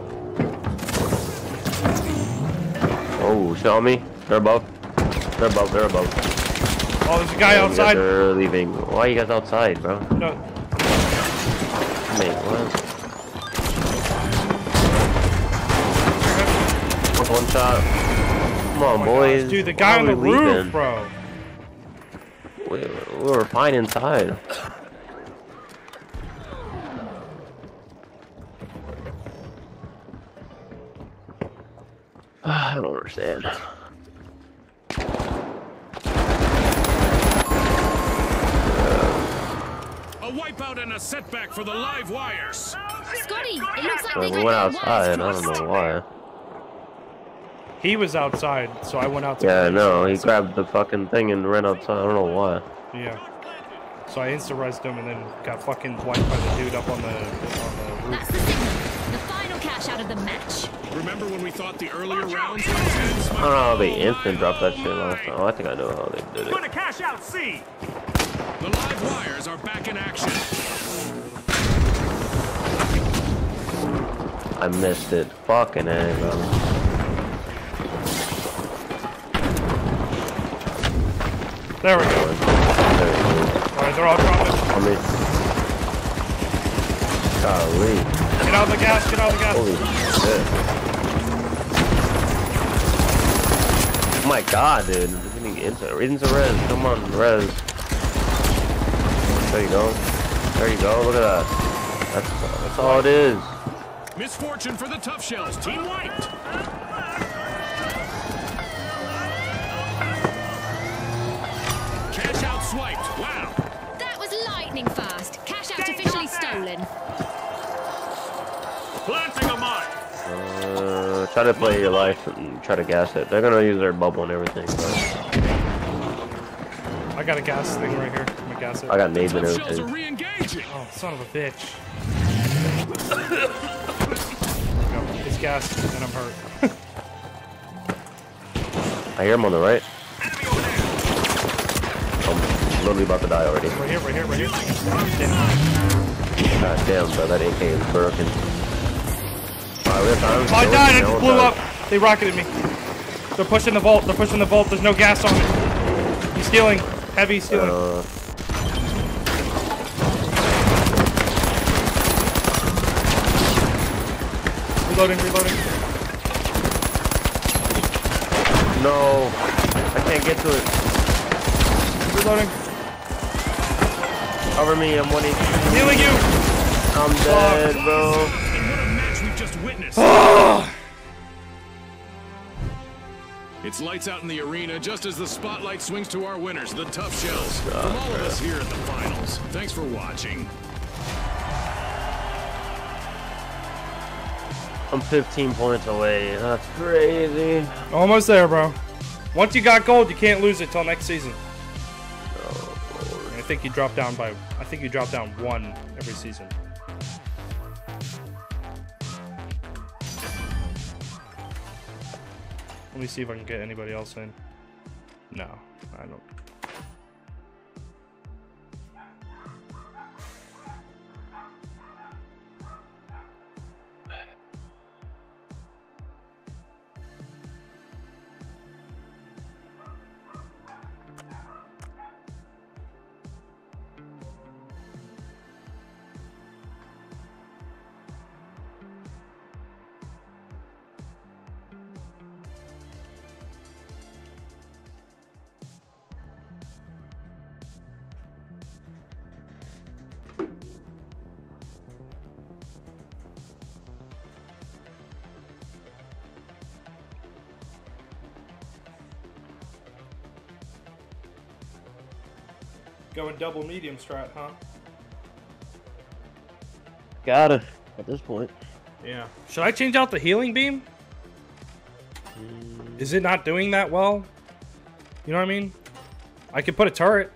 Oh, shit on me. They're above. They're above, they're above. Oh, there's a guy guys outside. are leaving. Why are you guys outside, bro? No, Mate, what? One shot. Come on, oh boys. gosh. Dude, the guy on the we roof, leaving? bro. We, we were fine inside. [SIGHS] I don't understand. A wipeout and a setback for the live wires. Scotty, it looks like they we got went their outside. I don't know why. He was outside, so I went out to. Yeah, no, he grabbed the fucking thing and ran outside. I don't know why. Yeah. So I insta-rezzed him and then got fucking wiped by the dude up on the on the roof. That's the signal. The final cash out of the match. Remember when we thought the earlier rounds were intense? I don't know how they instant dropped that shit last time. Oh, I think I know how they did it. Gonna cash out C. The live wires are back in action. I missed it. Fucking A, There we go. There it is. All right, they're all dropping. I mean, golly. Get out of the gas. Get out of the gas. Holy shit. Oh my god, dude. This is into, into res. Come on, res. There you go. There you go. Look at that. That's, that's all it is. Misfortune for the Tough Shells. Team wiped. Was lightning fast. Cash out officially stolen. Planting a mine. Uh, try to play your life and try to gas it. They're gonna use their bubble and everything. But I got a gas thing right here. I'm gonna gas it. I got nades and Tough Shells everything. Oh, son of a bitch. There. [COUGHS] It's gas, and I'm hurt. I hear him on the right. Literally about to die already. right here, right here, right here. God damn, bro, that AK is broken. Alright, we have time. Oh, I died, I just blew up. They rocketed me. They're pushing the vault. They're pushing the vault. There's no gas on it. He's stealing. Heavy stealing. Uh, Reloading, reloading. no, I can't get to it. Reloading. Cover me, I'm winning. Healing you. I'm dead, bro. And what a match we've just witnessed. [SIGHS] It's lights out in the arena just as the spotlight swings to our winners, the Tough Shells. From all of us here at the finals, thanks for watching. I'm 15 points away. That's crazy. Almost there, bro. Once you got gold, you can't lose it till next season. I think you drop down by. I think you drop down one every season. Let me see if I can get anybody else in. No, I don't. Going double medium strat, huh? Gotta. At this point. Yeah. Should I change out the healing beam? Is it not doing that well? You know what I mean? I can put a turret.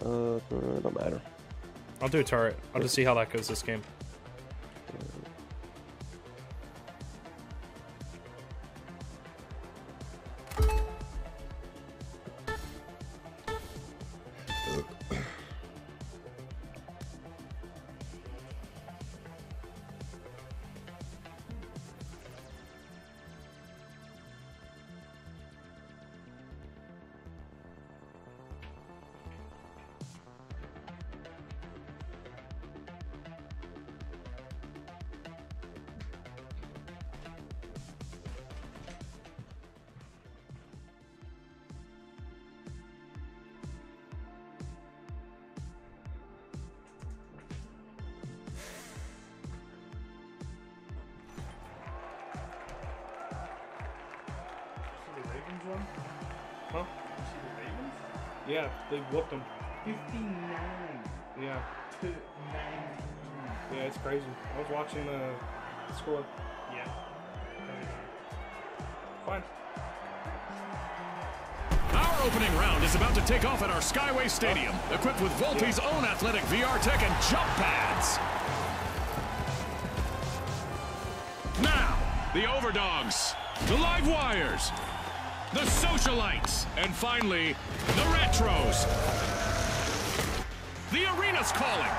Uh, don't matter. I'll do a turret. I'll just see how that goes this game. They whooped them. 59 Yeah. to 19. Yeah, it's crazy. I was watching uh, the score. Yeah. Fine. Our opening round is about to take off at our Skyway Stadium, equipped with Volpe's own athletic VR tech and jump pads. Now, the Overdogs, the Live Wires, the Socialites, and finally, the Retros. The arena's calling.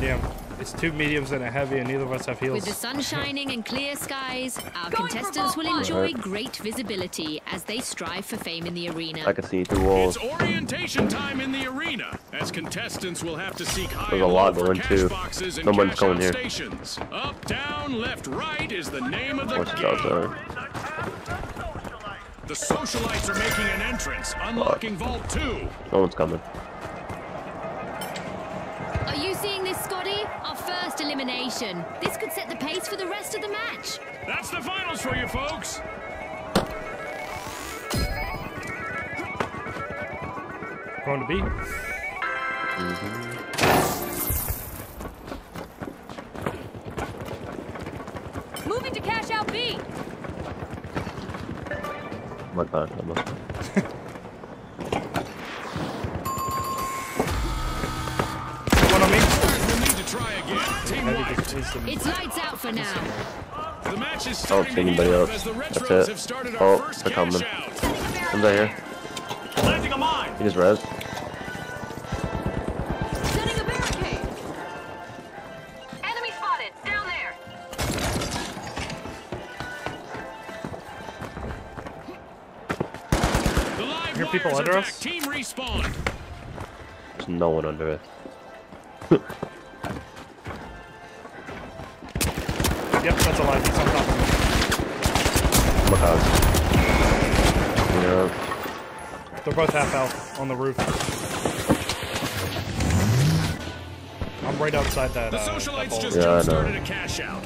Damn. It's two mediums and a heavy, and neither of us have heals. With the sun shining and clear skies, our Going contestants will vault one. enjoy great visibility as they strive for fame in the arena. I can see through walls. It's orientation time in the arena, as contestants will have to seek high There's a lot going, cash too. boxes and Someone's cash going here. stations. Up, down, left, right is the name of the What's game. outside? The socialites are making an entrance, unlocking Vault 2. No one's coming. Are you seeing this, Scotty? Our first elimination. This could set the pace for the rest of the match. That's the finals for you folks. Going to be. Moving to cash out B. Oh my god, almost. One on me. We'll need to try again. Team white. just is the- It's lights out for now. The match is I don't see anybody else. That's it. have started our Oh, first they're coming. out. Comes out here. Planting a mine. He just res. People under us? Team respawn. There's no one under it. [LAUGHS] Yep, that's a live. He's on top of me. My god. Yeah. They're both half health on the roof. I'm right outside that. The uh, that socialites bowl. just Yeah, I know. jump-started a cash out.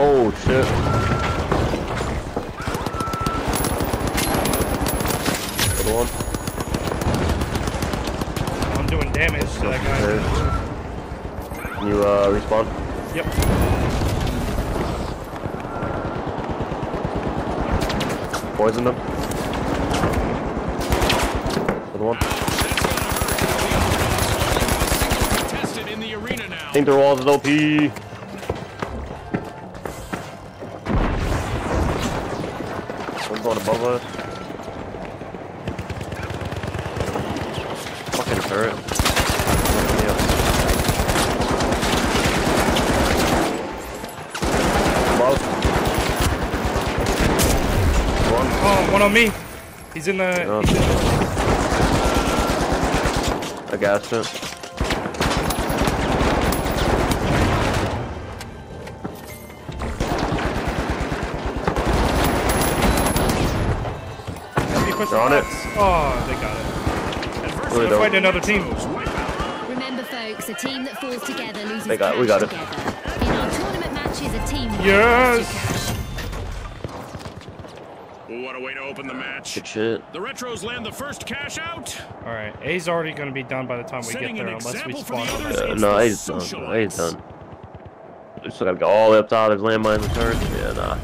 Oh shit. Good one. I'm doing damage to that guy. Can you uh respawn? Yep. Poison them. Good one. Tested in the arena now. Think their walls is OP. Above us. Fucking turret. One. Oh, one on me. He's in the. Yeah. He's in the oh. I gassed it. On it. Oh, they got it. Really They're don't. fighting another team. Remember, folks, a team that falls together loses They got- cash we got it. together. In our tournament matches, a team Yes. wins cash. what a way to open the match. Good shit. The Retros land the first cash out. All right, A's already going to be done by the time we Setting get there, an unless we spawn. the on others. it. It's no, the A's done. social A's done. We still gotta go all the way up top. There's landmines and turrets. Yeah, nah.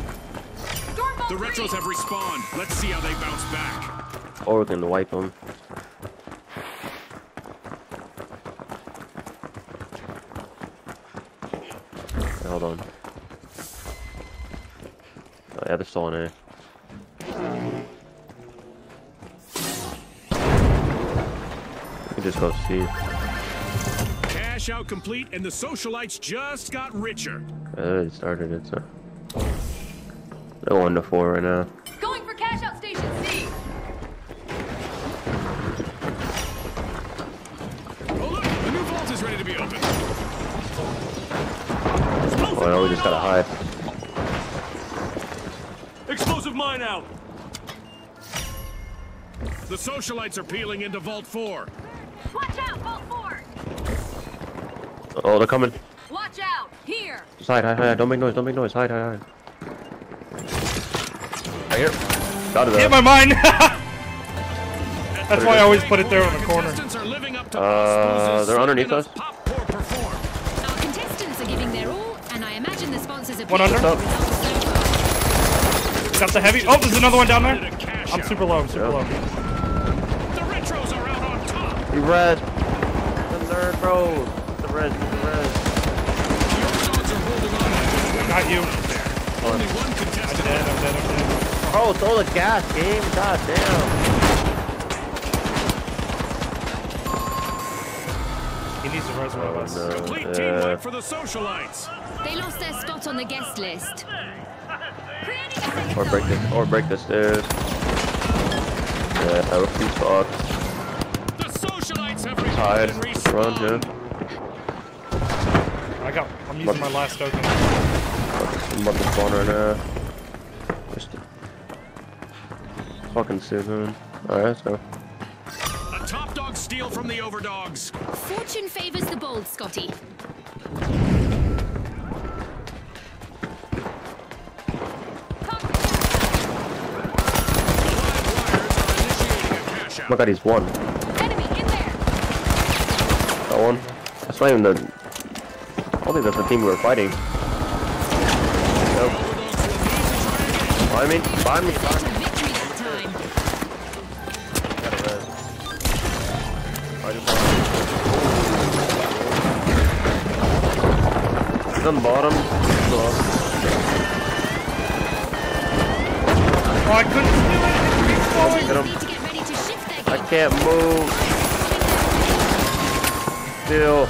The. Retros have respawned. Let's see how they bounce back. Or we're gonna wipe them. Hold on. Oh, yeah, they're still in there. We can just go see. Cash out complete, and the socialites just got richer. Uh, it started it, so. They're one to four right now. Gotta hide. Explosive mine out. The socialites are peeling into Vault 4. Watch out, Vault 4. Oh, they're coming. Watch out. Here. Just hide, hide, hide. Don't make noise, don't make noise. Hide, hide, hide. Right here. Got it Hit my mine! [LAUGHS] That's why I always put it there in the corner. Contestants are living up to Uh, they're underneath us. One under. with the results so far. Got the heavy. Oh, there's another one down there. Did a cash I'm super low. I'm super Yeah. low. The Retros are out on top. He red. The nerd, bro. The red, the red. The Overdogs are holding on. Got you. Only one I'm dead. I'm dead. I'm dead. Oh, throw the gas, game. God damn. He needs to res one of Oh, us. Complete teamwork for the socialites. They lost their spot on the guest list. Creating a or break zone. the, or break the stairs. Yeah, I refuse spots. The socialites have Hide. reported and Run, respawned. I got. I'm using my last token. I'm about to spawn right now. Just fucking Susan. Alright, let's go. A top dog steal from the Overdogs. Fortune favors the bold, Scotty. Oh my god, he's one. Enemy in there. That one. That's not even the. I don't think that's the team we were fighting. Nope. Buy me, buy me, buy me. Can't move. Still.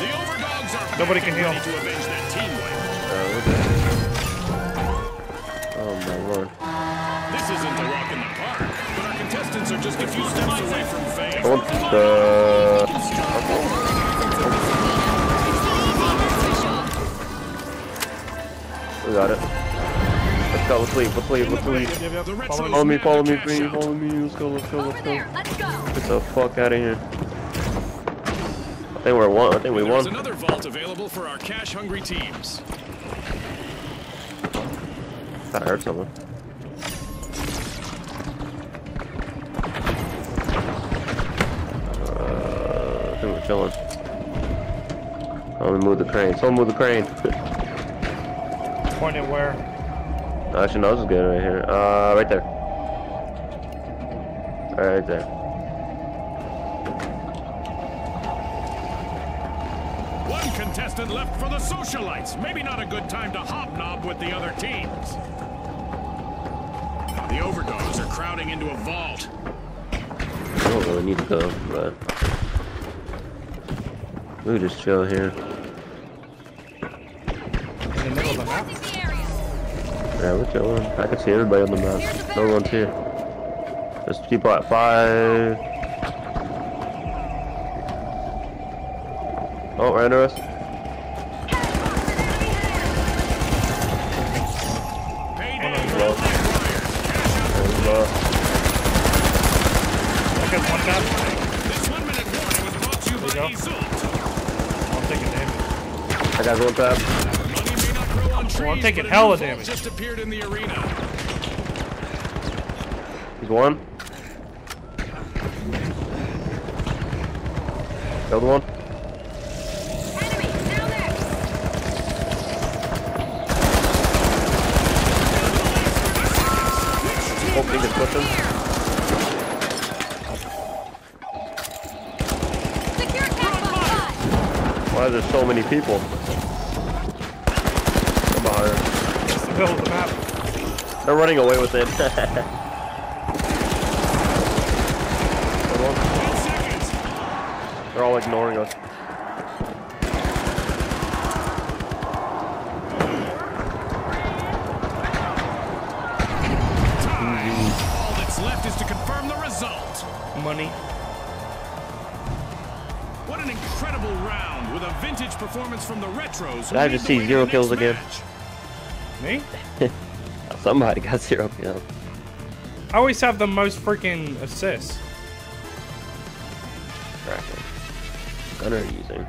The Overdogs are Nobody can heal. ready to that team. Uh, we're. Oh my lord. This isn't a walk in the park, but our contestants are just a few steps away from fame. What the? We got it. Let's go, let's leave, let's leave, let's leave. Follow Retros me. Follow me, nab follow the me, cash please, out. follow me. Let's go, let's go, Over let's go. there. Let's go. Get the fuck out of here. I think we're one. I think we There's won. another vault available for our cash-hungry teams. That hurt someone. Uh, I think we're chilling. Someone move the crane. Someone move the crane. [LAUGHS] Point it where? Actually, no, this is good right here. Uh, right there. Right there. One contestant left for the socialites. Maybe not a good time to hobnob with the other teams. The Overdogs are crowding into a vault. I don't really need to go, but we just chill here. We're chilling. I can see everybody on the map. No one's here. There's people at five. Oh, right under us. Payday Oh, for no. the Blackbriars. There's, uh, I got one tap. This one-minute warning was brought to you There by you go. Exult. I'm taking damage. I got one tap. Money may not grow on trees, Well, I'm taking but a new hella vault damage. just appeared in the arena. There's one. The other one. Enemy, down there! Whole thing is pushing. Secure attack box Why are there so many people? Come behind her. It's the middle of the map. They're running away with it. Other one. Ten seconds. They're all ignoring us. All that's left is to confirm the result. Money. What an incredible round with a vintage performance from the Retros. I just see the way to zero kills next again? Me? [LAUGHS] Somebody got zero kills. I always have the most freaking assists. Cracking. Gunner using.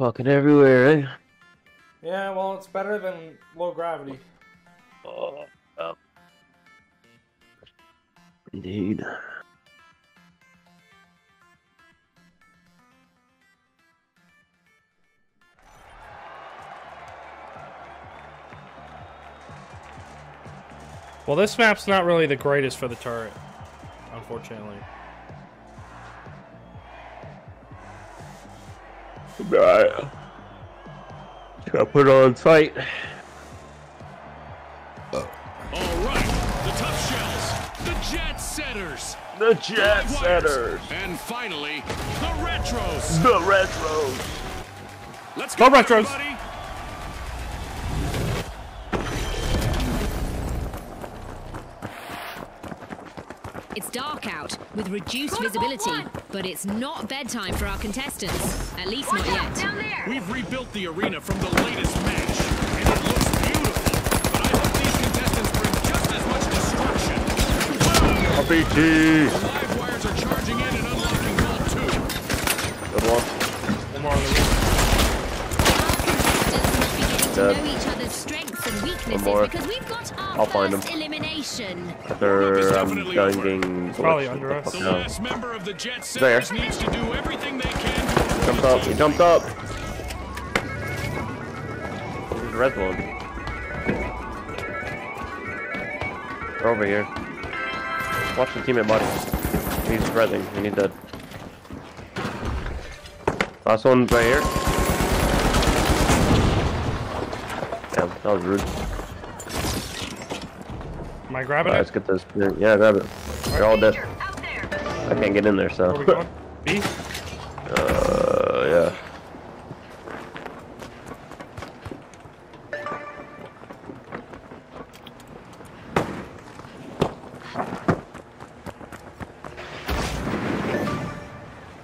Fucking everywhere, eh? Yeah, well, it's better than low gravity. Oh, yep. Indeed. Well, this map's not really the greatest for the turret, unfortunately. Alright. Gotta put it on tight. All right, the tough shells, the jet setters, The jet Live wires, setters. and finally the retros. The retros. Let's Go go, Retros. everybody. With reduced Go visibility, one. but it's not bedtime for our contestants. At least Watch not out, yet. down there! We've rebuilt the arena from the latest match, and it looks beautiful. But I hope these contestants bring just as much destruction. Whoa! RPG. Live wires are charging in and unlocking Vault 2. Good one. One more on the roof. Contestants Dead. are to know each other's strengths and weaknesses more. because we've got our I'll find first him. Elimination. After um, I'm definitely done over. getting Probably under us. The last member of the Jet There. Needs to do everything they can to Jumped up. He jumped up. Where's the red one? They're over here. Watch the teammate body. He's rezzing. We need that. Last one right here. Damn, that was rude. Am I grabbing Alright, let's get this. Yeah, grab it. They're all dead. I can't get in there, so. Where are we going? B? Uh, yeah.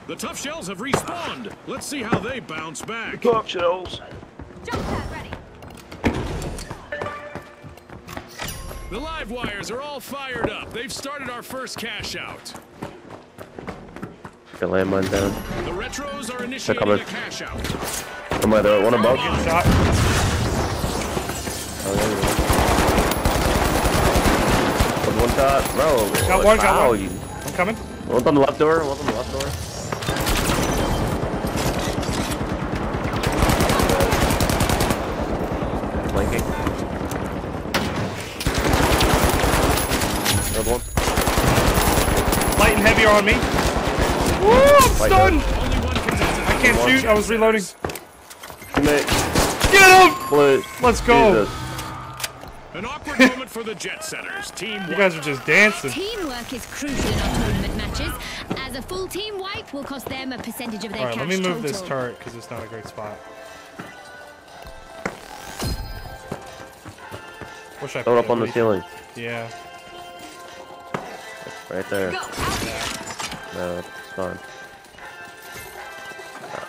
The tough shells have respawned. Let's see how they bounce back. Top shells. The live wires are all fired up. They've started our first cash out. Got landmine down. The retros are initiating coming. a cash out. Somebody there, one above. Shot. Oh, there we go. One, one shot. Bro. Got one, got one. You, I'm coming. one's on the left door, one's on the left door. Heavy on me. Woo, I'm Light stunned. Only one can't shoot. I was reloading. Teammate. Get him! Please. Let's go. Jesus. An awkward moment for the Jet Setters. Team You guys are just dancing. Teamwork is crucial in our tournament matches, as a full team wipe will cost them a percentage of their All right, cash let me move total. this turret because it's not a great spot. Wish I Throw it up on the ceiling. Yeah. Right there. Go, there. No, it's fine.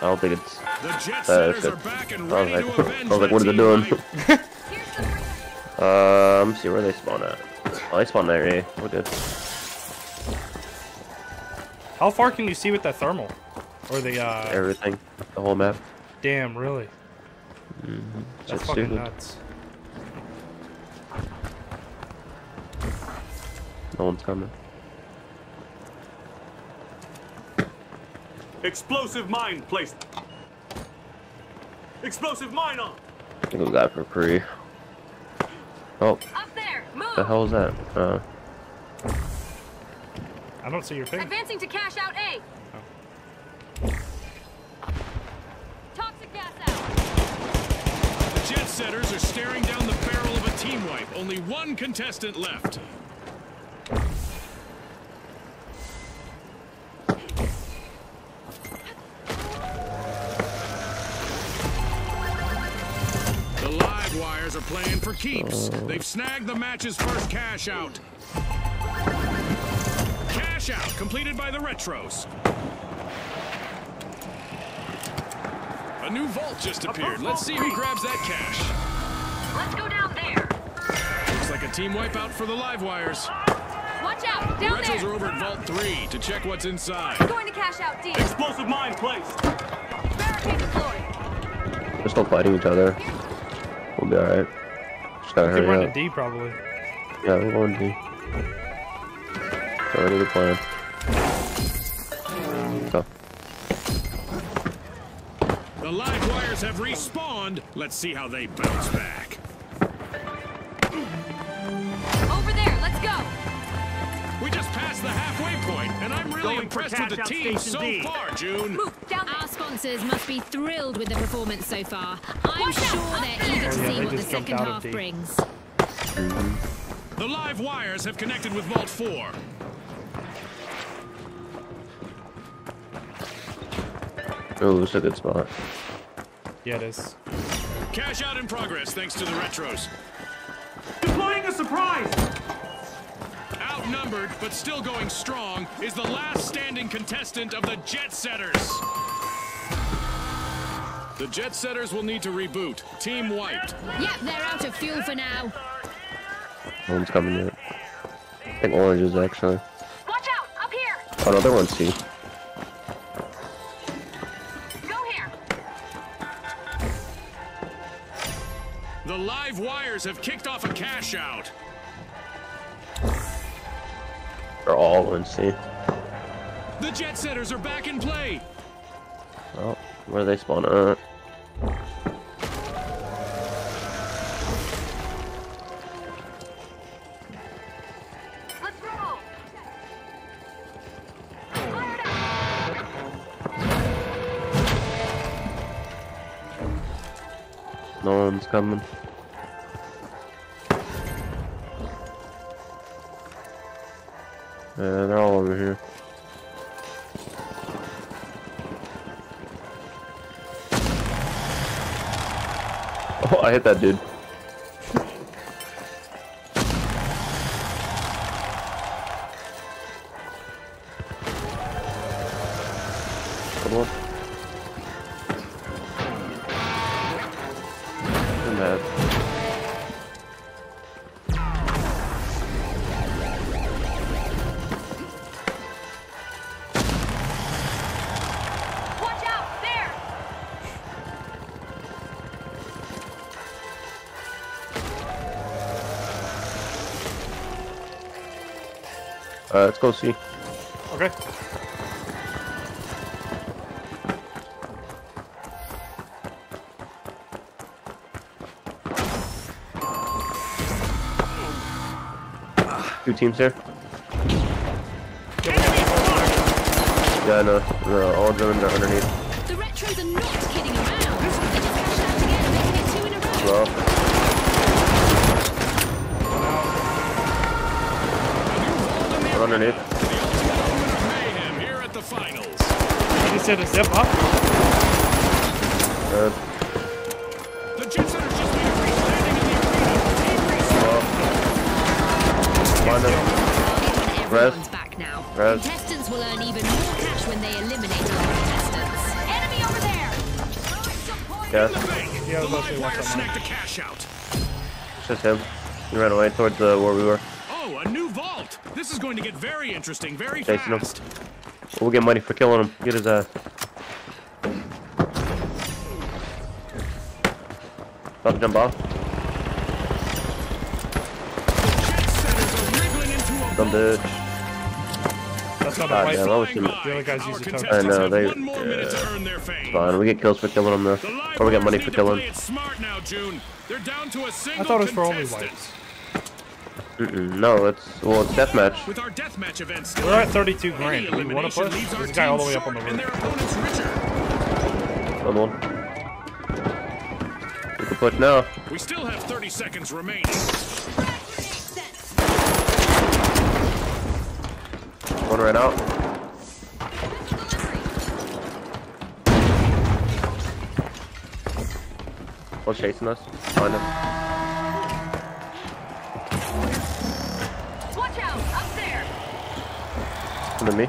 I don't think it's. The Jet Uh, Setters are back and I was like, [LAUGHS] I was like, what are they doing? wipe. [LAUGHS] Here's the free. Um, see where they spawn at. Oh, they spawn there. Eh? We're good. How far can you see with that thermal? Or the, uh... Everything, the whole map. Damn, really? It's That's just fucking stupid. nuts. No one's coming. Explosive mine placed. Explosive mine on. I think we got it for free. Oh, Up there. Move. the hell is that? Uh, I don't see your thing. Advancing to cash out A. Toxic gas out. The Jet Setters are staring down the barrel of a team wipe. Only one contestant left. The wires are playing for keeps. They've snagged the match's first cash out. Cash out completed by the Retros. A new vault just appeared. Let's see who grabs that cash. Let's go down there. Looks like a team wipeout for the live wires. Watch out. The Down Retros there. are over at Vault 3 to check what's inside. Going to cash out D. Explosive mine placed. Barricade deployed. they're still fighting each other. We'll be alright. Just gotta Could run hurry to up. D probably. Yeah, we're going to. It's already the plan. Go. The live wires have respawned. Let's see how they bounce back. Over there. Let's go. We just passed the halfway point, and I'm really Going impressed with the team so D. far, June. Move. Down there. Our sponsors must be thrilled with the performance so far. I'm sure they're eager to yeah, see what the second half D. brings. The live wires have connected with Vault 4. Oh, it's a good spot. Yeah, it is. Cash out in progress thanks to the Retros. Deploying a surprise. Outnumbered, but still going strong, is the last standing contestant of the Jet Setters. The Jet Setters will need to reboot. Team wiped. Yep, they're out of fuel for now. No one's coming yet. I think orange is actually. Watch out. Up here. Oh no, they're on C. Go here. The live wires have kicked off a cash out. They're all C. The Jet Setters are back in play. Oh, where are they spawning at? Let's roll. Fired up. No one's coming. Yeah, they're all over here. Oh, I hit that dude. Come on. Uh, let's go see. Okay. Two teams here. Yeah, no, no, all Germans are underneath. The Retros are not kidding around. They just cashed out again, making it two in a row. Well, underneath. Mayhem here at the finals. I just said a zip up. Good. The Jet Setters just made a great landing in the arena. Find it. Everyone's back now. Res. Contestants will earn even more cash when they eliminate other contestants. Enemy over there! Yes. Yeah, I was The about to say live watch wire snagged a cash out. It's just him. He ran away towards uh, where we were. This is going to get very interesting very Chasing him. fast. We'll get money for killing him. Get his ass. About to jump off. Jet Setters are wriggling into a Some bitch. That's not God damn, I was Flying The other guys Our use the token. contestants I know, they- one more to yeah. earn their. Fine, we get kills for killing them, though. The Or we get money for killing. play smart now, June. They're down to a single I thought it was for only contestant. Whites. Mm-mm, no, it's well, it's deathmatch. With our deathmatch event still We're at 32 any grand. Do you want to elimination push? leaves our guy all the way up on the short and roof. their opponents richer. Another one. We can push now. We still have 30 seconds remaining. One right out. One's chasing us. Find him. Come to me.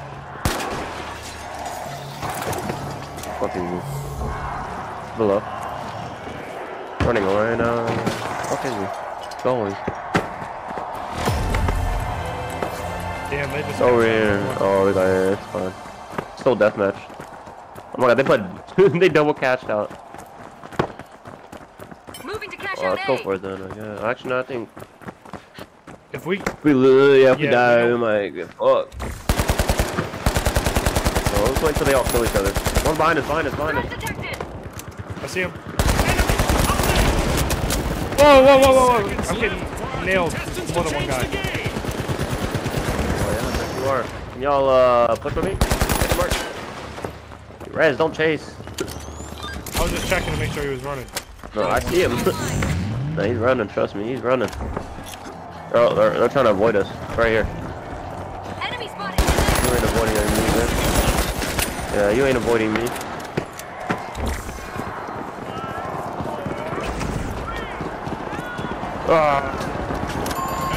Fucking me. Below. Running away now. Fucking me. Going. Damn, they just. Over here. Oh, we got it. It's fine. Still deathmatch. Oh my god, they put. [LAUGHS] they double cashed out. Moving to cash Oh, out let's go A. for it then. Yeah. Actually, no, I think. If we. If we lose, yeah, if we die, we we might get fucked. So let's wait till they all kill each other. One behind us, behind us, behind us. I see him. Whoa, whoa, whoa, whoa, whoa! I'm getting nailed. More than one guy. Oh yeah, there you are. Can y'all uh push with me? Hit mark. Rez, don't chase. I was just checking to make sure he was running. No, I see him. [LAUGHS] no, he's running. Trust me, he's running. Oh, they're, they're trying to avoid us. Right here. Enemy spotted! You ain't avoiding me, man. Yeah, you ain't avoiding me. Ah,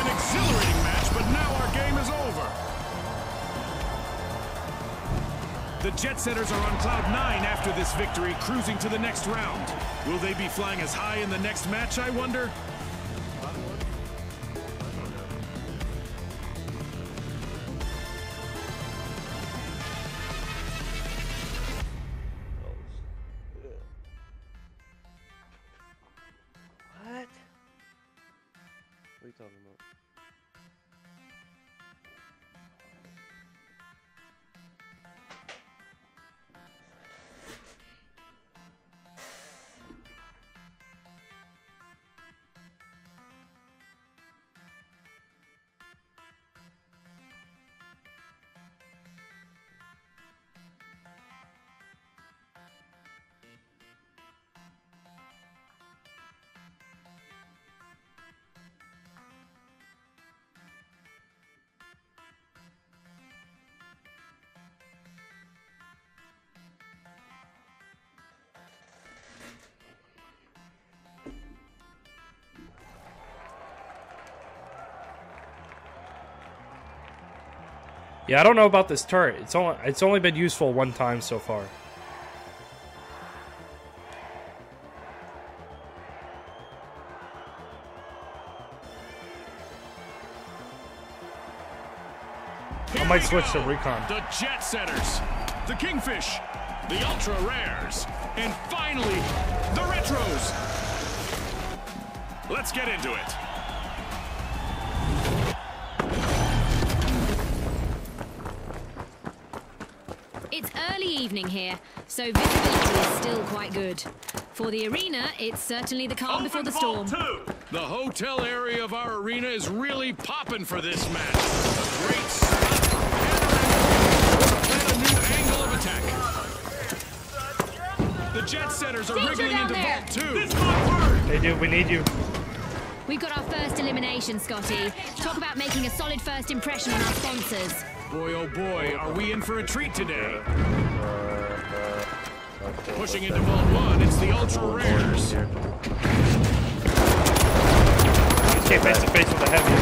An exhilarating match, but now our game is over. The Jet Setters are on cloud nine after this victory, cruising to the next round. Will they be flying as high in the next match, I wonder? Yeah, I don't know about this turret. It's only it's only been useful one time so far. Here might switch go. to recon. The Jet Setters, the Kingfish, the Ultra Rares, and finally, the Retros. Let's get into it. evening here, so visibility is still quite good. For the arena, it's certainly the calm Open before the storm. Two. The hotel area of our arena is really popping for this match. A great and a new angle of attack. The Jet Setters are wriggling into there. Vault 2. This. They do. We need you. We've got our first elimination, Scotty. Talk about making a solid first impression on our sponsors. Boy, oh boy, are we in for a treat today. Pushing into Vault 1, it's the Ultra Rares. Just came face to face with a heavy.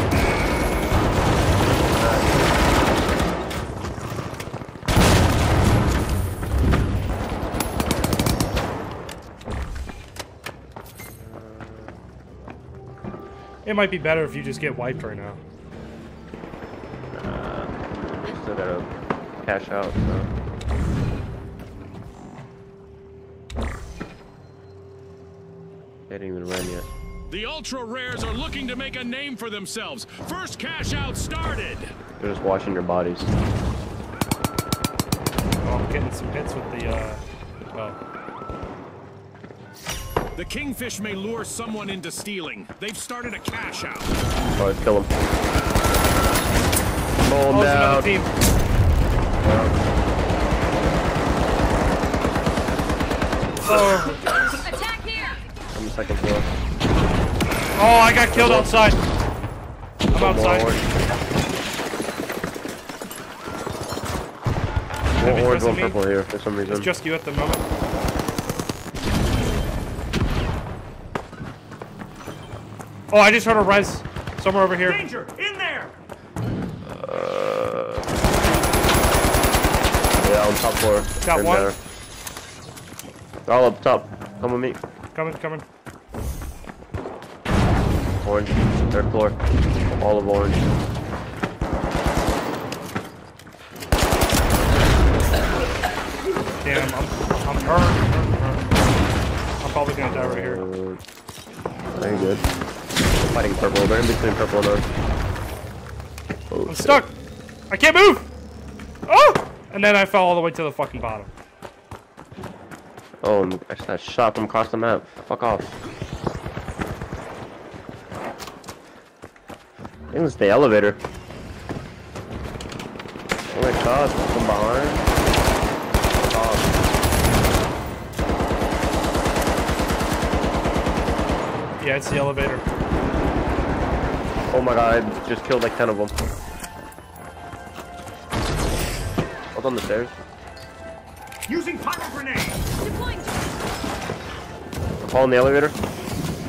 It might be better if you just get wiped right now. Uh, still gotta cash out, so. Ultra Rares are looking to make a name for themselves. First cash out started. They're just washing your bodies. Oh, I'm getting some hits with the, uh... Oh. The Kingfish may lure someone into stealing. They've started a cash out. Oh, let's kill him. Pull him Oh, down. team. Oh, Attack here! On the second floor. Oh, I got killed outside. I'm outside. orange. Heavy One orange, one purple here for some reason. It's just you at the moment. Oh, I just heard a res somewhere over here. Danger! In there! Uh, yeah, on top floor. Got They're one. there. All up top. Come with me. Coming, coming. Orange. Third floor. All of orange. Damn, I'm, I'm hurt, hurt, hurt. I'm probably gonna die right here. Uh, Very good. Fighting purple. They're in between purple and orange. Oh, I'm shit. stuck. I can't move. Oh! And then I fell all the way to the fucking bottom. Oh, I just shot them across the map. Fuck off. I think it's the elevator. Oh my god, from behind. Fuck. Yeah, it's the elevator. Oh my god, I just killed like 10 of them. Hold on the stairs. Using pyro grenade! Deploying Fall in the elevator.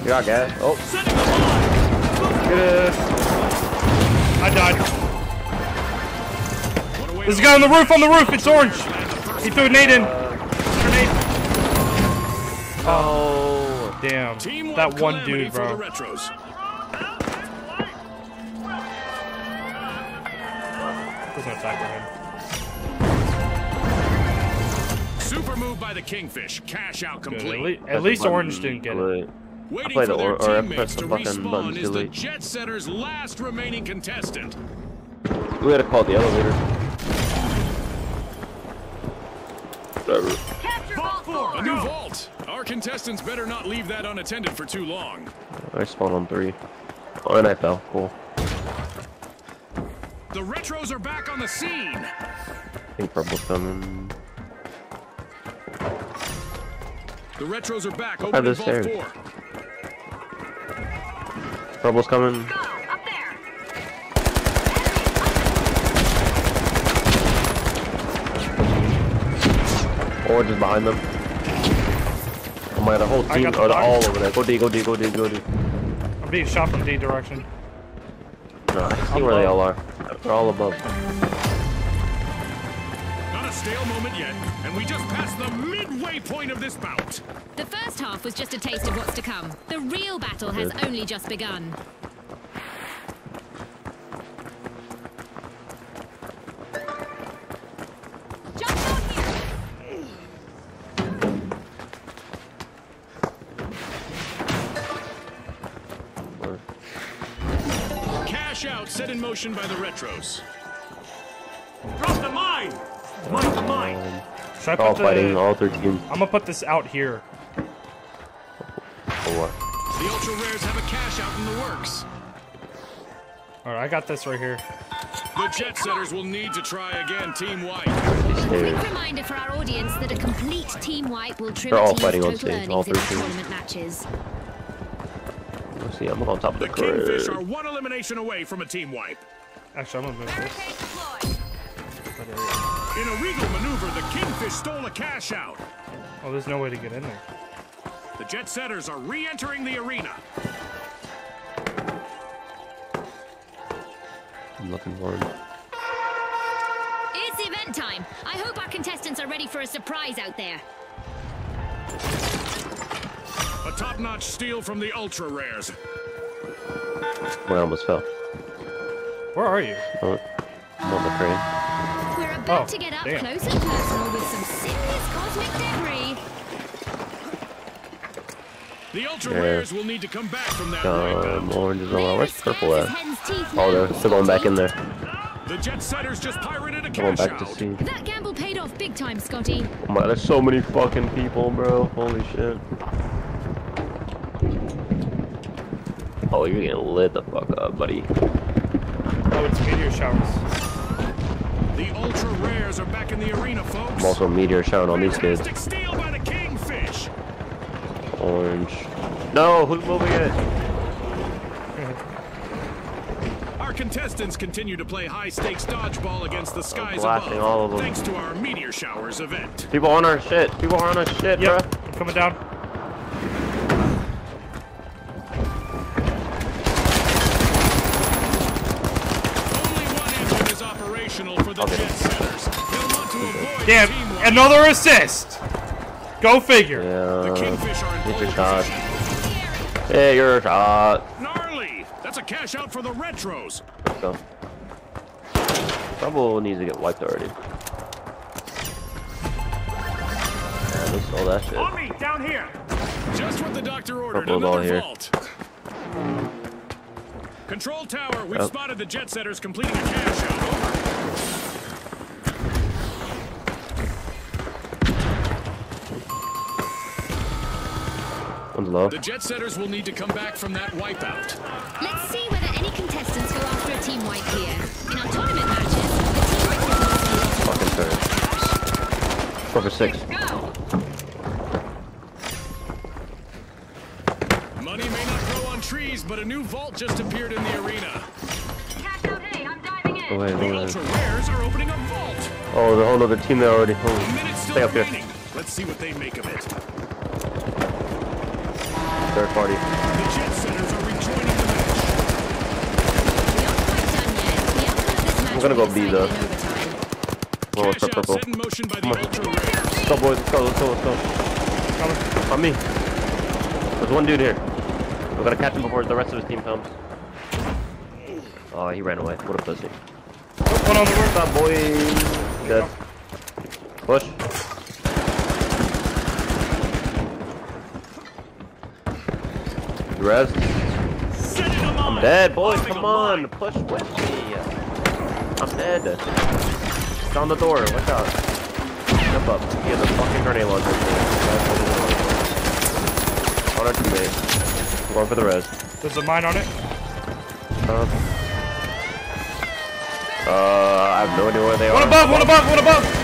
You got gas. Oh, Setting the line! get it. I died. What a way There's a guy on the roof, on the roof. It's orange. land the first He threw a nade in. Grenade. Oh. Damn. That one dude, bro. retros. There's no attack for him. Super move by the Kingfish. Cash out Good. At, complete. at least Orange didn't get it. Delete. Waiting played for the their or- or I teammates to the button, respawn buttons the delete. Jet Setter's last remaining contestant. We gotta call the elevator. Whatever. Vault Vault four. A new vault. Our contestants better not leave that unattended for too long. I spawned on three. Oh, and I fell. Cool. The retros are back on the scene. I think purple's coming. The retros are back. Up Opening the vault stairs. four. Purple's coming. Go! Up there! Oh, Orange is behind them. Oh my god, the whole team got the are box. all over there. Go D, go D, go D, go D. I'm being shot from D direction. No, I see where they all are. They're all above. Not a stale moment yet, and we just passed the midway point of this bout. The first half was just a taste of what's to come. The real battle has only just begun. Jump out here! Cash out set in motion by the retros. Drop mine! Mine the mine! Should I they're all put fighting, the... all three teams. I'm gonna put this out here. For what? The Ultra Rares have a cash out in the works. Alright, I got this right here. The Jet Setters will need to try again, Team White. These stairs. Quick reminder for our audience that a complete team wipe will trim They're all fighting on total stage, all earnings in tournament matches. Let's see, I'm on top of the, The Kingfish are one elimination away from a team wipe. Actually, I'm gonna move this. Barricade deployed. In a regal maneuver, the Kingfish stole a cash out. Oh, there's no way to get in there. The Jet Setters are re-entering the arena. I'm looking for him. It's event time. I hope our contestants are ready for a surprise out there. A top-notch steal from the Ultra Rares. Well, I almost fell. Where are you? Oh, I'm on the crane. We're about Oh, to get up damn. close and personal with some serious cosmic debris. The Ultra Yeah. Rares will need to come back from that Um, wipeout. orange is on. Where's purple Scarce at? as Oh, they're still going back in there. The Jet Setters just pirated a Going cash back to see. That gamble paid off big time, Scotty. Oh my, there's so many fucking people, bro. Holy shit. Oh, you're getting lit the fuck up, buddy. Oh, it's meteor showers. The Ultra Rares are back in the arena, folks. I'm also meteor showering on these kids. Steal by the Kingfish. Orange. No, who's moving it? [LAUGHS] Our contestants continue to play high-stakes dodgeball against the skies blasting above, all of them. thanks to our meteor showers event. People on our shit. People are on our shit, Yep, bro. I'm coming down. Okay. Jet Setters. They'll want to avoid Damn, another assist. Go figure. The Yeah. Kingfish are in Get pole your shot. Hey, your shot. Gnarly! That's a cash out for the Retros. Let's go. Trouble needs to get wiped already. Yeah, let's all that shit. On me, down here. Just what the doctor ordered. Purple's all here. vault. Control tower, we've Yep. spotted the jet setters completing a cash out. One's low. The jet setters will need to come back from that wipeout. Let's see whether any contestants go after a team wipe here. In our tournament matches, the team wipe Fucking third. Four for six. Money may not grow on trees, but a new vault just appeared in the arena. Cash out, hey, I'm diving in. Oh, wait, The wait, wait. Ultra Rares are opening a vault. Oh, the whole other team there already. A Stay up here. remaining. Let's see what they make of it. This match I'm gonna go be B, though. in overtime. One more Cash for out purple. set in motion by the Come on. Let's go, boys. Let's go. Let's go. Let's go. On me. There's one dude here. We're gonna catch him before the rest of his team comes. Oh, he ran away. What a pussy. One on the roof. What's up, boy? Dead. Push. You res? Send it a I'm dead, boys. Come on. Push with me. I'm dead. It's on the door. Watch out. Jump up. He has a fucking grenade launcher. That's what. On our teammate. I'm going for the res. There's a mine on it. Uh, uh, I have no idea where they One are. above, one above, one above.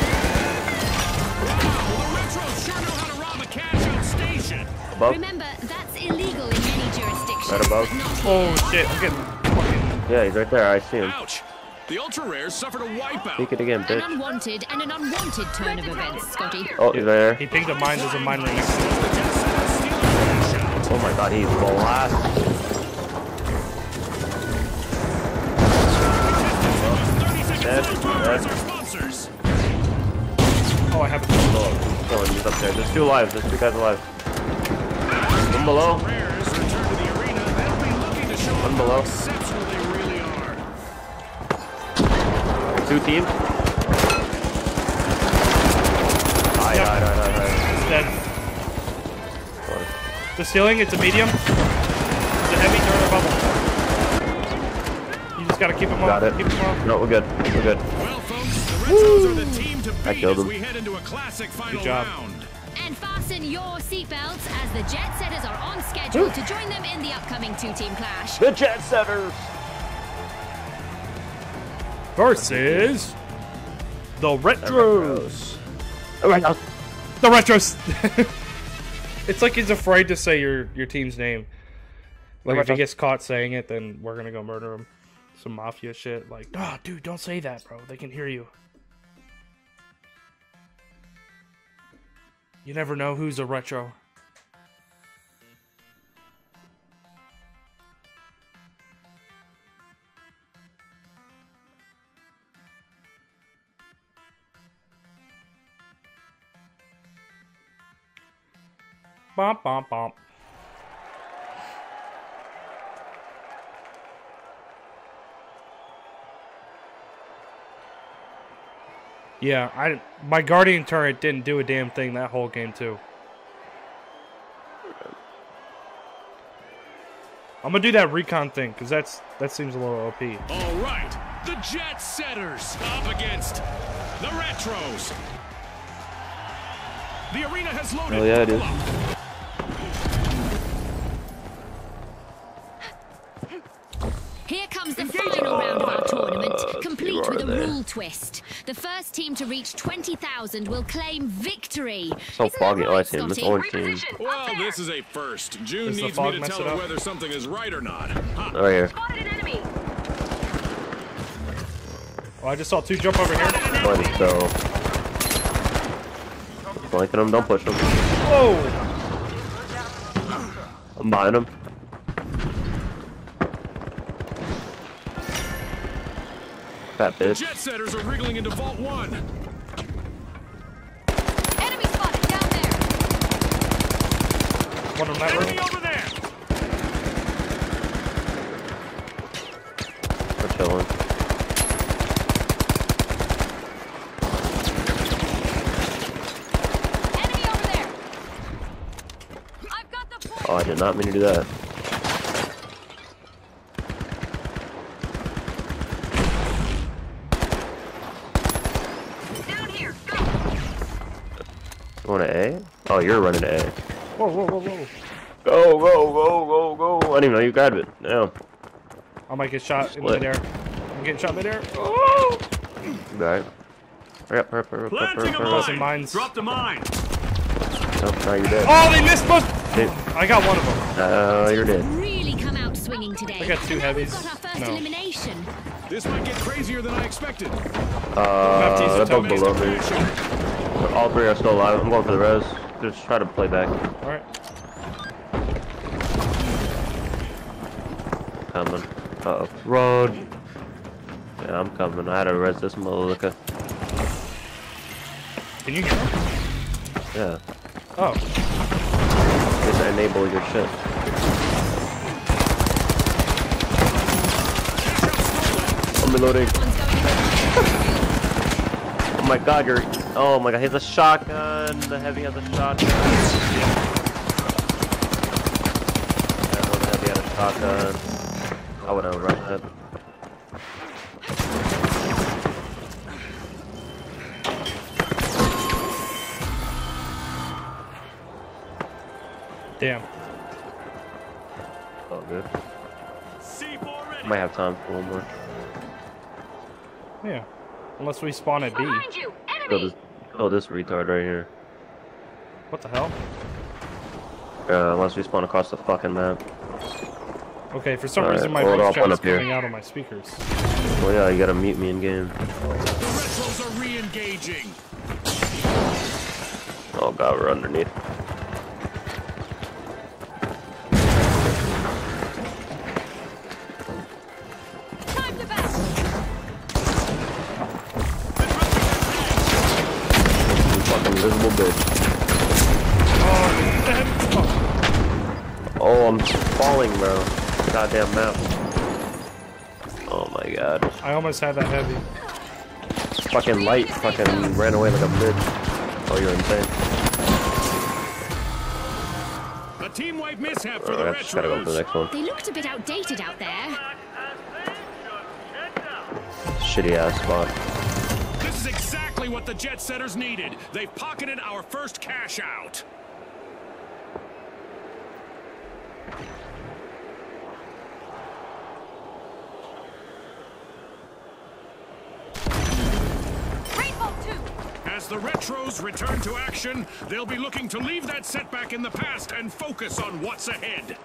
Well, the Right above. but not here. Oh shit, I'm getting fucking. Yeah, he's right there. I see him. Ouch. The Ultra Rares suffered a wipeout. Peek it again, An unwanted and an unwanted turn of events, Scotty. Oh, he's there. He pinged a mine, there's a mine right next to it. The jet setters steal a cash out. Oh my god, he's blast. 30 seconds Dead, left dead. our sponsors. Oh, I have it. Oh, he's up there. There's two alive. There's two guys alive. One below. Rares return to the arena. They'll be looking to show One below. how exceptional they really. Two teams. Hi, Yep. hi, hi, hi, hi. It's dead. The ceiling, it's a medium. It's a heavy turn bubble. You just gotta keep him Got up. it. Keep him up. No, we're good. We're good. Well, folks, the Retros are the team to I beat killed as we head into a classic final job. round. And fasten your seatbelts as the Jet Setters are on schedule to join them in the upcoming two-team clash. The Jet Setters. Versus the retros. All right, now. The retros. [LAUGHS] it's like he's afraid to say your your team's name. Like if he gets caught saying it, then we're gonna go murder him. Some mafia shit. Like, oh, dude, don't say that, bro. They can hear you. You never know who's a retro. Bump, bump, bump. Yeah, I my guardian turret didn't do a damn thing that whole game too. I'm gonna do that recon thing because that's that seems a little OP. All right, the Jet Setters up against the Retros. The arena has loaded. Oh yeah, it is. Twist. The first team to reach 20,000 will claim victory. So Isn't that foggy. Oh, I right, see him. It's orange team. Well, this is a first. June Does needs me to tell her up? whether something is right or not. Huh. Right here. Spotted an enemy. Oh, I just saw two jump over here. Let's go. Flanking him. Don't push him. Whoa! I'm behind him. Fat bitch. Jet Setters are wriggling into Vault 1. Enemy spotted down there. One on that Enemy room. over there. We're chilling. Enemy over there. I've got the point. Oh, I did not mean to do that. Down here. Go. You want to A? Oh, you're running to A. Whoa, whoa, whoa, whoa! Go, go, go, go, go. I didn't even know you grabbed it. No. I might get shot in Split. midair. I'm getting shot in midair. Oh! Alright. Hurry up, hurry up, hurry up, hurry up, Planting a hurry up. Some mine. mines. Drop the mine. Oh, now you're dead. Oh, they missed both. Dude. I got one of them. Uh, you're dead. Really come out swinging today. I got two heavies. Got our first No. elimination. This might get crazier than I expected. Uh, Baptiste, they're tell both me. below me. All three are still alive. I'm going for the res. Just try to play back. All right. Coming. Uh oh. Run. Yeah, I'm coming. I had to res this motherfucker. Can you hear him? Yeah. Oh, Just enable your shit. I'm reloading. [LAUGHS] One's going in. Oh my god, you're. Oh my god, he has a shotgun. The heavy has a shotgun. Yeah, well, the heavy had a shotgun. I would have run that. damn. Oh, good. C4. Might have time for one more. Yeah. Unless we spawn at B. Behind you. Go this, oh, this retard right here. What the hell? Uh, unless we spawn across the fucking map. Okay, for some Alright, reason my voice chat is up here. coming out on my speakers. Well, yeah, you gotta mute me in game. The Retros are re-engaging. Oh god, we're underneath. Goddamn map. Oh my god. I almost had that heavy. Fucking light fucking ran away like a bitch. Oh, you're insane. A team-wide mishap for Oh, the I just gotta go for the next one. They looked a bit outdated out there. Shitty ass spot. This is exactly what the Jet Setters needed. They've pocketed our first cash out. Rainbow two. As the Retros return to action, they'll be looking to leave that setback in the past and focus on what's ahead.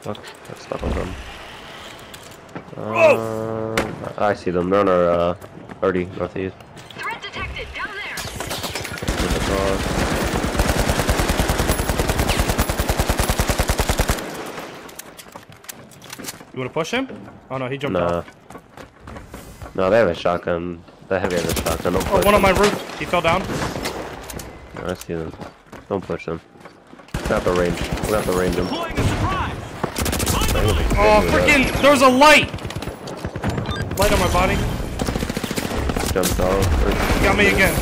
Fuck, got stuck on them. Uh, I see them. They're on our uh, 30 northeast. Threat detected down there. Get across. You wanna push him? Oh no, he jumped Nah. off. No, they have a shotgun. They have a shotgun. Don't Oh, push one on my roof. He fell down. I see them. Don't push them. We have the range. We have the range them. Deploying a surprise. Oh, freaking! There's a light! Light on my body. Jumped off. Got me again.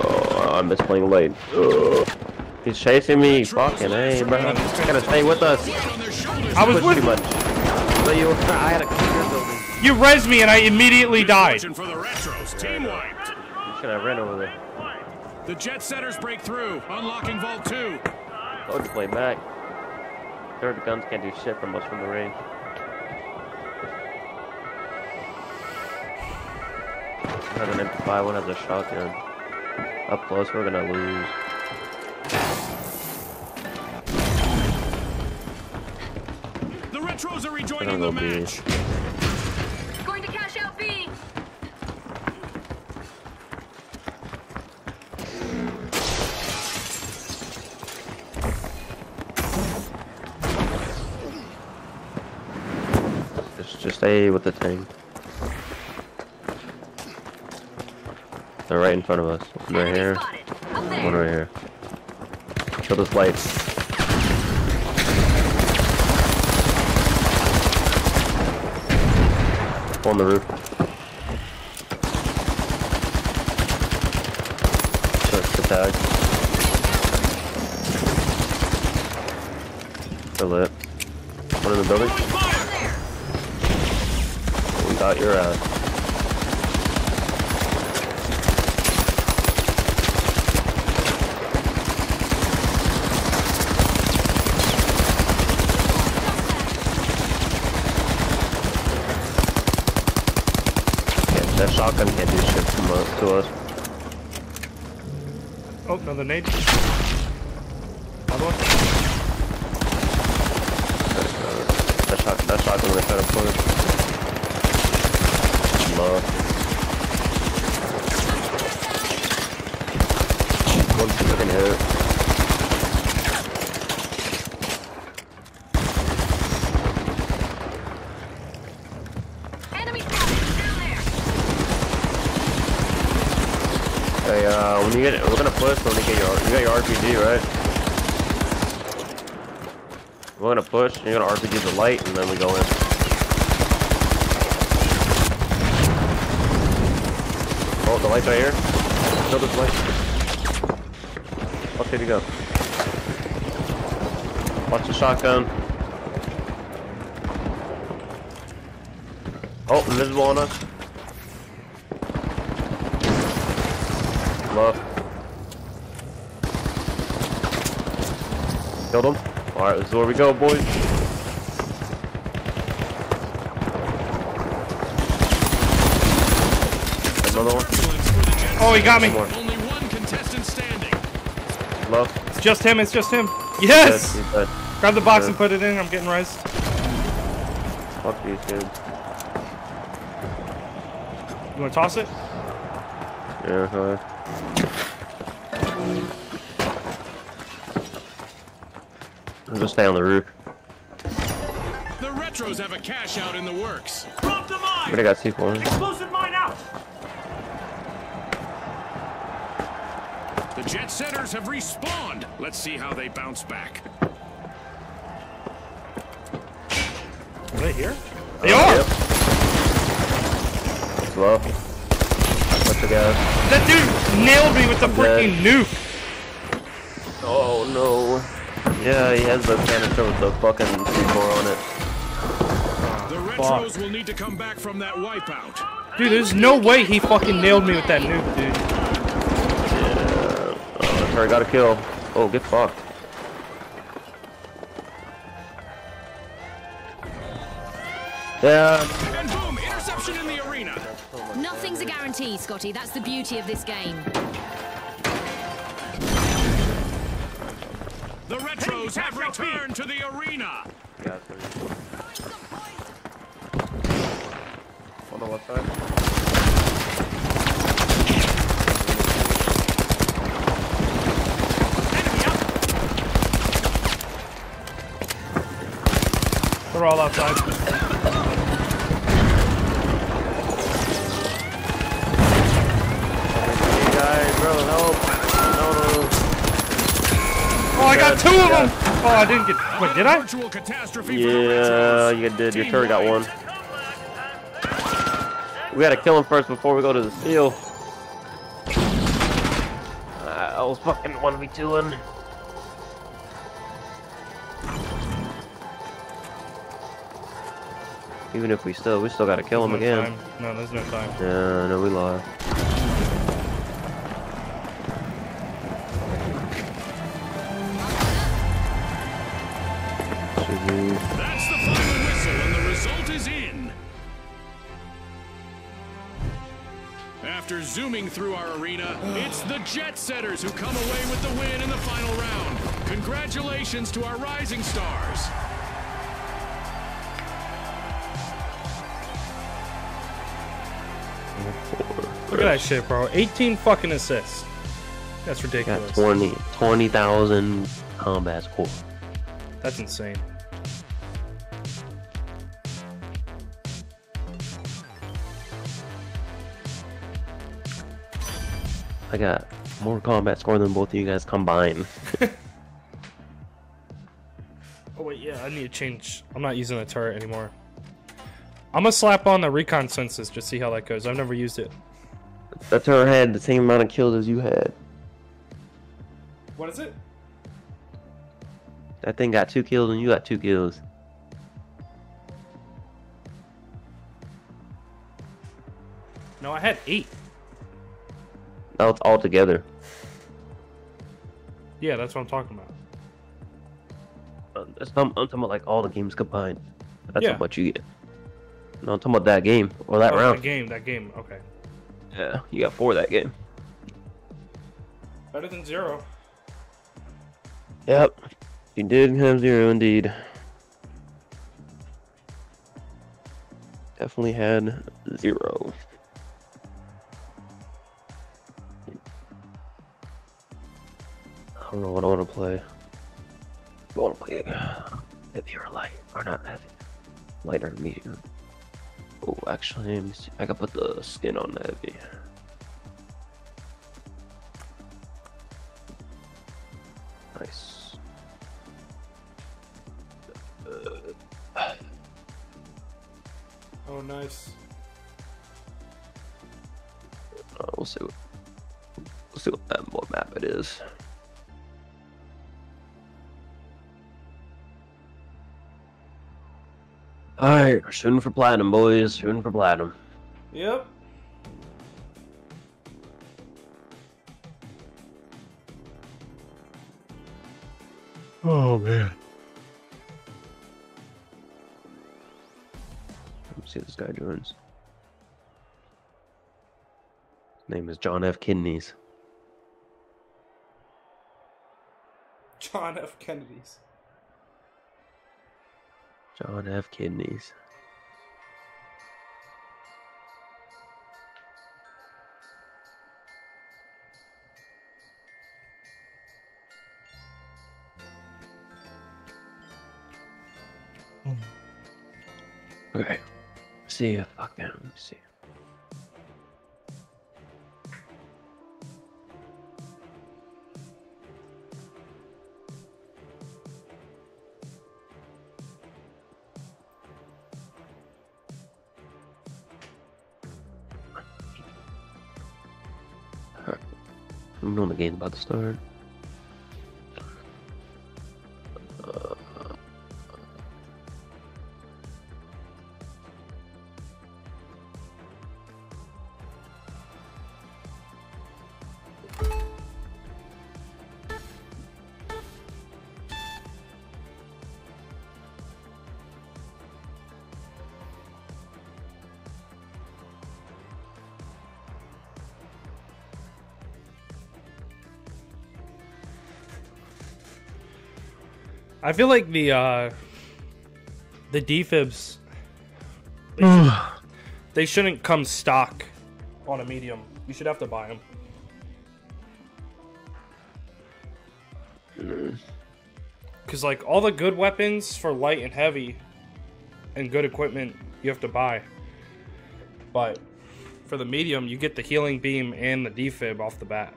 Oh, I miss playing late. Ugh. He's chasing me. Fucking hey, bro. Gotta stay with us. I was with too much. But you, I had a computer building. You res me and I immediately died. For the Retros. Team wiped. You should have ran over there. The Jet Setters break through, unlocking Vault 2. Told you to play back. Third guns can't do shit from us from the range. One has an MP5, one has a shotgun. Up close, we're gonna lose. The Retros are rejoining the match. Going Just, just stay with the thing. They're right in front of us. One right here. One right here. Kill this light. On the roof. Search the tag. Kill it. One in the building. We got your ass. Yeah, that shotgun can't do shit from, uh, to us. Oh, another nade. Another one. That shot, that shotgun would try to push. One fucking hit. Hey, uh, when you get, we're gonna push when you get your, you got your RPG, right? We're gonna push, you're gonna RPG the light, and then we go in. Oh, the light's right here. Kill this light. Okay, to go. Watch the shotgun. Oh, invisible on us. Love. Killed him. Alright, this is where we go, boys. Another one. Oh, he got me. One. Only one contestant standing. Love. It's just him. It's just him. Yes. he's dead. Grab the box Dead. and put it in. I'm getting res. Fuck these kids. You want to toss it? Yeah, hi. I'll just stay on the roof. The Retros have a cash out in the works. Drop the mine. But I got C4. Explosive Jet have respawned. Let's see how they bounce back. Are they here? They Oh, are. Yep. Slow. What's the guy? That dude nailed me with the I'm freaking nuke. Oh no. Yeah, he has the canister with the fucking C4 on it. The Retros will need to come back from that wipeout. Dude, there's no way he fucking nailed me with that nuke, dude. Yeah. That's where I got a kill. Oh, get fucked. Yeah. And boom, interception in the arena. Nothing's a guarantee, Scotty. That's the beauty of this game. The Retros have returned to the arena. Yeah, On the left side. They're all outside. Hey guys, bro, help! No, no. Oh, I got two of them. Oh, I didn't get. Wait, did I? Virtual catastrophe for the Yeah, you did. Your turret got one. We gotta kill him first before we go to the seal. Uh, I was fucking 1v2ing. Even if we still, we still gotta kill him No again. time. No, there's no time. Yeah, no, we lost. That's the final whistle, and the result is in. After zooming through our arena, it's the Jet Setters who come away with the win in the final round. Congratulations to our rising stars. At that shit, bro. 18 fucking assists. That's Got ridiculous. 20 20,000 combat score. That's insane. I got more combat score than both of you guys combined. [LAUGHS] Oh wait, yeah, I need to change. I'm not using the turret anymore. I'm gonna slap on the recon senses just see how that goes. I've never used it. That turret had the same amount of kills as you had. What is it? That thing got two kills and you got two kills. No, I had eight. Now it's all together. Yeah, that's what I'm talking about. Uh, that's- I'm, I'm talking about like all the games combined. That's Yeah. how much you get. No, I'm talking about that game or that Oh, round. That game, that game. Okay. Yeah, you got four that game. Better than zero. Yep, you did have zero indeed. Definitely had zero. I don't know what I want to play. I want to play heavy or light, or not heavy, light or medium. Oh, actually, let me see. I can put the skin on the heavy. Nice. Oh, nice. Uh, we'll see. What, we'll see what, that, what map it is. Alright, shooting for platinum, boys. Shooting for platinum. Yep. Oh man. Let me see if this guy joins. His name is John F. Kidneys. John F. Kennedy's. John F. Kidneys. Hmm. Okay. See can. Let me see. Alright. I'm the game's about to start. I feel like the uh the defibs they, should, they shouldn't come stock on a medium. You should have to buy them. Cuz like all the good weapons for light and heavy and good equipment you have to buy. But for the medium, you get the healing beam and the defib off the bat.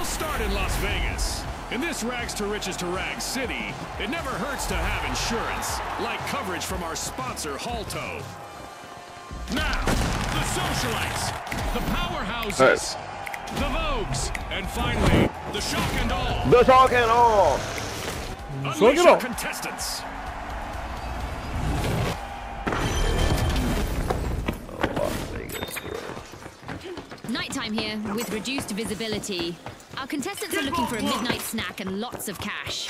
We'll start in Las Vegas. In this rags to riches to rags city, it never hurts to have insurance, like coverage from our sponsor, Holtow. Now, the socialites, the powerhouses, the Vogues, and finally, the shock and awe. The shock and awe. Unleash our contestants. Oh, Nighttime here with reduced visibility. Our contestants are looking for a midnight snack and lots of cash.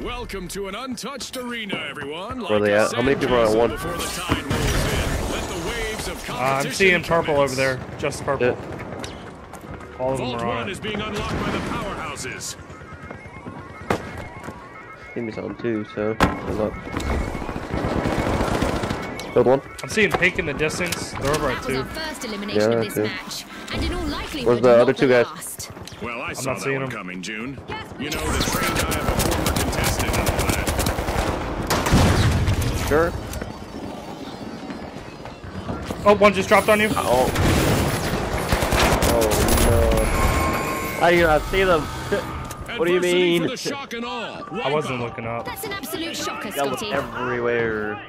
Welcome to an untouched arena, everyone. Where they at? How many people are on one? Before the tide rolls in, let the waves of Uh, I'm seeing purple commence. over there. Just purple. All of them Vault are on one it. is being unlocked by the powerhouses. Give me some too, so good luck. Build one. I'm seeing pink in the distance. They're over at That was two. our first elimination Yeah, of this two. match, and in all likelihood, Where's the other two guys? Last. Well, I saw not that seeing one them. coming, June. You know, the trained eye of a former contestant and all that. Sure. Oh, one just dropped on you. Oh. Oh no. I did not see them. [LAUGHS] What do you mean? For the shock all. I wasn't looking up. That's an absolute shocker, That was Scotty. everywhere.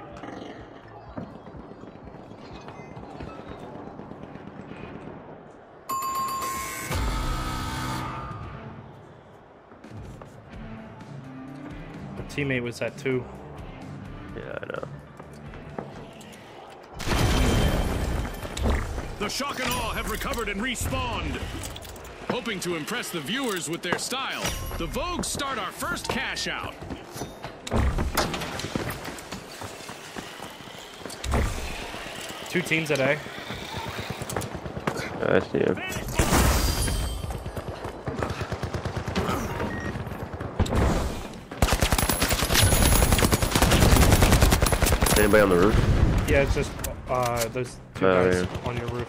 Teammate was at two. Yeah, I know. The shock and Awe have recovered and respawned. Hoping to impress the viewers with their style, the Vogue start our first cash out. Two teams at A. I see him. Anybody on the roof? Yeah, it's just uh, there's two Oh, guys yeah. on your roof.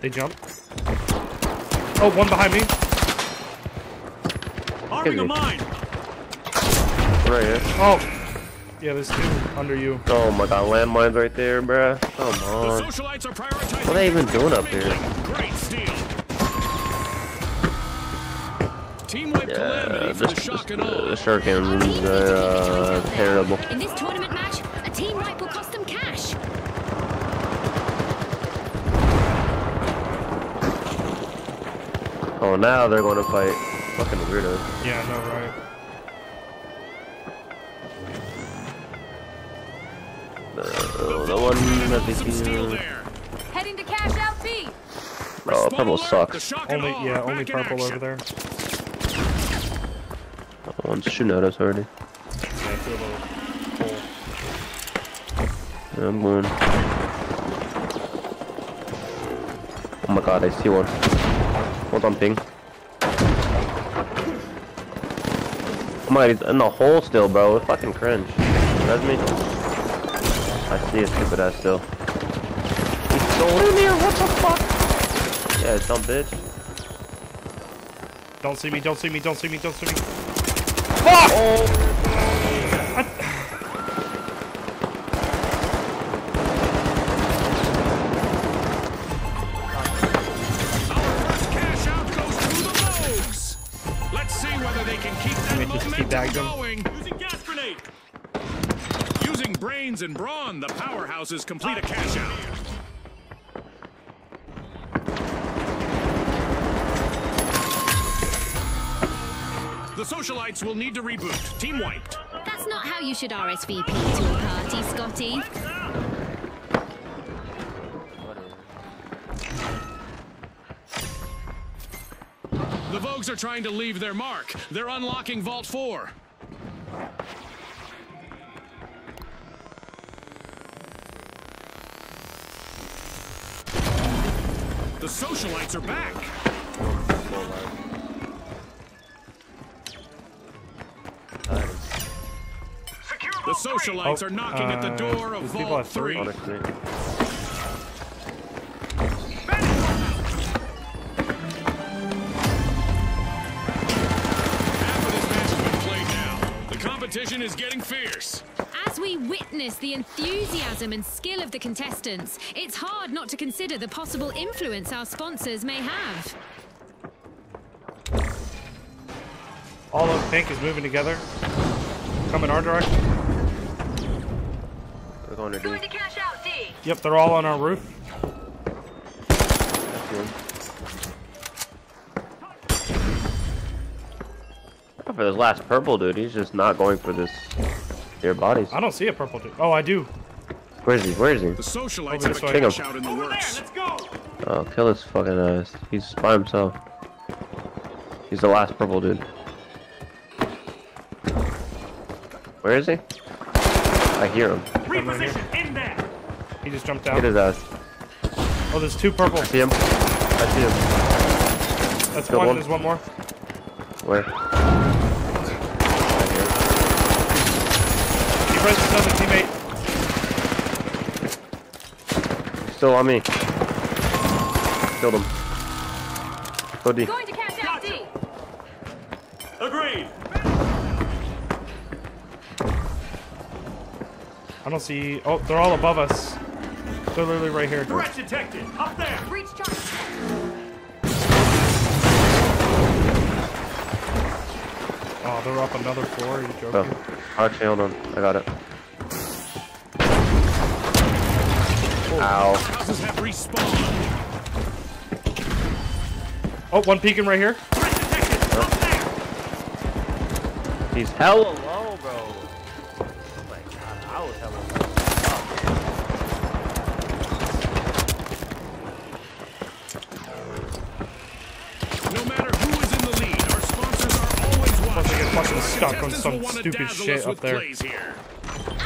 They jump. Oh, one behind me. Arming a me. mine. Right here. Oh, yeah, there's two under you. Oh my god, landmines right there, bruh. Come The on. socialites are prioritizing. What are they even doing up here? here? Great steal. Team wipe Yeah, calamity for this, the shock and this, all. the shurikens are uh, terrible. In this tournament match, a team wipe will cost them cash. Oh, now they're going to fight fucking weirdos. Yeah, no, right. Heading to cash out B. Oh, purple Respawn alert, the sucks. shock Only yeah, only purple over there. Oh, that one's shooting at us already. Yeah, through a little hole. Yeah, I'm going. Oh my god, I see one. Hold on, ping. Oh my god, he's in the hole still, bro. It's fucking cringe. That's me. I see his stupid ass still. He's still in here, what the fuck? Yeah, dumb bitch. Don't see me, don't see me, don't see me, don't see me. First cash out goes to. Let's see whether they can keep that Let me just keep momentum going. Using gas grenade. Using brains and brawn, the powerhouses complete a cash out. Socialites will need to reboot. Team wiped. That's not how you should RSVP to a party, Scotty. The Vogues are trying to leave their mark. They're unlocking Vault 4. The socialites are back. Socialites Oh, are knocking at the uh, door of these Vault have three. Honestly. Half of this match has been played now. The competition is getting fierce. As we witness the enthusiasm and skill of the contestants, it's hard not to consider the possible influence our sponsors may have. All of pink is moving together. Coming our direction. We're going to do. Going to cash out D. Yep, they're all on our roof. That's good. Go For this last purple dude, he's just not going for this. Their bodies. I don't see a purple dude. Oh, I do. Where is he? Where is he? The socialites Over have a cash out in the works. Oh, kill his fucking ass. He's by himself. He's the last purple dude. Where is he? I hear him. Reposition in there. He just jumped Get out. his ass. Oh, there's two purple. I see him. I see him. That's Killed one. one. There's one more. Where? He pressed his other teammate. Still on me. Killed him. Go D. Going to catch out D. Agreed. I don't see. Oh, they're all above us. They're literally right here. Threat detected. Up there. Breach charge. Oh, they're up another floor. Are you Oh, joking? actually, hold on. I got it. Ow. Houses have respawned. Oh, one peeking right here. Threat detected. Up there. He's hella stuck on some stupid shit up there.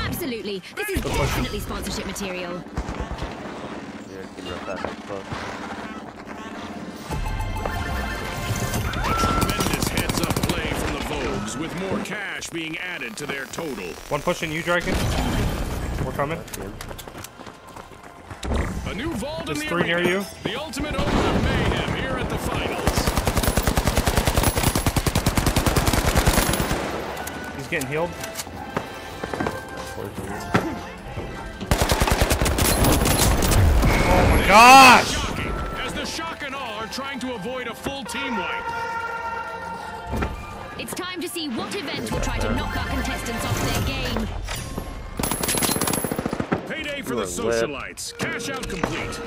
Absolutely. This is definitely sponsorship material. Yeah, keep real fast as fuck. Tremendous heads-up play from the Vogues, with more cash being added to their total. One pushing you, Draken. We're coming. A new vault There's in the three near you. The ultimate omen of mayhem here at the finals. Getting healed. Oh my gosh! As the shock and awe are trying to avoid a full team wipe. It's time to see what event will try to knock our contestants off their game. Payday for the are lit. socialites. Cash out complete.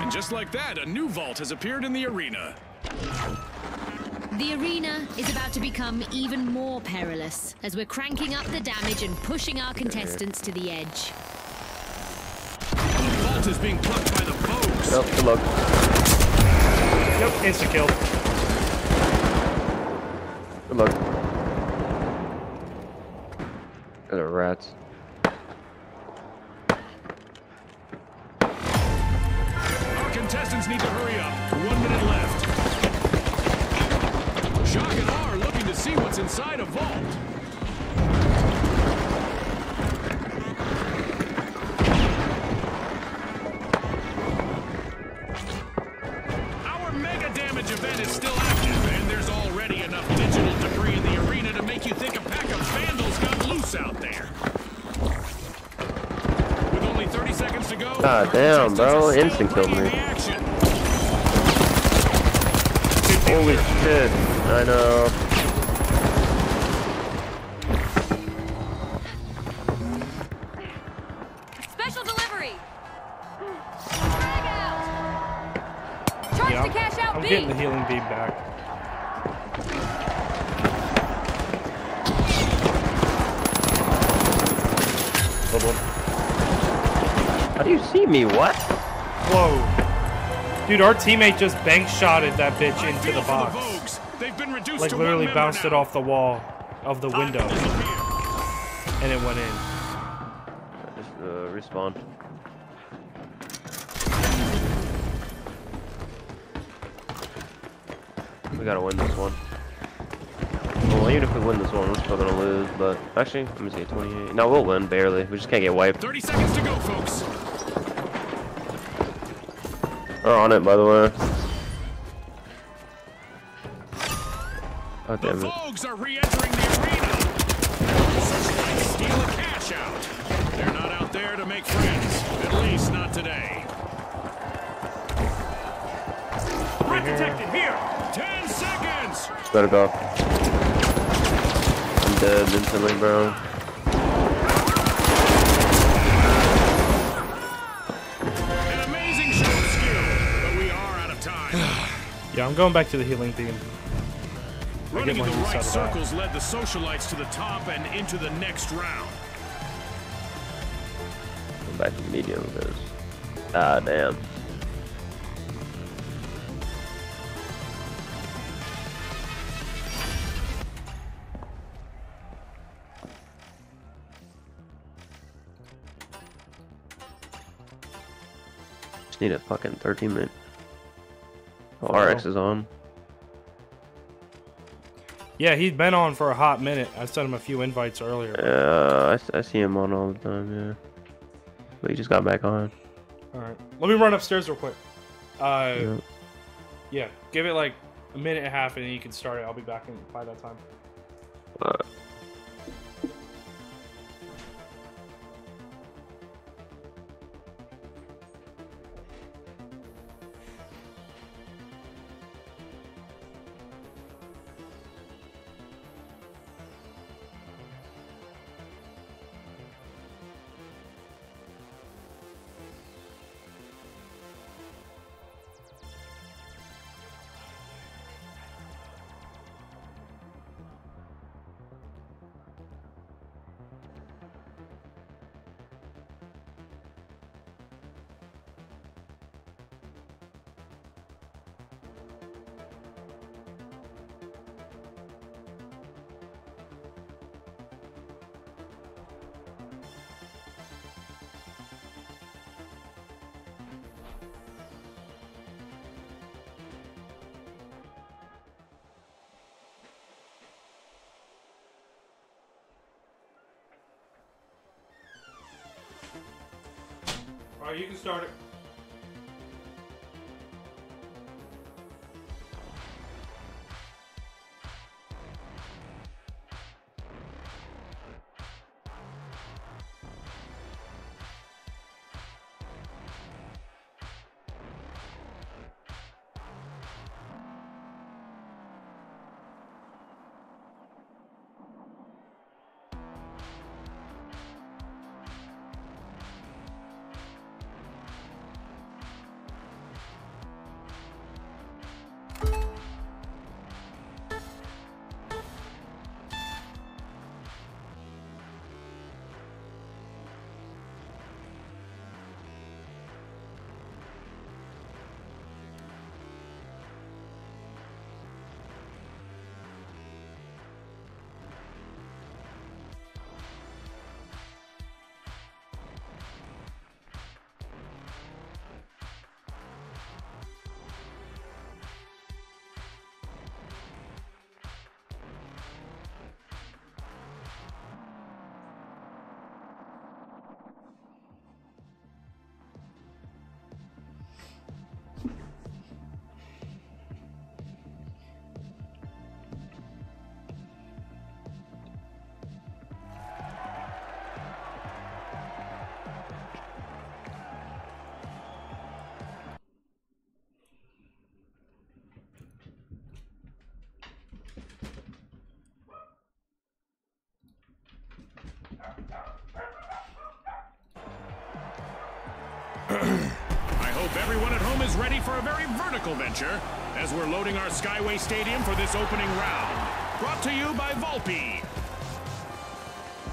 And just like that, a new vault has appeared in the arena. The arena is about to become even more perilous as we're cranking up the damage and pushing our contestants to the edge. Vault is being plucked by the Vogues. Yep, good luck. Yep, insta kill. Good luck. Those are rats. Contestants need to hurry up. One minute left. Shock and awe are looking to see what's inside a vault. Our mega damage event is still active, and there's already enough digital debris in the arena to make you think a pack of vandals got loose out there. With only 30 seconds to go, God damn, bro. Instant killed me. Holy shit. I know. Special delivery. Frag out. Charge Yeah. to getting the healing beam back. Hold on. How do you see me? What? Whoa. Dude, our teammate just bank shotted that bitch into the box. They've been reduced Like to literally one bounced it off the wall of the window. And it went in. Just uh, respawn. We gotta win this one. Well, even if we win this one, we're still gonna lose. But actually, let me see, 28. No, we'll win barely. We just can't get wiped. 30 seconds to go, folks. We're on it, by the way. Oh damn it! Vogues are re-entering the arena. Socialites steal a cash out. They're not out there to make friends. At least not today. Threat detected here. 10 seconds. Better go. I'm dead instantly, bro. Yeah, I'm going back to the healing beam. Running in the right of that. circles led the socialites to the top and into the next round. Go back to medium because. Ah damn. Just need a fucking 13 minute. Oh, RX is on. Yeah, he's been on for a hot minute. I sent him a few invites earlier. Yeah, I s- I, see him on all the time, yeah. But he just got back on. Alright. Let me run upstairs real quick. Uh, Yeah. yeah, give it like a minute and a half and then you can start it. I'll be back in by that time. Alright. Alright, you can start it. I hope everyone at home is ready for a very vertical venture. as we're loading our Skyway Stadium for this opening round. Brought to you by Volpe.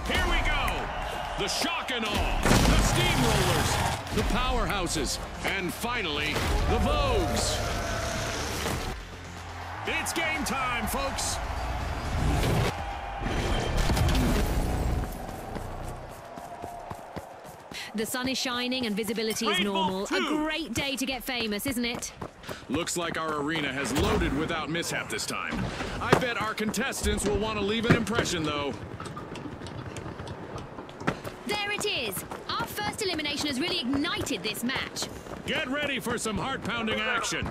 Here we go. The shock and awe, the steamrollers, the powerhouses, and finally, the Vogues. It's game time, folks. The sun is shining and visibility is normal. A great day to get famous, isn't it? Looks like our arena has loaded without mishap this time. I bet our contestants will want to leave an impression, though. There it is. Our first elimination has really ignited this match. Get ready for some heart-pounding action.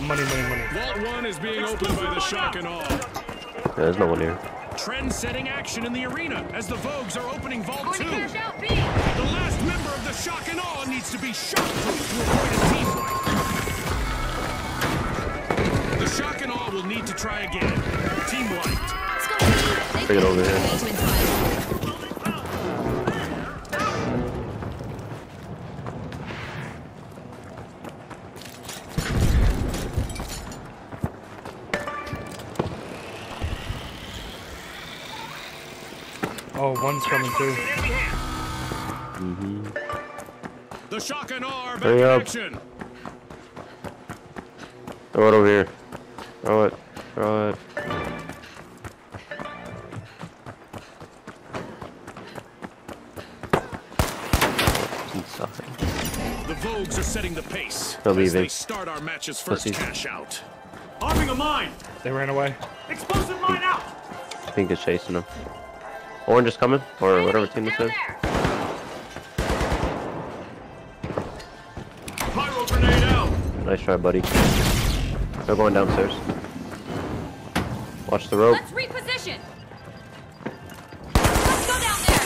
Money, money, money. Vault 1 is being opened by the shock and awe. Yeah, there's no one here. Trend-setting action in the arena as the Vogues are opening Vault Going 2. Shock and awe needs to be shock-proof to avoid a team wipe. The shock and awe will need to try again. Team wiped. Scotty, Bring it over here. Way to inspire. Oh, one's coming too. Mm-hmm. The shock and awe are back Hurry in up. action. Throw it over here. Throw it. Throw it. Inside. The Vogues are setting the pace They'll as leave they start our matches first Pussies. cash out. Arming a mine. They ran away. Explosive mine out. I think it's chasing them. Orange is coming, or whatever team this is. Nice try, buddy. They're going downstairs. Watch the rope. Let's reposition. Let's go down there.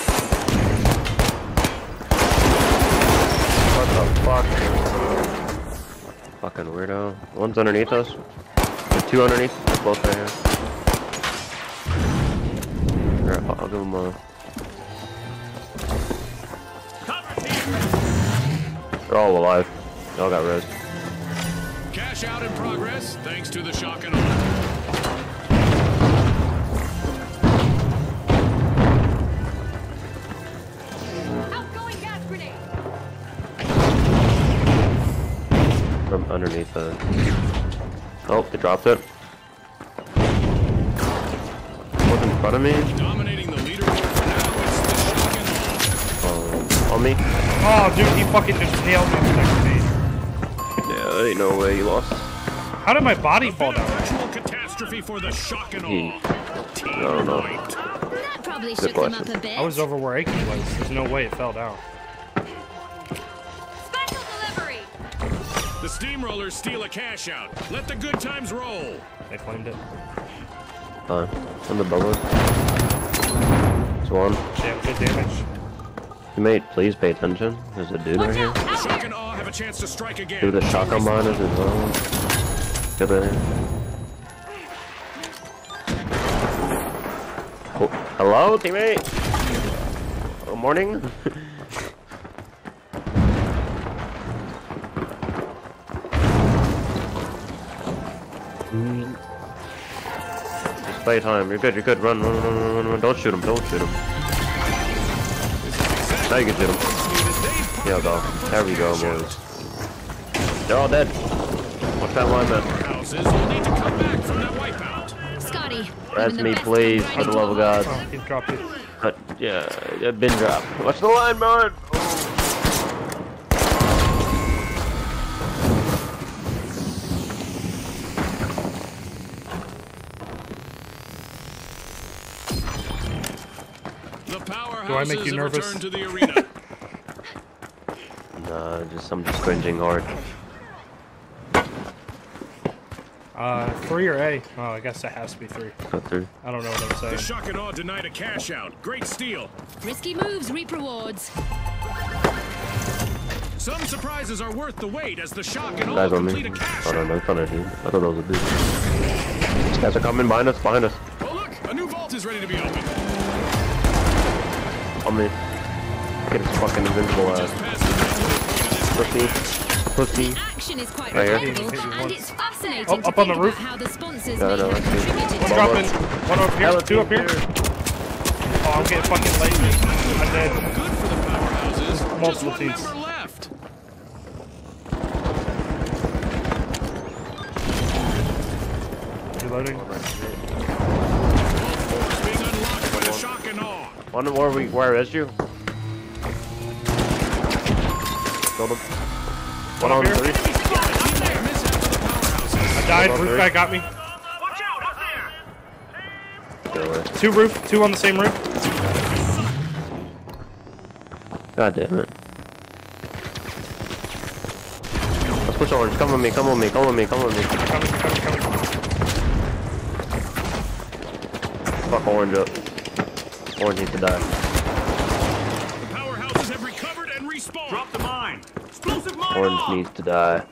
What the fuck? Fucking weirdo. One's underneath us. There's two underneath. They're both right here. Here, I'll, I'll give them a. They're all alive. They all got res. Cash out in progress thanks to the shock and awe. Outgoing gas grenade. From underneath the. Oh, they dropped it. What's in front of me? Dominating the leaderboard now, it's the shock and awe. Oh, on me? Oh, dude, he fucking just nailed me with that grenade. Yeah, there ain't no way you lost. How did my body fall Been a down? catastrophe for the shock and He- awe. Team I don't know. That probably shook them up a bit. I was over where Aiken was. There's no way it fell down. Special delivery. The steamrollers steal a cash out. Let the good times roll. They claimed it. Fine. On the bubble. It's one. Damn, good damage. Teammate, please pay attention. There's a dude right Watch here. out. The shock here. and awe have a chance to strike again. Dude, the shotgun behind us as well. Get there. Oh, hello, teammate. Good morning. [LAUGHS] Just play time. You're good. You're good. Run, run, run, run, run, run. Don't shoot him. Don't shoot him. Now you can shoot him. Yeah, dog. There we go, boys. They're all dead. Watch that lineman. Houses will need to come back from that wipeout. Scotty. Res even the me, please, for the love of God. Oh, he dropped it. But yeah, yeah, bin drop. Watch the line, man. Do I make you nervous? returned to the arena. [LAUGHS] Nah, just I'm just cringing hard. Uh, three or A? Oh, I guess it has to be three. Cut through. I don't know what I'm saying. the shock and awe denied a cash out. Great steal. Risky moves reap rewards. Some surprises are worth the wait as the shock and awe Guys me. complete a cash no, out. no, it's on our team. I thought that was a dude. These guys are coming behind us, behind us. Oh look, a new vault is ready to be opened. On me. Get his fucking invincible ass. Uh, past the halfway point of this Pussy. pussy. Action is quite Right here. remarkable, and it's fascinating Oh, up on the roof. about how the sponsors No, no, have I see. One dropping. One up here. Two up here. Oh, I'm getting fucking late. I'm dead. Good for the powerhouses. Multiple teams. Reloading. Being unlocked by the shock and awe. One where we where is you? Killed him. One on three. Team mishap to the powerhouses. I died. Roof three. guy got me. Watch out, up there! Away. Two roof. Two on the same roof. God damn it. Let's push orange. Come with me. Come with me. Come with me. Come with me. Coming, coming, coming. Fuck orange up. Orange needs to die. The powerhouses have recovered and respawned. Drop the mine! Explosive mine Orange off! needs to die.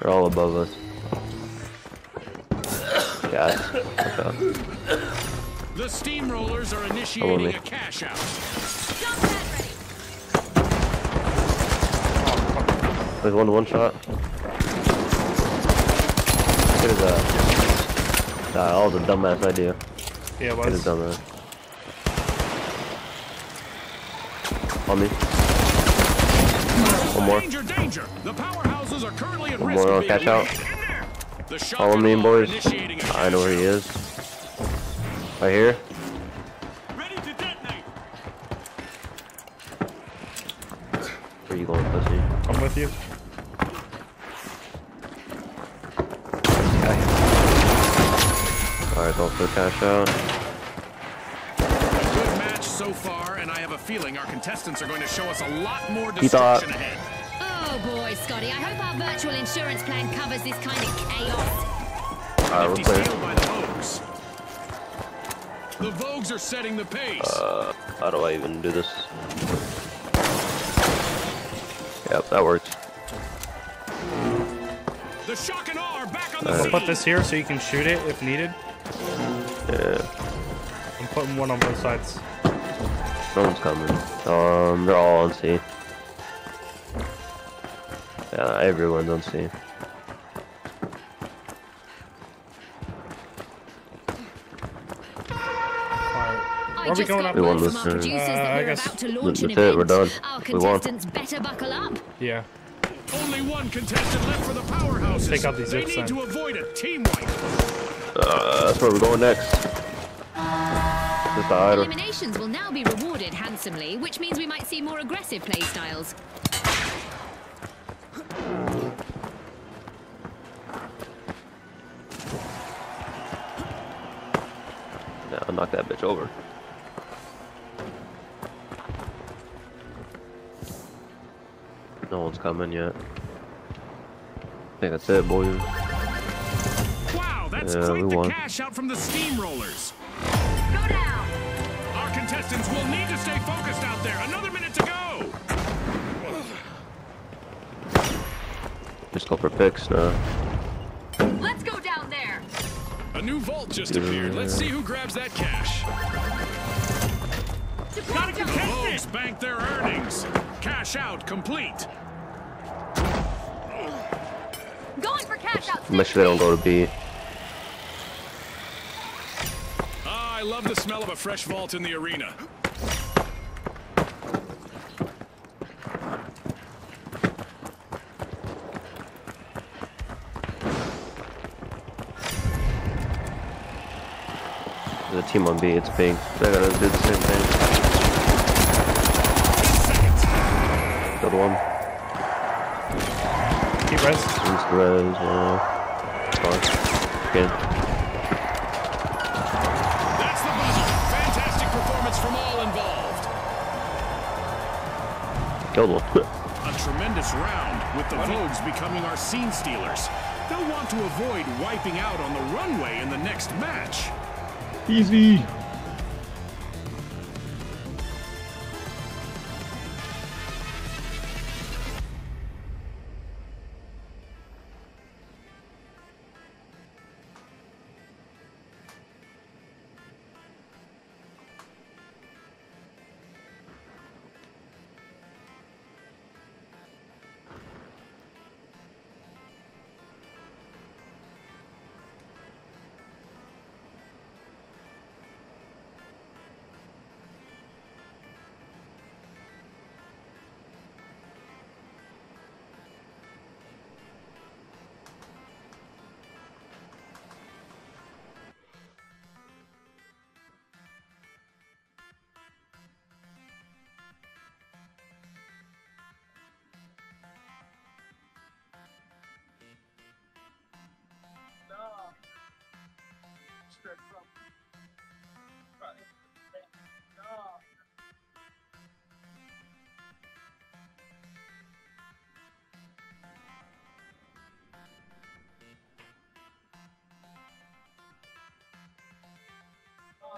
They're all above us. Guys. Okay. The steamrollers are initiating me. a cash out. Jump. There's one to one shot. Look at that. Nah, that was a dumbass idea. Yeah, it Could have done that. On me. One more. Danger, danger! The powerhouses are currently at One risk more of on being cash out. eliminated. The shock Follow me, awe boys. initiating a I know where he is. Right here. Ready to detonate! Where you going, pussy? I'm with you. Alright, go for the cash out. Good match so far, and I have a feeling our contestants are going to show us a lot more He thought- destruction ahead. Oh boy, Scotty, I hope our virtual insurance plan covers this kind of chaos. Alright, we're Nifty by the Vogues. The Vogues are setting the pace. Uh, how do I even do this? Yep, that works. the shock and awe are back on the Alright. scene. Put this here so you can shoot it if needed. Yeah, I'm putting one on both sides. no one's coming. Um, they're all on C. Yeah, everyone's on C. Alright. I are we just going got up? We won word this from producers Uh, that I we're guess about to launch an that's it, we're event. done. Our We won. contestants better buckle up. Yeah. Only one contestant left for the powerhouses. Take out these they need then. to avoid a team wipe. Uh, that's where we're going next. Just. Eliminations will now be rewarded handsomely, which means we might see more aggressive play styles. Now knock that bitch over. No one's coming yet. I think that's it, boys. Wow, that's Yeah, quite the won. cash out from the steamrollers. Go down. Our contestants will need to stay focused out there. Another minute to go. Just go for picks now. Let's go down there. A new vault just appeared. Let's see who grabs that cash. Gotta contest Folks it! bank their earnings. Cash out complete. Going for cash out. Make sure they don't go to B. Ah, I love the smell of a fresh vault in the arena. There's a team on B, it's big. They're gonna do the same thing. Good one. Keep res. Use res, yeah. Fine. Again. That's the buzzer. Fantastic performance from all involved. Killed one. [LAUGHS] A tremendous round, with the Vogues becoming our scene stealers. They'll want to avoid wiping out on the runway in the next match. Easy.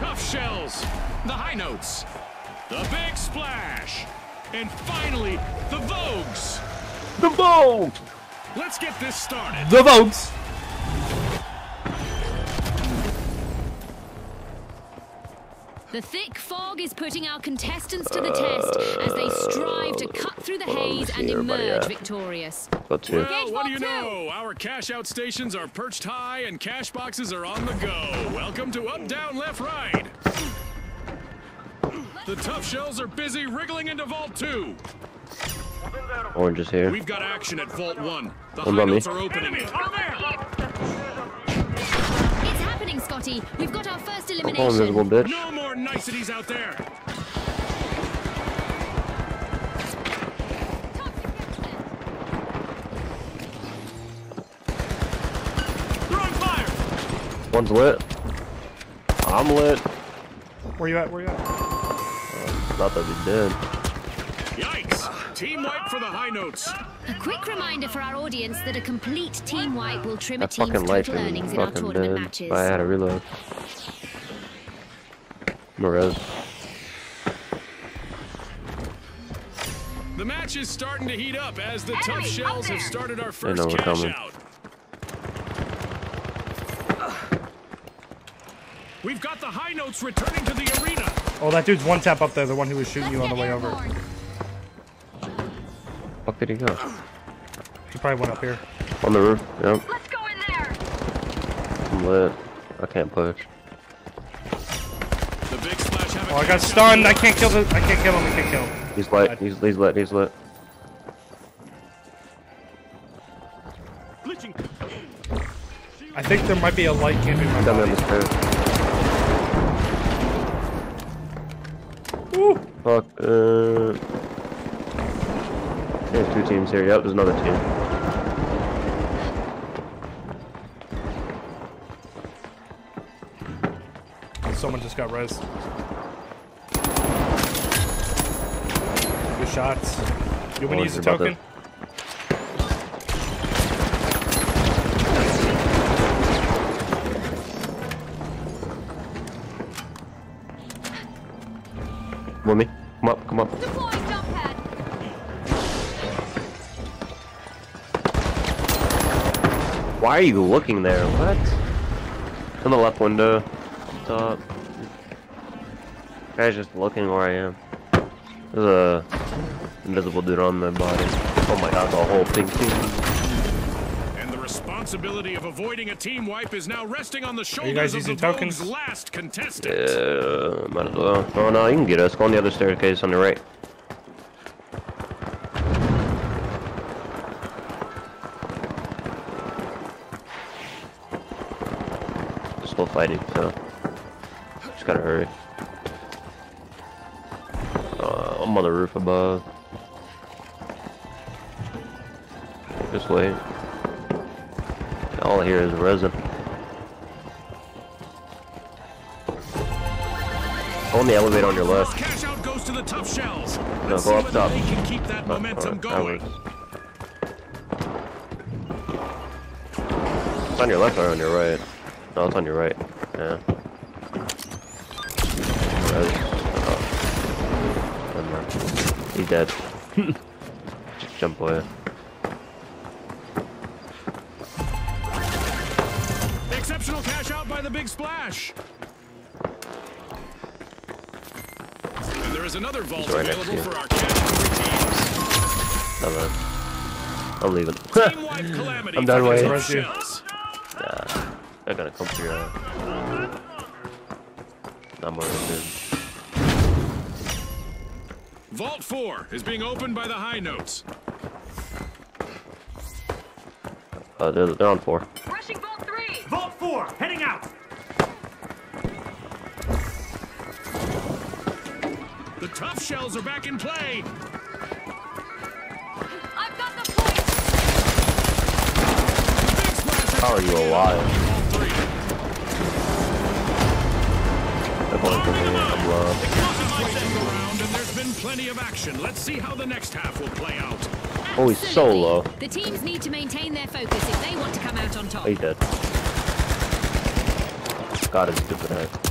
tough shells, the high notes, the big splash, and finally, the Vogues. The Vogue! Let's get this started. The Vogues! The thick fog is putting our contestants to the test as they strive to cut through the haze and emerge at? Uh, victorious. Go to. Well, what do you know? Our cash out stations are perched high and cash boxes are on the go. Welcome to Up, Down, Left, Right. The tough shells are busy wriggling into Vault 2. Orange is here. We've got action at Vault 1. The What high about me? notes are opening. It's happening, Scotty. We've got our first Oh, elimination. invisible bitch. No more niceties out there. One's lit. I'm lit. Where you at? Where you at? Uh, Thought that we did. Yikes. Team wipe for the high notes. A quick reminder for our audience that a complete team wipe will trim a team's fucking life total earnings in our tournament dead. matches. I had a reload. Morez. The match is starting to heat up as the tough Enemy, up shells have started our know first we're cash coming. out. We've got the high notes returning to the arena. Oh, that dude's one tap up there, the one who was shooting you on the way over. Fuck did he go? He probably went up here. On the roof. Yep. Let's go in there. I'm lit. I can't push. The big splash Oh, I got stunned. I can't kill the. I can't kill him. I can't kill him. He's lit. He's, he's lit. He's lit. I think there might be a light camping my Got me Fuck. Uh. There's two teams here. Yep, there's another team. Someone just got res. Good shots. You want Oh, to use a token? Up. Come up. Deploying jump pad. Why are you looking there? What? In the left window. Top. Guy's just looking where I am. There's a invisible dude on my body. Oh my god, the whole thing too. And the responsibility of avoiding a team wipe is now resting on the shoulders of the tokens? Last contestant. Yeah, might as well. Oh no, you can get us. Go on the other staircase on the right. Still fighting, so just gotta hurry. Uh, I'm on the roof above. Just wait. All I hear is resin. On the elevator on your left. Cash out goes to the tough shells. No, Let's go up top. they can keep that momentum uh, going. It's on your left or on your right? No, it's on your right. Yeah. Res. Oh. He's dead. Just [LAUGHS] jump away. Splash. And there is another vault right available for our cash teams. I'm, I'm leaving. I'm done for the waiting. tough shells. Nah, they're gonna come through. Uh, I'm more good. Vault 4 is being opened by the high notes. Uh, they're, they're on four. Rushing Vault 3! Vault 4, heading out. Tough shells are back in play. I've got the point! How are you alive? Vault 3. They're going for me. I'm low. Around, and there's been plenty of action. Let's see how the next half will play out. Oh, he's so low. The teams need to maintain their focus if they want to come out on top. Oh, he's dead. God, it's stupid head.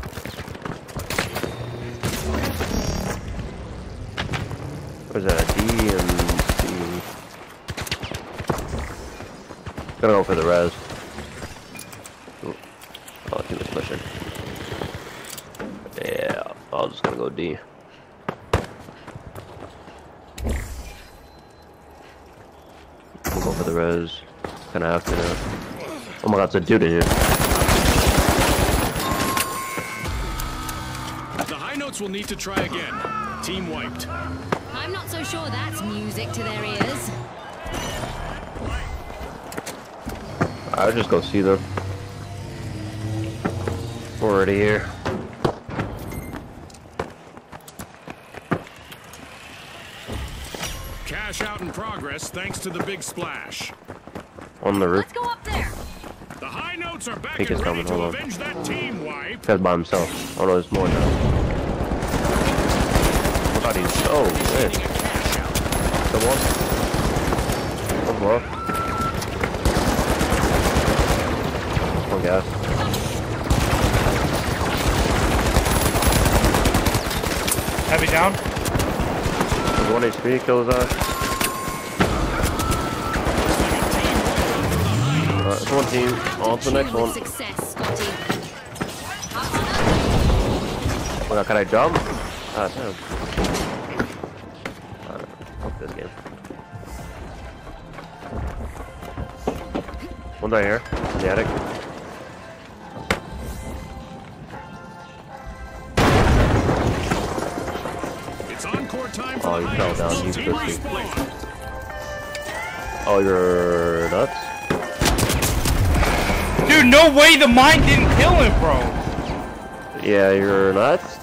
And. Gonna go for the res. Oh, he was pushing. Yeah, I was just gonna go D. We'll go for the res. Gonna have to. Oh my god, it's a dude in here. The high notes will need to try again. Team wiped. I'm not so sure that's music to their ears. I'll just go see them. We're already here. Cash out in progress thanks to the big splash. On the roof. Let's go up there! The high notes are back Think and ready coming, to hold on. avenge that team wipe. Guy's by himself. Oh no, there's more now. Oh god, he's so lit. Getting a cash out. One. More. One gas. Heavy down. There's one HP, kill his ass. Alright, it's one team. On to the next one. Success, Scotty. Oh can I jump? Ah, damn. One's right here, in the attic. It's encore time for Oh, the you fell down, you pussy. Oh, you're nuts? Dude, no way the mine didn't kill him, bro. Yeah, you're nuts?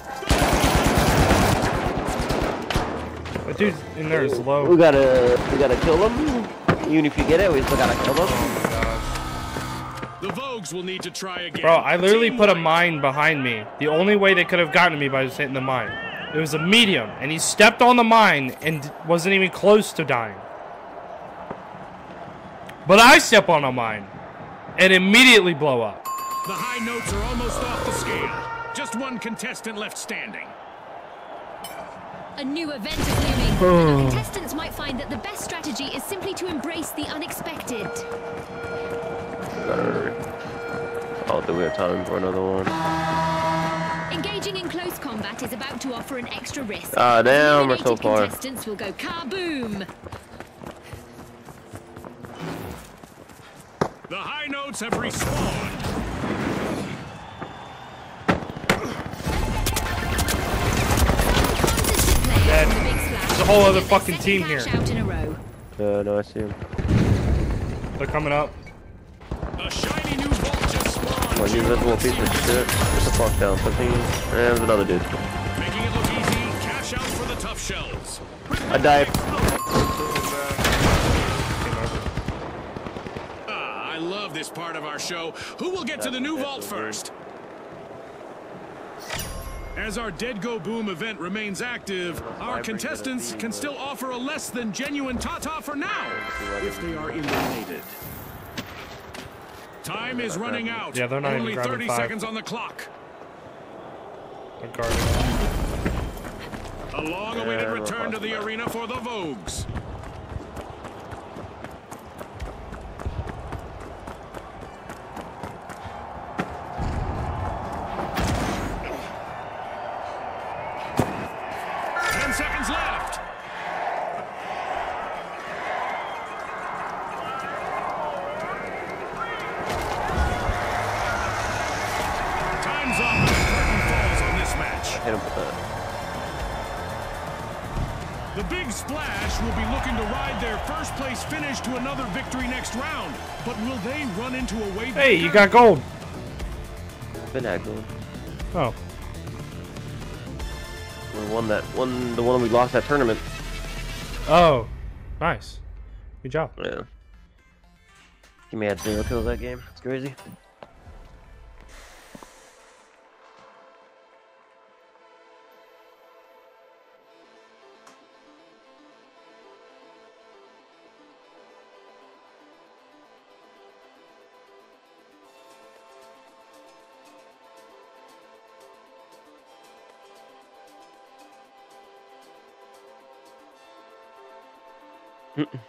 That dude in there is low. We gotta, we gotta kill them. Even if you get it, we still gotta kill them. The Vogues will need to try again. Bro, I literally Team put a mine behind me. The only way they could have gotten to me by just hitting the mine. It was a medium, and he stepped on the mine and wasn't even close to dying. But I step on a mine and immediately blow up. The high notes are almost off the scale. Just one contestant left standing. A new event is looming. [SIGHS] and contestants might find that the best strategy is simply to embrace the unexpected. Gotta- Oh, do we have time for another one? Engaging in close combat is about to offer an extra risk. Ah, damn, we're so Eliminated far. Contestants will go kaboom. The high notes have respawned. Dead. in the big splash There's a whole other fucking team here. Out in a row. Yeah, no, I see him. They're coming up. Invisible piece of shit. Fuck down, 15. And there's another dude. Making it look easy. Cash out for the tough shells. I died. Ah, I love this part of our show. Who will get to the new vault first? As our Dead Go Boom event remains active, our contestants can still offer a less than genuine Tata for now, if they are eliminated. Time is running out. Yeah, they're not even Only grabbing 30 five. seconds on the clock. They're guarding. A long-awaited Yeah, return to the arena for the Vogues. Will they run into a weight Hey, you got gold. Been that gold. Oh. We won that one. The one we lost that tournament. Oh. Nice. Good job. Yeah. He may have zero kills that game. It's crazy. Mm-mm.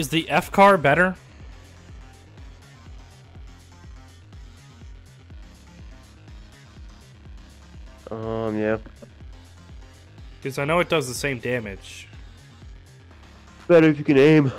Is the FCAR better? Um, yeah. Because I know it does the same damage. Better if you can aim.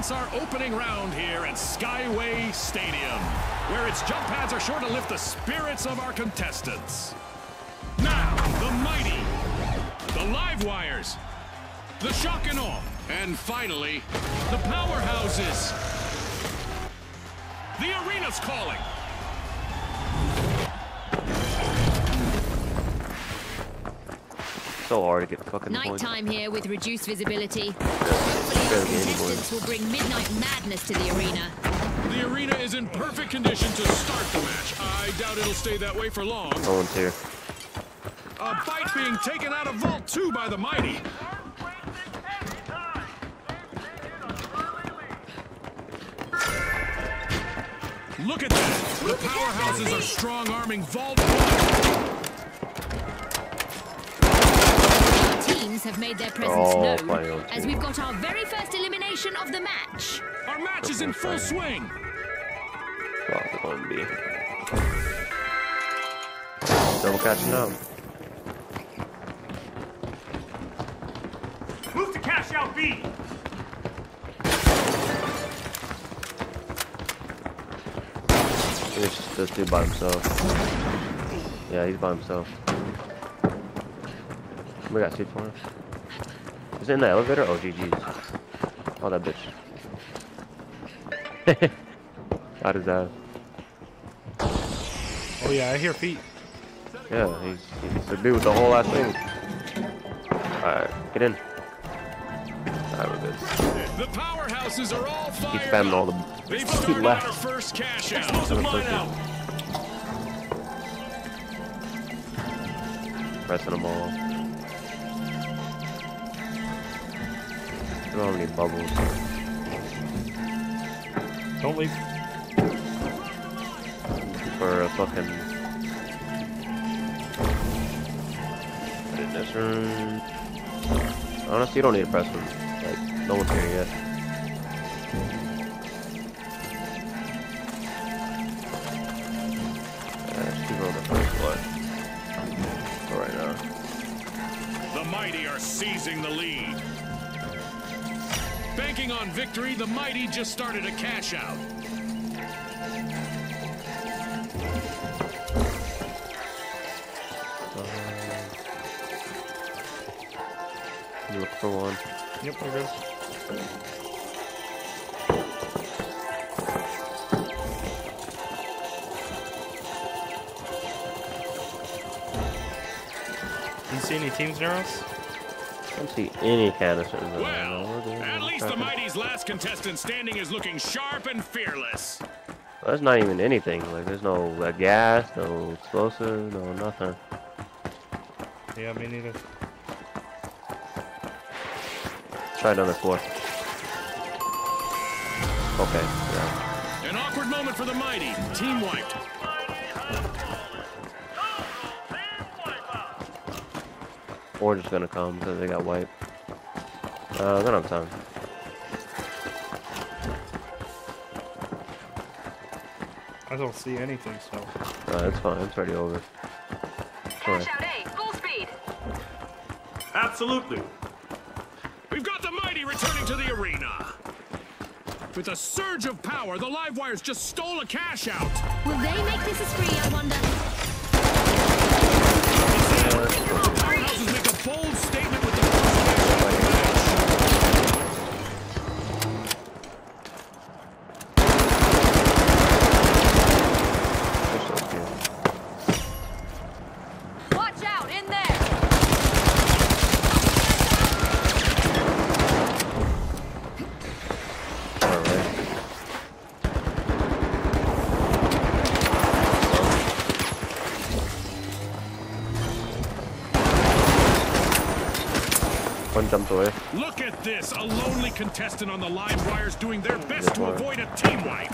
Proudly presents our opening round here at Skyway Stadium, where its jump pads are sure to lift the spirits of our contestants. Now, the mighty, the live wires, the shock and awe, and finally, the powerhouses. The arena's calling. So hard to get fucking points. Nighttime here with reduced visibility. Hopefully our Barely any contestants will bring midnight madness to the arena. The arena is in perfect condition to start the match. I doubt it'll stay that way for long. No one's here. A fight being taken out of Vault 2 by the mighty. Look at that. The powerhouses are strong-arming Vault 1. Teams have made their presence Oh, known final as we've got our very first elimination of the match. Our match is in full swing. Fuck, one B. Double catching up. Move to cash out B. think it's just this dude by himself. Yeah, he's by himself. We got seat for him. Is it in the elevator? Oh, GG's. Oh, that bitch. How does that? Oh yeah, I hear feet. Yeah, he's, he's the dude with the whole ass thing. Alright, get in. Alright, we're good. The powerhouses are all Keep fired spamming all the. They've started left. our first cash out. Explosive mine out. Pressing them all. I don't bubbles. Don't leave. For a fucking. Put it in this room. Honestly, you don't need to press them. Like, no one's here yet. On victory, the mighty just started a cash out. You look for one. Yep, we're good. You see any teams near us? I don't see any canisters. right now. Well, Where the hell at is least the tracking? mighty's last contestant standing is looking sharp and fearless. That's not even anything. Like, there's no uh, gas, no explosive, no nothing. Yeah, me neither. Try another floor. Okay, yeah. An awkward moment for the mighty. Team wiped. Orange is gonna come because they got wiped. Uh, they don't have time. Don't see anything, so. Uh, it's fine. It's already over. Sorry. Cash out A, full speed. Absolutely. We've got the mighty returning to the arena. With a surge of power, the live wires just stole a cash out. Will they make this as free, I wonder? One jumped. Look at this, a lonely contestant on the live wires doing their best to avoid a team wipe.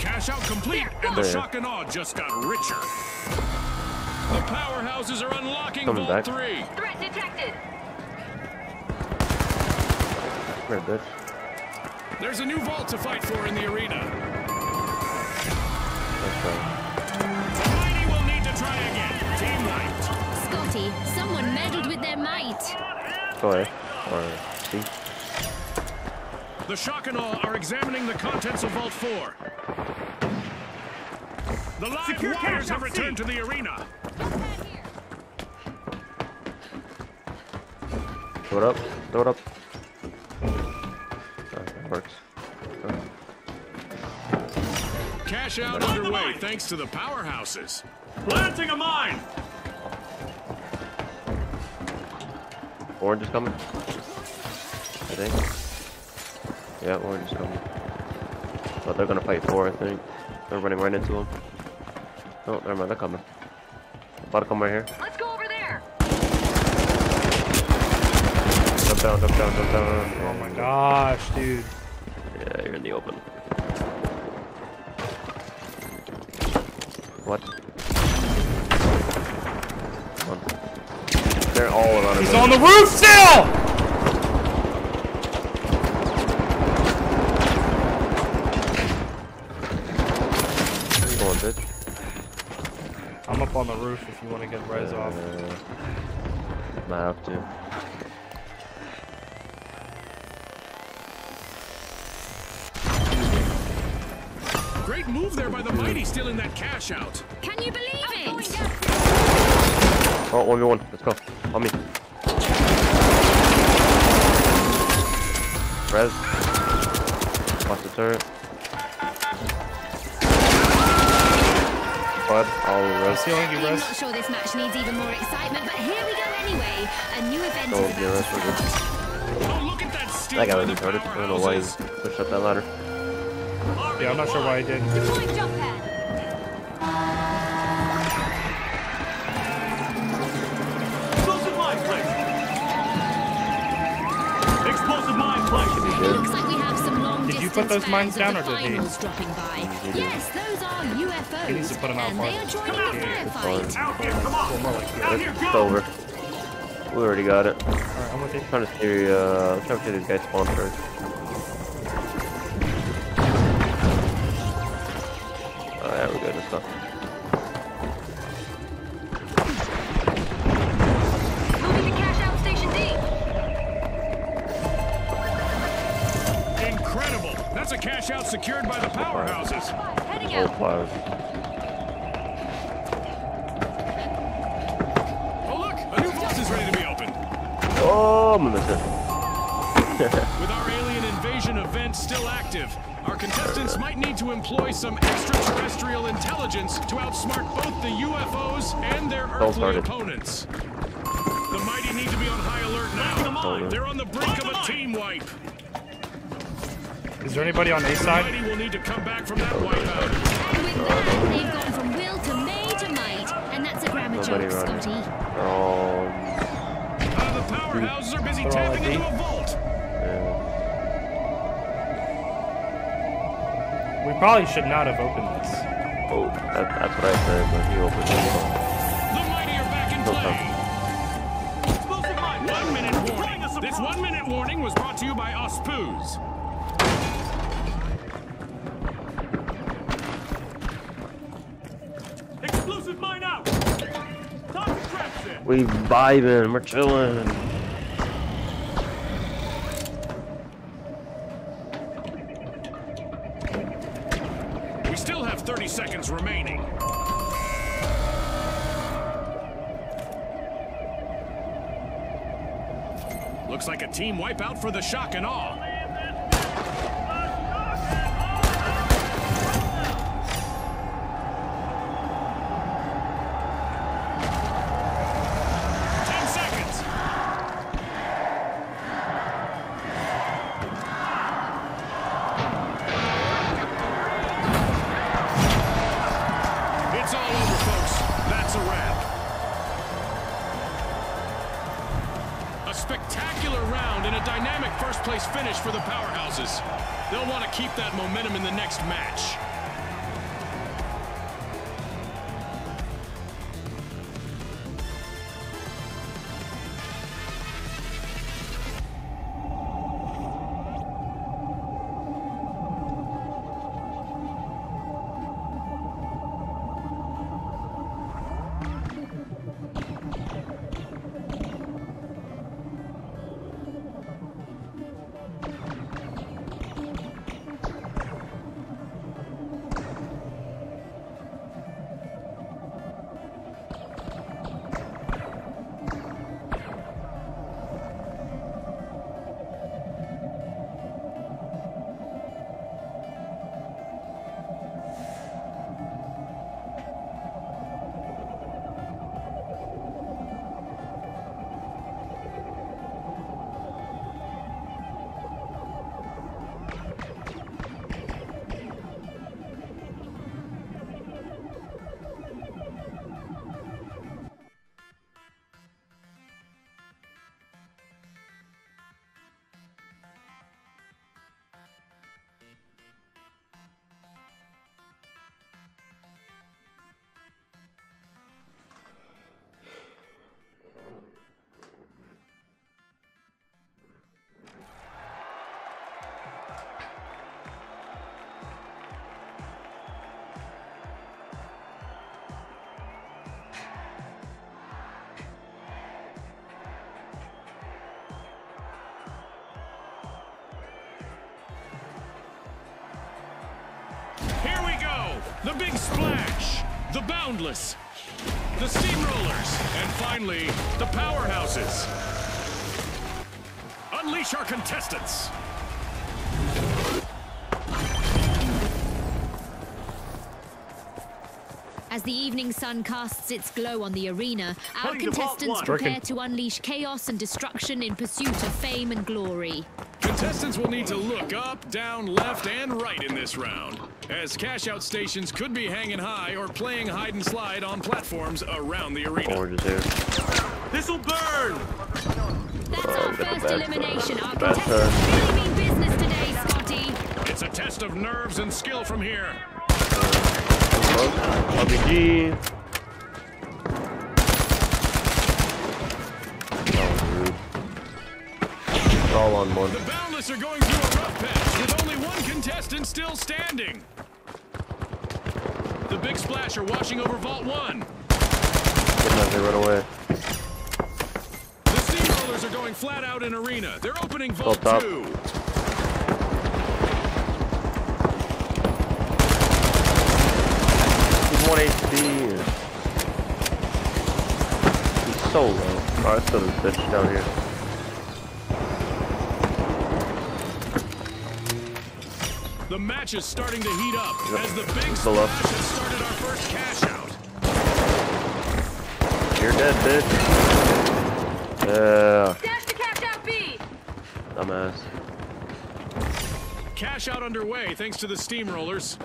Cash out complete, and the shock and awe just got richer. The powerhouses are unlocking Coming Vault back. 3. Threat detected. Come here, bitch. There's a new vault to fight for in the arena. Scotty, someone meddled with their might. Go ahead. Or see. The shock and awe are examining the contents of Vault 4. The live Secure wires cash have returned C. to the arena. Throw it up. Throw it up. Alright, that works. Okay. Cash out underway thanks to the powerhouses. Planting a mine. Orange is coming. I think. Yeah, orange is coming. But they're gonna fight four, I think. They're running right into him. Oh, never mind, they're coming. About to come right here. Let's go over there. Jump down, jump down, jump down. Oh my gosh, dude. Yeah, you're in the open. He's on the roof still! Where you going, bitch? I'm up on the roof if you want to get res off. Uh, might have to. Great move there by the mighty, stealing that cash out. Can you believe it? Oh, 1v1. Let's go. On me. Res. Watch the turret. bud. All the rest. You, I'm not sure this match needs even more excitement, but here we go anyway. A new event Oh, is yeah, about that's to what start. Oh, look at that steal That guy by was the retarded. I don't know why he powerhouses. pushed up that ladder. Yeah, I'm not sure why I did. Put those mines down, or did he? finals dropping by. Yes, those are UFOs. He needs to put 'em out and they are farther. joining the firefight. Out here, come on. More like Out this. here, It's go. over. We already got it. Alright, I'm with you. trying to see, uh, trying to see these guys spawn first. Oh yeah, we're good and stuff. Contestants might need to employ some extraterrestrial intelligence to outsmart both the UFOs and their All earthly started. opponents. The mighty need to be on high alert now. Totally. They're on the brink of a team wipe. Is there anybody on A The side? mighty will need to come back from that wipeout. And with that, they've gone from will to may to might. And that's a grammar Nobody joke, running. Scotty. Um, Uh, the powerhouses are busy tapping into a vault. Probably should not have opened this. Oh, that, that's what I said, but he opened it. The mighty are back in No play. Explosive mine. One minute warning. This one minute warning was brought to you by OSPUZE. Explosive mine out. Time to traps in. We vibing, we're chilling. Wipeout for the shock and awe. The boundless. The steamrollers. And finally, the powerhouses. Unleash our contestants. As the evening sun casts its glow on the arena, our Heading contestants One. prepare to unleash chaos and destruction in pursuit of fame and glory. Contestants will need to look up, down, left, and right in this round, as cash-out stations could be hanging high or playing hide and slide on platforms around the arena. Orange is here. This'll burn! That's Oh, our we got the first bad elimination. Our Bad contestants really mean business today, Scotty. It's a test of nerves and skill from here. RPG. Oh, rude. It's all on one. The Boundless are going through a rough patch with only one contestant still standing. Big Splash are washing over Vault 1. Getting as they run away. The Steamrollers are going flat out in Arena. They're opening Vault top. 2. He's 1 HP. He's so low. Alright, let's go bitch down here. Match is starting to heat up as the Big Below. Splash has started our first cash out. You're dead, bitch. Uh, yeah, Dash to cash out B. dumbass. Cash out underway thanks to the Steamrollers.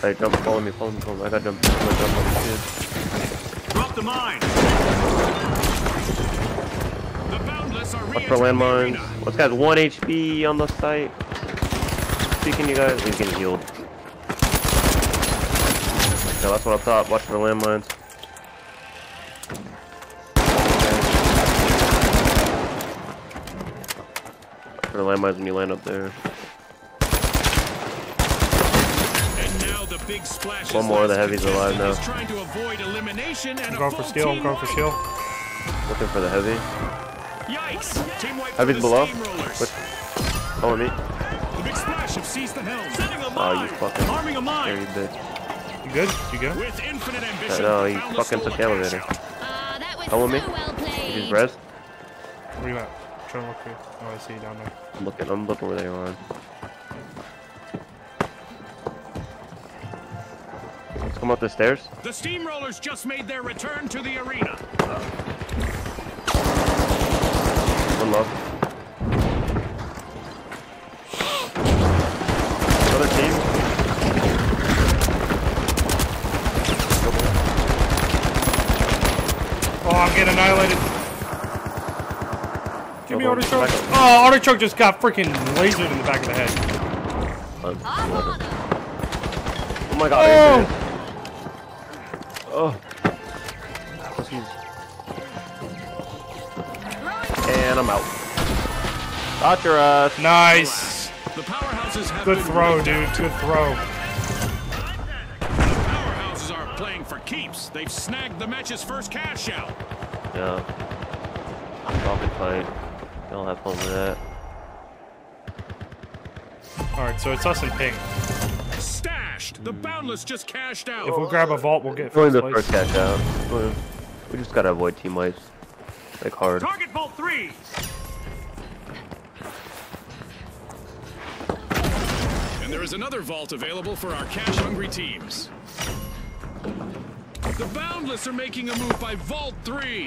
Hey, jump, follow me, follow me, follow me. I got jump, I got jump on this kid. Drop the mine! Watch for re-entering the landmines. arena. What's guy's 1 HP on the site? Speaking you guys, he's getting healed. Yeah, that's what I thought. Watch for landmines. Watch for the landmines when you land up there. And now the Big One more of the heavies alive now. Trying to avoid elimination and I'm going for full steel. I'm going for wipe. steel. Looking for the heavy. Yikes! Team wipe for Heavy's the below. What? Follow me. The Big Splash have seized the helm. Setting a Oh, you fucking Arming a scary mine! bitch. You good? You good? With infinite ambition, no, the he fucking took the elevator. cash out. Ah, that was Follow so me. well played. He's res. Where you at? Trying to look for you. Oh, I see you down there. I'm looking. I'm looking where they are. Let's come up the stairs. The Steamrollers just made their return to the arena. One low. Another team. Oh, I'm getting annihilated. Give me Hold artichoke. Oh, artichoke just got freaking lasered in the back of the head. I'm on them. Oh my god. Oh! oh. And I'm out. Got your ass. Uh, nice. The powerhouses have Good throw, dude. out. Good throw. The powerhouses are playing for keeps. They've snagged the match's first cash out. Yeah. Probably fight. Y'all have fun with that. All right, so it's us and pink. Stashed. The Boundless just cashed out. If we grab a vault, we'll get Only first the place. first cash out. We- We just gotta avoid team wipes. Like hard. Target Vault 3! And there is another vault available for our cash-hungry teams. The Boundless are making a move by Vault 3.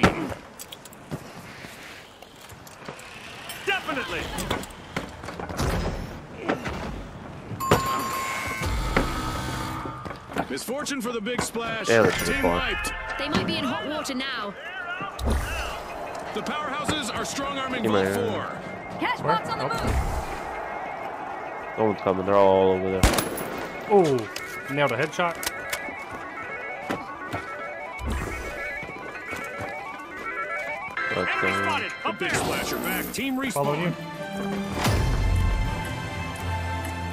Definitely! Misfortune for the Big Splash. Yeah, Team wiped. They might be in hot water now. The powerhouses are strong-arming Team Vault 4. Cash box on the oh. move. No one's coming. They're all over there. Oh, nailed a headshot. Let's Enemy go. spotted! The Up Big there! Splash back. Team respawn. Following you.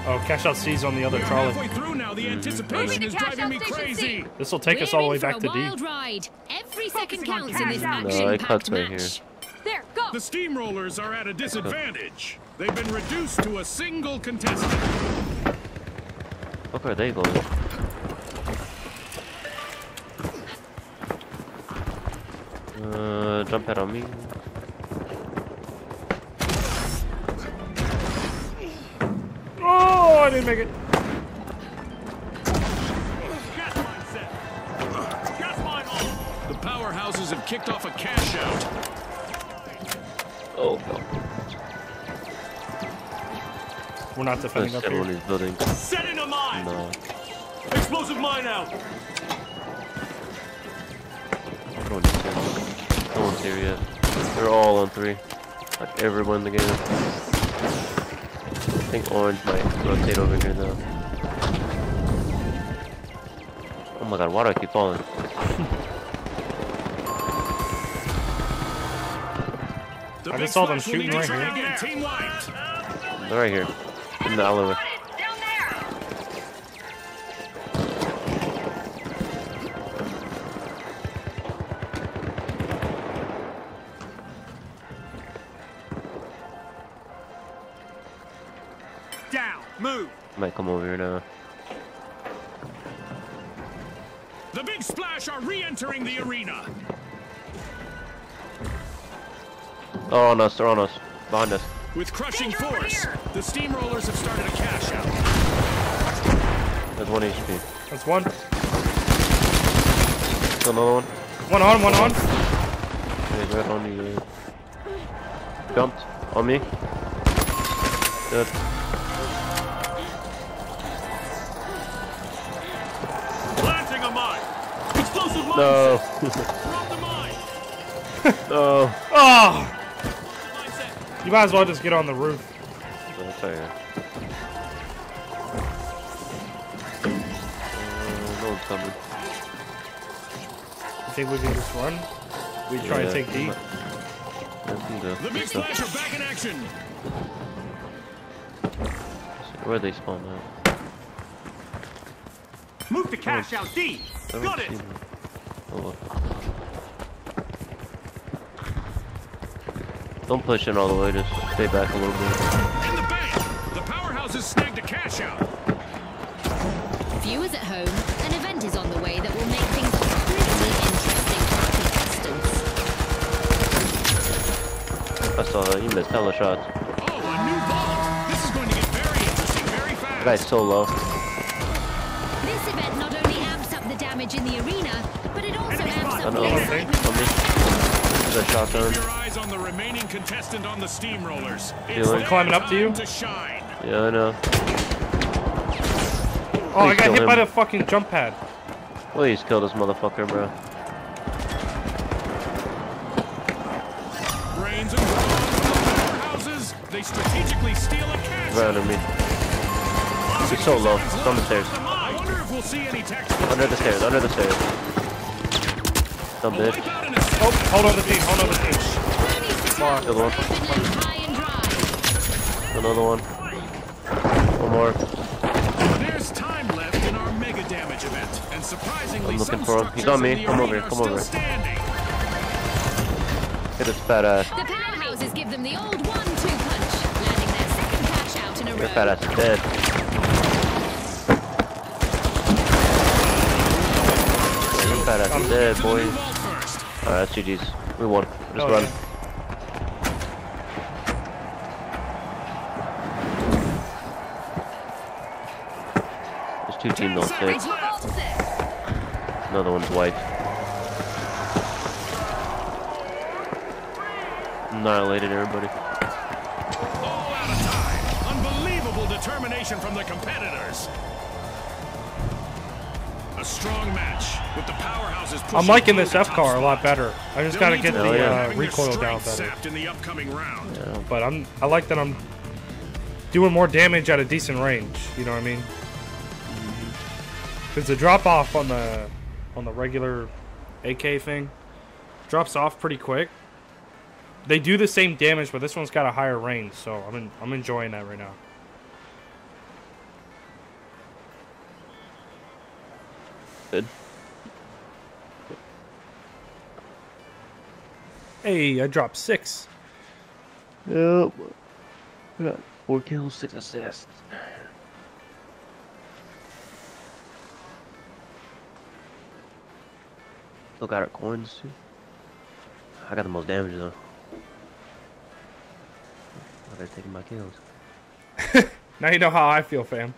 Oh, cash out C's on the other We are trolley. halfway through now. The anticipation is driving me crazy. This will take We're us all the way back to D. wild ride. Every second counts in this cash out. No, it action-packed cuts right match. There, go. The Steamrollers are at a disadvantage. [LAUGHS] They've been reduced to a single contestant. Fuck are they going? Uh, jump head on me. Oh, I didn't make it. Gas mine set. Gas mine on. The powerhouses have kicked off a cash out. Oh no. We're not defending There's up several in here. these buildings. Setting a mine. No. Explosive mine out. No one's here. No one's here yet. They're all on three. Like everyone in the game. I think orange might rotate over here though. Oh my god, why do I keep falling? I just saw them splash will need shooting right here. again. Team wiped. They're right here. In the alleyway. Might come over here now. The big splash are re-entering the arena. Oh, on us, they're on us. Behind us. With crushing Danger force, here. the steamrollers have started a cash out. That's one HP. That's one. Still another one. One on, one on. Hey, right on you. Jumped. On me. Good. No. set. Drop the mine. no. Oh! You might as well just get on the roof. I'll tell you. Uh, no one's coming. You think we can just run? We try Yeah, and take D. but- I think the- The big so- splash are back in action. Where they spawn now? Move the cash out. D. don't Got see it. Them. Well. Don't push in all the way, just stay back a little bit. In the bank, the powerhouses snagged a cash out. Viewers at home, an event is on the way that will make things pretty interesting for contestants. I saw that. You missed hella shots. Oh, a new vault. This is going to get very interesting very That guy's so low. Damage in the arena, but it also amps up Another the excitement. This is a shotgun. Keep your eyes on the remaining contestant on the steamrollers. It's Feeling- Climbing up to you? To shine. Yeah, I know. Oh, I got kill hit by the fucking jump pad. Please kill this motherfucker, bro. Brains and brawn from the powerhouses. They strategically steal a cash Right out. under me. He's so low. It's on the stairs. I wonder if we'll see any tactical Under the stairs. Under the stairs. Dumb bitch. wipeout in a second. Oh, hold on the team, hold on the team. Who needs to tell? Kill one. They've been left high and dry. Another one. One more. There's time left in our mega damage event, and surprisingly, I'm looking for him. He's on me. Come over here. Come over. standing. Hit his fat ass. The powerhouses give them the old one-two punch, landing their second cash out in a row. Your fat ass is dead. Your fat ass I'm is dead, To the boy. new vault first. Alright, that's GG's. We won. Just Oh, run. yeah. There's two teams on six. Another one's white. Annihilated everybody. All out of time. Unbelievable determination from the competitors. A strong match with the powerhouses. I'm liking this FCAR a lot better. I just They'll gotta get to the work on yeah. uh, recoil down better. in the upcoming round. Yeah. But I'm I like that I'm doing more damage at a decent range. You know what I mean? Because the drop off on the on the regular AK thing drops off pretty quick. They do the same damage, but this one's got a higher range, so I'm in, I'm enjoying that right now. Good. Hey, I dropped six. Yep. We got four kills, six assists. Still got our coins too. I got the most damage though. Oh, they're taking my kills. [LAUGHS] Now you know how I feel, fam.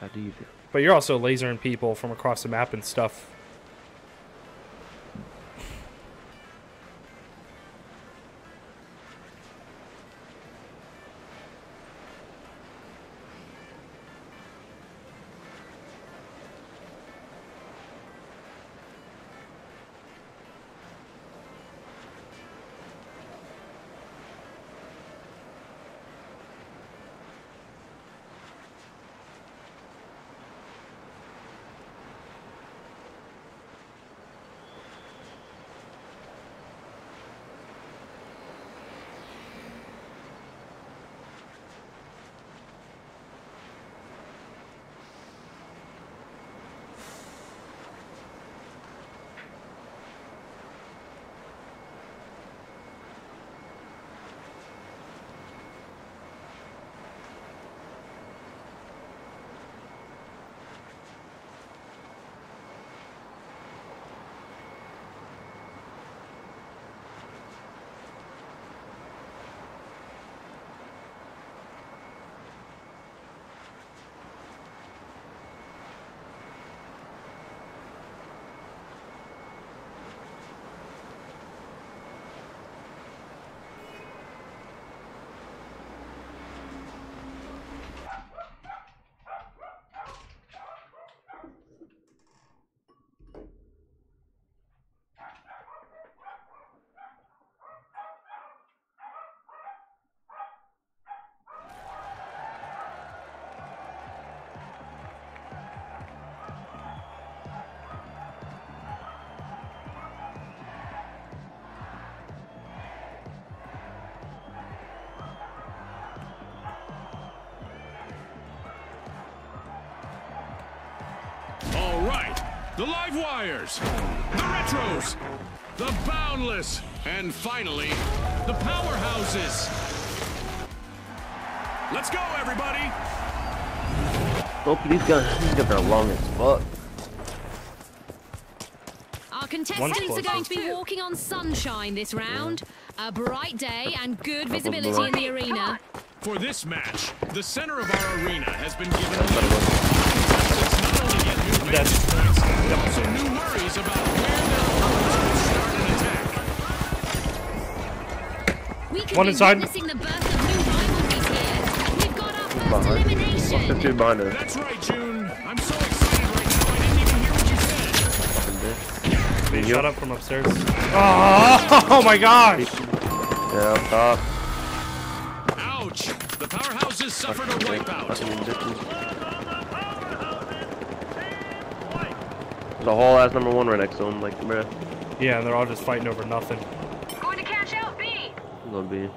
How do you feel? But you're also lasering people from across the map and stuff. The live wires, the retros, the boundless, and finally, the powerhouses. Let's go, everybody. Oh, these guns, these guns are long as fuck. Our contestants are going to be walking on sunshine this round. A bright day and good visibility in the arena. For this match, the center of our arena has been given a contestants not only get new vantage points, but also new worries about where their opponents will start an attack. We could One be inside. witnessing the birth of new rivalries here. We've got our first Behind. elimination. Fucking two behind us. That's right, June. I'm so excited right now, I didn't even hear what you said. Fucking bitch. Shut up from upstairs. Oh, [LAUGHS] oh my gosh! Yeah, up top. Ouch! The powerhouses suffered a wipeout. Fucking in distance. There's a whole ass number one right next to him, like, bruh. Yeah, and they're all just fighting over nothing. Going to cash out B. It's gonna be.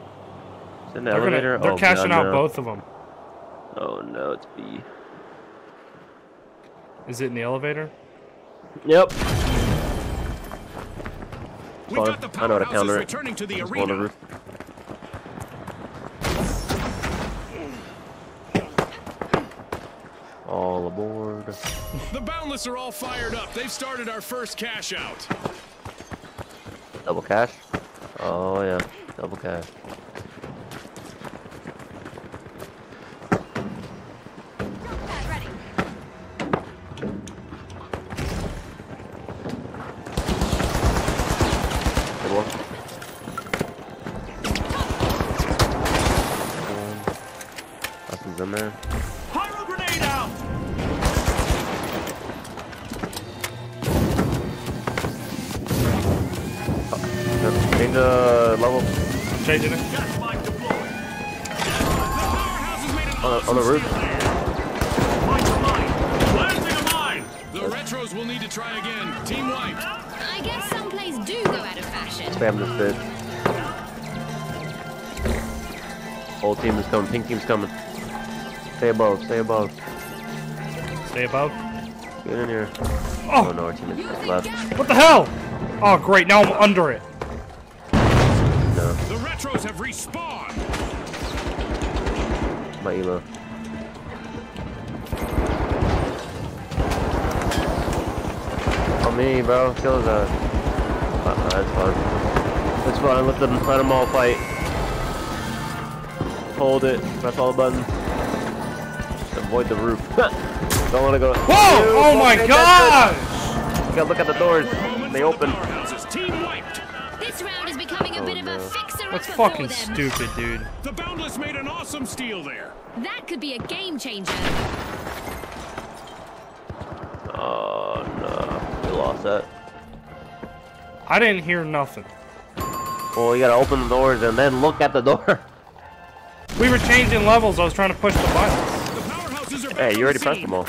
It's in the They're, gonna, elevator. they're oh, cashing God, out no. both of them. Oh no, it's B. Is it in the elevator? Yep. We've got the I know how to powerhouses counter it. returning to the Just go the arena. roof. All aboard. Boundless are all fired up. They've started our first cash out. Double cash. Oh yeah, double cash. Team coming. Pink team's coming. Stay above. Stay above. Stay above. Get in here. Oh. Oh no, our team is left. What the hell? Oh, great. Now I'm under it. No, The Retros have respawned. my elo. On me, bro. Kill his ass. Uh, that's fine. It's fine. Let them let them all fight. Hold it, press all the buttons. Avoid the roof. [LAUGHS] Don't want to go. Whoa! Ew, Oh my okay, gosh! You gotta look at the doors. They open. Powerhouses. This round is becoming a Oh, bit of no. a fixer That's fucking them. stupid, dude. The Boundless made an awesome steal there. That could be a game changer. Oh no, we lost that. I didn't hear nothing. Well, you gotta open the doors and then look at the door. [LAUGHS] We were changing levels. I was trying to push the buttons. The are Hey, you already the pressed scene. them all.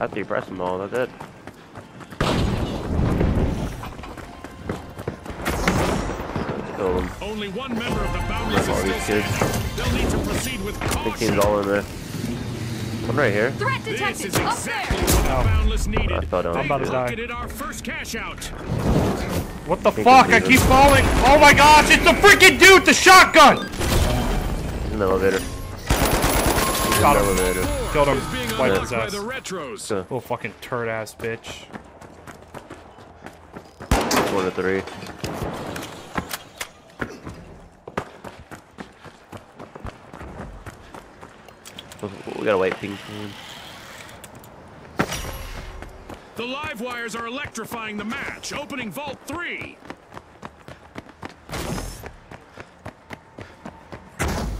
After you press them all, that's it. Kill them. Only one member of the Boundless All is these still kids. standing. They'll need to proceed with Big caution. team's all in there. One right here. Threat This detected. is Up exactly there. what the Oh. Boundless needed. I fell down. I'm about to die. pocketed our first cash out. What the Think fuck? I keep falling. Oh my gosh! It's the freaking dude with the shotgun. He's in the elevator. He's in Got the him. elevator. Killed him. being Wiped his by ass. the retros. So, Little fucking turd ass bitch. one to three. We gotta wait ping pong. The live wires are electrifying the match, opening Vault 3.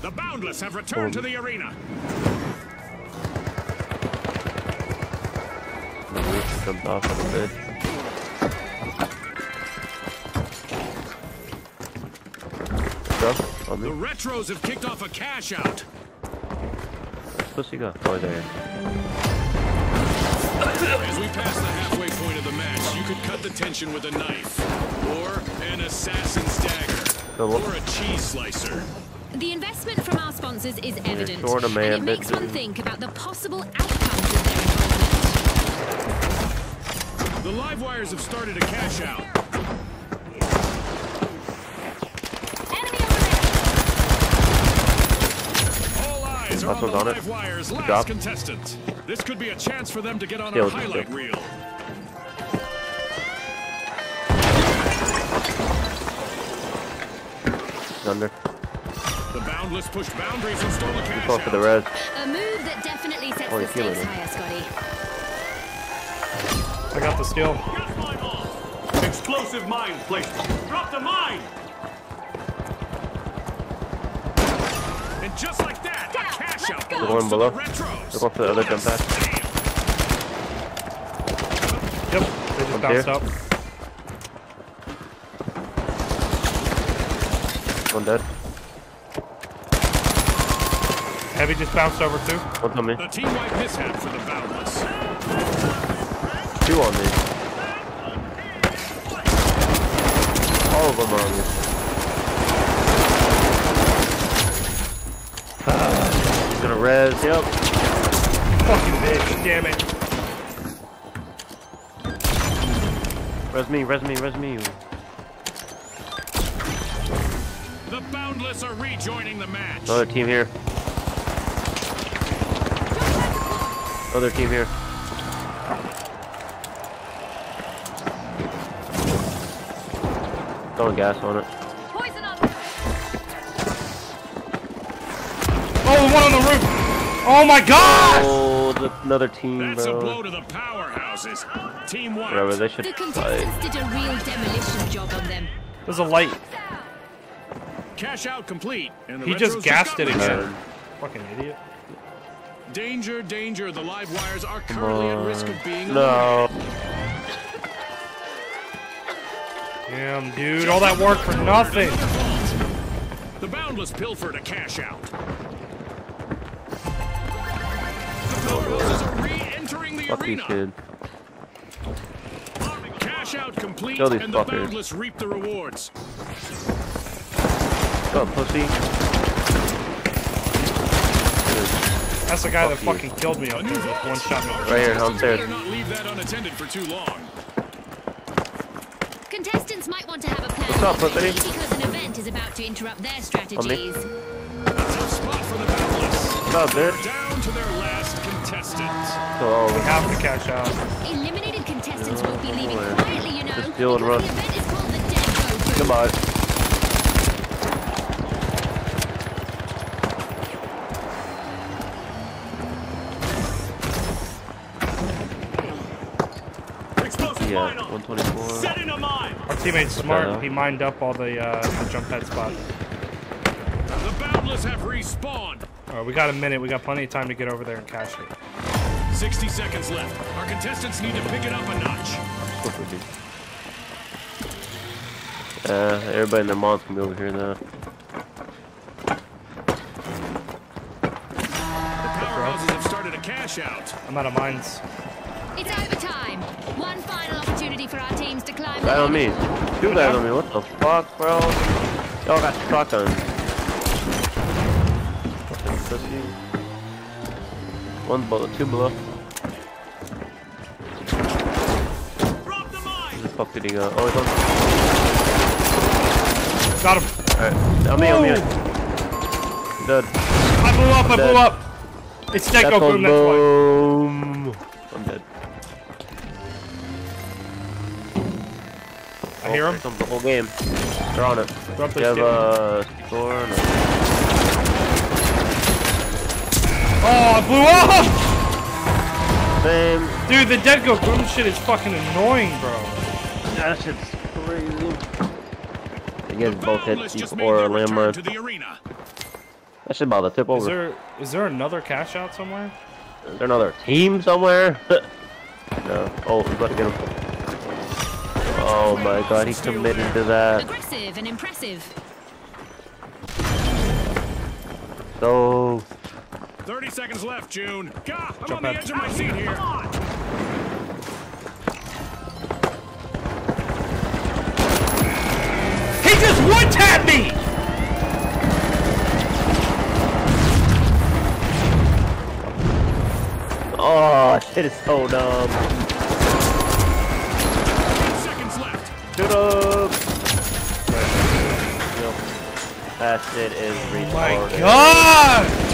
The Boundless have returned to the um. arena. The jumped off bit. The. Retros have kicked off a cash out. Pussy go. Oh, there. As we pass the halfway point of the match, you could cut the tension with a knife, or an assassin's dagger, Go, or a cheese slicer. The investment from our sponsors is evident, short a and it makes one think about the possible outcomes of their involvement. The live wires have started a cash out. Enemy over there. All eyes Last on one's on it. live wires' last Drop. contestant. This could be a chance for them to get on Still, our highlight reel. Under. The Boundless pushed boundaries and stole a cash Go for the out. res. A move that definitely sets Oh, the stakes higher, Scotty. I got the steal. Got mine off. Explosive mine placed. Drop the mine. Just like that, a cash out There's one below. the Retros. They're going for the other jump pass. Yep. They just Up bounced here. up. One dead. Heavy just bounced over too. One on me. The team wide mishap for the Boundless. Two on me. All of them are on me. Ah, He's gonna res. Yep. Fucking bitch. Damn it. Res me, res me, res me. The Boundless are rejoining the match. Another team here. Another team here. Throwing gas on it. Oh my god! Oh, the, another team, That's a blow bro. to the powerhouses. Team Whatever, wiped. they should The fight. did a real demolition job on them. There's a light. Cash out complete. And the He just gassed it rid of again. Fucking idiot. Danger, danger. The live wires are currently at risk of being No. Damn, dude. All that work for nothing. The Boundless pilfered a cash out. Fuck these kids. Cash out complete, Kill these and the fuckers. Boundless reap the rewards. Go pussy. That's the guy that you. fucking killed me up One shot. Right here, downstairs. Not leave that unattended for too long. Contestants might want to have a plan What's up, pussy? because an event is about to interrupt their strategies. Spot for the What's up, They're so we have to catch up. Eliminated contestants will be leaving quietly, you know. Just deal and run. Goodbye. Yeah, 124. Set in a mine. Our teammate's smart. He mined up all the, uh, the jump pad spots. The boundless have respawned. All right, we got a minute. We got plenty of time to get over there and cash it. 60 seconds left. Our contestants need to pick it up a notch. Of course we do. Uh, everybody in their mods can be over here now. The powerhouses have started a cash out. I'm out of mines. It's overtime. One final opportunity for our teams to climb. the Guy on me. ladder. Two guys on me. What the fuck, bro? Y'all got shotguns. Fucking pussy. One below, two below. Where the fuck did he go? Oh, he's on. Got him. Alright. On me, on me. Dead. I blew up. I Dead. blew up. It's Deco Boom. Why. boom. I'm dead. I hear oh, him. The whole game. They're on it. Drop You have a score? Uh, No. Oh, I blew up! Oh! Same. Dude, the Deco Boom shit is fucking annoying, bro. That shit's crazy. You guys both hit Boundless deep just made or their return landmine. to the arena. That shit about to tip over. Is there is there another cash out somewhere? Is there another team somewhere? [LAUGHS] no. Oh, we about to get him. Oh my god, he committed to that. Aggressive and impressive. So 30 seconds left, June. Gah, I'm Jump on the out. edge of my seat here. He just one tapped me! Oh shit is so dumb. 10 seconds left. Shoot up! That shit is oh retarded. My god!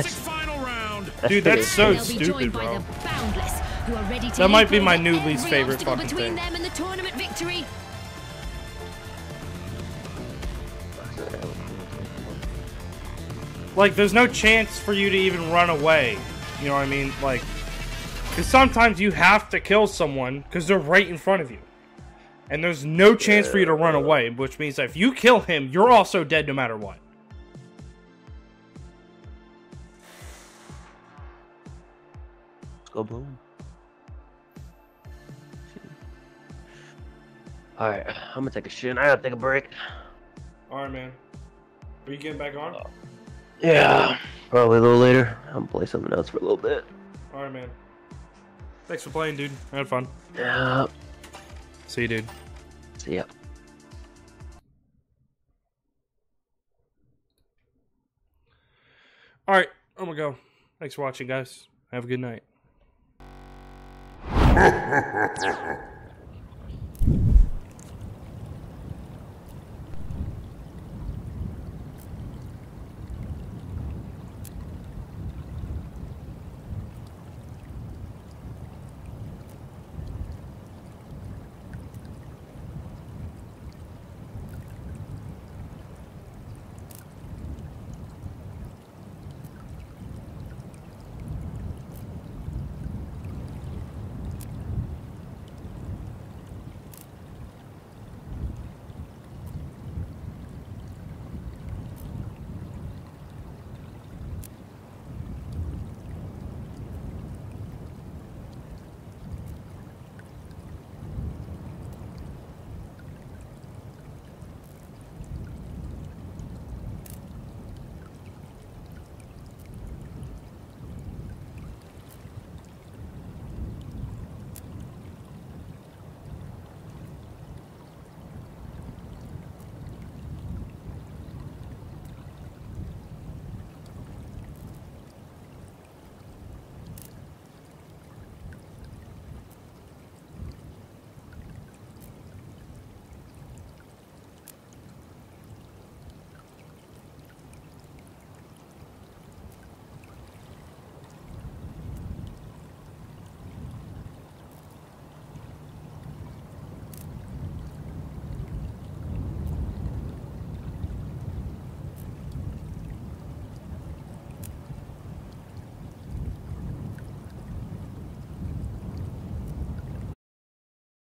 That [LAUGHS] Dude, shit that's is- so They'll be stupid, joined by bro. the Boundless, who are ready That might be my new least favorite fucking between thing. them and the tournament victory. Like, there's no chance for you to even run away. You know what I mean? Like, because sometimes you have to kill someone because they're right in front of you. And there's no chance for you to run away, which means that if you kill him, you're also dead no matter what. Go boom. Alright, I'm gonna take a shit. I gotta take a break. Alright, man. Are you getting back on? Uh, yeah. Probably a little later. I'm gonna play something else for a little bit. Alright, man. Thanks for playing, dude. I had fun. Yeah. See you, dude. See ya. Alright, I'm gonna go. Thanks for watching, guys. Have a good night. Ha ha ha ha! ha!